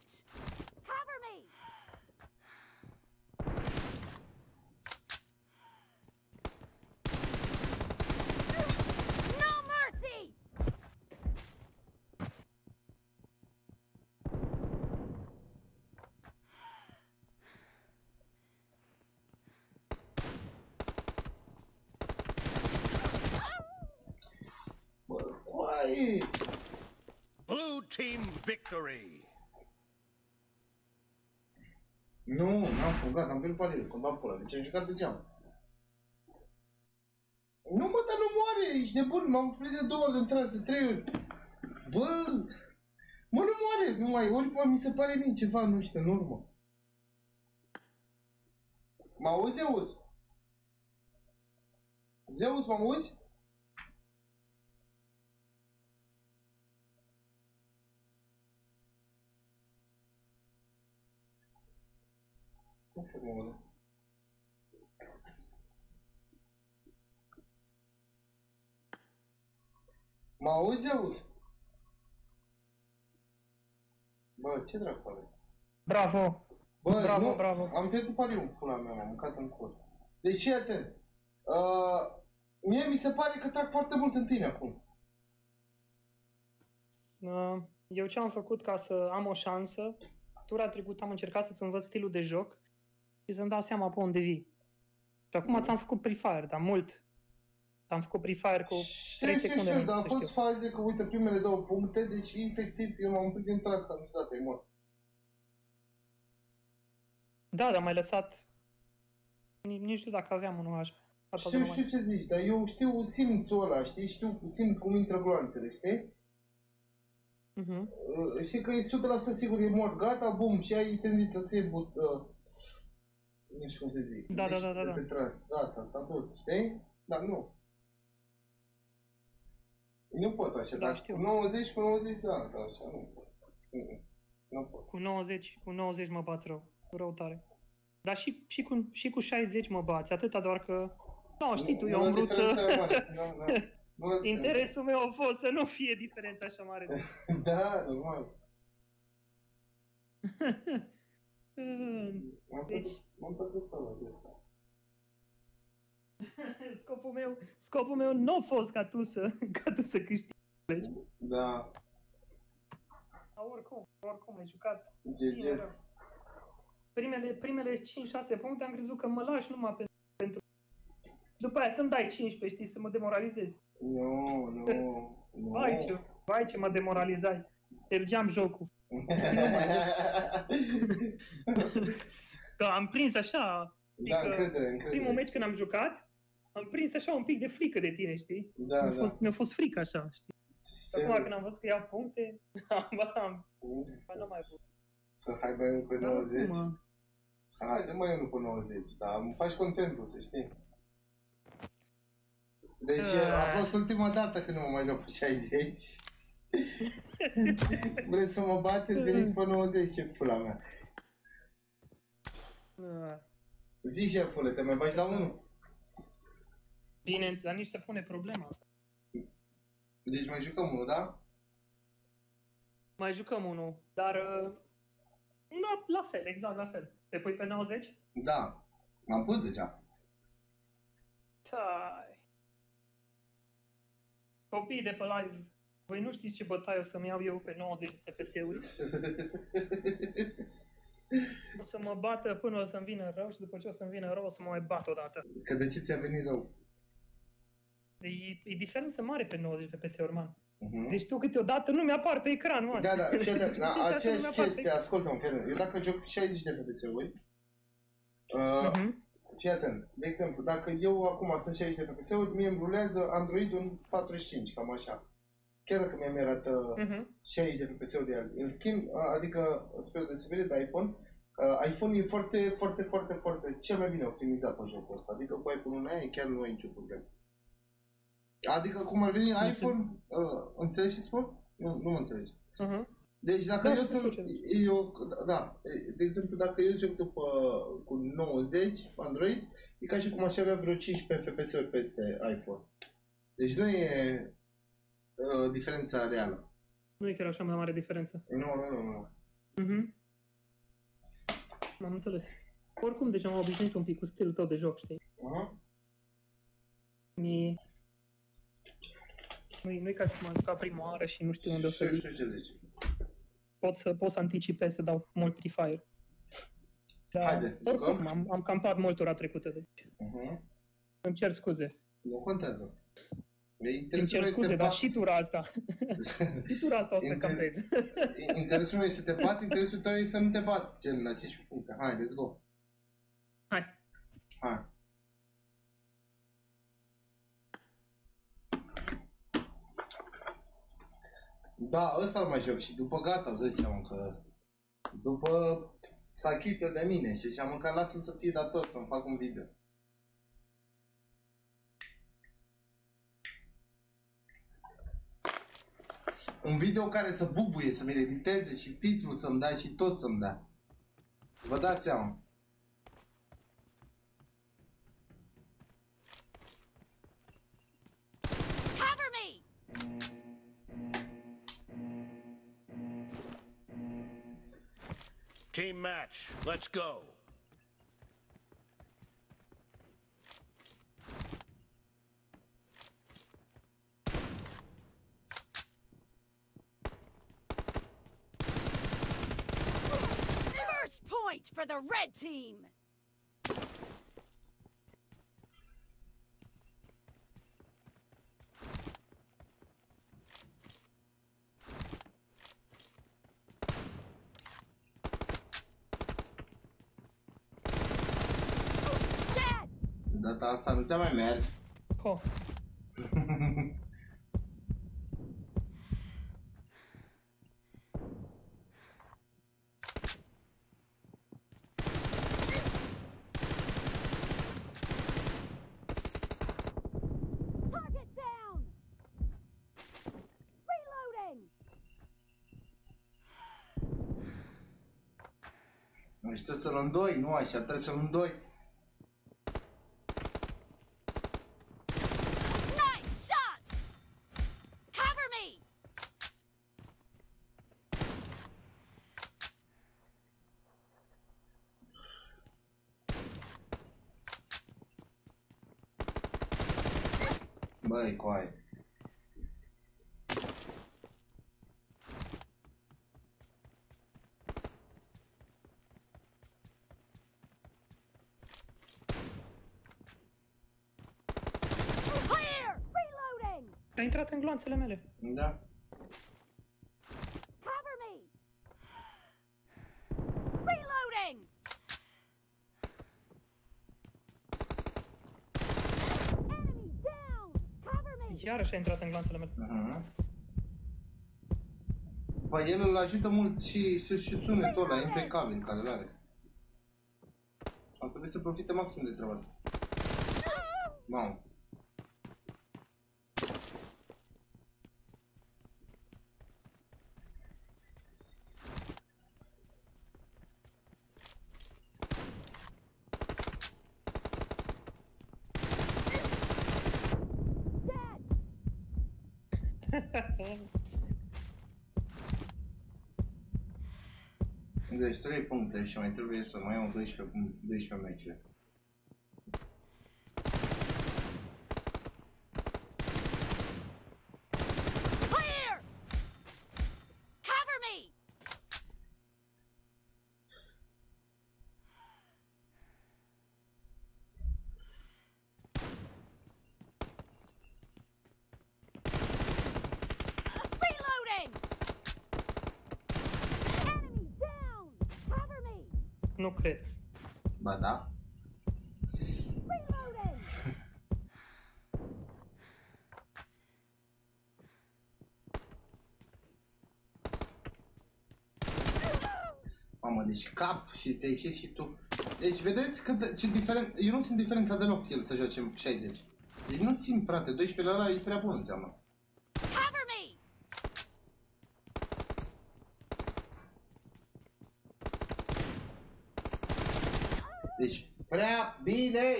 Victory. Nu, n-am fugat, am venit pe el, să-mi bag pula. Deci am jucat degeaba. Nu mă, dar nu moare, ești nebun, m-am plătit de două ori de întras, de trei ori. Bă, mă, nu moare, nu mai, ori mi se pare mie ceva, nu știu, în urmă. Mă auzi, Zeus? Zeus, mă auzi? Nu știu, mă auzi. Mă auzi, Zeus? Bă, ce dracu are? Bravo! Bă, Bravo, nu, bravo. am pierdut pariul în pula mea, m-am mâncat în cur. Deci fii atent. Uh, mie mi se pare că trag foarte mult în tine acum. Uh, Eu ce am făcut ca să am o șansă, tura trecută am încercat să-ți învăț stilul de joc și să-mi dau seama pe unde vii. Și acum ți-am făcut pre-fire, dar mult. Ți-am făcut pre-fire cu 3 Știu, știu, secunde. știu, dar au să fost știu. faze că, uite, primele două puncte, deci, efectiv, eu m-am un pic din tras, că am zis, gata, e mort. Da, dar m-ai lăsat... Nici, nici nu știu dacă aveam unul așa. Asta Știu, nu știu mai- ce zici, dar eu știu simțul ăla, știi? Știu, simt cum intră gloanțele, știi? Mhm. Uh, Știi că e 100% sigur, e mort, gata, bum, și ai tendința să iei but, uh, nu știu cum să zic. Da, da, da, da, da. Pe tras, gata, s-a dus, știi? Dar nu. Nu pot așa, Da, dar știu. cu 90 cu 90, da, da, așa, nu pot. Nu, Nu pot. Cu 90, cu 90 mă bați rău. Rău tare. Dar și, și, cu, și cu 60 mă bați, atâta doar că... Nu, știi tu, Nu- eu nu am e vrut diferența să... mare, nu, nu. Nu <laughs> e Interesul meu a fost să nu fie diferența așa mare. <laughs> Da, normal. <laughs> Deci, M-am plăcut pe ăla, zi asta. scopul meu, scopul meu nu a fost ca tu să, ca tu să câștigi. Da, Dar oricum, oricum, ai jucat GG. bine rău. Primele, primele 5-6 puncte am crezut că mă lași numai pe, pentru... După aia să-mi dai 15, știi, să mă demoralizezi. Nu, nu, <laughs> nu. Vai ce, vai ce mă demoralizai. Ștergeam jocul. <laughs> <laughs> că am prins așa... Da, pică- încredere, încredere. Primul meci când am jucat, am prins așa un pic de frică de tine, știi? Da, mi-a, da. fost, mi-a fost frică așa, știi? Știu. Acum când am văzut că iau puncte, <laughs> am, am, am nu mai pot. Că hai mai unul pe Da, 90. acum. Hai, de mai unul pe 90, dar îmi faci contentul, să știi. Deci a Ah. fost ultima dată când nu mă mai joc pe 60. Vreți să mă bateți, veniți pe 90, ce pula mea. Ah, Zi, șefule, te mai bagi la 1? Bine, dar nici se pune problema asta. Deci mai jucăm unul, da? Mai jucăm unul, dar... uh, Da, la fel, exact la fel. Te pui pe 90? Da. M-am pus deja. Tai. Copii de pe live, voi nu știți ce bătaie o să-mi iau eu pe 90 de TPS-uri? <laughs> O să mă bată până o să-mi vină rău și după ce o să-mi vină rău o să mă mai bat odată. Că de ce ți-a venit rău? E, e diferență mare pe 90 FPS-uri, man. Mhm. Deci tu câteodată nu mi-apar pe ecran, man. Da, da, fii atent, <laughs> Știi, da, asta nu aceeași mi-apar pe chestie, ecran. ascultă-mă, fii atent. Eu dacă joc 60 de FPS-uri, uh, Mhm. fii atent, de exemplu, dacă eu acum sunt 60 de FPS-uri, mie îmi rulează Android un 45, cam așa. Chiar dacă mi-am arată Mhm. 60 de FPS-uri de el. În schimb, uh, adică, spre o deosebire de iPhone, uh, iPhone e foarte, foarte, foarte, foarte, cel mai bine optimizat pe jocul ăsta. Adică cu iPhone-ul ăla chiar nu ai nicio problemă. Adică cum ar veni iPhone, uh, înțelegi ce spun? Nu, nu mă înțelegi. Mhm. Deci dacă Da, eu știu sunt, ce eu, da, de exemplu, dacă eu joc după, cu 90 pe Android, e ca și cum aș avea vreo 15 FPS-uri peste iPhone. Deci nu e uh, diferența reală. Nu e chiar așa mai mare diferență. Nu, nu, nu, nu. Mhm. Am înțeles. Oricum, deja m-am obișnuit un pic cu stilul tău de joc, știi? Aha. Mi... Nu-i, nu-i ca și cum am jucat prima oară și nu știu unde o să Știu, știu ce zici. pot să, pot să anticipez să dau mult Free Fire. Dar, Haide, oricum, jucăm? am, am campat mult ora trecută, deci Uh-huh. îmi cer scuze. Nu contează. E Îmi interesul cer meu este scuze, să te dar bat. și tura asta. <laughs> și tura asta o să Inter- campez. Interesul meu este să te bat, interesul tău e să nu te bat, gen la 15 puncte. Hai, let's go. Hai. Hai. Da, ăsta îl mai joc și după gata, îți dai seama că după stachită de mine și am măcar lasă să fie dator să-mi fac un video. Un video care să bubuie, să-mi editeze și titlul să-mi dea și tot să-mi dea. Vă dați seama. Cover me! Team match. Let's go. point for the red team! Data asta să-l îndoi, nu așa, trebuie să-l îndoi. Nice shot! Cover me! Băi, coaie. Clear! Reloading! A intrat în gloanțele mele. Da. Cover me! Reloading! Enemy down! Cover me! Iarăși a intrat în gloanțele mele. Mhm. Păi el îl ajută mult și, și, și sunetul ăla impecabil care îl are. Am trebuit să profite maxim de treaba asta. Mamă. Deci 3 puncte și mai trebuie să mai iau 12, pun- 12 meciuri. Clear! Cover me! Reloading! Enemy down! Cover me! Nu cred. Ba da. Reloading! <laughs> Mamă, deci cap și te ieși și tu. Deci vedeți cât, ce diferent, eu nu simt diferența deloc el să joace 60. Deci nu simt, frate, 12 la ăla e prea bun, înseamnă. Cover me! Deci, prea bine!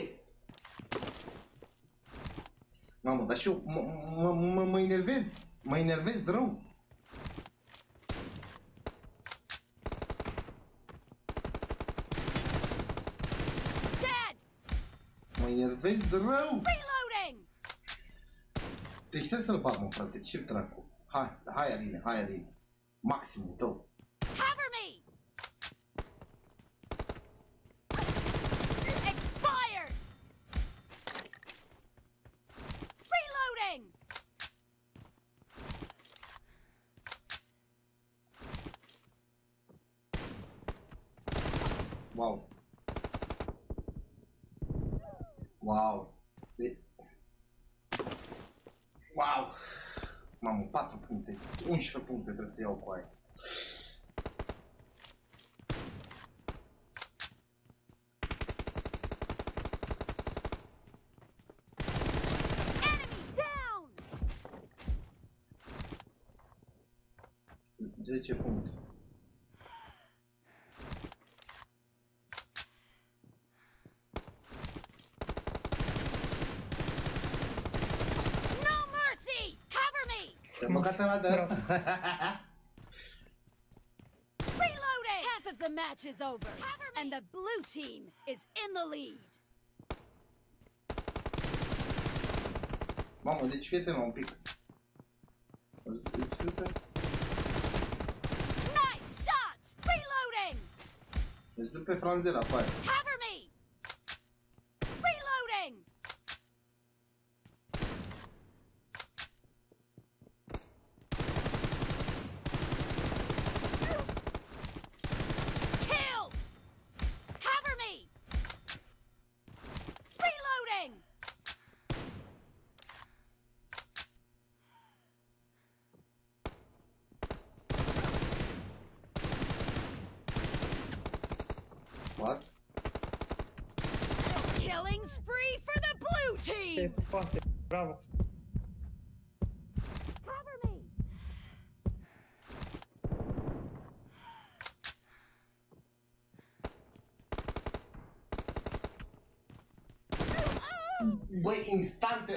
Mamă, dar și eu mă- mă- mă- mă enervez, mă enervez rău. Dead! Mă enervez rău! Reloading! Deci trebuie să-l bag, mă, frate, ce dracu. Hai, hai, Aline, hai, Aline. Maximul tău. Cover me! Expired! Reloading! Wow. Wow. De... Wow. Mamă, 4 puncte. 11 puncte trebuie să iau cu aia. Enemy down! 10 puncte. Te-ai băgat ăla de... Reloading! Half of the match is over, and the blue team is in the lead. Mamă, deci fii atent la un pic. Îți- îți? Nice shot! Reloading! Îți duc pe franzela pe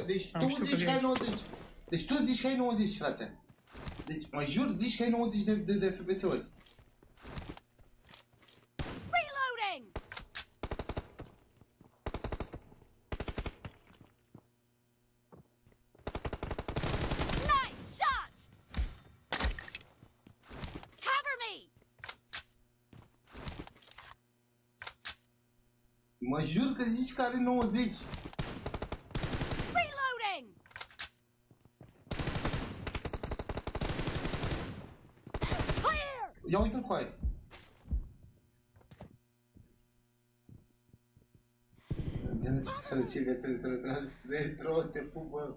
deci Am tu știut zici că că ai vine. 90. Deci tu zici că ai 90, frate. Deci, mă jur, zici că ai 90 de, de, de FPS-uri. Reloading! Nice shot! Cover me! Mă jur că zici că are 90. Reloading! Clear! Ia uite-l cu aia. Dă-ne sărăcie viețile sărătări. Retro, te pupă.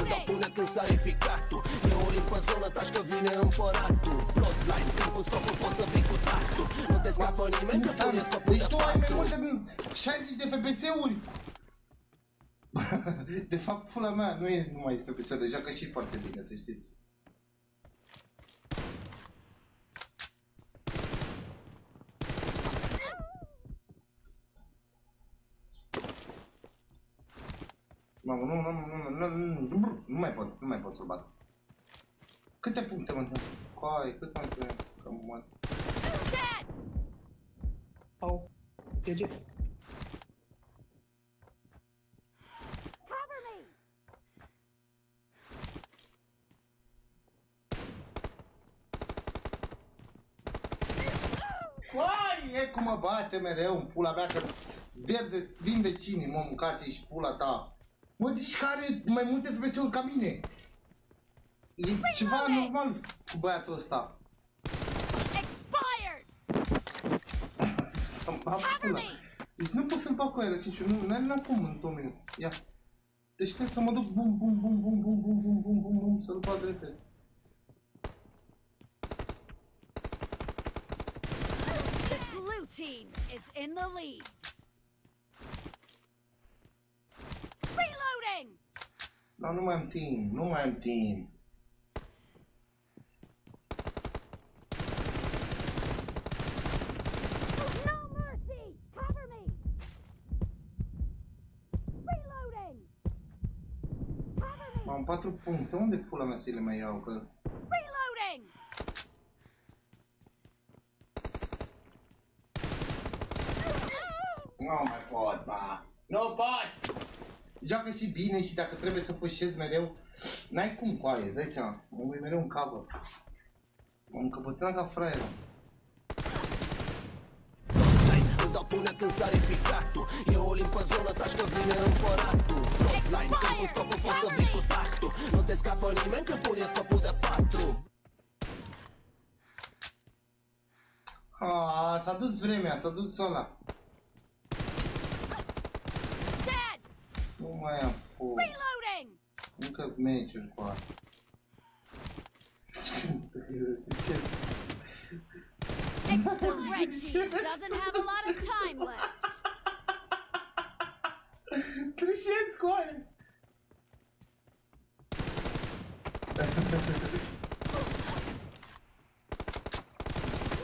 Îți dau până când s-a reficatul E o limpă zonă, taci că vine împăratul Bloodline, când cu scopul poți să vii cu tactul Nu te scapă nimeni că pune scopul Deci de tu ai mai patru multe din 60 de FPS-uri. <laughs> De fapt, pula mea, nu e numai FPS-uri, deja că și foarte bine, să știți. Să-l bat. Câte puncte mă întâmplă? Coai, cât mai trebuie? Că mă... Au. GG. Cover me! Coai, e cum mă bate mereu în pula mea că verde, vin vecinii, mă, mâncați și pula ta. Mă zici că are mai multe FPS-uri ca mine. E ceva normal cu băiatul ăsta. Expired! Să-mi bag pula. Deci nu pot să-l bag cu la 5 nu, n-am cum în 2 minute. Ia. Deci trebuie să mă duc bum bum bum bum bum bum bum bum bum bum să-l bag repede. Team is in the lead. Reloading! Dar nu mai am timp, nu mai Am 4 puncte, unde pula mea să le mai iau? Că Reloading! nu mai pot, ba. Nu pot! Joacă și bine și dacă trebuie să pușezi mereu, n-ai cum cu aia, îți dai seama. Mă uit mereu în cover. Mă încăpățânam ca fraierul. Îți dau până când s-a reficatul E o limpă zonă, taci că vine împăratul Bloodline, când cu scopul poți să vii cu tactul Nu te scapă nimeni când pune scopul de patru Ah, s-a dus vremea, s-a dus ăla. Dead! Nu mai am cu Reloading! încă meciuri cu aia. Ce? Ex- the red team doesn't have a lot of time left. Trișeți cu aia!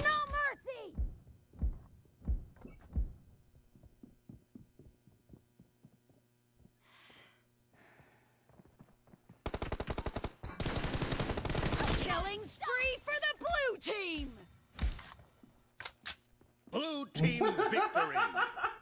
No mercy! Killing spree for the blue team! Blue team victory. <laughs>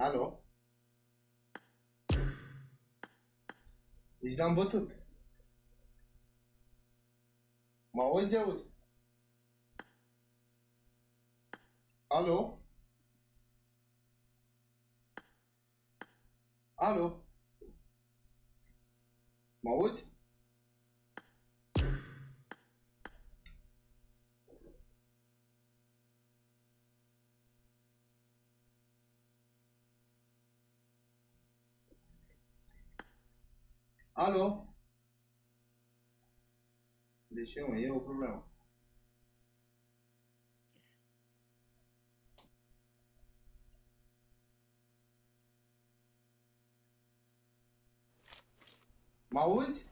Alo? Deci l-am bătut. Mă auzi, auzi? Alo? Alo? Mă auzi? Alo? De ce mă? E o problemă. Mă auzi?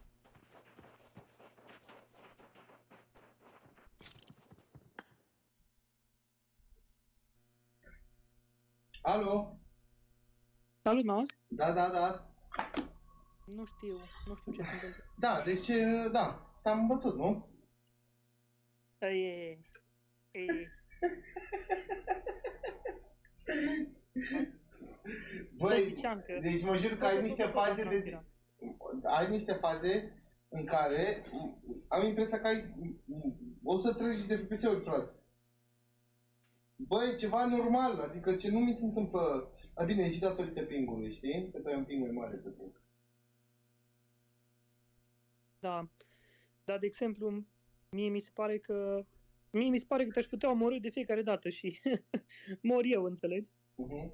Alo? Salut, mă Nu știu, nu știu ce se întâmplă. Da, deci, da, te-am bătut, nu? E, e, e. Băi, ziceam că- deci mă jur că ai niște faze de... Ai niște faze în care am impresia că ai... O să treci de pe PC-uri, frate. Băi, ceva normal, adică ce nu mi se întâmplă... A, bine, e și datorită pingului, știi? Că tu ai un ping mai mare puțin. Da. Dar, de exemplu, mie mi se pare că... Mie mi se pare că te-aș putea omorâ de fiecare dată și <laughs> mor eu, înțelegi? Uh-huh.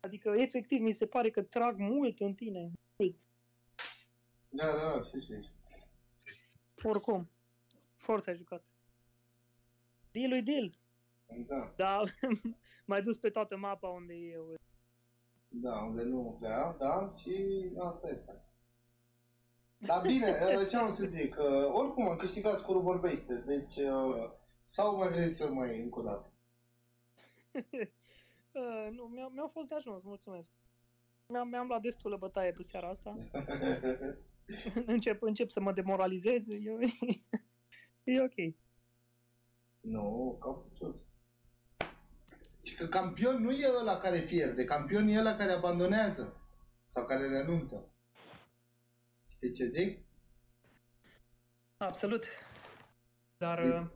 Adică, efectiv, mi se pare că trag mult în tine. Mult. Da, da, da, știu, știu. Oricum. Forța ai jucat. Deal-ul deal. Da, Da, <laughs> m-ai dus pe toată mapa unde e eu. da, unde nu prea, da, și asta este. Dar bine, <laughs> ce am să zic, uh, oricum am câștigat scorul vorbește, deci uh, sau mai vrei să mai încă o dată? Uh, <laughs> nu, mi-a, mi-au fost de ajuns, mulțumesc. Mi-am, mi-am luat destulă bătaie pe seara asta. <laughs> încep, încep să mă demoralizez. Eu, e ok. Nu, ca puțin. Și că campion nu e ăla care pierde, campion e ăla care abandonează sau care renunță. Știi ce zic? Absolut. Dar uh,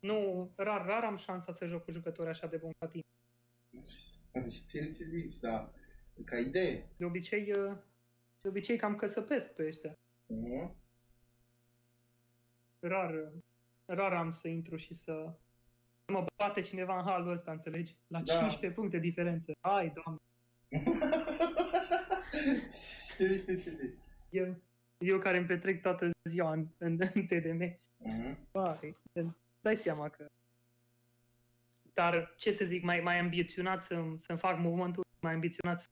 nu, rar, rar am șansa să joc cu jucători așa de buni ca tine. Știi ce zici, da. Ca idee. De obicei, uh, de obicei cam căsăpesc pe ăștia. Mhm. Rar, uh, rar am să intru și să să mă bate cineva în halul ăsta, înțelegi? La Da. 15 puncte diferență. Hai, doamne. <laughs> Știu, știu ce zic. Eu, eu care îmi petrec toată ziua în, în, în TDM. Mhm. Vai, îți dai seama că... Dar, ce să zic, mai, mai ambiționat să, să-mi fac movementul, mai ambiționat să,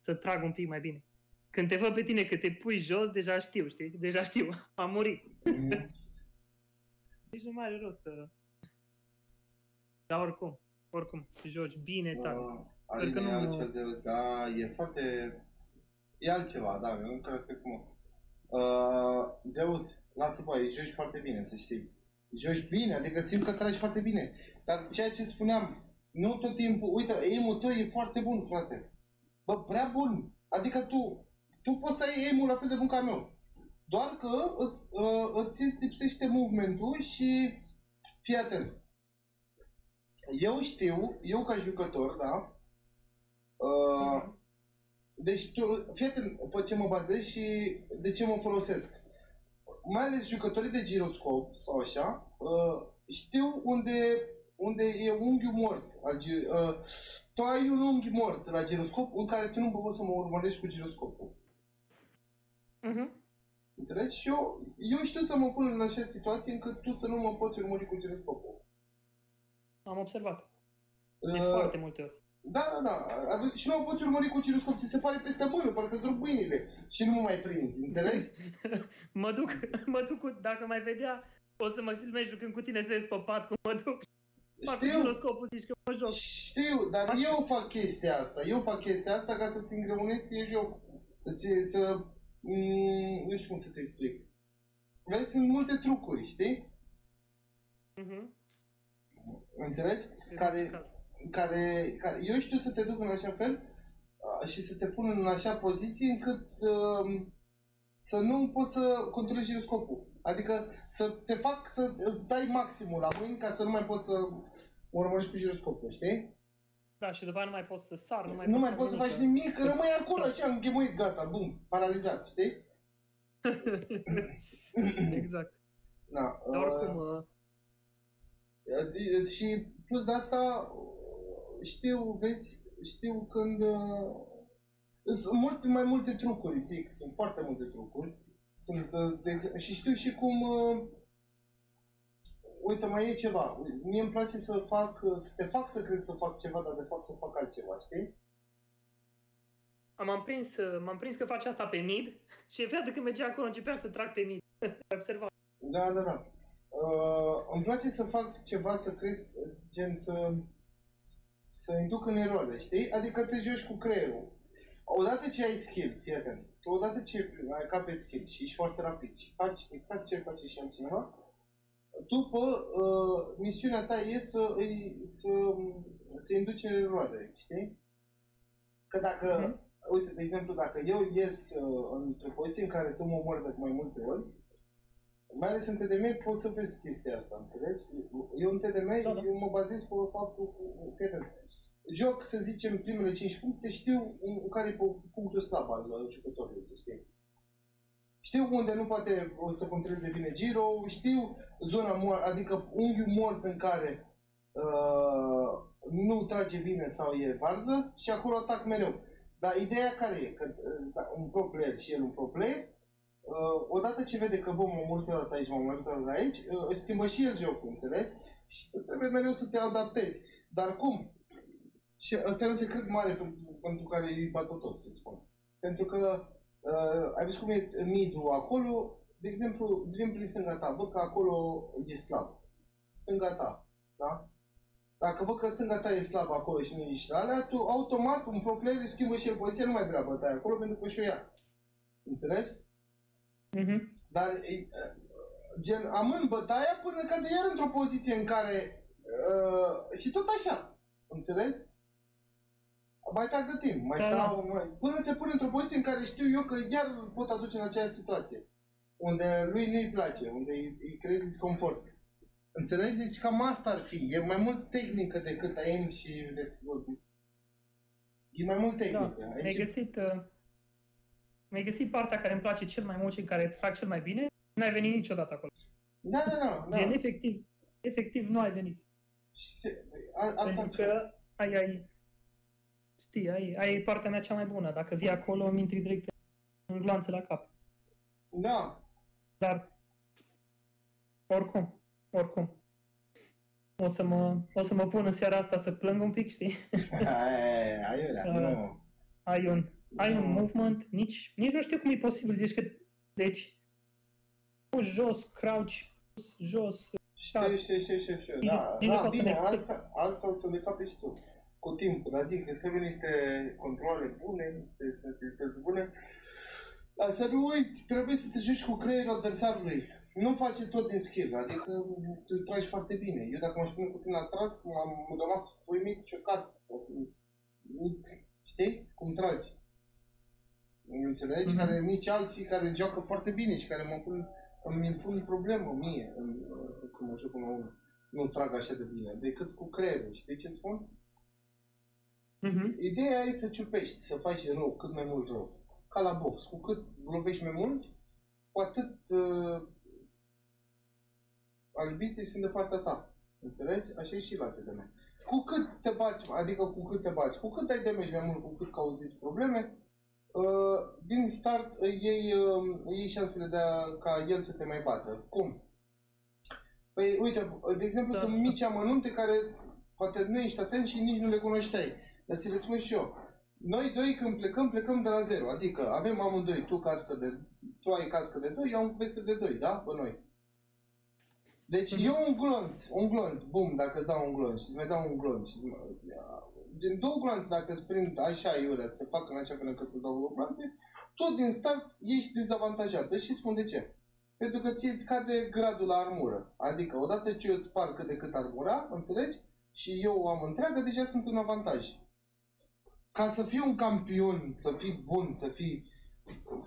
să trag un pic mai bine. Când te văd pe tine că te pui jos, deja știu, știi? Deja știu, am murit. <laughs> Deci nu mai are rost să... Dar oricum, oricum, joci bine, tare. Sper Aline, că e nu... altceva, Zeus, da, e foarte... E altceva, da, eu nu cred că e frumos. Uh, Zeus, lasă bă, joci foarte bine, să știi. Joci bine, adică simt că tragi foarte bine. Dar ceea ce spuneam, nu tot timpul, uite, aim-ul tău e foarte bun, frate. Bă, prea bun. Adică tu, tu poți să ai aim-ul la fel de bun ca al meu. Doar că îți, uh, îți lipsește movementul și fii atent. Eu știu, eu ca jucător, da? Uh, deci tu, fii atent pe ce mă bazez și de ce mă folosesc. Mai ales jucătorii de giroscop sau așa, uh, știu unde, unde e unghiul mort. Al, gi- uh, tu ai un unghi mort la giroscop în care tu nu poți să mă urmărești cu giroscopul. Mhm. Înțelegi? Și eu, eu știu să mă pun în așa situații încât tu să nu mă poți urmări cu giroscopul. Am observat. De Uh, foarte multe ori. Da, da, da. Ave- Și nu mă poți urmări cu giroscop, ți se pare peste mână, parcă îți rup mâinile și nu mă mai prinzi, înțelegi? <laughs> mă duc, mă duc cu, dacă mai vedea, o să mă filmezi jucând cu tine să ies pe pat cum mă duc. Fac cu Știu. giroscopul, zici că mă joc. Știu, dar eu fac chestia asta. Eu fac chestia asta ca să-ți îngreunezi ție joc. Să-ți, să... Mm, nu știu cum să-ți explic. Vezi, sunt multe trucuri, știi? Mhm. Înțelegi? Care, care, care, eu știu să te duc în așa fel uh, și să te pun în așa poziție încât uh, să nu poți să controlezi giroscopul. Adică să te fac să îți dai maximul la mâini ca să nu mai poți să urmărești cu giroscopul, știi? Da, și după aia nu mai poți să sar, nu mai Nu poți mai poți să faci nimic, rămâi acolo așa, înghemuit, gata, bum, paralizat, știi? <laughs> exact. Da. Dar uh, oricum, uh, Uh, Și plus de asta uh, știu, vezi, știu când uh, sunt mult mai multe trucuri, zic, sunt foarte multe trucuri. Sunt, uh, de ex- și știu și cum uh, uite, mai e ceva. Mie îmi place să fac, uh, să te fac să crezi că fac ceva, dar de fapt să fac altceva, știi? m-am prins, uh, m-am prins că face asta pe mid <laughs> și fiat când mergea acolo începea să trag pe mid. <laughs> Ai observat? Da, da, da. Uh, îmi place să fac ceva, să crezi, gen să, să induc în eroare, știi? Adică te joci cu creierul. Odată ce ai skill, fii atent, tu odată ce ai capet skill și ești foarte rapid și faci exact ce face și altcineva, după, uh, misiunea ta e să îi, să, să induci în eroare, știi? Că dacă, uite, de exemplu, dacă eu ies uh, într-o poziție în care tu mă omori de mai multe ori, mai ales în TDM poți să vezi chestia asta, înțelegi? Eu în TDM, da, da. eu mă bazez pe faptul cu, fii atent, joc, să zicem, primele 5 puncte, știu în care e punctul slab al uh, jucătorului, să știi. Știu unde nu poate o să controleze bine Giro, știu zona moartă, adică unghiul mort în care uh, nu trage bine sau e varză și acolo atac mereu. Dar ideea care e? Că uh, da, un pro player și el un pro player, uh, odată ce vede că bă, m-am murit odată aici, m-am murit odată aici, uh, își schimbă și el jocul, înțelegi? Și tu trebuie mereu să te adaptezi. Dar cum? Și ăsta e un secret mare pentru, pentru care îi bat pe toți, să-ți spun. Pentru că uh, ai văzut cum e midul acolo, de exemplu, îți vin prin stânga ta, văd că acolo e slab. Stânga ta, da? Dacă văd că stânga ta e slabă acolo și nu ești la alea, tu automat un pro player își schimbă și el poziția, nu mai vrea bătaia acolo pentru că și-o ia. Înțelegi? Mhm. Dar e, gen amân bătaia până cade iar într-o poziție în care uh, și tot așa. Înțelegi? Mai trag de timp, mai Da, stau, mai, până se pune într-o poziție în care știu eu că iar îl pot aduce în aceeași situație. Unde lui nu-i place, unde îi, îi creezi disconfort. Înțelegi? Deci cam asta ar fi. E mai mult tehnică decât aim și ref- E mai mult tehnică. Da, Aici mi-ai găsit, uh, mi-ai găsit partea care îmi place cel mai mult și în care trag cel mai bine, n-ai venit niciodată acolo. Da, da, da. da. Gen, efectiv, efectiv nu ai venit. A, asta Pentru că ai, ai, știi, ai, ai partea mea cea mai bună. Dacă vii acolo, îmi intri direct în gloanțe la cap. Da. Dar, oricum, oricum, o să mă, o să mă pun în seara asta să plâng un pic, știi? Ai, aiurea, Uh, nu. ai un, ai un movement, nici, nici nu știu cum e posibil, zici că, deci, pus jos, crouch, pus jos, Știu, știu, știu, știu, știu. Nici- Da, nici nu da, poți să bine, ne explic. asta, asta o să le capi și tu. Cu timpul, dar zic, îți trebuie niște controle bune, niște sensibilități bune. Dar să nu uiți, trebuie să te joci cu creierul adversarului. Nu face tot din skill, adică tu tragi foarte bine. Eu dacă mă spun cu tine la tras, m-am rămas uimit, ciocat. Știi? Cum tragi. Înțelegi? Mhm. Care nici alții care joacă foarte bine și care mă pun, îmi impun problemă mie în, când mă joc unul unul. Nu trag așa de bine, decât cu creierul. Știi ce spun? Mhm. Ideea e să ciupești, să faci rău, cât mai mult rău. Ca la box. Cu cât lovești mai mult, cu atât uh, arbitrii sunt de partea ta. Înțelegi? Așa e și la TDM. Cu cât te bați, adică cu cât te bați, cu cât ai damage mai mult, cu cât cauzezi probleme, uh, din start uh, iei, uh, iei șansele de a, ca el să te mai bată. Cum? Păi, uite, de exemplu, Da. sunt mici amănunte care poate nu ești atent și nici nu le cunoșteai. Dar ți le spun și eu. Noi doi când plecăm, plecăm de la zero. Adică avem amândoi, tu cască de, tu ai cască de 2, eu am veste de 2, da? Pe noi. Deci eu un glonț, un glonț, bum, dacă îți dau un glonț și îți mai dau un glonț și gen două glonțe dacă îți prind așa iurea să te fac în așa fel încât să-ți dau două glonțe, tot din start ești dezavantajat. Și spun de ce. Pentru că ție îți scade gradul la armură. Adică odată ce eu îți par cât de cât armura, înțelegi? Și eu o am întreagă, deja sunt în avantaj. Ca să fii un campion, să fii bun, să fii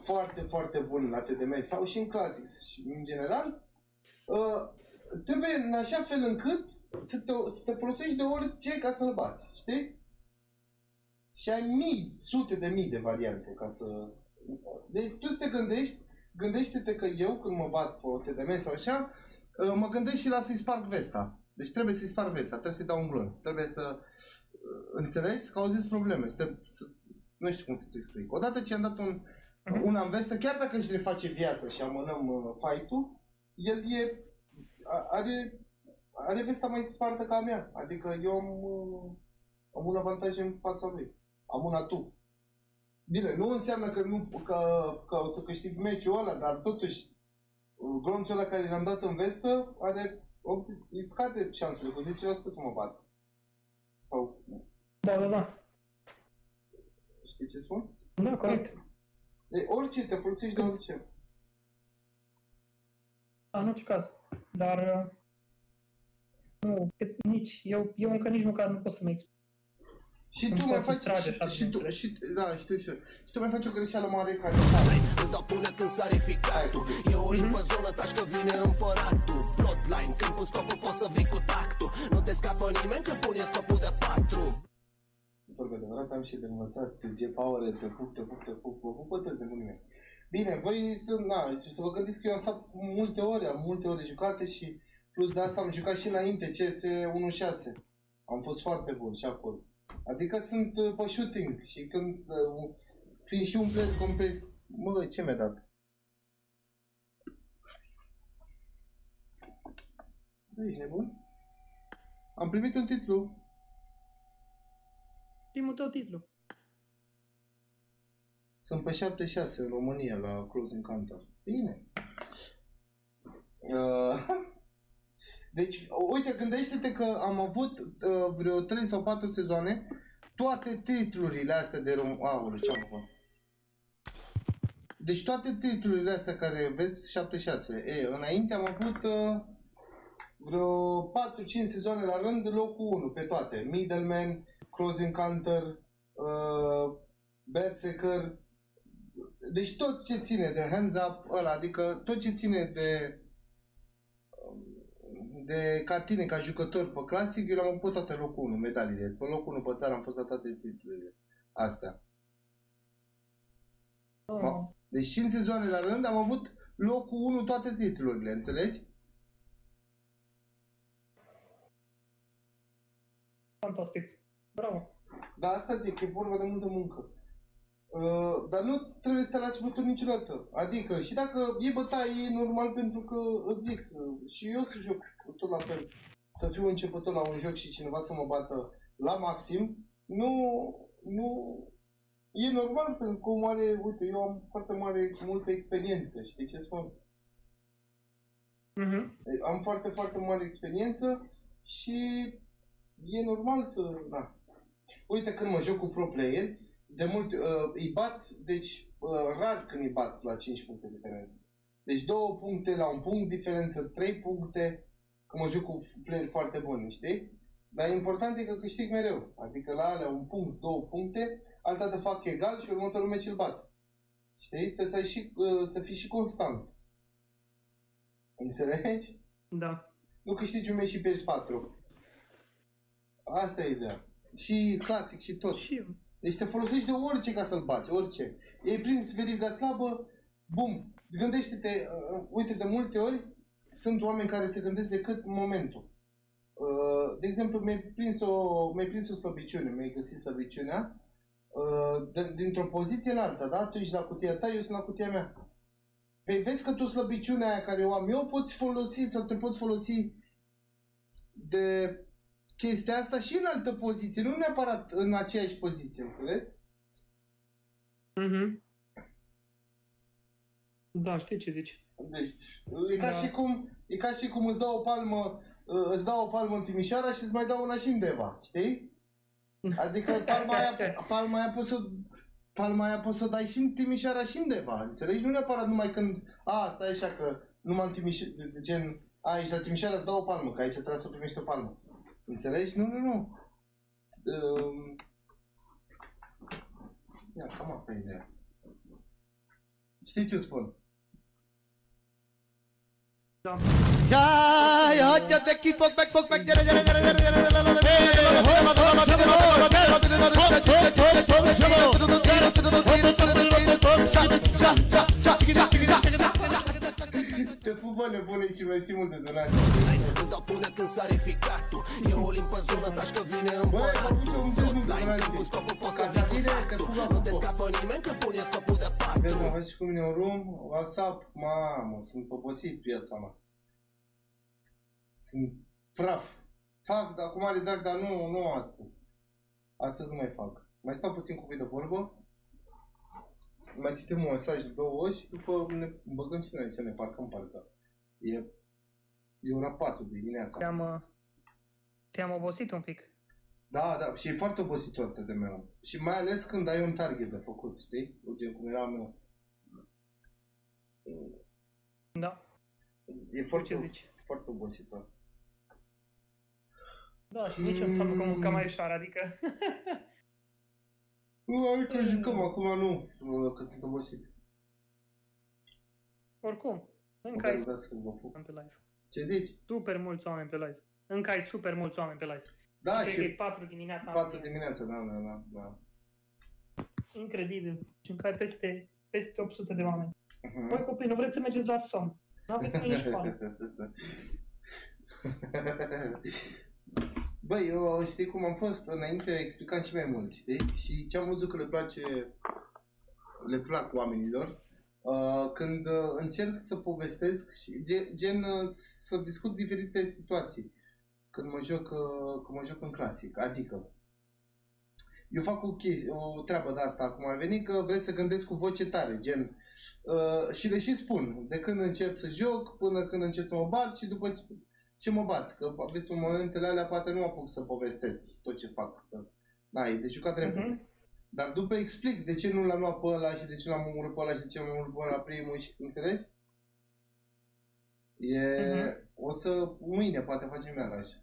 foarte, foarte bun la TDM sau și în Classics și în general, uh, trebuie în așa fel încât să te, să te folosești de orice ca să-l bați, știi? Și ai mii, sute de mii de variante ca să... Deci tu te gândești, gândește-te că eu când mă bat pe TDM sau așa, uh, mă gândesc și la să-i sparg vesta. Deci trebuie să-i sparg vesta, trebuie să-i dau un glonț, trebuie să... uh, Înțelegi? Că au zis probleme. Să te, să, nu știu cum să-ți explic. Odată ce am dat un, una în vestă, chiar dacă își reface viața și amânăm uh, fight-ul, el e, a- are, are vesta mai spartă ca a mea. Adică eu am, uh, am un avantaj în fața lui. Am una tu. Bine, nu înseamnă că, nu, că, că o să câștig meciul ăla, dar totuși uh, glonțul ăla care l-am dat în vestă are, opt- îi scade șansele cu 10% să mă bat. Sau, Da, da, da. știi ce spun? Da, Scade. corect. De orice, te folosești de orice. Da, în orice caz. Dar uh, nu, cât, nici, eu, eu încă nici măcar nu pot să-mi explic. Și Nu tu mai pot să faci, trage și, așa și, de tu, înțeles. și, da, știu, știu. Și tu mai faci o greșeală mare care Îți dau până când sare ficatul E o limbă zonă, taci că vine împăratul Plotline, când pun scopul poți să vii cu tactul Nu te scapă nimeni când pune scopul de patru Pentru că adevărat am și de învățat TG Power, te pup, te pup, te pup, vă pupă toți de nimeni. Bine, voi să, na, să vă gândiți că eu am stat multe ore, am multe ore jucate și plus de asta am jucat și înainte CS 1.6. Am fost foarte bun și acolo. Adică sunt uh, pe shooting și când uh, fiind și un player complet... Mă, ce mi-a dat? Bă, ești nebun? Am primit un titlu. Primul tău titlu. Sunt pe 76 în România la Close Encounter. Bine. Uh, <laughs> deci, uite, gândește-te că am avut uh, vreo 3 sau 4 sezoane, toate titlurile astea de rom... Aoleu, ce-am făcut? Deci toate titlurile astea care vezi 76. E, înainte am avut uh, vreo 4-5 sezoane la rând locul 1 pe toate. Middleman, Close Encounter, uh, Berserker, deci tot ce ține de hands up ăla, adică tot ce ține de de ca tine, ca jucător pe clasic, eu l-am avut pe toate locul 1, medaliile. Pe locul 1 pe țară am fost la toate titlurile astea. Oh. Deci 5 sezoane la rând am avut locul 1 toate titlurile, înțelegi? Fantastic. Bravo. Dar asta zic, e vorba de multă muncă. Uh, dar nu trebuie să te lași bătut niciodată. Adică, și dacă e bătaie, e normal pentru că, îți zic, uh, și eu să joc tot la fel. Să fiu începător la un joc și cineva să mă bată la maxim, nu, nu, e normal pentru că omul are, uite, eu am foarte mare, multă experiență, știi ce spun? Mhm. Am foarte, foarte mare experiență și e normal să, da. Uite când mă joc cu pro player, de multe, uh, îi bat, deci uh, rar când îi bați la 5 puncte diferență. Deci 2 puncte la un punct diferență, 3 puncte, că mă joc cu player foarte buni, știi? Dar important e că câștig mereu. Adică la alea un punct, două puncte, alta te fac egal și următorul meci îl bat. Știi? Trebuie să, ai și, uh, să fii și constant. Înțelegi? Da. Nu câștigi un meci și pierzi 4. Asta e ideea. Și clasic și tot. Și Deci te folosești de orice ca să-l bați, orice. Ei prins veriga slabă, bum, gândește-te, uh, uite, de multe ori sunt oameni care se gândesc decât momentul. Uh, de exemplu, mi-ai prins o, mi-ai prins o slăbiciune, mi-ai găsit slăbiciunea uh, de, dintr-o poziție în alta, da? Tu ești la cutia ta, eu sunt la cutia mea. Păi vezi că tu slăbiciunea aia care o am eu poți folosi sau te poți folosi de chestia asta și în altă poziție, nu neapărat în aceeași poziție, înțelegi? Mhm. Da, știi ce zici. Deci, e ca, Da. și cum, e ca și cum îți dau o palmă, uh, îți dau o palmă în Timișoara și îți mai dau una și în Deva, știi? Adică palma aia, <laughs> palma aia poți să palma aia poți să o dai și în Timișoara și în Deva, înțelegi? Nu neapărat numai când, a, stai așa că numai în Timișoara, de gen, a, ești la Timișoara, îți dau o palmă, că aici trebuie să primești o palmă. Înțelegi? Nu, nu, nu. Um, ia, cam asta e ideea. Știi ce spun? Da. Die, hot, ja, Decky, fuck back, fuck back, jere, jere, jere, jere, jere, jere, jere, jere, Te pupă nebune și mersi mult de donații. Îți dau până când sare ficatul E o limpă în zonă, taci că vine în vorat Plotline, când cu scopul poți să zic cu tactul Nu te scapă nimeni când pune scopul de Vezi, mă, patru faci cu mine un room, WhatsApp, mamă, sunt obosit viața mea. Sunt praf. Fac, dar acum are drag, dar nu, nu astăzi. Astăzi nu mai fac. Mai stau puțin cu voi de vorbă. Mai citim un mesaj de două ori și după ne băgăm și noi să ne parcăm parcă. E, e ora 4 de dimineața. Te-am, uh, te-am obosit un pic. Da, da, și e foarte obositor TDM-ul. Și mai ales când ai un target de făcut, știi? Gen cum era al meu. Da. E foarte, ce zici? foarte obositor. Da, și nici eu ți-am făcut munca mai ușoară, adică... <laughs> Hai că jucăm, acum nu, că sunt obosit. Oricum, încă Măcar ai îmi dați când vă pup. oameni pe live. Ce zici? Super mulți oameni pe live. Încă ai super mulți oameni pe live. Da, Cred și că e 4 dimineața. 4 dimineața, da, da, da, da. Incredibil. Și încă ai peste, peste 800 de oameni. Mhm. Băi copii, nu vreți să mergeți la somn? Nu aveți nici școală. <laughs> Băi, eu știi cum am fost înainte, explicam și mai mult, știi? Și ce am văzut că le place, le plac oamenilor, uh, când uh, încerc să povestesc și gen, gen uh, să discut diferite situații când mă joc, uh, când mă joc în clasic, adică eu fac o, chestie, o treabă de asta acum a venit că vrei să gândesc cu voce tare, gen uh, și le și spun, de când încep să joc până când încep să mă bat și după ce, ce mă bat, că aveți în momentele alea poate nu apuc să povestesc tot ce fac, că na, e de jucat repede. Dar după explic de ce nu l-am luat pe ăla și de ce l-am omorât pe ăla și de ce l-am omorât pe ăla primul și înțelegi? E... O să mâine poate facem iar așa.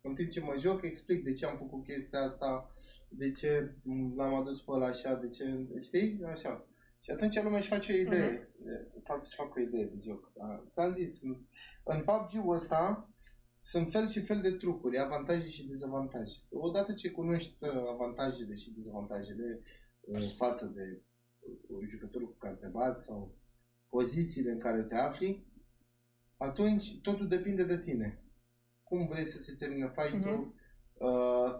În timp ce mă joc, explic de ce am făcut chestia asta, de ce l-am adus pe ăla așa, de ce, știi? Așa. Și atunci lumea își face o idee. Uh-huh. Poate să-și facă o idee de joc. Da. Ți-am zis, în, în PUBG-ul ăsta sunt fel și fel de trucuri, avantaje și dezavantaje. Odată ce cunoști uh, avantajele și dezavantajele uh, față de uh, jucătorul cu care te bați sau pozițiile în care te afli, atunci totul depinde de tine. Cum vrei să se termine fight-ul. Uh,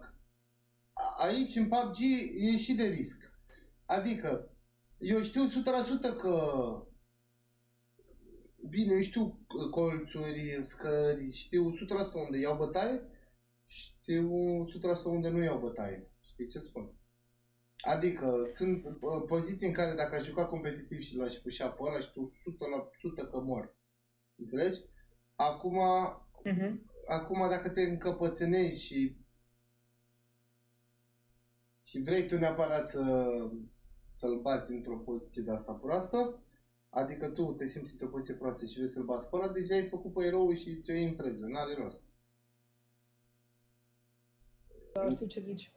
aici, în PUBG, e și de risc. Adică, eu știu 100% că Bine, eu știu colțuri, scări, știu 100% unde iau bătaie, știu 100% unde nu iau bătaie. Știi ce spun? Adică sunt uh, poziții în care dacă aș juca competitiv și l-aș pușa pe ăla, știu 100% că mor. Înțelegi? Acum, uh-huh. acum dacă te încăpățânești și și vrei tu neapărat să, să-l bați într-o poziție de asta proastă, adică tu te simți într-o poziție proastă și vrei să-l bați pe ăla, deja ai făcut pe erou și ți-o iei în freză, n-are rost. Da, știu ce zici.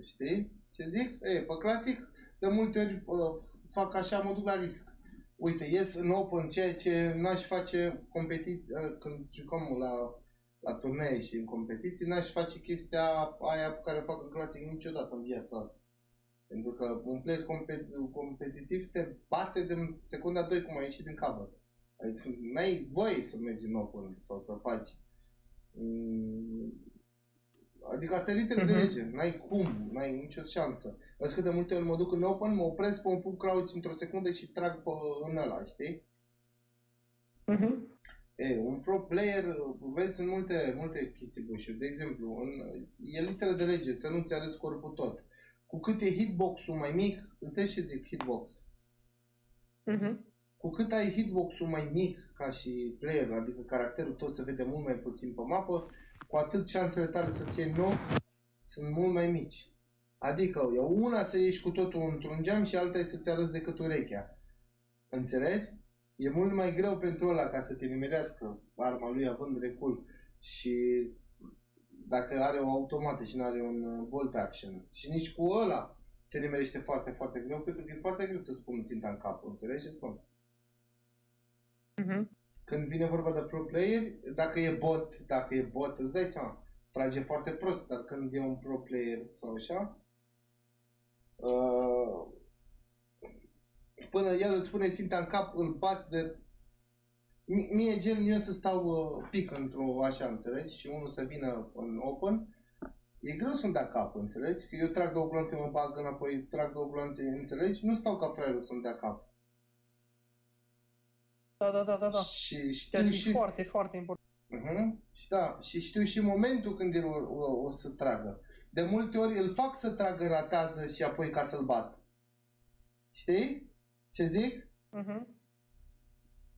Știi ce zic? E, pe clasic, de multe ori uh, fac așa, mă duc la risc. Uite, ies în open, ceea ce n-aș face competiție, uh, când jucăm la, la turnee și în competiții, n-aș face chestia aia pe care o fac în clasic niciodată în viața asta. Pentru că un player compet- competitiv te bate de secunda 2 cum ai ieșit din cover. Adică n-ai voie să mergi în open sau să faci. Mm, Adică asta e literă uh-huh. de lege. N-ai cum, n-ai nicio șansă. Vezi că de multe ori mă duc în open, mă opresc pe un punct crouch într-o secundă și trag pe în ăla, știi? Uh-huh. E, un pro player, vezi în multe, multe chitibușuri. De exemplu, în, e literă de lege, să nu-ți arăți corpul tot. Cu cât e hitbox-ul mai mic, înțelegi ce zic hitbox? Uh-huh. Cu cât ai hitbox-ul mai mic ca și player, adică caracterul tău se vede mult mai puțin pe mapă, cu atât șansele tale să-ți iei knock sunt mult mai mici. Adică e una să ieși cu totul într-un geam și alta e să-ți arăți decât urechea. Înțelegi? E mult mai greu pentru ăla ca să te nimerească arma lui având recul și dacă are o automată și nu are un bolt action. Și nici cu ăla te nimerește foarte, foarte greu pentru că e foarte greu să spun ținta în cap. Înțelegi ce spun? Uh-huh. când vine vorba de pro player, dacă e bot, dacă e bot, îți dai seama, trage foarte prost, dar când e un pro player sau așa, uh, până el îți pune ținta în cap, îl bați de... Mi- Mie gen, eu să stau uh, pic într-o așa, înțelegi? Și unul să vină în open, e greu să-mi dea cap, înțelegi? Că eu trag două gloanțe, mă bag înapoi, trag două gloanțe, înțelegi? Nu stau ca fraierul să-mi dea cap. Da, da, da, da, da. Și Ceea știu ce e și... foarte, foarte important. Uh-huh. Și da, și știu și momentul când el o, o, o să tragă. De multe ori îl fac să tragă ratează și apoi ca să-l bat. Știi ce zic? Mhm.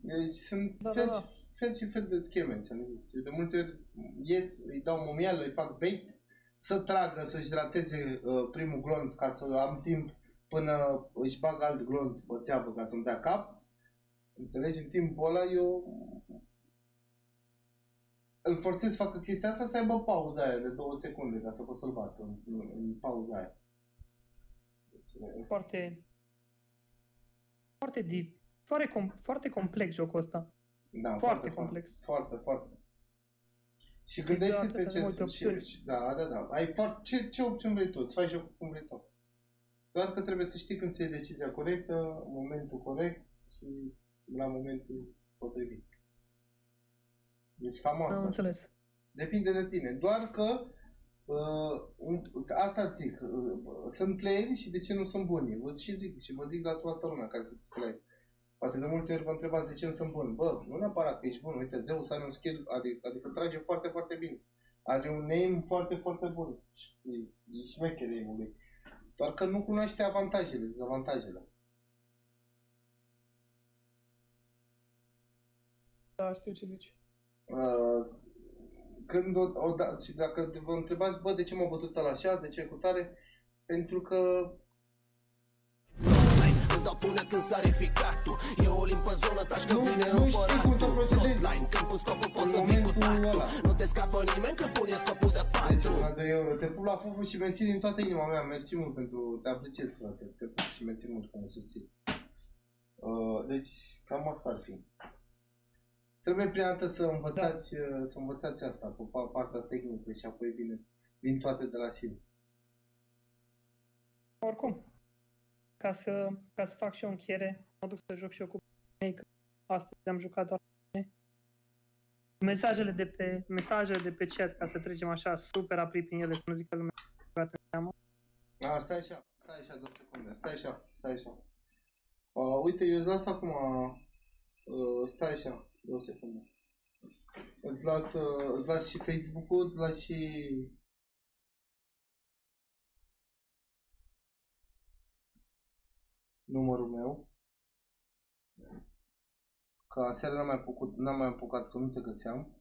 Deci sunt Da, fel, da, și, da. fel și fel de scheme, ți-am zis. Eu de multe ori ies, îi dau momială, îi fac bait, să tragă, să-și rateze uh, primul glonț ca să am timp până își bag alt glonț pe țeapă ca să-mi dea cap. Înțelegi? În timpul ăla eu îl forțez să facă chestia asta să aibă pauza aia de două secunde ca să pot să-l bat în, în, în pauza aia. Foarte... Foarte, di... foarte, com... foarte complex jocul ăsta. Da, foarte complex. Foarte, foarte. Și Există gândește-te atât de ce... multe Și, opțiuni. și, da, da, da. Ai foarte, ce, ce opțiuni vrei tu? Îți faci jocul cum vrei tu. Doar că trebuie să știi când se iei decizia corectă, în momentul corect și la momentul potrivit. Deci cam asta. Am înțeles. Depinde de tine. Doar că uh, un- asta zic, uh, sunt playeri și de ce nu sunt buni. Vă și zic și vă zic la toată lumea care sunteți play. Poate de multe ori vă întrebați de ce nu sunt bun. Bă, nu neapărat că ești bun. Uite, Zeus are un skill, adică, adică trage foarte, foarte bine. Are un aim foarte, foarte bun. Și E, e șmecher aim lui. Doar că nu cunoaște avantajele, dezavantajele. Da, știu ce zici. Uh, când o, o da, și dacă vă întrebați, bă, de ce m-a bătut ăla așa, de ce cu tare, pentru că Îți dau până când sare ficatul E o limpă zonă, taci că Nu- vine nu știi împăratul cum să procedezi. Hotline, când pun scopul poți În să vii cu momentul tactul ăla. Nu te scapă nimeni când pune scopul de Mersi patru una de euro. Te pup la fufu și mersi din toată inima mea. Mersi mult pentru... Te apreciez, frate. Te pup și mersi mult că mă susții. Uh, deci, cam asta ar fi. Trebuie prima dată să învățați, da. să învățați asta, pe pa- partea tehnică și apoi vine, vin toate de la sine. Oricum, ca să, ca să fac și eu încheiere, mă duc să joc și eu cu mei, că astăzi am jucat doar cu mine. Mesajele de pe, mesajele de pe chat, ca să trecem așa super rapid prin ele, să nu zică lumea că am băgat în seamă. A, stai așa, stai așa, două secunde, stai așa, stai așa. Uh, uite, eu îți las acum, uh, stai așa, două secunde. Îți las, uh, îți las și Facebook-ul, îți las și... numărul meu. Că aseară n-am mai apucat, n-am mai apucat că nu te găseam.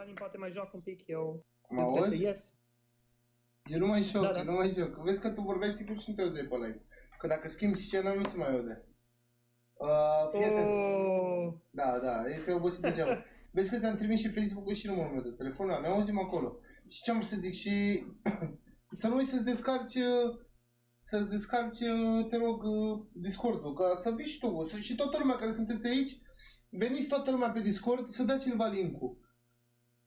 Cel mai probabil Alin poate mai joacă un pic, eu Mă trebuie auzi? să ies. Eu nu mai joc, Da, da, da. da. nu mai joc. Vezi că tu vorbeai sigur și nu te auzeai pe live. Că dacă schimbi scena nu se mai aude. Uh, fii atent. Oh, Da, da, e că obosit degeaba. <laughs> Vezi că ți-am trimis și Facebook-ul și numărul meu de telefon, ne auzim acolo. Și ce am vrut să zic și <coughs> să nu uiți să-ți descarci uh, să-ți descarci, uh, te rog, uh, Discord-ul, ca să vii și tu, să, și toată lumea care sunteți aici, veniți toată lumea pe Discord, să dea cineva link-ul.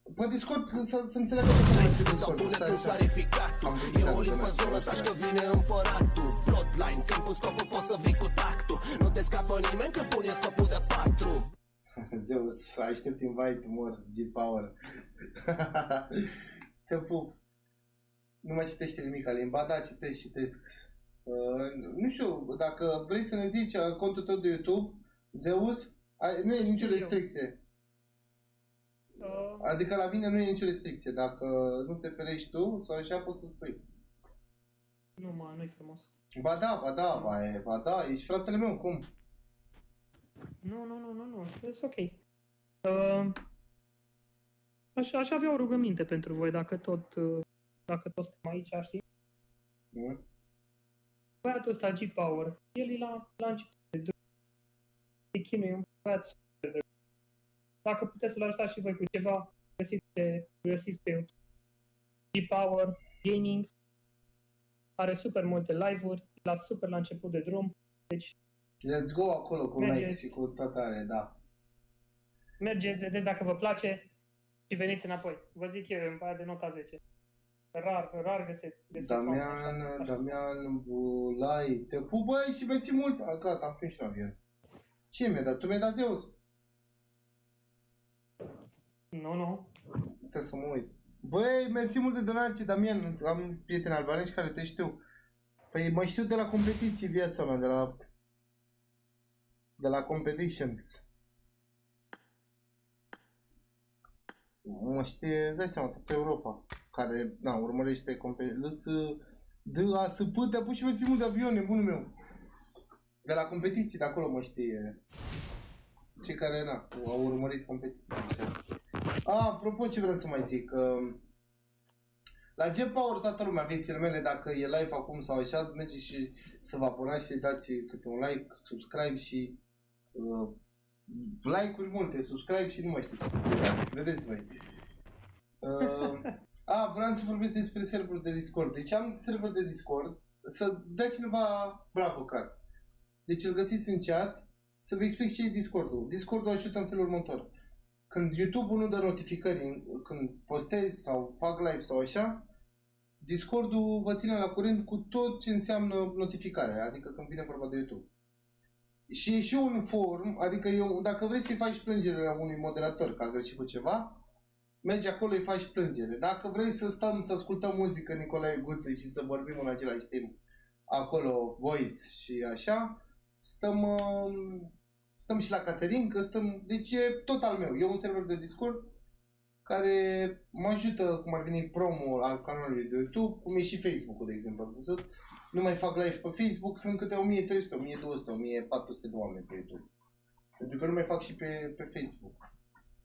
Pe Discord să, să înțeleagă toată lumea ce Discord. Până Stai când așa. sare ficatul Am E uitat o de limpă la zonă, asta, taci așa. că vine împăratul Bloodline, când pun scopul poți să vii cu tactul Nu te scapă nimeni când pune scopul de patru <laughs> Zeus, aștept invite, mor, G-Power. <laughs> Te pup. Nu mai citește nimic, Alin. Ba da, citesc, citesc. Uh, nu știu, dacă vrei să ne zici uh, contul tău de YouTube, Zeus, ai, nu e nicio restricție. Uh, Adică la mine nu e nicio restricție. Dacă nu te ferești tu, sau așa poți să spui. nu, mă, nu-i frumos. Ba da, ba da, ba, e, ba da, ești fratele meu, cum? Nu, nu, nu, nu, nu, e ok. Uh, aș, aș avea o rugăminte pentru voi, dacă tot, uh, dacă tot suntem aici, știi? Nu? băiatul ăsta, G-Power, el e la, la început de drum. Se chinuie un băiat super drăguț. Dacă puteți să-l ajutați și voi cu ceva, găsiți pe, găsiți pe YouTube. G-Power Gaming are super multe live-uri, la super la început de drum, deci Let's go acolo cu Mergeți. like și cu tatare, da. mergeți, vedeți dacă vă place și veniți înapoi. Vă zic eu, în aia de nota 10. Rar, rar găsiți. găsiți oameni așa. Damian, Damian Bulai, te pup, băi, și mersi mult. A, gata, am prins și un avion. Ce mi-a dat? Tu mi-ai dat Zeus? Nu, nu. Trebuie să mă uit. Băi, mersi mult de donații, Damian. Am prieteni albanezi care te știu. Păi mă știu de la competiții viața mea, de la... De la competitions. Mă știe, îți dai seama, toată Europa, care, na, urmărește competiții. Lăsă, dă, a, să pute, a pus și mersi mult de avion, nebunul meu. De la competiții, de acolo mă știe. Cei care, na, au urmărit competiții și asta. A, apropo, ce vreau să mai zic, că la G Power toată lumea, viețile mele, dacă e live acum sau așa, mergeți și să vă abonați și dați câte un like, subscribe și uh, like-uri multe, subscribe și nu mai știu ce să dați, vedeți voi. Uh, a, vreau să vorbesc despre serverul de Discord. Deci am server de Discord, să dea cineva, bravo, Crax. Deci îl găsiți în chat, să vă explic ce e Discordul. Discordul ajută în felul următor. Când YouTube-ul nu dă notificări, când postez sau fac live sau așa, Discordul vă ține la curent cu tot ce înseamnă notificare, adică când vine vorba de YouTube. Și e și un forum, adică eu, dacă vrei să-i faci plângere la unui moderator că a greșit cu ceva, mergi acolo, îi faci plângere. Dacă vrei să stăm să ascultăm muzică Nicolae Guță și să vorbim în același timp acolo, voice și așa, stăm, uh, stăm și la Caterin, că stăm, deci e tot al meu. E un server de Discord care mă ajută, cum ar veni promo al canalului de YouTube, cum e și Facebook-ul, de exemplu, ați văzut? Nu mai fac live pe Facebook, sunt câte 1300, 1200, 1400 de oameni pe YouTube. Pentru că nu mai fac și pe, pe Facebook.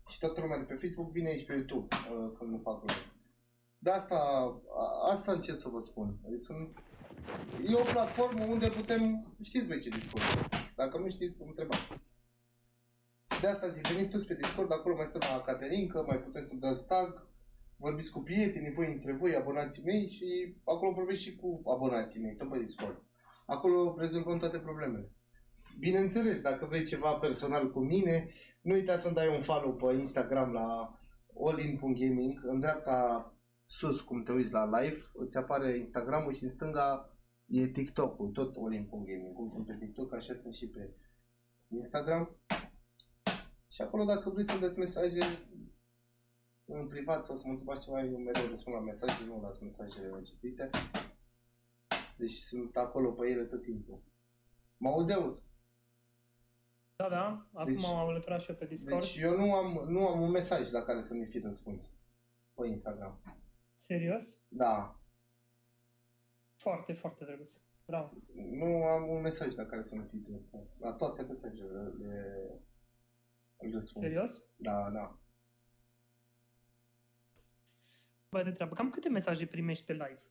Și toată lumea de pe Facebook vine aici pe YouTube uh, când nu fac live. De asta, a, asta încerc să vă spun. Adică sunt, e o platformă unde putem, știți voi ce Discord e. Dacă nu știți, întrebați. Și de asta zic, veniți toți pe Discord, acolo mai stăm la Caterinca, mai putem să dați tag, vorbiți cu prietenii voi între voi, abonații mei și acolo vorbiți și cu abonații mei, tot pe Discord. Acolo rezolvăm toate problemele. Bineînțeles, dacă vrei ceva personal cu mine, nu uita să-mi dai un follow pe Instagram la allin.gaming, în dreapta sus, cum te uiți la live, îți apare Instagramul și în stânga e TikTok-ul, tot allin.gaming. Cum sunt pe TikTok, așa sunt și pe Instagram. Și acolo dacă vrei să dați mesaje în privat sau să mă întrebați ceva, eu mereu răspund la mesaje, nu las mesajele necitite. Deci sunt acolo pe ele tot timpul. Mă auzi, auzi? Da, da, acum Deci- am alăturat și eu pe Discord. Deci eu nu am, nu am un mesaj la care să mi fi răspuns pe Instagram. Serios? Da, Foarte, foarte drăguț. Bravo. nu am un mesaj la care să mi fi răspuns. La toate mesajele le, le răspund. Serios? Da, da. Bă, de treabă. Cam câte mesaje primești pe live?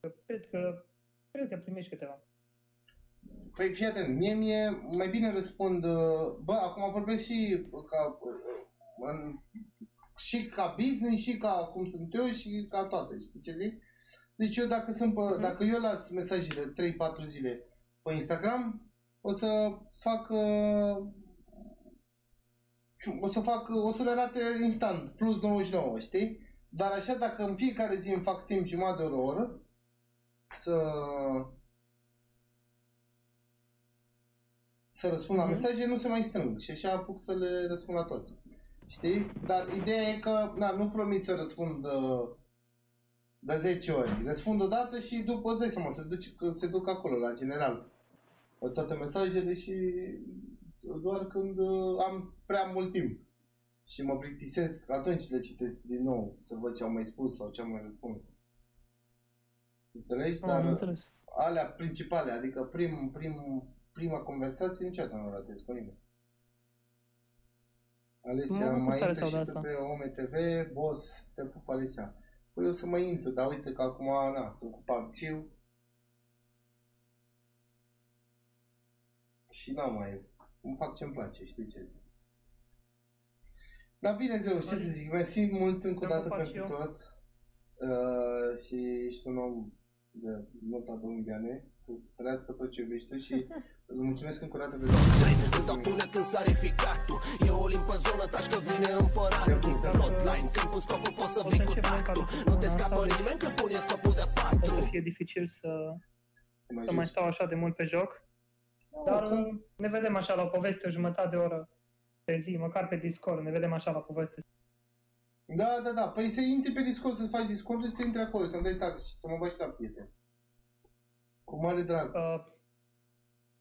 Că Cred că, cred că primești câteva. Păi fii atent, mie, mie mai bine răspund, uh, bă, acum vorbesc și ca, uh, în, și ca business, și ca cum sunt eu, și ca toate, știi ce zic? Deci eu dacă sunt pe, dacă eu las mesajele 3-4 zile pe Instagram, o să fac uh, o să fac, o să-mi arate instant, plus 99, știi? Dar așa dacă în fiecare zi îmi fac timp jumătate de oră, o oră, să să răspund la Mhm. mesaje, nu se mai strâng și așa apuc să le răspund la toți. Știi? Dar ideea e că, na, nu promit să răspund uh, de 10 ori. Răspund o dată și după îți dai seama, se, duce, că se duc acolo, la general. Toate mesajele și doar când uh, am prea mult timp și mă plictisesc, atunci le citesc din nou, să văd ce au mai spus sau ce au mai răspuns. Înțelegi? Am Dar înțeles. alea principale, adică prim, prim, prima conversație niciodată nu ratez cu nimeni. Alessia, Mă bucur mai tare intră să și aud tu asta. pe OMTV, boss, te pup Alessia. Păi eu să mai intru, dar uite că acum, na, sunt cu PUBG-ul. și n-am mai... Îmi fac ce-mi place, știi ce zic. Dar bine, Zeu, ce să zic, mersi mult încă o Te-am dată pupat și pentru eu. tot. Uh, și ești un om de nota domnului Viane, să-ți trăiască tot ce iubești tu și <laughs> îți mulțumesc încă o dată pentru Îți dau până când sare ficatul E o limpă în zonă, taci că vine împăratul Plotline, când pun scopul poți să vii cu tactul Nu te scapă nimeni când pune scopul de O patru să fie dificil să, mai să mai joci. stau așa de mult pe joc. Dar uh, ne vedem așa la o poveste, o jumătate de oră pe zi, măcar pe Discord, ne vedem așa la poveste. Da, da, da. Păi să intri pe Discord, să faci Discord și să intri acolo, să-mi dai tax și să mă bagi la prieten. Cu mare drag. Uh,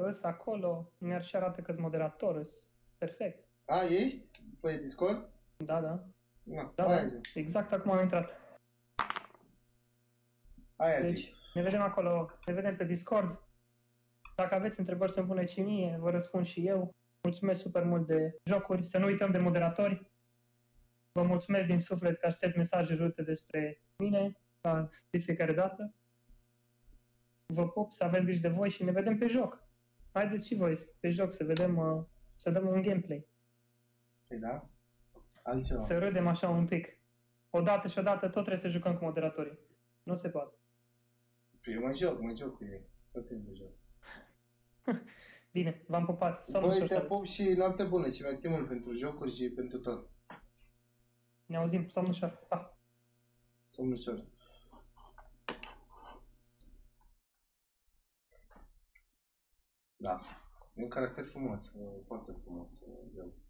Îs acolo, mi-ar și arată că-s moderator, îs perfect. A, ești? Pe Discord? Da, da. Na, Da, aia da. zic. Exact acum am intrat. Aia Deci, zic. ne vedem acolo, ne vedem pe Discord. Dacă aveți întrebări să-mi puneți și mie, vă răspund și eu. Mulțumesc super mult de jocuri, să nu uităm de moderatori. Vă mulțumesc din suflet că aștept mesaje rute despre mine, ca de fiecare dată. Vă pup, să aveți grijă de voi și ne vedem pe joc. Haideți și voi pe joc să vedem, uh, să dăm un gameplay. Păi da? Altceva. Să râdem așa un pic. Odată și odată tot trebuie să jucăm cu moderatorii. Nu se poate. Păi eu mai joc, mai joc cu ei. Tot timpul joc. <laughs> Bine, v-am pupat. Somn Băi, ușor, te salut. pup și noapte bună și mersi mult pentru jocuri și pentru tot. Ne auzim, somn ușor. Pa! Somn ușor. Da. E un caracter frumos, uh, foarte frumos, uh, Zeus.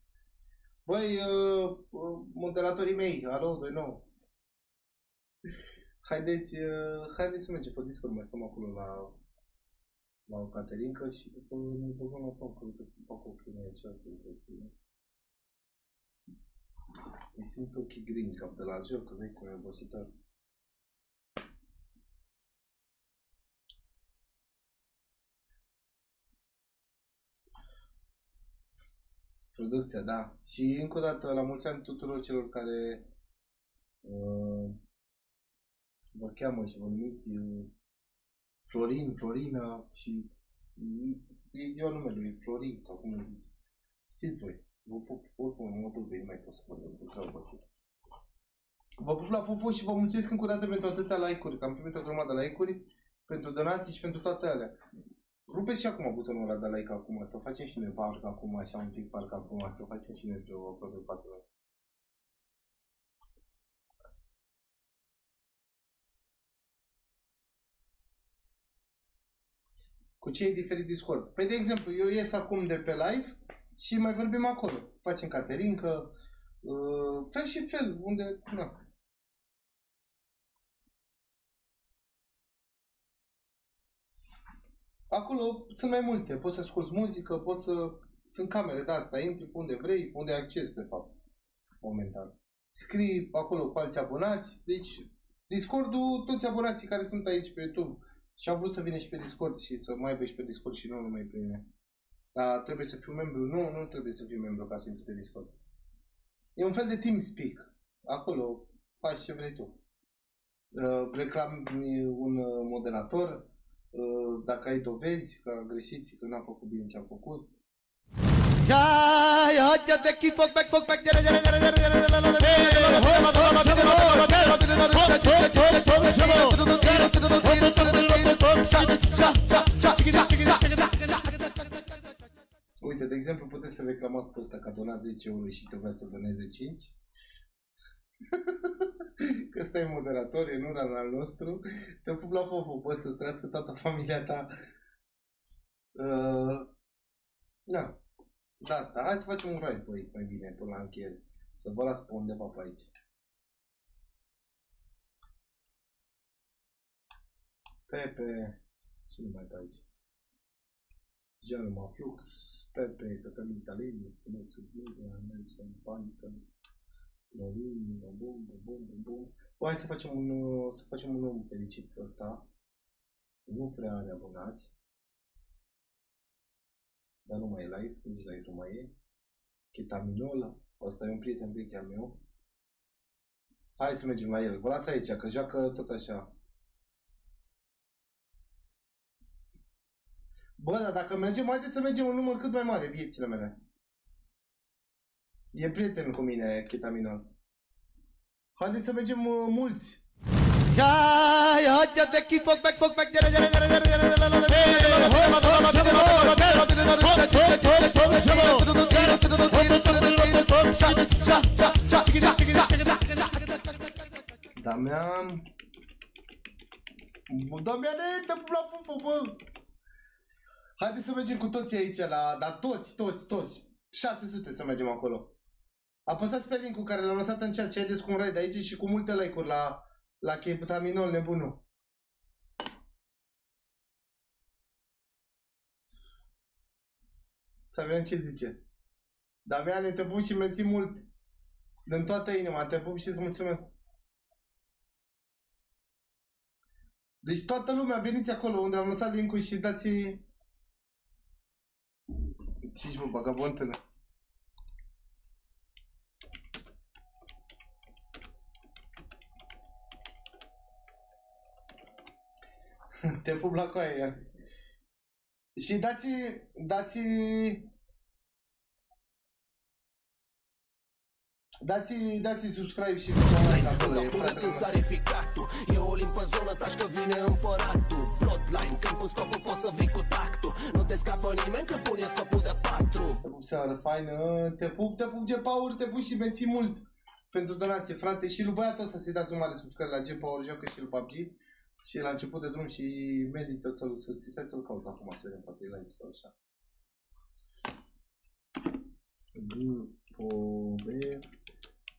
Băi, uh, uh, moderatorii mei, alo, 2 Haideți, uh, haideți să mergem pe Discord, mai stăm acolo la la o caterincă și după ne băgăm la somn, că uite, fac ochii mei așa, se întâmplă. Îi simt ochii green, cam de la joc, că zici să mai obositor. Producția, da. Și încă o dată, la mulți ani tuturor celor care uh, vă cheamă și vă numiți uh, Florin, Florina și e ziua numelui, Florin sau cum îl zici. Știți voi, vă pup, oricum mă duc, nu mai pot să vorbesc, sunt prea obosit. Vă pup la Fofo și vă mulțumesc încă o dată pentru atâtea like-uri, că am primit o grămadă de like-uri, pentru donații și pentru toate alea. Rupeți și acum butonul ăla de like acum, să facem și noi parcă acum, așa un pic parcă acum, să facem și noi vreo aproape 4 ore. Cu ce e diferit Discord? Păi, de exemplu, eu ies acum de pe live și mai vorbim acolo. Facem caterincă, uh, fel și fel, unde, na. Acolo sunt mai multe, poți să asculti muzică, poți să... Sunt camere de asta, intri pe unde vrei, pe unde ai acces, de fapt, momentan. Scrii acolo cu alți abonați, deci Discordul, toți abonații care sunt aici pe YouTube și am vrut să vină și pe Discord și să mai aibă și pe Discord și nu numai pe mine. Dar trebuie să fiu membru? Nu, nu trebuie să fiu membru ca să intri pe Discord. E un fel de TeamSpeak. Acolo faci ce vrei tu. Uh, reclami un uh, moderator, uh, dacă ai dovezi că a greșit și că n-a făcut bine ce a făcut. Hai, haide de chi, foc back, foc back, dere, dere, dere, dere, dere, dere, dere, Uite, de exemplu, puteți să reclamați pe ăsta că a donat 10 euro și trebuia să doneze 5. <laughs> că ăsta e moderator, e nu al nostru. Te pup la fofo, poți să-ți trăiască toată familia ta. Uh, da. Da, asta. Hai să facem un raid pe aici mai bine, până la încheiere. Să vă las pe undeva pe aici. Pepe. Cine mai pe aici? Gianuma Flux, Pepe, Cătălin Talini, Nesu Media, Nelson Panică, Lorin, bum, bum, bum, bum, bum. Bă, hai să facem un, uh, să facem un om fericit pe ăsta. Nu prea are abonați. Dar nu mai e live, nici live nu mai e. Chetaminola, ăsta e un prieten vechi al meu. Hai să mergem la el. Vă las aici, că joacă tot așa. Bă, dar dacă mergem, haideți să mergem un număr cât mai mare, viețile mele. E prieten cu mine, chetamina. Haideți să mergem uh, mulți. Hai, haide de chi, foc, bec, foc, bec, dere, dere, dere, dere, dere, dere, dere, da mea... Da mea ne te la fufă, bă! Haideți să mergem cu toții aici la... Da toți, toți, toți! 600 să mergem acolo. Apăsați pe link-ul care l-am lăsat în chat, ce haideți cu un raid aici și cu multe like-uri la, la Ketaminol nebunul. Să vedem ce zice. Damiane, te pup și mersi mult. Din toată inima, te pup și îți mulțumesc. Deci toată lumea, veniți acolo unde am lăsat link-ul și dați... Ce mă, vagabondele? <laughs> Te pup la coaie. Și dați, dați, dați, dați subscribe și like acolo, e fratele Când s-a meu. reficatul? E o limpă în zonă, taci că vine împăratul. Bloodline, când pun scopul poți să vii cu tactul. Nu te scapă nimeni când pune scopul de patru. Te pup seară faină, te pup, te pup G-Power, te pup și mersi mult pentru donație, frate, și lui băiatul ăsta să-i dați un mare subscribe la G-Power, joacă și lui PUBG și la început de drum și merită să-l susțiți, hai să-l caut acum să vedem poate e live sau așa. G, po, B,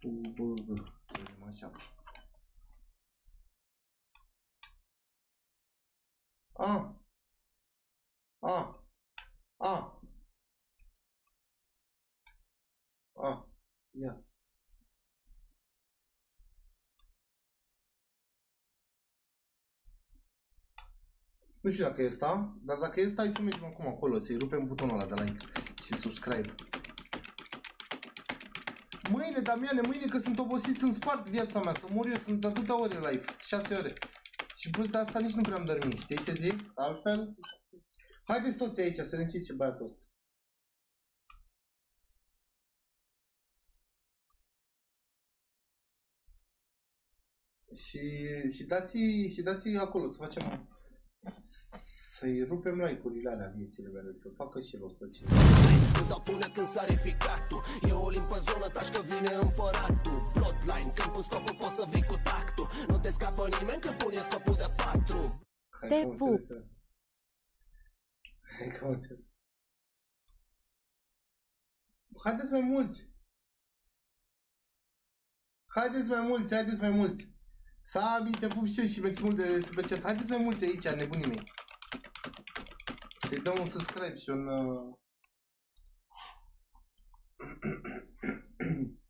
U, B, G, să vedem așa. A. A. A. A. Ia. Nu știu dacă e ăsta, dar dacă e ăsta, hai să mergem acum acolo, să-i rupem butonul ăla de like și subscribe. Mâine, Damiane, mâine că sunt obosit, sunt spart viața mea, să mor eu, sunt atâtea ore live, 6 ore. Și plus de asta nici nu prea am dormit, știi ce zic? Altfel, haideți toți aici să ne ce băiatul ăsta. Și, și dați și dați acolo să facem să-i rupem like-urile alea viețile mele, să facă și el 150. Îți dau până când s-a reficatul E o limpă în zonă, taci că vine împăratul Bloodline, când pun scopul poți să vii cu tactul Nu te scapă nimeni când pune scopul de patru Hai Te că am pup. înțeles eu. Hai că am înțeles. Haideți mai mulți! Haideți mai mulți, haideți mai mulți! Sabi, te pup și eu și mersi mult de super chat. Haideți mai mulți aici, nebunii mei. Să-i dăm un subscribe și un... Uh... <clears throat>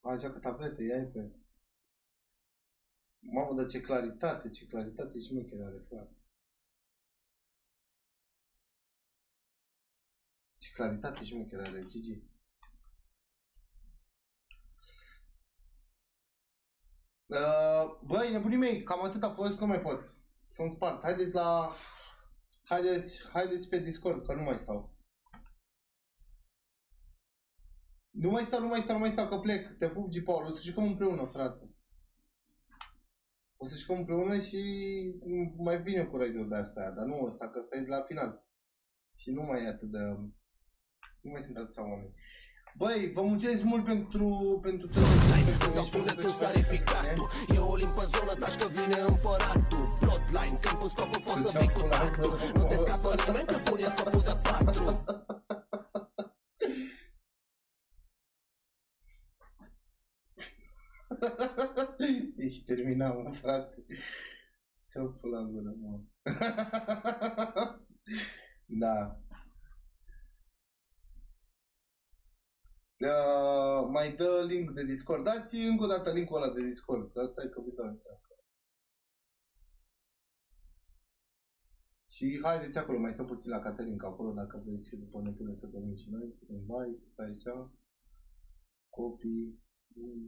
Așa că tablete, ia pe... Mamă, dar ce claritate, ce claritate și șmecher are, frate. Claritate și șmecher are, GG. Uh, băi, nebunii mei, cam atât a fost, nu mai pot. Sunt spart. Haideți la... Haideți, haideți pe Discord, că nu mai stau. Nu mai stau, nu mai stau, nu mai stau, că plec. Te pup, G. Paul. O să jucăm împreună, frate. O să jucăm împreună și mai vine cu raid de astea, dar nu ăsta, că ăsta e de la final. Și nu mai e atât de... Nu mai sunt atâția oameni. Băi, vă mulțumesc mult pentru, pentru tot Îți dau până când s-a reficatul E o limpă în zonă, taci că vine împăratul Bloodline, când pun scopul poți să vii cu tactul Nu te scapă nimeni când pune scopul de patru <laughs> Ești terminat, mă, frate. Ți-o pula în gură, mă. <laughs> da. Uh, mai dă link de Discord. Dați încă o dată linkul ăla de Discord. Asta e capital. Și haideți acolo, mai stăm puțin la Caterinca acolo, dacă vreți și după ne punem să dormim și noi. În bai, stai așa. Copii. bun.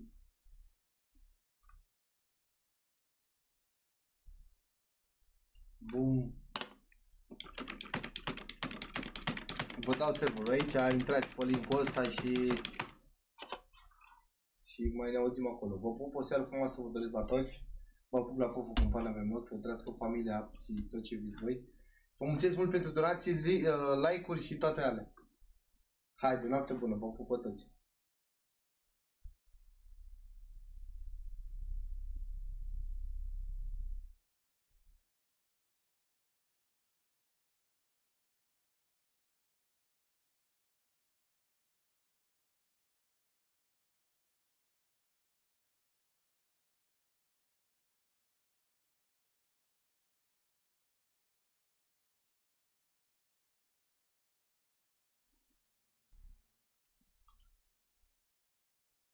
Bun. Vă dau serverul aici, intrați pe link-ul ăsta și și mai ne auzim acolo. Vă pup o seară frumoasă, vă doresc la toți. Vă pup la Fofu Compania mea mult, să vă trăiască familia și tot ce vreți voi. Vă mulțumesc mult pentru donații, li- uh, like-uri și toate alea. Haide, noapte bună, vă pup pe toți.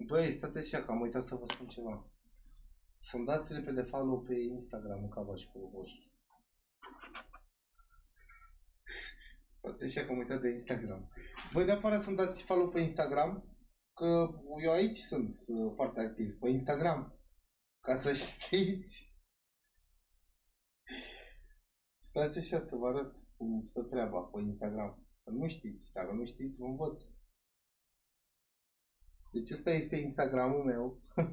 Băi, stați așa că am uitat să vă spun ceva. Să-mi dați repede follow pe Instagram în Cavaciu vostru. Stați așa că am uitat de Instagram. Băi, neapărat să-mi dați follow pe Instagram, că eu aici sunt uh, foarte activ, pe Instagram. Ca să <laughs> știți. Stați așa să vă arăt cum stă treaba pe Instagram. Că nu știți, dacă nu știți, vă învăț. Deci ăsta este Instagramul meu. <laughs>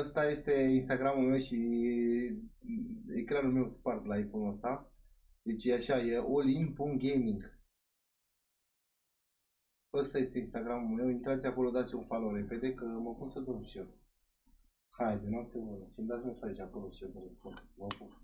ăsta este Instagramul meu și ecranul meu spart la iPhone-ul ăsta. Deci e așa, e allin.gaming. Ăsta este Instagramul meu, intrați acolo, dați un follow repede că mă pun să dorm și eu. Haide, noapte bună și îmi dați mesaj acolo și eu vă răspund. Vă pup.